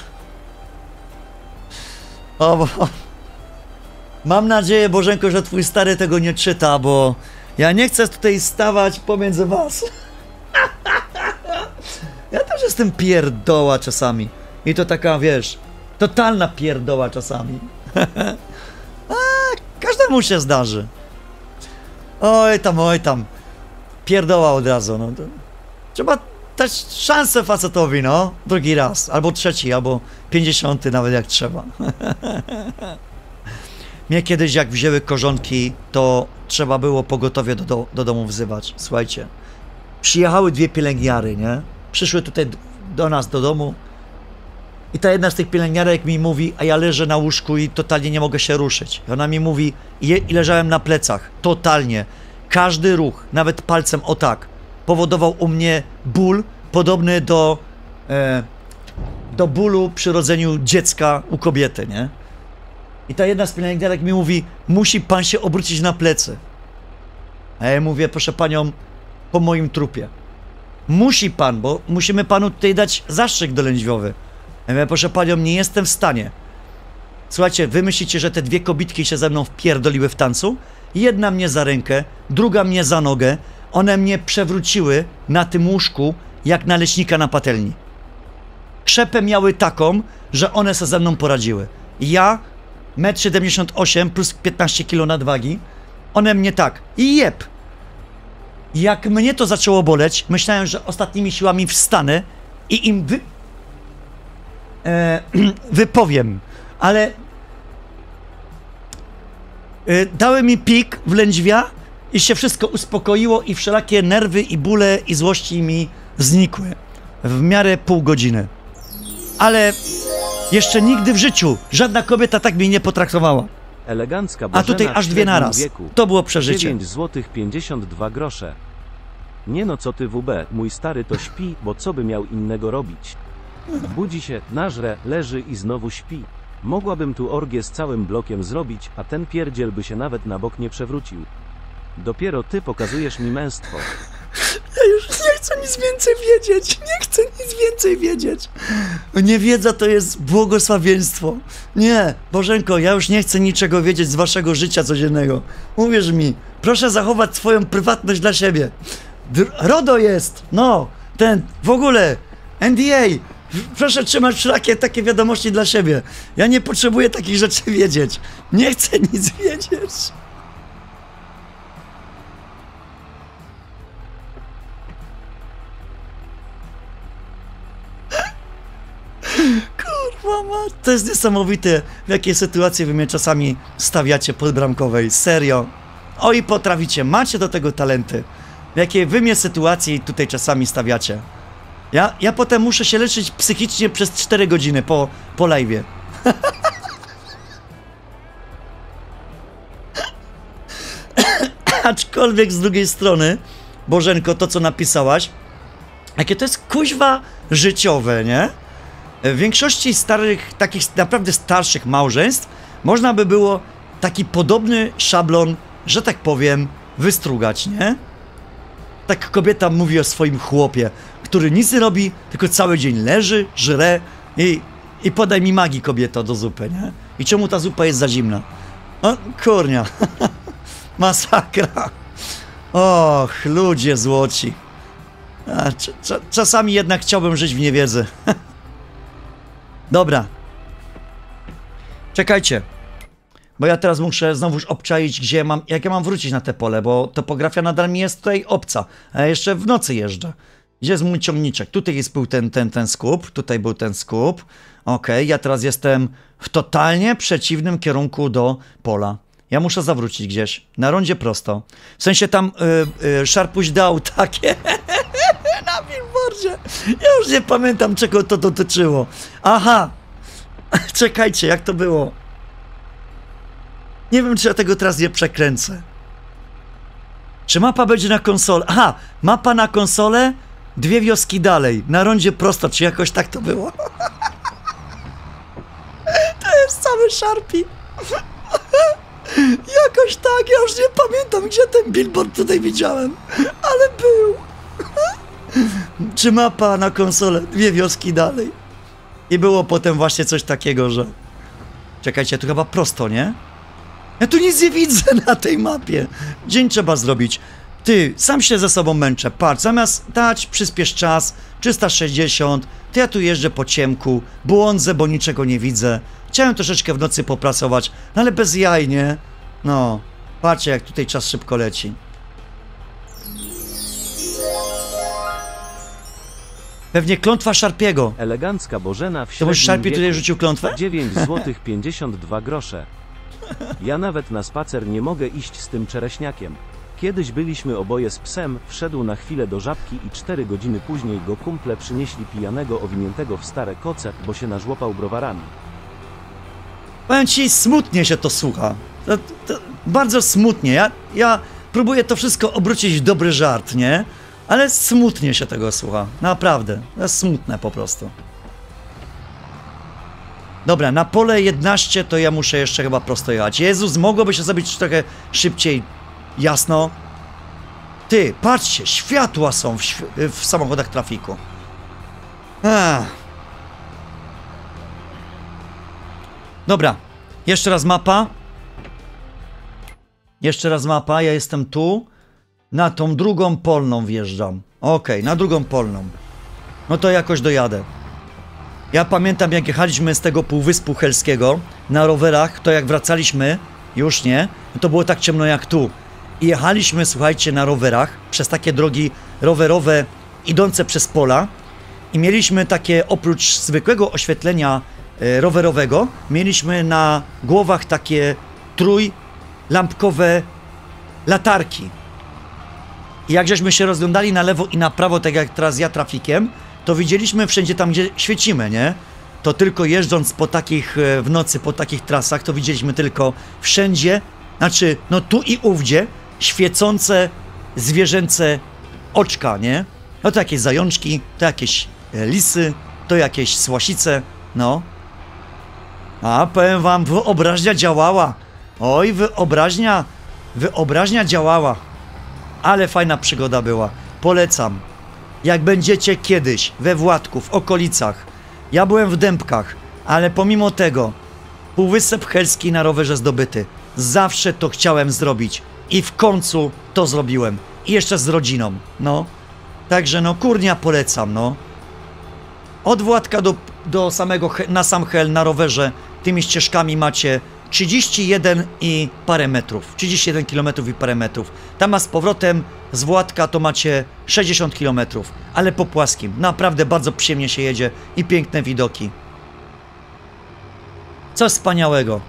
O bo... Mam nadzieję, Bożenko, że twój stary tego nie czyta, bo ja nie chcę tutaj stawać pomiędzy was. Ja też jestem pierdoła czasami. I to taka, wiesz, totalna pierdoła czasami. A, każdemu się zdarzy. Oj tam, oj tam. Pierdoła od razu, no. Trzeba dać szansę facetowi, no. Drugi raz, albo trzeci, albo pięćdziesiąty nawet jak trzeba. Mnie kiedyś jak wzięły korzonki, to trzeba było pogotowie do, do, do domu wzywać. Słuchajcie, przyjechały dwie pielęgniary, nie? Przyszły tutaj do nas, do domu i ta jedna z tych pielęgniarek mi mówi, a ja leżę na łóżku i totalnie nie mogę się ruszyć. I ona mi mówi, i, i leżałem na plecach, totalnie. Każdy ruch, nawet palcem o tak, powodował u mnie ból podobny do, e, do bólu przy rodzeniu dziecka u kobiety, nie? I ta jedna z pielęgniarek mi mówi, musi pan się obrócić na plecy. A ja mówię, proszę panią, po moim trupie. Musi pan, bo musimy panu tutaj dać zastrzyk dolędźwiowy. Ja mówię, proszę panią, nie jestem w stanie. Słuchajcie, wy myślicie, że te dwie kobitki się ze mną wpierdoliły w tancu? Jedna mnie za rękę, druga mnie za nogę. One mnie przewróciły na tym łóżku, jak naleśnika na patelni. Krzepę miały taką, że one se ze mną poradziły. Ja, 1,78 m plus 15 kg nadwagi, one mnie tak. I jeb. Jak mnie to zaczęło boleć, myślałem, że ostatnimi siłami wstanę i im wy... E, wypowiem, ale e, dały mi pik w lędźwia i się wszystko uspokoiło i wszelakie nerwy i bóle i złości mi znikły w miarę pół godziny. Ale jeszcze nigdy w życiu żadna kobieta tak mnie nie potraktowała. Elegancka A tutaj aż dwie naraz. Wieku. To było przeżycie. 9 zł 52 grosze. Nie no co ty WB, mój stary to śpi, bo co by miał innego robić? Budzi się, nażre, leży i znowu śpi. Mogłabym tu orgię z całym blokiem zrobić, a ten pierdziel by się nawet na bok nie przewrócił. Dopiero ty pokazujesz mi męstwo. Ja już nie chcę nic więcej wiedzieć. Nie chcę nic więcej wiedzieć. Niewiedza to jest błogosławieństwo. Nie, Bożenko, ja już nie chcę niczego wiedzieć z waszego życia codziennego. Uwierz mi, proszę zachować swoją prywatność dla siebie. Dr- RODO jest, no, ten, w ogóle, NDA. Proszę trzymać wszelakie takie wiadomości dla siebie. Ja nie potrzebuję takich rzeczy wiedzieć. Nie chcę nic wiedzieć. Kurwa mać, to jest niesamowite, w jakie sytuacje wy mnie czasami stawiacie podbramkowej, serio. Oj, potraficie, macie do tego talenty. W jakie wy mnie sytuacje tutaj czasami stawiacie. Ja, ja potem muszę się leczyć psychicznie przez 4 godziny po, po live'ie. Aczkolwiek z drugiej strony, Bożenko, to co napisałaś, jakie to jest kuźwa życiowe, nie? W większości starych, takich naprawdę starszych małżeństw można by było taki podobny szablon, że tak powiem, wystrugać, nie? Tak kobieta mówi o swoim chłopie, który nic nie robi, tylko cały dzień leży, żre i, i podaj mi magii kobieto do zupy, nie? I czemu ta zupa jest za zimna? O, kurnia. Masakra. Och, ludzie złoci. A, cz- cz- czasami jednak chciałbym żyć w niewiedzy. Dobra. Czekajcie. Bo ja teraz muszę znowuż obczaić, gdzie mam, jak ja mam wrócić na te pole, bo topografia nadal mi jest tutaj obca. A jeszcze w nocy jeżdżę. Gdzie jest mój ciągniczek? Tutaj jest był ten, ten, ten skup, tutaj był ten skup. Okej, ja teraz jestem w totalnie przeciwnym kierunku do pola. Ja muszę zawrócić gdzieś. Na rondzie prosto. W sensie tam y, y, Szarpuś dał takie na billboardzie. Ja już nie pamiętam, czego to dotyczyło. Aha! Czekajcie, jak to było? Nie wiem, czy ja tego teraz nie przekręcę. Czy mapa będzie na konsolę? Aha, mapa na konsolę, dwie wioski dalej, na rondzie prosto, czy jakoś tak to było? To jest cały szarpi. Jakoś tak, ja już nie pamiętam, gdzie ten billboard tutaj widziałem, ale był. Czy mapa na konsolę, dwie wioski dalej. I było potem właśnie coś takiego, że... Czekajcie, tu chyba prosto, nie? Ja tu nic nie widzę na tej mapie. Dzień trzeba zrobić. Ty, sam się ze sobą męczę. Patrz, zamiast dać przyspiesz czas, 360, to ja tu jeżdżę po ciemku, błądzę, bo niczego nie widzę. Chciałem troszeczkę w nocy popracować, no ale bez jaj, nie? No, patrzcie jak tutaj czas szybko leci. Pewnie klątwa Szarpiego. Elegancka Bożena w To może średnim Szarpi tutaj rzucił klątwę? 9 zł 52 grosze. Ja nawet na spacer nie mogę iść z tym czereśniakiem. Kiedyś byliśmy oboje z psem, wszedł na chwilę do żabki i 4 godziny później go kumple przynieśli pijanego owiniętego w stare koce, bo się nażłopał browarami. Powiem ci, smutnie się to słucha. To, to bardzo smutnie. Ja, ja próbuję to wszystko obrócić w dobry żart, nie? Ale smutnie się tego słucha. Naprawdę. To jest smutne po prostu. Dobra, na pole 11 to ja muszę jeszcze chyba prosto jechać. Jezus, mogłoby się zrobić trochę szybciej. Jasno. Ty, patrzcie, światła są w, w samochodach trafiku. Dobra, jeszcze raz mapa. Jeszcze raz mapa, ja jestem tu. Na tą drugą polną wjeżdżam. Okej, na drugą polną. No to jakoś dojadę. Ja pamiętam jak jechaliśmy z tego półwyspu helskiego na rowerach, to jak wracaliśmy, już nie, to było tak ciemno jak tu. I jechaliśmy, słuchajcie, na rowerach przez takie drogi rowerowe idące przez pola i mieliśmy takie, oprócz zwykłego oświetlenia e, rowerowego, mieliśmy na głowach takie trójlampkowe latarki. I jak żeśmy się rozglądali na lewo i na prawo, tak jak teraz ja trafikiem, to widzieliśmy wszędzie tam, gdzie świecimy, nie? To tylko jeżdżąc po takich e, w nocy, po takich trasach, to widzieliśmy tylko wszędzie, znaczy, no tu i ówdzie, świecące zwierzęce oczka, nie? No to jakieś zajączki, to jakieś e, lisy, to jakieś słasice, no. A powiem wam, wyobraźnia działała. Oj, wyobraźnia, wyobraźnia działała. Ale fajna przygoda była. Polecam. Jak będziecie kiedyś we Władku, w okolicach. Ja byłem w Dębkach, ale pomimo tego Półwysep Helski na rowerze zdobyty. Zawsze to chciałem zrobić. I w końcu to zrobiłem. I jeszcze z rodziną. No. Także no, kurnia polecam, no. Od Władka do, do samego, na sam Hel na rowerze tymi ścieżkami macie 31 i parę metrów. 31 km i parę metrów. Tam a z powrotem z Władka to macie 60 km, ale po płaskim. Naprawdę bardzo przyjemnie się jedzie i piękne widoki. Coś wspaniałego.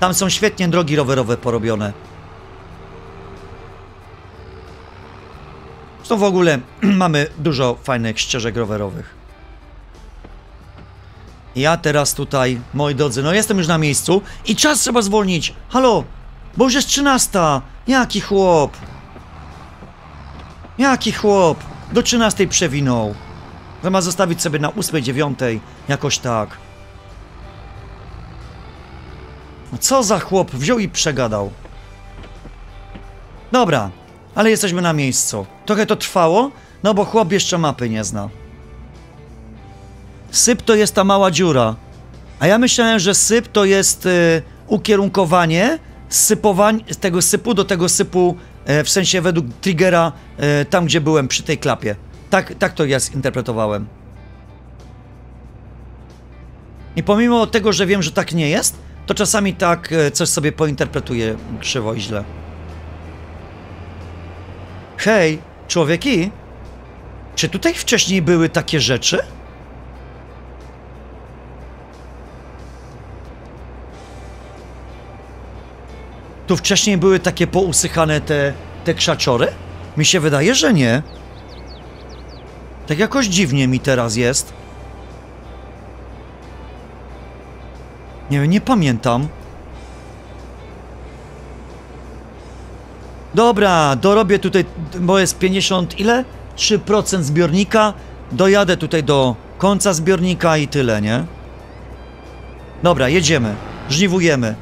Tam są świetnie drogi rowerowe porobione. W ogóle mamy dużo fajnych ścieżek rowerowych. Ja teraz tutaj, moi drodzy, no jestem już na miejscu i czas trzeba zwolnić. Halo, bo już jest 13. Jaki chłop? Jaki chłop? Do 13 przewinął. Zamiast zostawić sobie na 8, 9, jakoś tak. No co za chłop, wziął i przegadał. Dobra, ale jesteśmy na miejscu. Trochę to trwało, no bo chłop jeszcze mapy nie zna. Syp to jest ta mała dziura. A ja myślałem, że syp to jest y, ukierunkowanie tego sypu do tego sypu, e, w sensie według triggera, e, tam gdzie byłem przy tej klapie. Tak, tak to ja zinterpretowałem. I pomimo tego, że wiem, że tak nie jest, to czasami tak e, coś sobie pointerpretuję krzywo i źle. Hej, człowieki! Czy tutaj wcześniej były takie rzeczy? Tu wcześniej były takie pousychane te, te krzaczory? Mi się wydaje, że nie. Tak jakoś dziwnie mi teraz jest. Nie wiem, nie pamiętam. Dobra, dorobię tutaj, bo jest 50 ile? 3% zbiornika. Dojadę tutaj do końca zbiornika i tyle, nie? Dobra, jedziemy. Żniwujemy.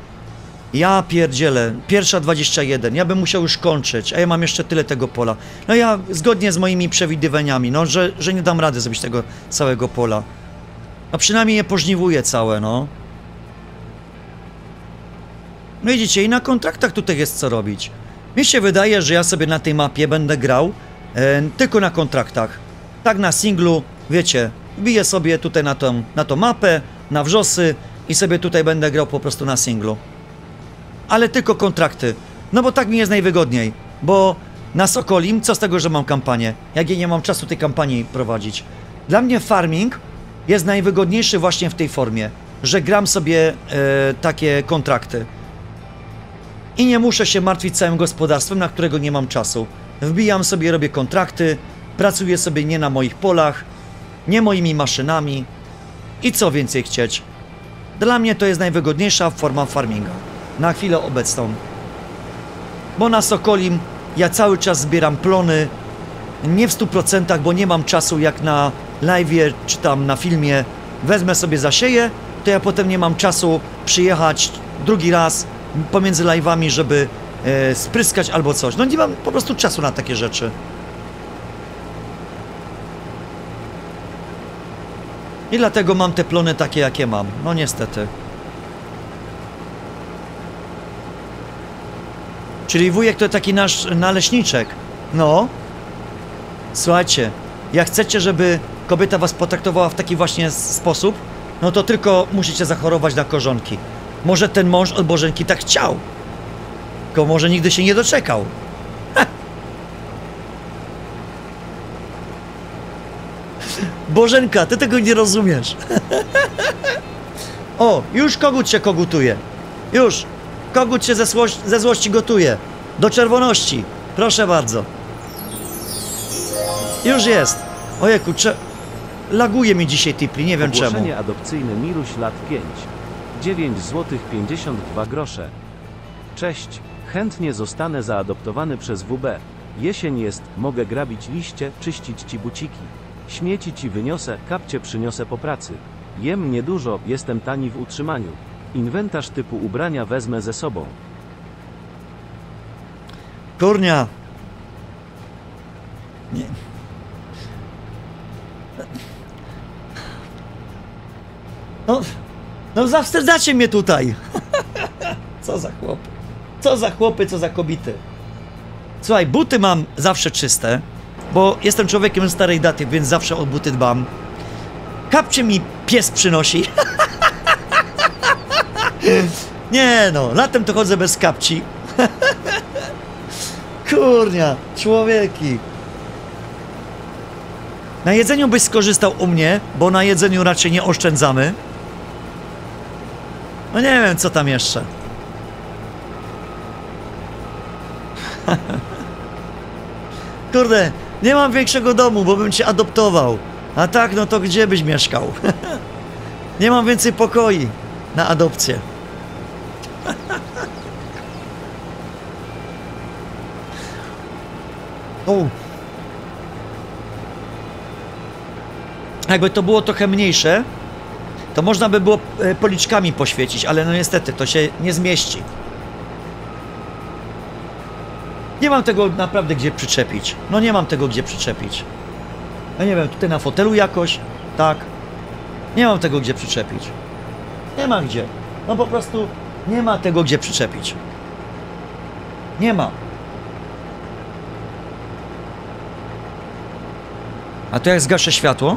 Ja pierdzielę. Pierwsza 21. Ja bym musiał już kończyć, a ja mam jeszcze tyle tego pola. No ja zgodnie z moimi przewidywaniami, no, że, że nie dam rady zrobić tego całego pola. A przynajmniej je pożniwuję całe, no. No widzicie, i na kontraktach tutaj jest co robić. Mi się wydaje, że ja sobie na tej mapie będę grał e, tylko na kontraktach. Tak na singlu, wiecie, wbiję sobie tutaj na tą, na tą mapę, na wrzosy i sobie tutaj będę grał po prostu na singlu. Ale tylko kontrakty. No bo tak mi jest najwygodniej. Bo na Sokolim, co z tego, że mam kampanię? Jak ja nie mam czasu tej kampanii prowadzić. Dla mnie farming jest najwygodniejszy właśnie w tej formie, że gram sobie e, takie kontrakty i nie muszę się martwić całym gospodarstwem, na którego nie mam czasu. Wbijam sobie, robię kontrakty, pracuję sobie nie na moich polach, nie moimi maszynami i co więcej chcieć. Dla mnie to jest najwygodniejsza forma farminga na chwilę obecną. Bo na Sokolim ja cały czas zbieram plony, nie w 100%, bo nie mam czasu jak na live'ie czy tam na filmie. Wezmę sobie zasieję, to ja potem nie mam czasu przyjechać drugi raz pomiędzy live'ami, żeby e, spryskać albo coś. No nie mam po prostu czasu na takie rzeczy. I dlatego mam te plony takie, jakie mam. No niestety. Czyli wujek to taki nasz naleśniczek. No. Słuchajcie, jak chcecie, żeby kobieta was potraktowała w taki właśnie sposób, no to tylko musicie zachorować na korzonki. Może ten mąż od Bożenki tak chciał. Tylko może nigdy się nie doczekał. Bożenka, ty tego nie rozumiesz. o, już kogut się kogutuje. Już. Kogut się ze, złoś- ze złości gotuje. Do czerwoności. Proszę bardzo. Już jest. Ojejku, cze... Laguje mi dzisiaj Tipli, nie wiem czemu. Ogłoszenie adopcyjne Miruś lat 5. 9 zł 52 grosze. Cześć, chętnie zostanę zaadoptowany przez WB. Jesień jest, mogę grabić liście, czyścić ci buciki. Śmieci ci wyniosę, kapcie przyniosę po pracy. Jem niedużo, jestem tani w utrzymaniu. Inwentarz typu ubrania wezmę ze sobą. Kurnia. Nie. No, no zawstydzacie mnie tutaj. Co za chłopy. Co za chłopy, co za kobiety. Słuchaj, buty mam zawsze czyste, bo jestem człowiekiem starej daty, więc zawsze o buty dbam. Kapcie mi pies przynosi. Nie no, latem to chodzę bez kapci. Kurnia, człowieki. Na jedzeniu byś skorzystał u mnie, bo na jedzeniu raczej nie oszczędzamy. No nie wiem, co tam jeszcze. Kurde, nie mam większego domu, bo bym cię adoptował. A tak, no to gdzie byś mieszkał? nie mam więcej pokoi na adopcję. O. Jakby to było trochę mniejsze, to można by było e, policzkami poświecić, ale no niestety to się nie zmieści. Nie mam tego naprawdę gdzie przyczepić. No nie mam tego gdzie przyczepić. Ja nie wiem, tutaj na fotelu jakoś, tak. Nie mam tego gdzie przyczepić. Nie ma gdzie. No po prostu nie ma tego gdzie przyczepić. Nie ma. A to jak zgaszę światło?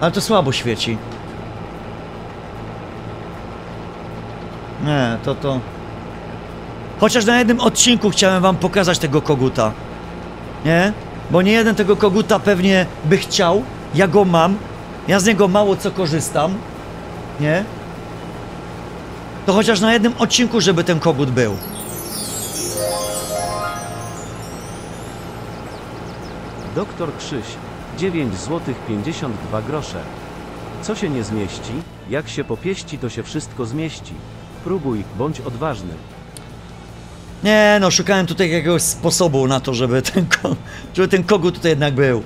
Ale to słabo świeci. Nie, to to... Chociaż na jednym odcinku chciałem wam pokazać tego koguta. Nie? Bo nie jeden tego koguta pewnie by chciał. Ja go mam. Ja z niego mało co korzystam. Nie? To chociaż na jednym odcinku, żeby ten kogut był. Doktor Krzyś. 9 zł 52 grosze. Co się nie zmieści? Jak się popieści, to się wszystko zmieści. Próbuj, bądź odważny. Nie, no szukałem tutaj jakiegoś sposobu na to, żeby ten, ko- żeby ten kogut tutaj jednak był.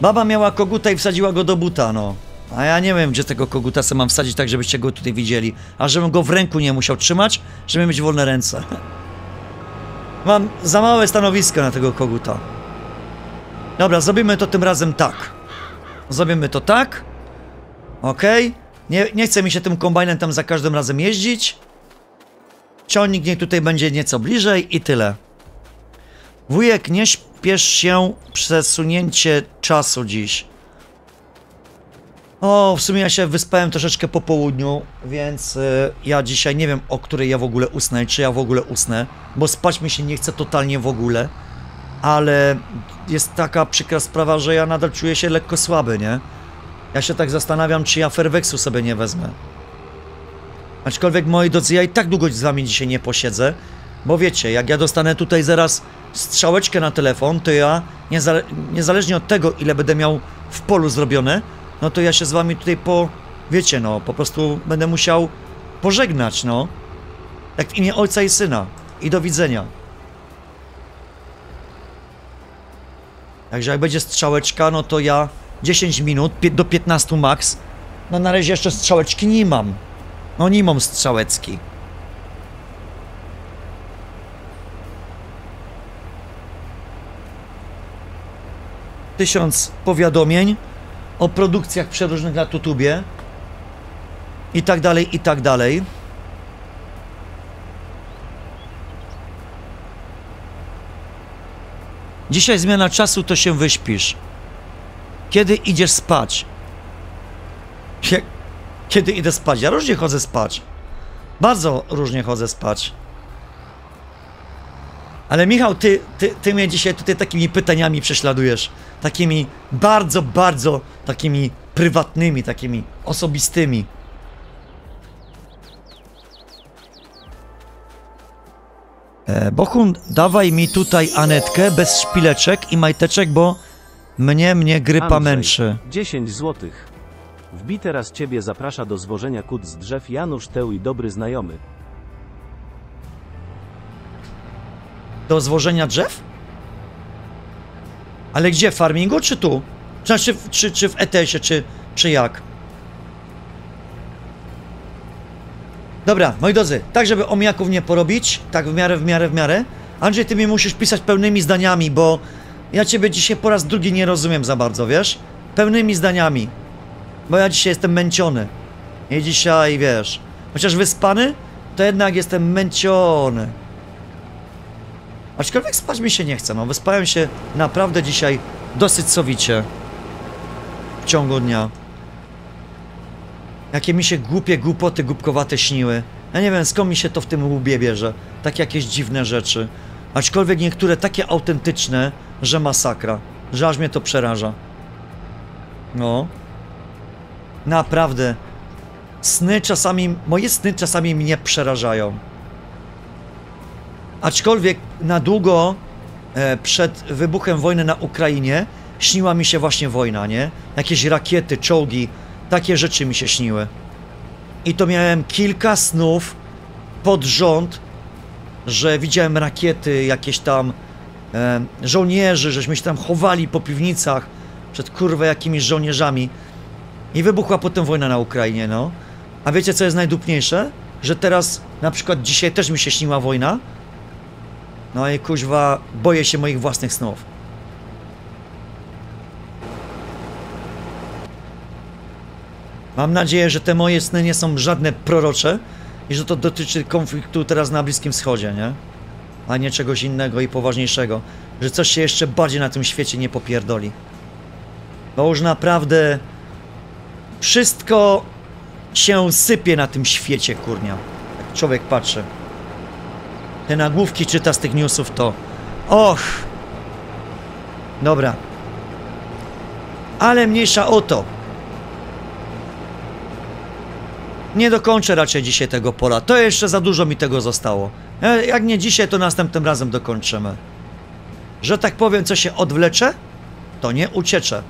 Baba miała koguta i wsadziła go do buta, no. A ja nie wiem, gdzie tego koguta sobie mam wsadzić tak, żebyście go tutaj widzieli. A żebym go w ręku nie musiał trzymać, żeby mieć wolne ręce. Mam za małe stanowisko na tego koguta. Dobra, zrobimy to tym razem tak. Zrobimy to tak. Okej. Nie, nie chce mi się tym kombajnem tam za każdym razem jeździć. Ciągnik niech tutaj będzie nieco bliżej i tyle. Wujek, nie śpiesz się przesunięcie czasu dziś. O, w sumie ja się wyspałem troszeczkę po południu, więc y, ja dzisiaj nie wiem, o której ja w ogóle usnę, czy ja w ogóle usnę, bo spać mi się nie chce totalnie w ogóle, ale jest taka przykra sprawa, że ja nadal czuję się lekko słaby, nie? Ja się tak zastanawiam, czy ja Fairwexu sobie nie wezmę. Aczkolwiek, moi drodzy, ja i tak długo z wami dzisiaj nie posiedzę, bo wiecie, jak ja dostanę tutaj zaraz strzałeczkę na telefon, to ja, niezale niezależnie od tego, ile będę miał w polu zrobione, no to ja się z wami tutaj po, wiecie, no, po prostu będę musiał pożegnać, no. Jak w imię Ojca i Syna. I do widzenia. Także jak będzie strzałeczka, no to ja 10 minut, do 15 max. No na razie jeszcze strzałeczki nie mam. No nie mam strzałecki. Tysiąc powiadomień o produkcjach przeróżnych na YouTubie. I tak dalej, i tak dalej. Dzisiaj zmiana czasu, to się wyśpisz. Kiedy idziesz spać? Kiedy idę spać? Ja różnie chodzę spać. Bardzo różnie chodzę spać. Ale Michał, ty, ty, ty mnie dzisiaj tutaj takimi pytaniami prześladujesz. Takimi bardzo, bardzo takimi prywatnymi, takimi osobistymi. Bochun, dawaj mi tutaj Anetkę bez szpileczek i majteczek, bo mnie, mnie grypa Andrzej, męczy. 10 zł. Wbij teraz ciebie zaprasza do zwożenia kut z drzew Janusz Teł i dobry znajomy. Do złożenia drzew? Ale gdzie? W farmingu czy tu? Znaczy, czy, czy w ETS-ie, czy, czy jak? Dobra, moi drodzy, tak żeby omijaków nie porobić, tak w miarę, w miarę, w miarę. Andrzej, ty mi musisz pisać pełnymi zdaniami, bo ja ciebie dzisiaj po raz drugi nie rozumiem za bardzo, wiesz? Pełnymi zdaniami. Bo ja dzisiaj jestem męciony. I dzisiaj, wiesz, chociaż wyspany, to jednak jestem męciony. Aczkolwiek spać mi się nie chce, no wyspałem się naprawdę dzisiaj dosyć sowicie w ciągu dnia. Jakie mi się głupie głupoty głupkowate śniły. Ja nie wiem skąd mi się to w tym łbie bierze. Takie jakieś dziwne rzeczy. Aczkolwiek niektóre takie autentyczne, że masakra. Że aż mnie to przeraża. No. Naprawdę. Sny czasami, moje sny czasami mnie przerażają. Aczkolwiek na długo e, przed wybuchem wojny na Ukrainie śniła mi się właśnie wojna, nie? Jakieś rakiety, czołgi, takie rzeczy mi się śniły. I to miałem kilka snów pod rząd, że widziałem rakiety, jakieś tam e, żołnierzy, żeśmy się tam chowali po piwnicach przed kurwa jakimiś żołnierzami. I wybuchła potem wojna na Ukrainie, no. A wiecie co jest najdupniejsze? Że teraz, na przykład dzisiaj też mi się śniła wojna, no i kuźwa, boję się moich własnych snów. Mam nadzieję, że te moje sny nie są żadne prorocze i że to dotyczy konfliktu teraz na Bliskim Wschodzie, nie? A nie czegoś innego i poważniejszego. Że coś się jeszcze bardziej na tym świecie nie popierdoli. Bo już naprawdę wszystko się sypie na tym świecie, kurnia. Jak człowiek patrzy te nagłówki czyta z tych newsów, to och! Dobra. Ale mniejsza o to. Nie dokończę raczej dzisiaj tego pola. To jeszcze za dużo mi tego zostało. E, Jak nie dzisiaj, to następnym razem dokończymy. Że tak powiem, co się odwlecze, to nie uciecze.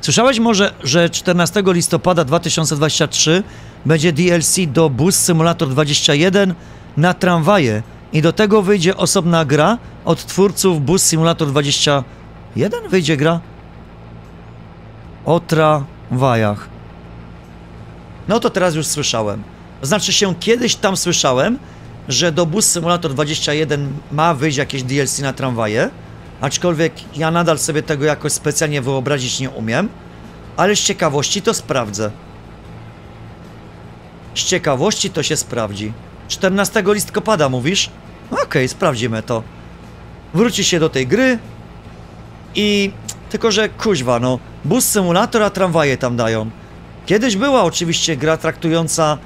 Słyszałeś może, że 14 listopada 2023 będzie DLC do Bus Simulator 21 na tramwaje i do tego wyjdzie osobna gra od twórców Bus Simulator 21? Wyjdzie gra o tramwajach. No to teraz już słyszałem. Znaczy się kiedyś tam słyszałem, że do Bus Simulator 21 ma wyjść jakieś DLC na tramwaje, aczkolwiek ja nadal sobie tego jakoś specjalnie wyobrazić nie umiem, ale z ciekawości to sprawdzę. Z ciekawości to się sprawdzi. 14 listopada mówisz? Okej, sprawdzimy to. Wróci się do tej gry i... Tylko, że kuźwa, no, bus symulator, a tramwaje tam dają. Kiedyś była oczywiście gra traktująca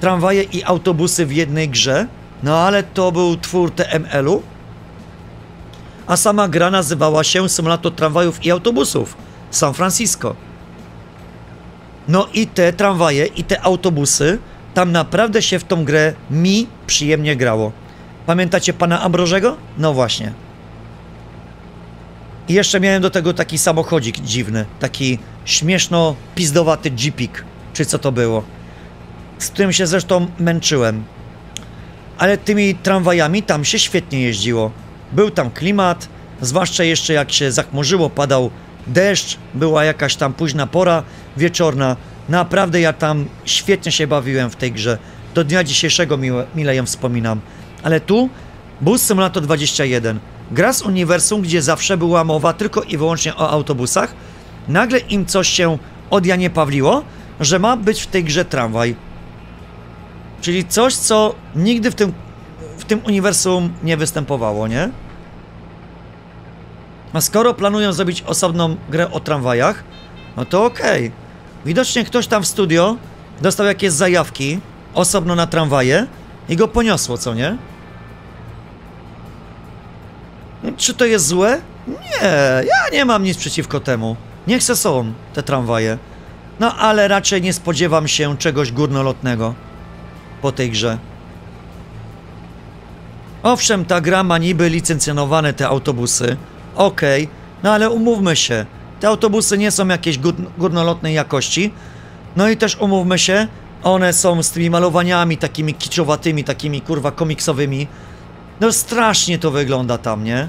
tramwaje i autobusy w jednej grze, no ale to był twór TML-u, a sama gra nazywała się Symulator Tramwajów i Autobusów San Francisco. No i te tramwaje i te autobusy, tam naprawdę się w tą grę mi przyjemnie grało. Pamiętacie pana Ambrożego? No właśnie. I jeszcze miałem do tego taki samochodzik dziwny, taki śmieszno pizdowaty jeepik, czy co to było, z którym się zresztą męczyłem. Ale tymi tramwajami tam się świetnie jeździło. Był tam klimat, zwłaszcza jeszcze jak się zachmurzyło, padał deszcz, była jakaś tam późna pora wieczorna. Naprawdę ja tam świetnie się bawiłem w tej grze. Do dnia dzisiejszego mile, mile ją wspominam. Ale tu Bus Simulator 21. Gra z uniwersum, gdzie zawsze była mowa tylko i wyłącznie o autobusach. Nagle im coś się od Janie Pawliło, że ma być w tej grze tramwaj. Czyli coś, co nigdy w tym, w tym uniwersum nie występowało, nie? A skoro planują zrobić osobną grę o tramwajach, no to okej. Widocznie ktoś tam w studio dostał jakieś zajawki osobno na tramwaje i go poniosło, co nie? Czy to jest złe? Nie, ja nie mam nic przeciwko temu. Niech se są te tramwaje. No ale raczej nie spodziewam się czegoś górnolotnego po tej grze. Owszem, ta gra ma niby licencjonowane te autobusy. Okej, no ale umówmy się, te autobusy nie są jakiejś gór górnolotnej jakości. No i też umówmy się, one są z tymi malowaniami takimi kiczowatymi, takimi kurwa komiksowymi. No strasznie to wygląda tam, nie?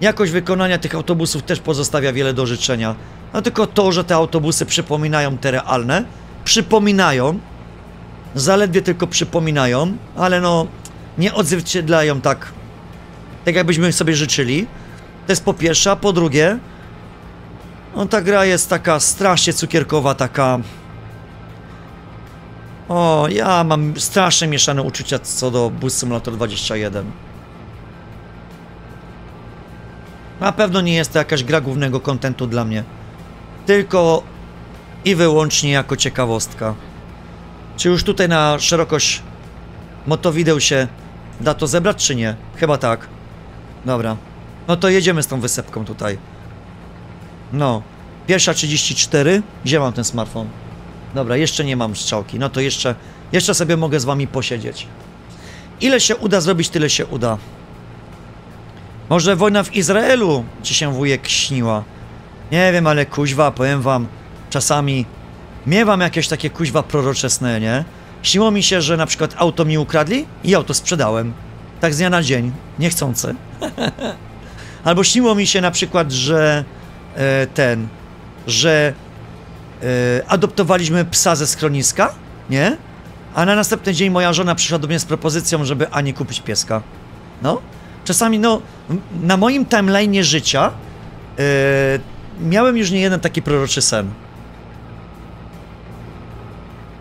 Jakość wykonania tych autobusów też pozostawia wiele do życzenia. No tylko to, że te autobusy przypominają te realne, przypominają, zaledwie tylko przypominają, ale no nie odzwierciedlają tak, tak jakbyśmy sobie życzyli. To jest po pierwsze, a po drugie, no ta gra jest taka strasznie cukierkowa, taka... O, ja mam strasznie mieszane uczucia co do Bus Simulator 21. Na pewno nie jest to jakaś gra głównego kontentu dla mnie. Tylko i wyłącznie jako ciekawostka. Czy już tutaj na szerokość motowideł się da to zebrać, czy nie? Chyba tak. Dobra. No to jedziemy z tą wysepką tutaj. No. Pierwsza 34. Gdzie mam ten smartfon? Dobra, jeszcze nie mam strzałki. No to jeszcze, jeszcze sobie mogę z wami posiedzieć. Ile się uda zrobić, tyle się uda. Może wojna w Izraelu ci się wujek śniła. Nie wiem, ale kuźwa, powiem wam, czasami miewam jakieś takie kuźwa prorocze sny, nie? Śniło mi się, że na przykład auto mi ukradli i auto sprzedałem. Tak z dnia na dzień, niechcący. Albo śniło mi się na przykład, że ten, że e, adoptowaliśmy psa ze schroniska, nie? A na następny dzień moja żona przyszła do mnie z propozycją, żeby Ani kupić pieska. No, czasami, no, na moim timeline'ie życia e, miałem już nie jeden taki proroczy sen.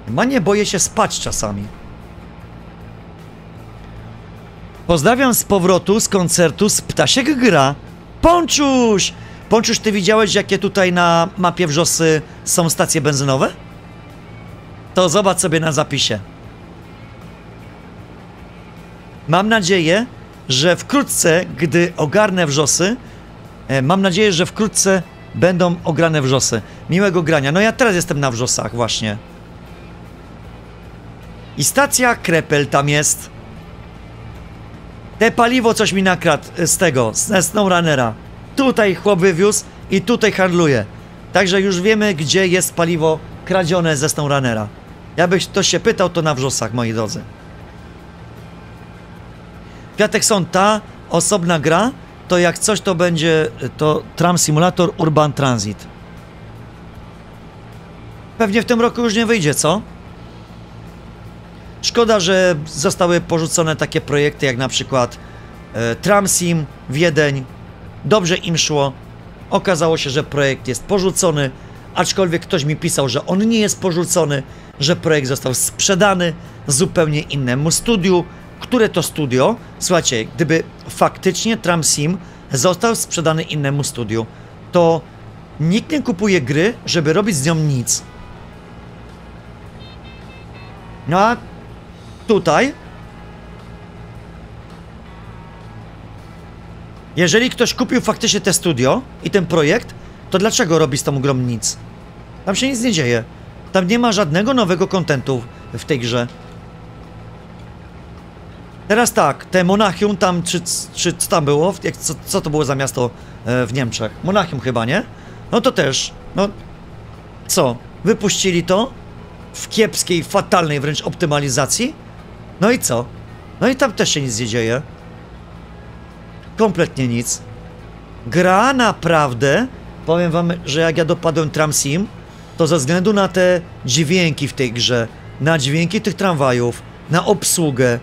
Ma nie boję się spać czasami. Pozdrawiam z powrotu z koncertu z Ptasiek Gra. Ponczuś! Ponczuś, ty widziałeś, jakie tutaj na mapie Wrzosy są stacje benzynowe? To zobacz sobie na zapisie. Mam nadzieję, że wkrótce, gdy ogarnę Wrzosy, E, mam nadzieję, że wkrótce będą ograne wrzosy. Miłego grania. No ja teraz jestem na wrzosach właśnie. I stacja Krepel tam jest. Te paliwo coś mi nakradł e, z tego, z SnowRunnera. Tutaj chłop wywiózł i tutaj handluje. Także już wiemy, gdzie jest paliwo kradzione ze SnowRunnera. Jakbyś ktoś się pytał, to na wrzosach, moi drodzy. Kwiatek są ta osobna gra, to jak coś to będzie to Tram Simulator Urban Transit. Pewnie w tym roku już nie wyjdzie, co? Szkoda, że zostały porzucone takie projekty jak na przykład e, Tram Sim, Wiedeń. Dobrze im szło. Okazało się, że projekt jest porzucony, aczkolwiek ktoś mi pisał, że on nie jest porzucony, że projekt został sprzedany zupełnie innemu studiu, które to studio, słuchajcie, gdyby faktycznie Tram Sim został sprzedany innemu studiu, to nikt nie kupuje gry, żeby robić z nią nic. No a tutaj Jeżeli ktoś kupił faktycznie te studio i ten projekt, to dlaczego robi z tą grą nic? Tam się nic nie dzieje. Tam nie ma żadnego nowego kontentu w tej grze. Teraz tak, te Monachium tam, czy, czy co tam było? Jak, co, co to było za miasto e, w Niemczech? Monachium chyba, nie? No to też, no co? Wypuścili to w kiepskiej, fatalnej wręcz optymalizacji? No i co? No i tam też się nic nie dzieje. Kompletnie nic. Gra naprawdę, powiem wam, że jak ja dopadłem Tramsim, to ze względu na te dźwięki w tej grze, na dźwięki tych tramwajów, na obsługę,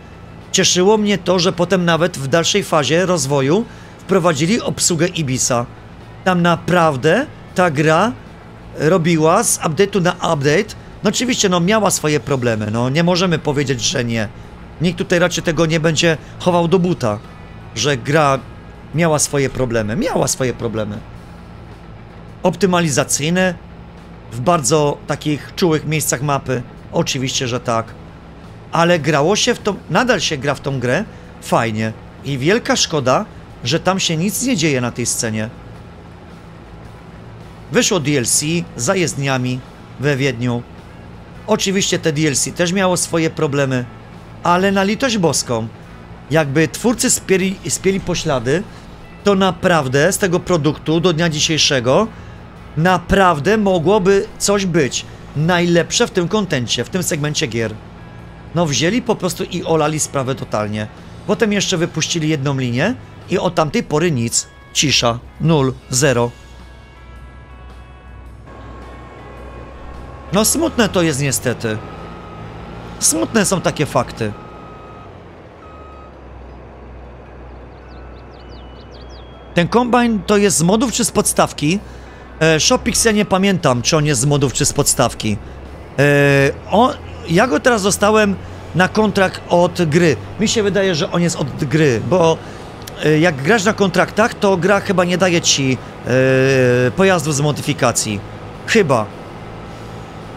cieszyło mnie to, że potem nawet w dalszej fazie rozwoju wprowadzili obsługę Ibisa. Tam naprawdę ta gra robiła z update'u na update. No oczywiście, no miała swoje problemy, no nie możemy powiedzieć, że nie. Nikt tutaj raczej tego nie będzie chował do buta, że gra miała swoje problemy. Miała swoje problemy. Optymalizacyjne, w bardzo takich czułych miejscach mapy. Oczywiście, że tak. Ale grało się w tą, nadal się gra w tą grę fajnie. I wielka szkoda, że tam się nic nie dzieje na tej scenie. Wyszło DLC z zajezdniami we Wiedniu. Oczywiście te DLC też miało swoje problemy, ale na litość boską, jakby twórcy spieli, spieli poślady, to naprawdę z tego produktu do dnia dzisiejszego naprawdę mogłoby coś być najlepsze w tym kontencie, w tym segmencie gier. No wzięli po prostu i olali sprawę totalnie. Potem jeszcze wypuścili jedną linię i od tamtej pory nic. Cisza. Nul. Zero. No smutne to jest niestety. Smutne są takie fakty. Ten kombajn to jest z modów czy z podstawki? E, Shopix ja nie pamiętam, czy on jest z modów czy z podstawki. E, on, ja go teraz dostałem na kontrakt od gry. Mi się wydaje, że on jest od gry, bo e, jak grasz na kontraktach, to gra chyba nie daje ci e, pojazdów z modyfikacji. Chyba.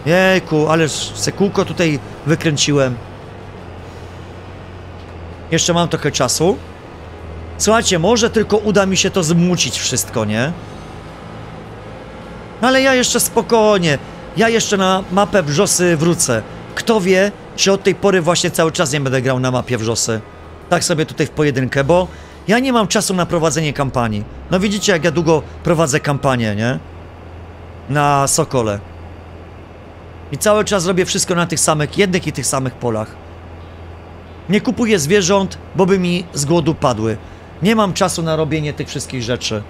Jejku, ależ se kółko tutaj wykręciłem. Jeszcze mam trochę czasu. Słuchajcie, może tylko uda mi się to zmucić wszystko, nie? No ale ja jeszcze spokojnie. Ja jeszcze na mapę Wrzosy wrócę. Kto wie, czy od tej pory właśnie cały czas nie będę grał na mapie Wrzosy. Tak sobie tutaj w pojedynkę, bo ja nie mam czasu na prowadzenie kampanii. No widzicie, jak ja długo prowadzę kampanię, nie? Na Sokole. I cały czas robię wszystko na tych samych, jednych i tych samych polach. Nie kupuję zwierząt, bo by mi z głodu padły. Nie mam czasu na robienie tych wszystkich rzeczy.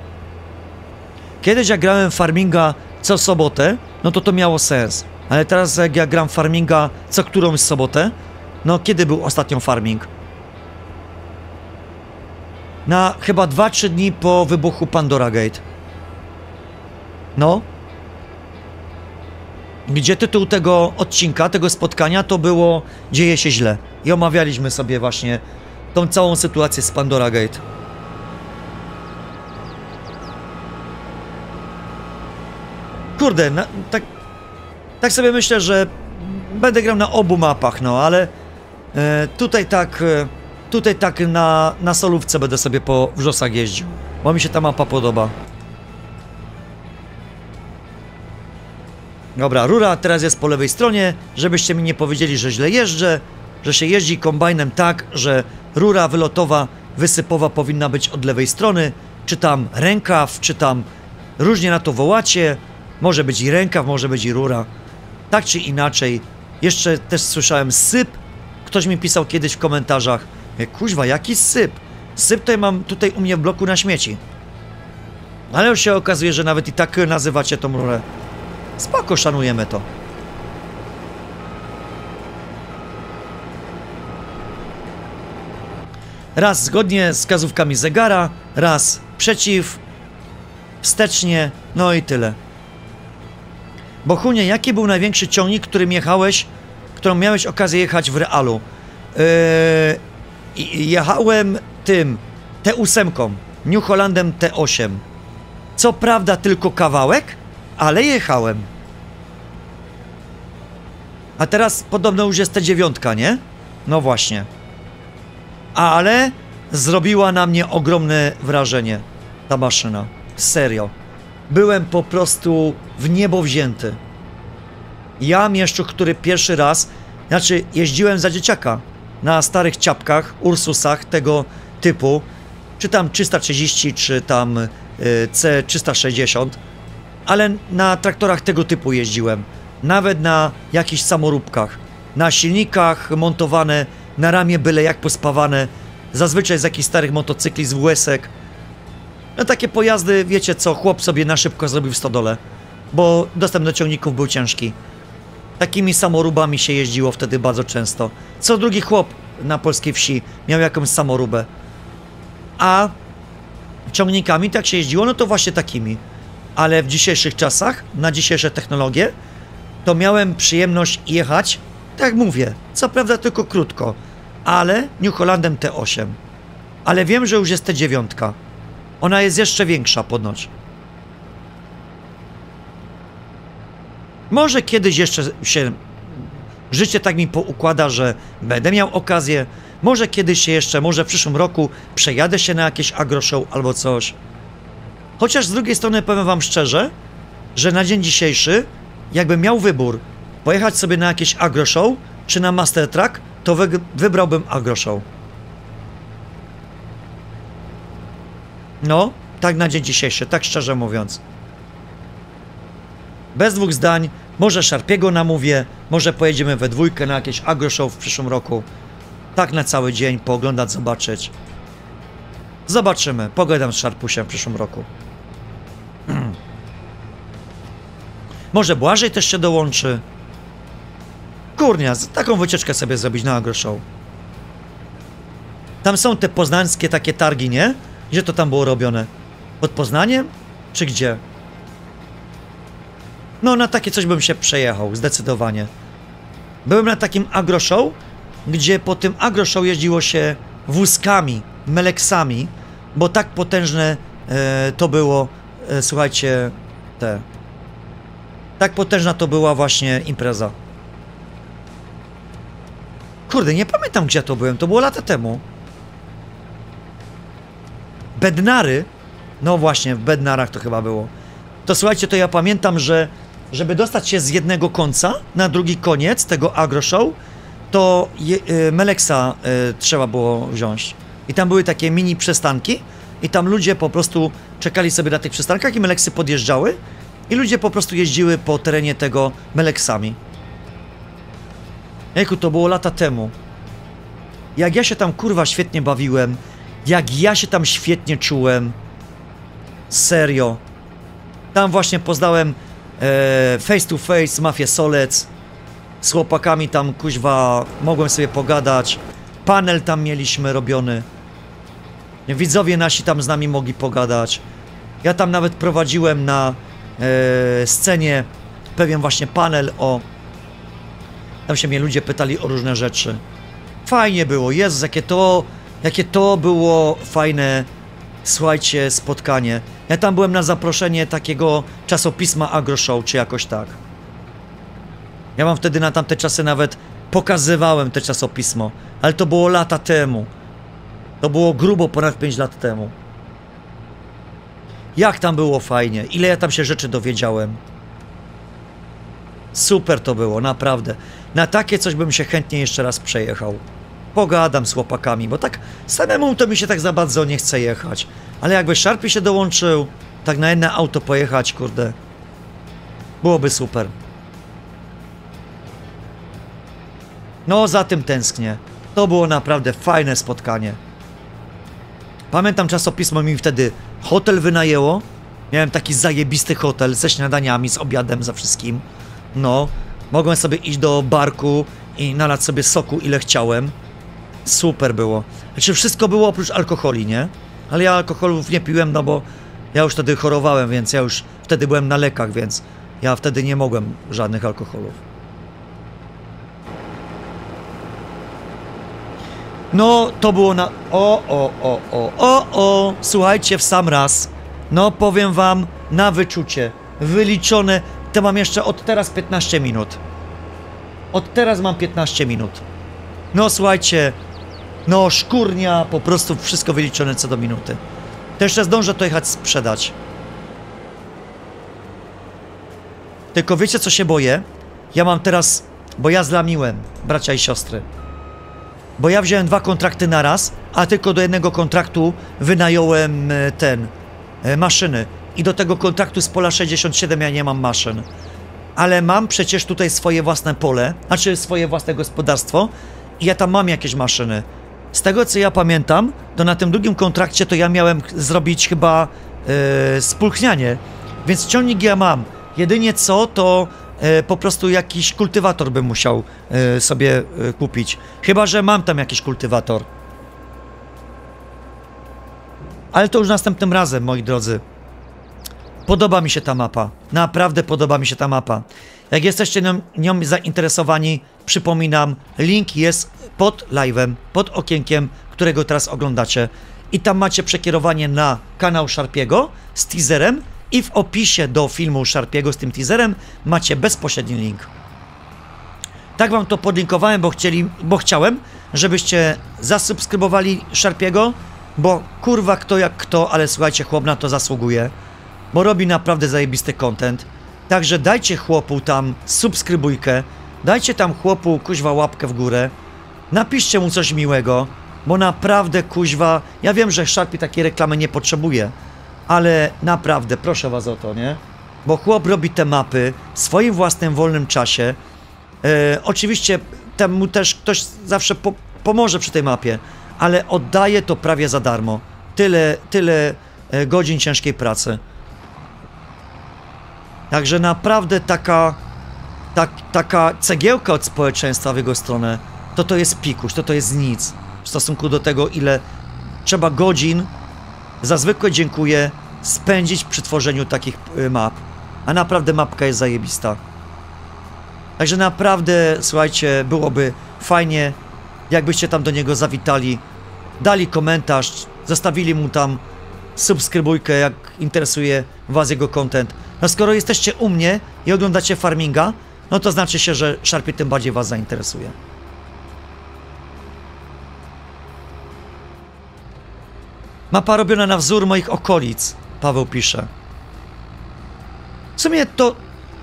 Kiedyś jak grałem farminga co sobotę, no to to miało sens. Ale teraz jak ja gram farminga co którąś sobotę, no kiedy był ostatnią farming? Na chyba 2-3 dni po wybuchu Pandora Gate. No. Gdzie tytuł tego odcinka, tego spotkania to było Dzieje się źle. I omawialiśmy sobie właśnie tą całą sytuację z Pandora Gate. kurde, na, tak, tak sobie myślę, że będę grał na obu mapach, no ale e, tutaj tak, e, tutaj tak na, na solówce będę sobie po wrzosach jeździł, bo mi się ta mapa podoba. Dobra, rura teraz jest po lewej stronie, żebyście mi nie powiedzieli, że źle jeżdżę, że się jeździ kombajnem tak, że rura wylotowa, wysypowa powinna być od lewej strony, czy tam rękaw, czy tam różnie na to wołacie, może być i rękaw, może być i rura. Tak czy inaczej, jeszcze też słyszałem syp, ktoś mi pisał kiedyś w komentarzach, jak kuźwa, jaki syp? Syp to ja mam tutaj u mnie w bloku na śmieci. Ale już się okazuje, że nawet i tak nazywacie tą rurę. Spoko, szanujemy to. Raz zgodnie z wskazówkami zegara, raz przeciw, wstecznie, no i tyle. Bochunie, jaki był największy ciągnik, którym jechałeś, którą miałeś okazję jechać w realu? Yy, jechałem tym T8, New Hollandem T8. Co prawda tylko kawałek, ale jechałem. A teraz podobno już jest T9, nie? No właśnie. Ale zrobiła na mnie ogromne wrażenie ta maszyna. Serio. Byłem po prostu w niebo wzięty. Ja, Mieszczuch, który pierwszy raz, znaczy jeździłem za dzieciaka na starych ciapkach, Ursusach tego typu, czy tam 330, czy tam y, C360, ale na traktorach tego typu jeździłem. Nawet na jakichś samoróbkach. Na silnikach montowane, na ramię byle jak pospawane, zazwyczaj z jakichś starych motocykli, z łesek. No takie pojazdy, wiecie co, chłop sobie na szybko zrobił w stodole, bo dostęp do ciągników był ciężki. Takimi samoróbami się jeździło wtedy bardzo często. Co drugi chłop na polskiej wsi miał jakąś samoróbę. A ciągnikami tak się jeździło, no to właśnie takimi. Ale w dzisiejszych czasach, na dzisiejsze technologie, to miałem przyjemność jechać, tak mówię, co prawda tylko krótko, ale New Hollandem T8. Ale wiem, że już jest T9. Ona jest jeszcze większa ponoć. Może kiedyś jeszcze się życie tak mi poukłada, że będę miał okazję. Może kiedyś się jeszcze, może w przyszłym roku przejadę się na jakieś agroshow albo coś. Chociaż z drugiej strony powiem wam szczerze, że na dzień dzisiejszy, jakbym miał wybór, pojechać sobie na jakieś agroshow czy na master track, to wy, wybrałbym agroshow. No, tak na dzień dzisiejszy, tak szczerze mówiąc. Bez dwóch zdań, może Szarpiego namówię, może pojedziemy we dwójkę na jakieś agroshow w przyszłym roku. Tak na cały dzień, pooglądać, zobaczyć. Zobaczymy, pogadam z Szarpusiem w przyszłym roku. może Błażej też się dołączy. Kurnia, taką wycieczkę sobie zrobić na agroshow. Tam są te poznańskie takie targi, nie? Gdzie to tam było robione? Pod Poznaniem? Czy gdzie? No, na takie coś bym się przejechał, zdecydowanie. Byłem na takim agroshow, gdzie po tym agroshow jeździło się wózkami, meleksami, bo tak potężne e, to było, e, słuchajcie, te. Tak potężna to była właśnie impreza. Kurde, nie pamiętam gdzie to byłem, to było lata temu. Bednary, no właśnie, w Bednarach to chyba było. To słuchajcie, to ja pamiętam, że żeby dostać się z jednego końca na drugi koniec tego agro show, to je, y, Meleksa y, trzeba było wziąć. I tam były takie mini przystanki i tam ludzie po prostu czekali sobie na tych przystankach i Meleksy podjeżdżały i ludzie po prostu jeździły po terenie tego Meleksami. Jejku, to było lata temu. Jak ja się tam kurwa świetnie bawiłem, jak ja się tam świetnie czułem. Serio. Tam właśnie poznałem e, face to face Mafię Solec. Z chłopakami tam kuźwa mogłem sobie pogadać. Panel tam mieliśmy robiony. Widzowie nasi tam z nami mogli pogadać. Ja tam nawet prowadziłem na e, scenie pewien właśnie panel o. Tam się mnie ludzie pytali o różne rzeczy. Fajnie było, Jezus, jakie to, jakie to było fajne, słuchajcie, spotkanie. Ja tam byłem na zaproszenie takiego czasopisma Agro Show, czy jakoś tak. Ja wam wtedy na tamte czasy nawet pokazywałem te czasopismo, ale to było lata temu. To było grubo ponad 5 lat temu. Jak tam było fajnie, ile ja tam się rzeczy dowiedziałem. Super to było, naprawdę. Na takie coś bym się chętnie jeszcze raz przejechał. Pogadam z chłopakami, bo tak samemu to mi się tak za bardzo nie chce jechać. Ale jakby Sharpie się dołączył, tak na jedno auto pojechać, kurde. Byłoby super. No, za tym tęsknię. To było naprawdę fajne spotkanie. Pamiętam czasopismo mi wtedy hotel wynajęło. Miałem taki zajebisty hotel ze śniadaniami, z obiadem, za wszystkim. No, mogłem sobie iść do barku i nalać sobie soku ile chciałem. Super było. Znaczy wszystko było oprócz alkoholi, nie? Ale ja alkoholów nie piłem, no bo ja już wtedy chorowałem, więc ja już wtedy byłem na lekach, więc ja wtedy nie mogłem żadnych alkoholów. No, to było na... O, o, o, o, o, o, słuchajcie, w sam raz. No, powiem wam, na wyczucie. Wyliczone, to mam jeszcze od teraz 15 minut. Od teraz mam 15 minut. No, słuchajcie, no, szkurnia, po prostu wszystko wyliczone co do minuty. To jeszcze zdążę to jechać sprzedać. Tylko wiecie, co się boję? Ja mam teraz... Bo ja zlamiłem, bracia i siostry. Bo ja wziąłem dwa kontrakty na raz, a tylko do jednego kontraktu wynająłem e, ten... e, maszyny. I do tego kontraktu z pola 67 ja nie mam maszyn. Ale mam przecież tutaj swoje własne pole, znaczy swoje własne gospodarstwo i ja tam mam jakieś maszyny. Z tego co ja pamiętam, to na tym drugim kontrakcie to ja miałem zrobić chyba e, spulchnianie. Więc ciągnik ja mam. Jedynie co, to e, po prostu jakiś kultywator bym musiał e, sobie kupić. Chyba, że mam tam jakiś kultywator. Ale to już następnym razem, moi drodzy. Podoba mi się ta mapa. Naprawdę podoba mi się ta mapa. Jak jesteście nią, nią zainteresowani, przypominam, link jest pod live'em, pod okienkiem, którego teraz oglądacie. I tam macie przekierowanie na kanał Sharpiego z teaserem i w opisie do filmu Sharpiego z tym teaserem macie bezpośredni link. Tak wam to podlinkowałem, bo, chcieli, bo chciałem, żebyście zasubskrybowali Sharpiego, bo kurwa kto jak kto, ale słuchajcie, chłop na to zasługuje, bo robi naprawdę zajebisty content. Także dajcie chłopu tam subskrybujkę, dajcie tam chłopu kuźwa łapkę w górę, napiszcie mu coś miłego, bo naprawdę kuźwa, ja wiem, że Sharpie takiej reklamy nie potrzebuje, ale naprawdę proszę was o to, nie? Bo chłop robi te mapy w swoim własnym wolnym czasie, E, oczywiście temu też ktoś zawsze po, pomoże przy tej mapie, ale oddaje to prawie za darmo. Tyle, tyle e, godzin ciężkiej pracy. Także naprawdę taka, tak, taka cegiełka od społeczeństwa w jego stronę, to to jest pikuś, to to jest nic w stosunku do tego, ile trzeba godzin za zwykłe dziękuję spędzić przy tworzeniu takich y, map. A naprawdę mapka jest zajebista. Także naprawdę, słuchajcie, byłoby fajnie, jakbyście tam do niego zawitali, dali komentarz, zostawili mu tam subskrybujkę, jak interesuje was jego content. No skoro jesteście u mnie i oglądacie farminga, no to znaczy się, że Sharpie tym bardziej was zainteresuje. Mapa robiona na wzór moich okolic, Paweł pisze. W sumie to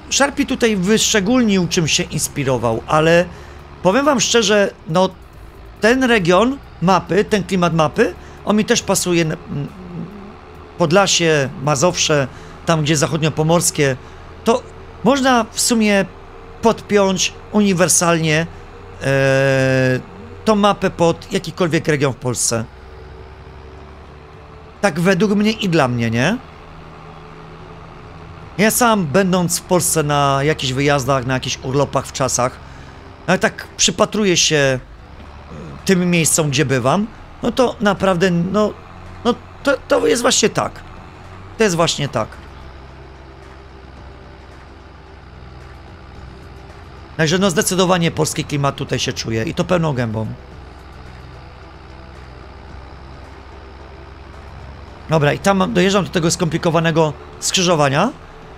Sharpie tutaj wyszczególnił, czym się inspirował, ale powiem wam szczerze, no ten region mapy, ten klimat mapy, on mi też pasuje. Podlasie, Mazowsze, tam gdzie zachodniopomorskie, to można w sumie podpiąć uniwersalnie e, tą mapę pod jakikolwiek region w Polsce. Tak według mnie i dla mnie, nie? Ja sam, będąc w Polsce na jakichś wyjazdach, na jakichś urlopach w czasach, ale tak przypatruję się e, tym miejscom, gdzie bywam, no to naprawdę, no, no to, to jest właśnie tak. To jest właśnie tak. Także no zdecydowanie polski klimat tutaj się czuje i to pełną gębą. Dobra, i tam dojeżdżam do tego skomplikowanego skrzyżowania.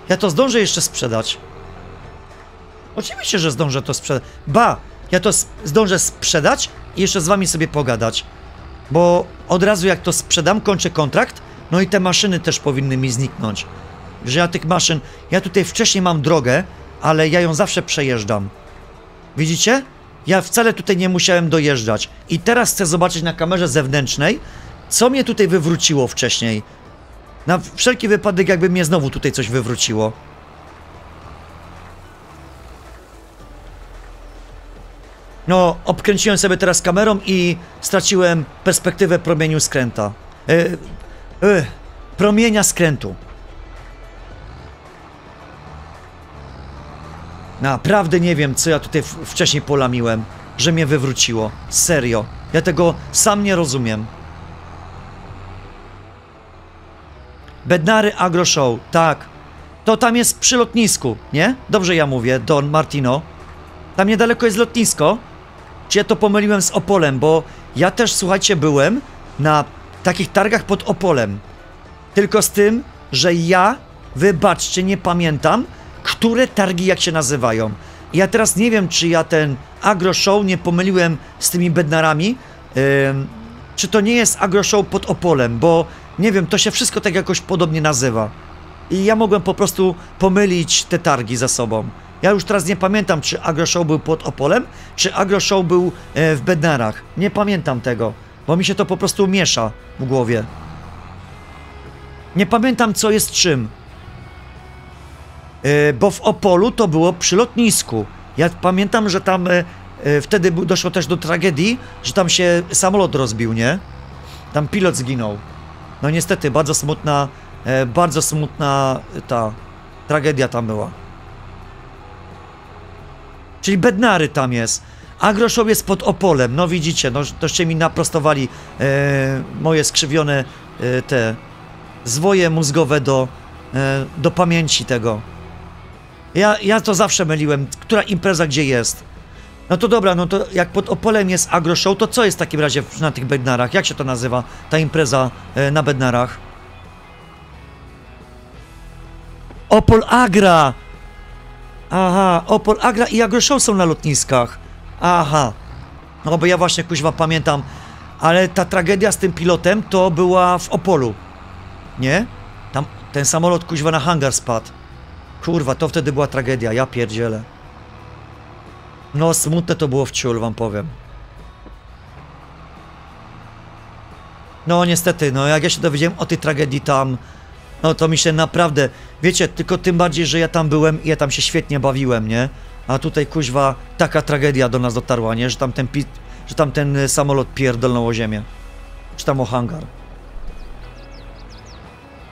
Ja to zdążę jeszcze sprzedać. Oczywiście, że zdążę to sprzedać. Ba, ja to zdążę sprzedać i jeszcze z wami sobie pogadać. Bo od razu jak to sprzedam, kończę kontrakt, no i te maszyny też powinny mi zniknąć. Że ja tych maszyn, ja tutaj wcześniej mam drogę, ale ja ją zawsze przejeżdżam. Widzicie? Ja wcale tutaj nie musiałem dojeżdżać. I teraz chcę zobaczyć na kamerze zewnętrznej, co mnie tutaj wywróciło wcześniej. Na wszelki wypadek, jakby mnie znowu tutaj coś wywróciło. No, obkręciłem sobie teraz kamerą i straciłem perspektywę promieniu skręta. E, e, promienia skrętu. Naprawdę nie wiem, co ja tutaj wcześniej polamiłem, że mnie wywróciło. Serio. Ja tego sam nie rozumiem. Bednary Agro Show, tak. To tam jest przy lotnisku, nie? Dobrze ja mówię, Don Martino. Tam niedaleko jest lotnisko. Czy ja to pomyliłem z Opolem, bo ja też, słuchajcie, byłem na takich targach pod Opolem. Tylko z tym, że ja, wybaczcie, nie pamiętam, które targi jak się nazywają. Ja teraz nie wiem, czy ja ten Agro Show nie pomyliłem z tymi bednarami, czy to nie jest Agro Show pod Opolem, bo nie wiem, to się wszystko tak jakoś podobnie nazywa. I ja mogłem po prostu pomylić te targi ze sobą. Ja już teraz nie pamiętam, czy Agro Show był pod Opolem, czy Agro Show był e, w Bednarach. Nie pamiętam tego, bo mi się to po prostu miesza w głowie. Nie pamiętam, co jest czym. E, bo w Opolu to było przy lotnisku. Ja pamiętam, że tam e, e, wtedy doszło też do tragedii, że tam się samolot rozbił, nie? Tam pilot zginął. No niestety, bardzo smutna, bardzo smutna ta tragedia tam była. Czyli Bednary tam jest. Agroszow jest pod Opolem, no widzicie, no toście mi naprostowali e, moje skrzywione e, te zwoje mózgowe do, e, do pamięci tego. Ja, ja to zawsze myliłem, która impreza gdzie jest. No to dobra, no to jak pod Opolem jest Agro Show, to co jest w takim razie na tych Bednarach? Jak się to nazywa, ta impreza e, na Bednarach? Opol Agra! Aha, Opol Agra i Agro Show są na lotniskach. Aha. No bo ja właśnie kuźwa pamiętam, ale ta tragedia z tym pilotem to była w Opolu. Nie? Tam ten samolot kuźwa na hangar spadł. Kurwa, to wtedy była tragedia, ja pierdzielę. No, smutne to było w ciul, wam powiem. No, niestety, no, jak ja się dowiedziałem o tej tragedii tam, no to mi się naprawdę, wiecie, tylko tym bardziej, że ja tam byłem i ja tam się świetnie bawiłem, nie? A tutaj, kuźwa, taka tragedia do nas dotarła, nie? Że tam ten, pi- że tam ten y, samolot pierdolnął o ziemię. Czy tam o hangar.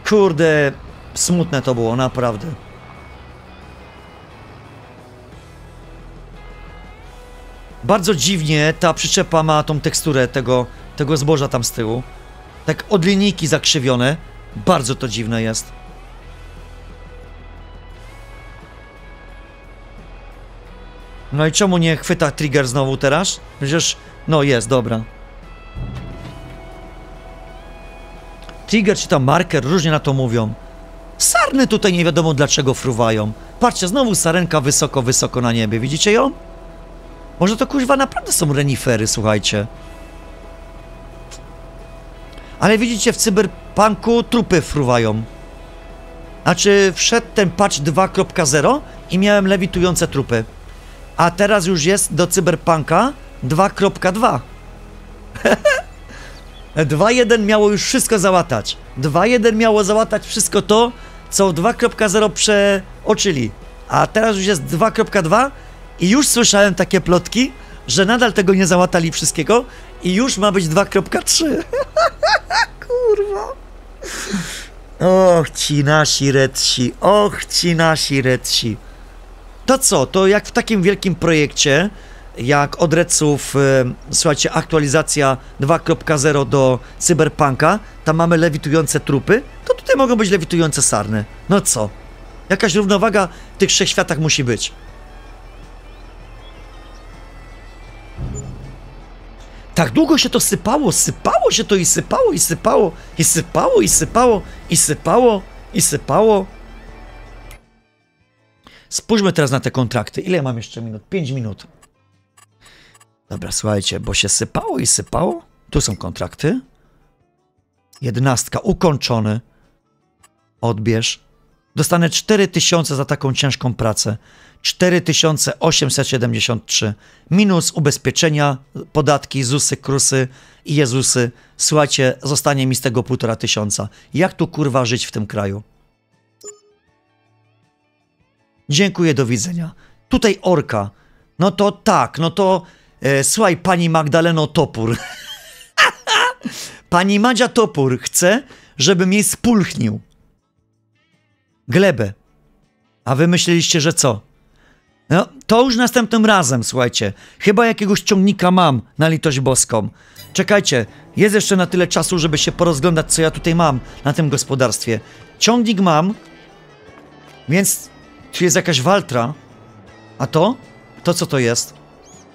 Kurde, smutne to było, naprawdę. Bardzo dziwnie ta przyczepa ma tą teksturę tego, tego zboża tam z tyłu. Tak od linijki zakrzywione. Bardzo to dziwne jest. No i czemu nie chwyta trigger znowu teraz? Przecież, no jest, dobra. Trigger czy tam marker, różnie na to mówią. Sarny tutaj nie wiadomo dlaczego fruwają. Patrzcie, znowu sarenka wysoko, wysoko na niebie. Widzicie ją? Może to kuźwa naprawdę są renifery, słuchajcie. Ale widzicie, w cyberpunku trupy fruwają. Znaczy, wszedł ten patch 2.0 i miałem lewitujące trupy. A teraz już jest do cyberpunka 2.2. 2.1 miało już wszystko załatać. 2.1 miało załatać wszystko to, co 2.0 przeoczyli. A teraz już jest 2.2 i już słyszałem takie plotki, że nadal tego nie załatali wszystkiego i już ma być 2.3. Kurwa. Och ci nasi redsi, och ci nasi redsi. To co, to jak w takim wielkim projekcie, jak od Redsów, e, słuchajcie, aktualizacja 2.0 do Cyberpunka, tam mamy lewitujące trupy, to tutaj mogą być lewitujące sarny. No co? Jakaś równowaga w tych trzech światach musi być. Tak długo się to sypało, sypało się to i sypało, i sypało, i sypało, i sypało, i sypało, i sypało. Spójrzmy teraz na te kontrakty. Ile mam jeszcze minut? 5 minut. Dobra, słuchajcie, bo się sypało i sypało. Tu są kontrakty. Jednastka, ukończony. Odbierz. Dostanę 4000 za taką ciężką pracę. 4873 minus ubezpieczenia, podatki, ZUSy, KRUSy i Jezusy. Słuchajcie, zostanie mi z tego półtora tysiąca. Jak tu kurwa żyć w tym kraju? Dziękuję, do widzenia. Tutaj orka. No to tak, no to e, słuchaj, pani Magdaleno Topór. pani Madzia Topór chce, żebym jej spulchnił. Glebę. A wy myśleliście, że co? No, to już następnym razem, słuchajcie. Chyba jakiegoś ciągnika mam, na litość boską. Czekajcie, jest jeszcze na tyle czasu, żeby się porozglądać, co ja tutaj mam na tym gospodarstwie. Ciągnik mam, więc tu jest jakaś Waltra. A to? To co to jest?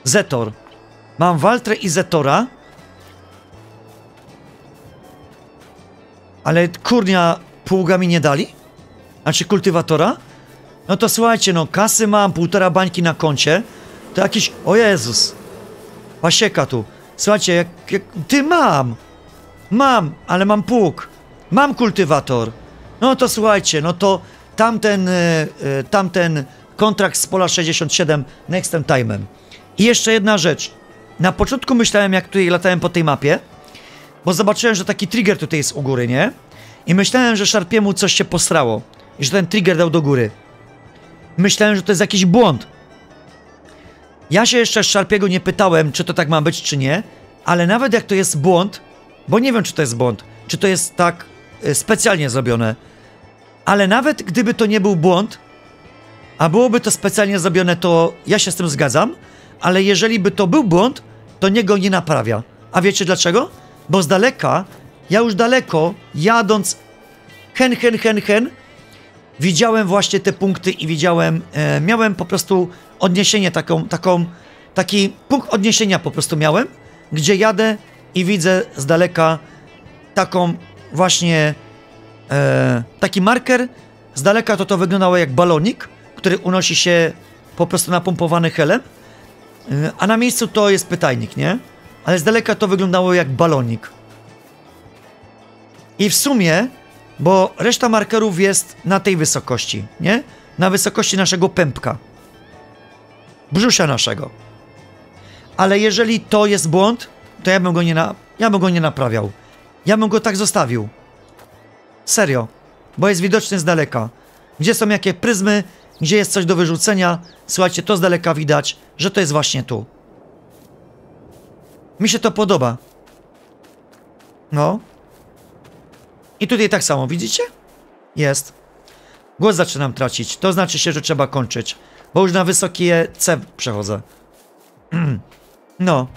Zetor. Mam Waltrę i Zetora. Ale kurnia pługa mi nie dali? Znaczy kultywatora? No to słuchajcie, no kasy mam, półtora bańki na koncie. To jakiś... O Jezus! Pasieka tu. Słuchajcie, jak, jak... Ty mam! Mam, ale mam pług. Mam kultywator. No to słuchajcie, no to tamten, e, tamten kontrakt z pola 67 next time'em. I jeszcze jedna rzecz. Na początku myślałem, jak tutaj latałem po tej mapie, bo zobaczyłem, że taki trigger tutaj jest u góry, nie? I myślałem, że Sharpiemu coś się posrało i że ten trigger dał do góry. Myślałem, że to jest jakiś błąd. Ja się jeszcze Sharpiego nie pytałem, czy to tak ma być, czy nie, ale nawet jak to jest błąd, bo nie wiem, czy to jest błąd, czy to jest tak y, specjalnie zrobione, ale nawet gdyby to nie był błąd, a byłoby to specjalnie zrobione, to ja się z tym zgadzam, ale jeżeli by to był błąd, to niego nie naprawia. A wiecie dlaczego? Bo z daleka, ja już daleko, jadąc hen, hen, hen, hen, widziałem właśnie te punkty i widziałem, e, miałem po prostu odniesienie, taką, taką, taki punkt odniesienia po prostu miałem, gdzie jadę i widzę z daleka taką właśnie e, taki marker. Z daleka to to wyglądało jak balonik, który unosi się po prostu napompowany helem, e, a na miejscu to jest pytajnik, nie? Ale z daleka to wyglądało jak balonik. I w sumie, bo reszta markerów jest na tej wysokości, nie? Na wysokości naszego pępka. Brzusia naszego. Ale jeżeli to jest błąd, to ja bym go nie, na, ja bym go nie naprawiał. Ja bym go tak zostawił. Serio. Bo jest widoczny z daleka. Gdzie są jakie pryzmy, gdzie jest coś do wyrzucenia. Słuchajcie, to z daleka widać, że to jest właśnie tu. Mi się to podoba. No. I tutaj tak samo, widzicie? Jest. Głos zaczynam tracić. To znaczy się, że trzeba kończyć. Bo już na wysokie C przechodzę. no.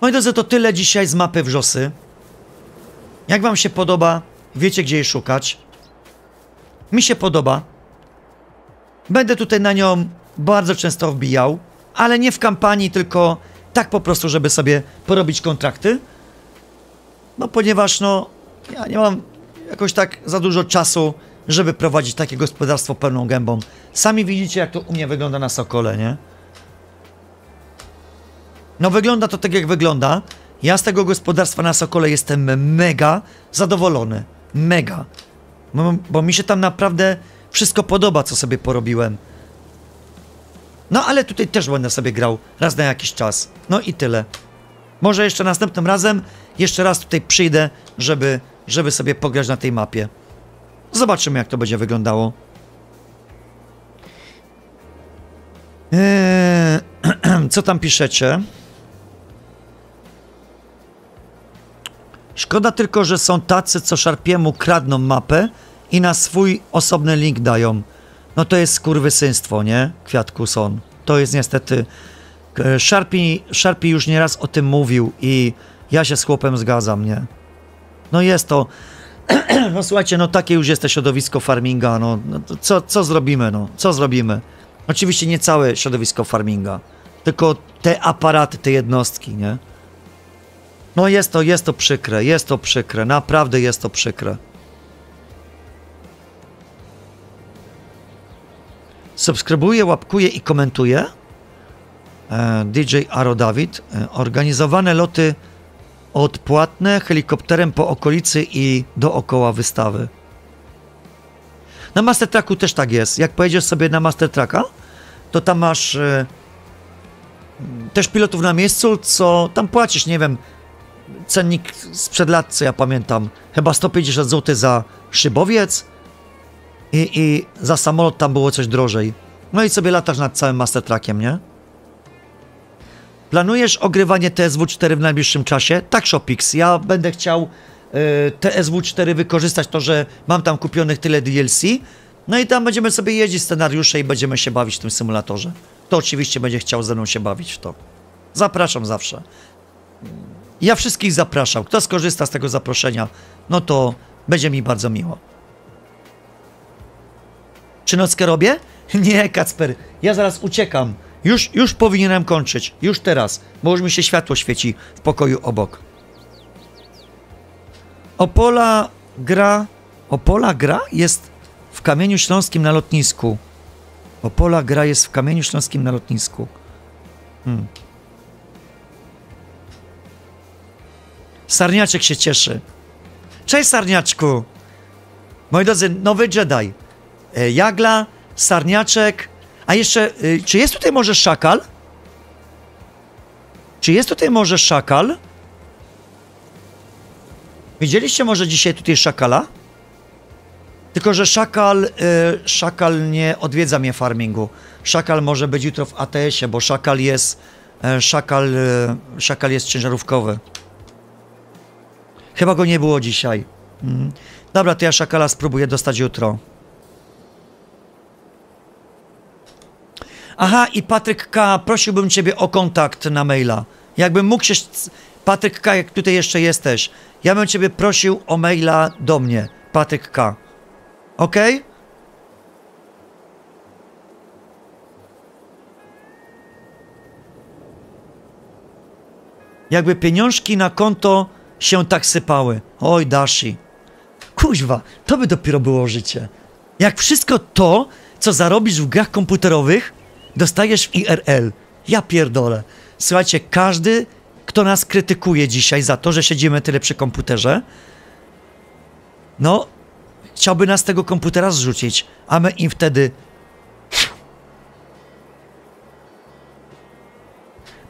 Moi drodzy, to tyle dzisiaj z mapy Wrzosy. Jak wam się podoba, wiecie gdzie jej szukać. Mi się podoba. Będę tutaj na nią bardzo często wbijał, ale nie w kampanii, tylko tak po prostu, żeby sobie porobić kontrakty. No ponieważ no, ja nie mam jakoś tak za dużo czasu, żeby prowadzić takie gospodarstwo pełną gębą. Sami widzicie, jak to u mnie wygląda na Sokole, nie? No wygląda to tak, jak wygląda. Ja z tego gospodarstwa na Sokole jestem mega zadowolony. Mega. Bo, bo mi się tam naprawdę wszystko podoba, co sobie porobiłem. No ale tutaj też będę sobie grał raz na jakiś czas. No i tyle. Może jeszcze następnym razem jeszcze raz tutaj przyjdę, żeby, żeby sobie pograć na tej mapie. Zobaczymy, jak to będzie wyglądało. Eee, co tam piszecie? Szkoda tylko, że są tacy, co Szarpiemu kradną mapę i na swój osobny link dają. No to jest skurwysyństwo, nie? Kwiatku son. To jest niestety... Sharpie, Sharpie już nieraz o tym mówił i ja się z chłopem zgadzam, nie? No jest to... no słuchajcie, no takie już jest to środowisko farminga, no, no co, co zrobimy, no? Co zrobimy? Oczywiście nie całe środowisko farminga, tylko te aparaty, te jednostki, nie? No jest to, jest to przykre, jest to przykre, naprawdę jest to przykre. Subskrybuję, łapkuję i komentuję. E, DJ Aro Dawid. E, organizowane loty odpłatne helikopterem po okolicy i dookoła wystawy. Na Master Tracku też tak jest. Jak pojedziesz sobie na Master Tracka, to tam masz e, też pilotów na miejscu, co tam płacisz, nie wiem, cennik sprzed lat, co ja pamiętam, chyba 150 zł za szybowiec i, i za samolot tam było coś drożej. No i sobie latasz nad całym Master Trackiem, nie? Planujesz ogrywanie TSW4 w najbliższym czasie? Tak, Shopix. Ja będę chciał y, TSW4 wykorzystać to, że mam tam kupionych tyle DLC. No i tam będziemy sobie jeździć scenariusze i będziemy się bawić w tym symulatorze. To oczywiście będzie chciał ze mną się bawić w to. Zapraszam zawsze. Ja wszystkich zapraszam. Kto skorzysta z tego zaproszenia, no to będzie mi bardzo miło. Czy nockę robię? Nie, Kacper. Ja zaraz uciekam. Już, już powinienem kończyć. Już teraz, bo już mi się światło świeci w pokoju obok. Opola gra... Opola gra jest w Kamieniu Śląskim na lotnisku. Opola gra jest w Kamieniu Śląskim na lotnisku. Hmm. Sarniaczek się cieszy. Cześć Sarniaczku! Moi drodzy, nowy Jedi. E, Jagla, Sarniaczek. A jeszcze, y, czy jest tutaj może szakal? Czy jest tutaj może szakal? Widzieliście może dzisiaj tutaj szakala? Tylko, że szakal, y, szakal nie odwiedza mnie farmingu. Szakal może być jutro w ATS-ie, bo szakal jest, e, szakal, y, szakal jest ciężarówkowy. Chyba go nie było dzisiaj. Mhm. Dobra, to ja szakala spróbuję dostać jutro. Aha, i Patryk K., prosiłbym Ciebie o kontakt na maila. Jakbym mógł się... Patryk K., jak tutaj jeszcze jesteś, ja bym Ciebie prosił o maila do mnie. Patryk K. Ok? Jakby pieniążki na konto się tak sypały. Oj, Dashi. Kuźwa, to by dopiero było życie. Jak wszystko to, co zarobisz w grach komputerowych, dostajesz w IRL. Ja pierdolę. Słuchajcie, każdy, kto nas krytykuje dzisiaj za to, że siedzimy tyle przy komputerze, no, chciałby nas tego komputera zrzucić, a my im wtedy...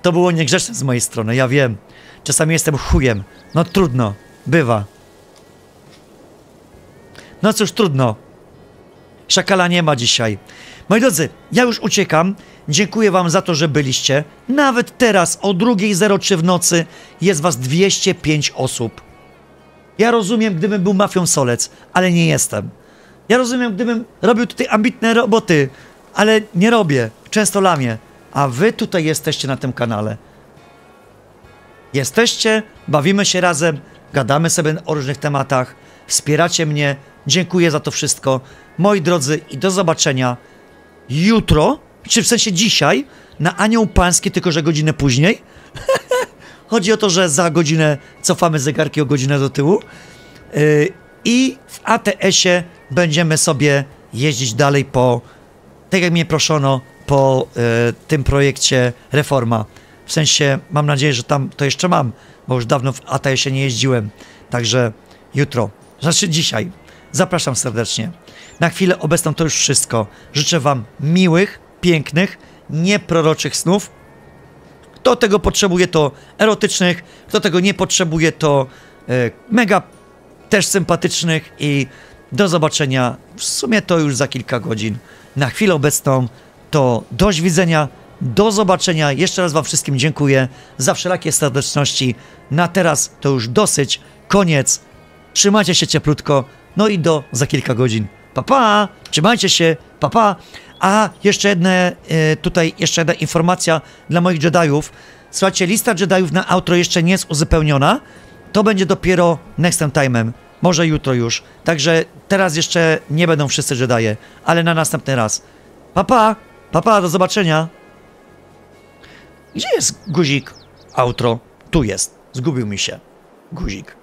To było niegrzeczne z mojej strony, ja wiem. Czasami jestem chujem. No trudno, bywa. No cóż, trudno. Szakala nie ma dzisiaj. Moi drodzy, ja już uciekam. Dziękuję wam za to, że byliście. Nawet teraz o 2.03 w nocy jest was 205 osób. Ja rozumiem, gdybym był mafią Solec, ale nie jestem. Ja rozumiem, gdybym robił tutaj ambitne roboty, ale nie robię. Często lamię. A wy tutaj jesteście na tym kanale. Jesteście, bawimy się razem, gadamy sobie o różnych tematach, wspieracie mnie. Dziękuję za to wszystko. Moi drodzy, i do zobaczenia jutro, czy w sensie dzisiaj, na Anioł Pański, tylko że godzinę później. Chodzi o to, że za godzinę cofamy zegarki o godzinę do tyłu. Yy, I w ATS-ie będziemy sobie jeździć dalej po, tak jak mnie proszono, po yy, tym projekcie Reforma. W sensie, mam nadzieję, że tam to jeszcze mam, bo już dawno w ATS-ie nie jeździłem. Także jutro, znaczy dzisiaj. Zapraszam serdecznie. Na chwilę obecną to już wszystko. Życzę Wam miłych, pięknych, nieproroczych snów. Kto tego potrzebuje, to erotycznych. Kto tego nie potrzebuje, to e, mega też sympatycznych. I do zobaczenia w sumie to już za kilka godzin. Na chwilę obecną to dość widzenia. Do zobaczenia. Jeszcze raz Wam wszystkim dziękuję za wszelakie serdeczności. Na teraz to już dosyć. Koniec. Trzymajcie się cieplutko. No i do za kilka godzin. Papa, pa, trzymajcie się, papa. Pa. A jeszcze jedna, e, tutaj jeszcze jedna informacja dla moich Jediów. Słuchajcie, lista Jediów na outro jeszcze nie jest uzupełniona. To będzie dopiero next time'em. Może jutro już. Także teraz jeszcze nie będą wszyscy Jedie, ale na następny raz. Papa, papa, pa, do zobaczenia. Gdzie jest guzik outro? Tu jest. Zgubił mi się. Guzik.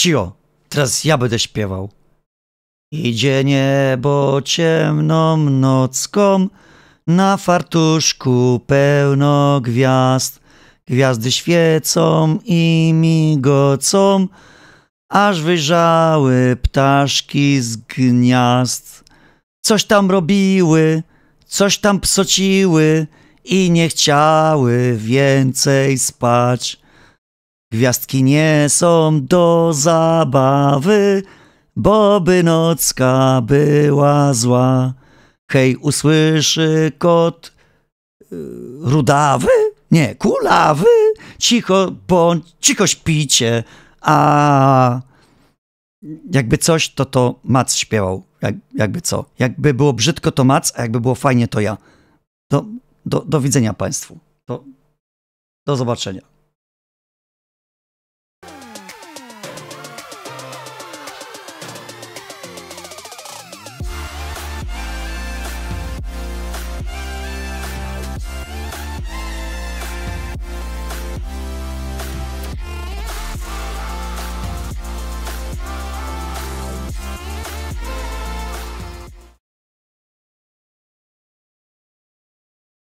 Cio, teraz ja będę śpiewał. Idzie niebo ciemną nocką, na fartuszku pełno gwiazd. Gwiazdy świecą i migocą, aż wyjrzały ptaszki z gniazd. Coś tam robiły, coś tam psociły i nie chciały więcej spać. Gwiazdki nie są do zabawy, bo by nocka była zła. Hej, usłyszy kot y, rudawy? Nie, kulawy? Cicho, bądź, cicho śpicie. A jakby coś, to to Mac śpiewał. Jak, jakby co. Jakby było brzydko, to Mac, a jakby było fajnie, to ja. Do, do, do widzenia Państwu. Do, do zobaczenia.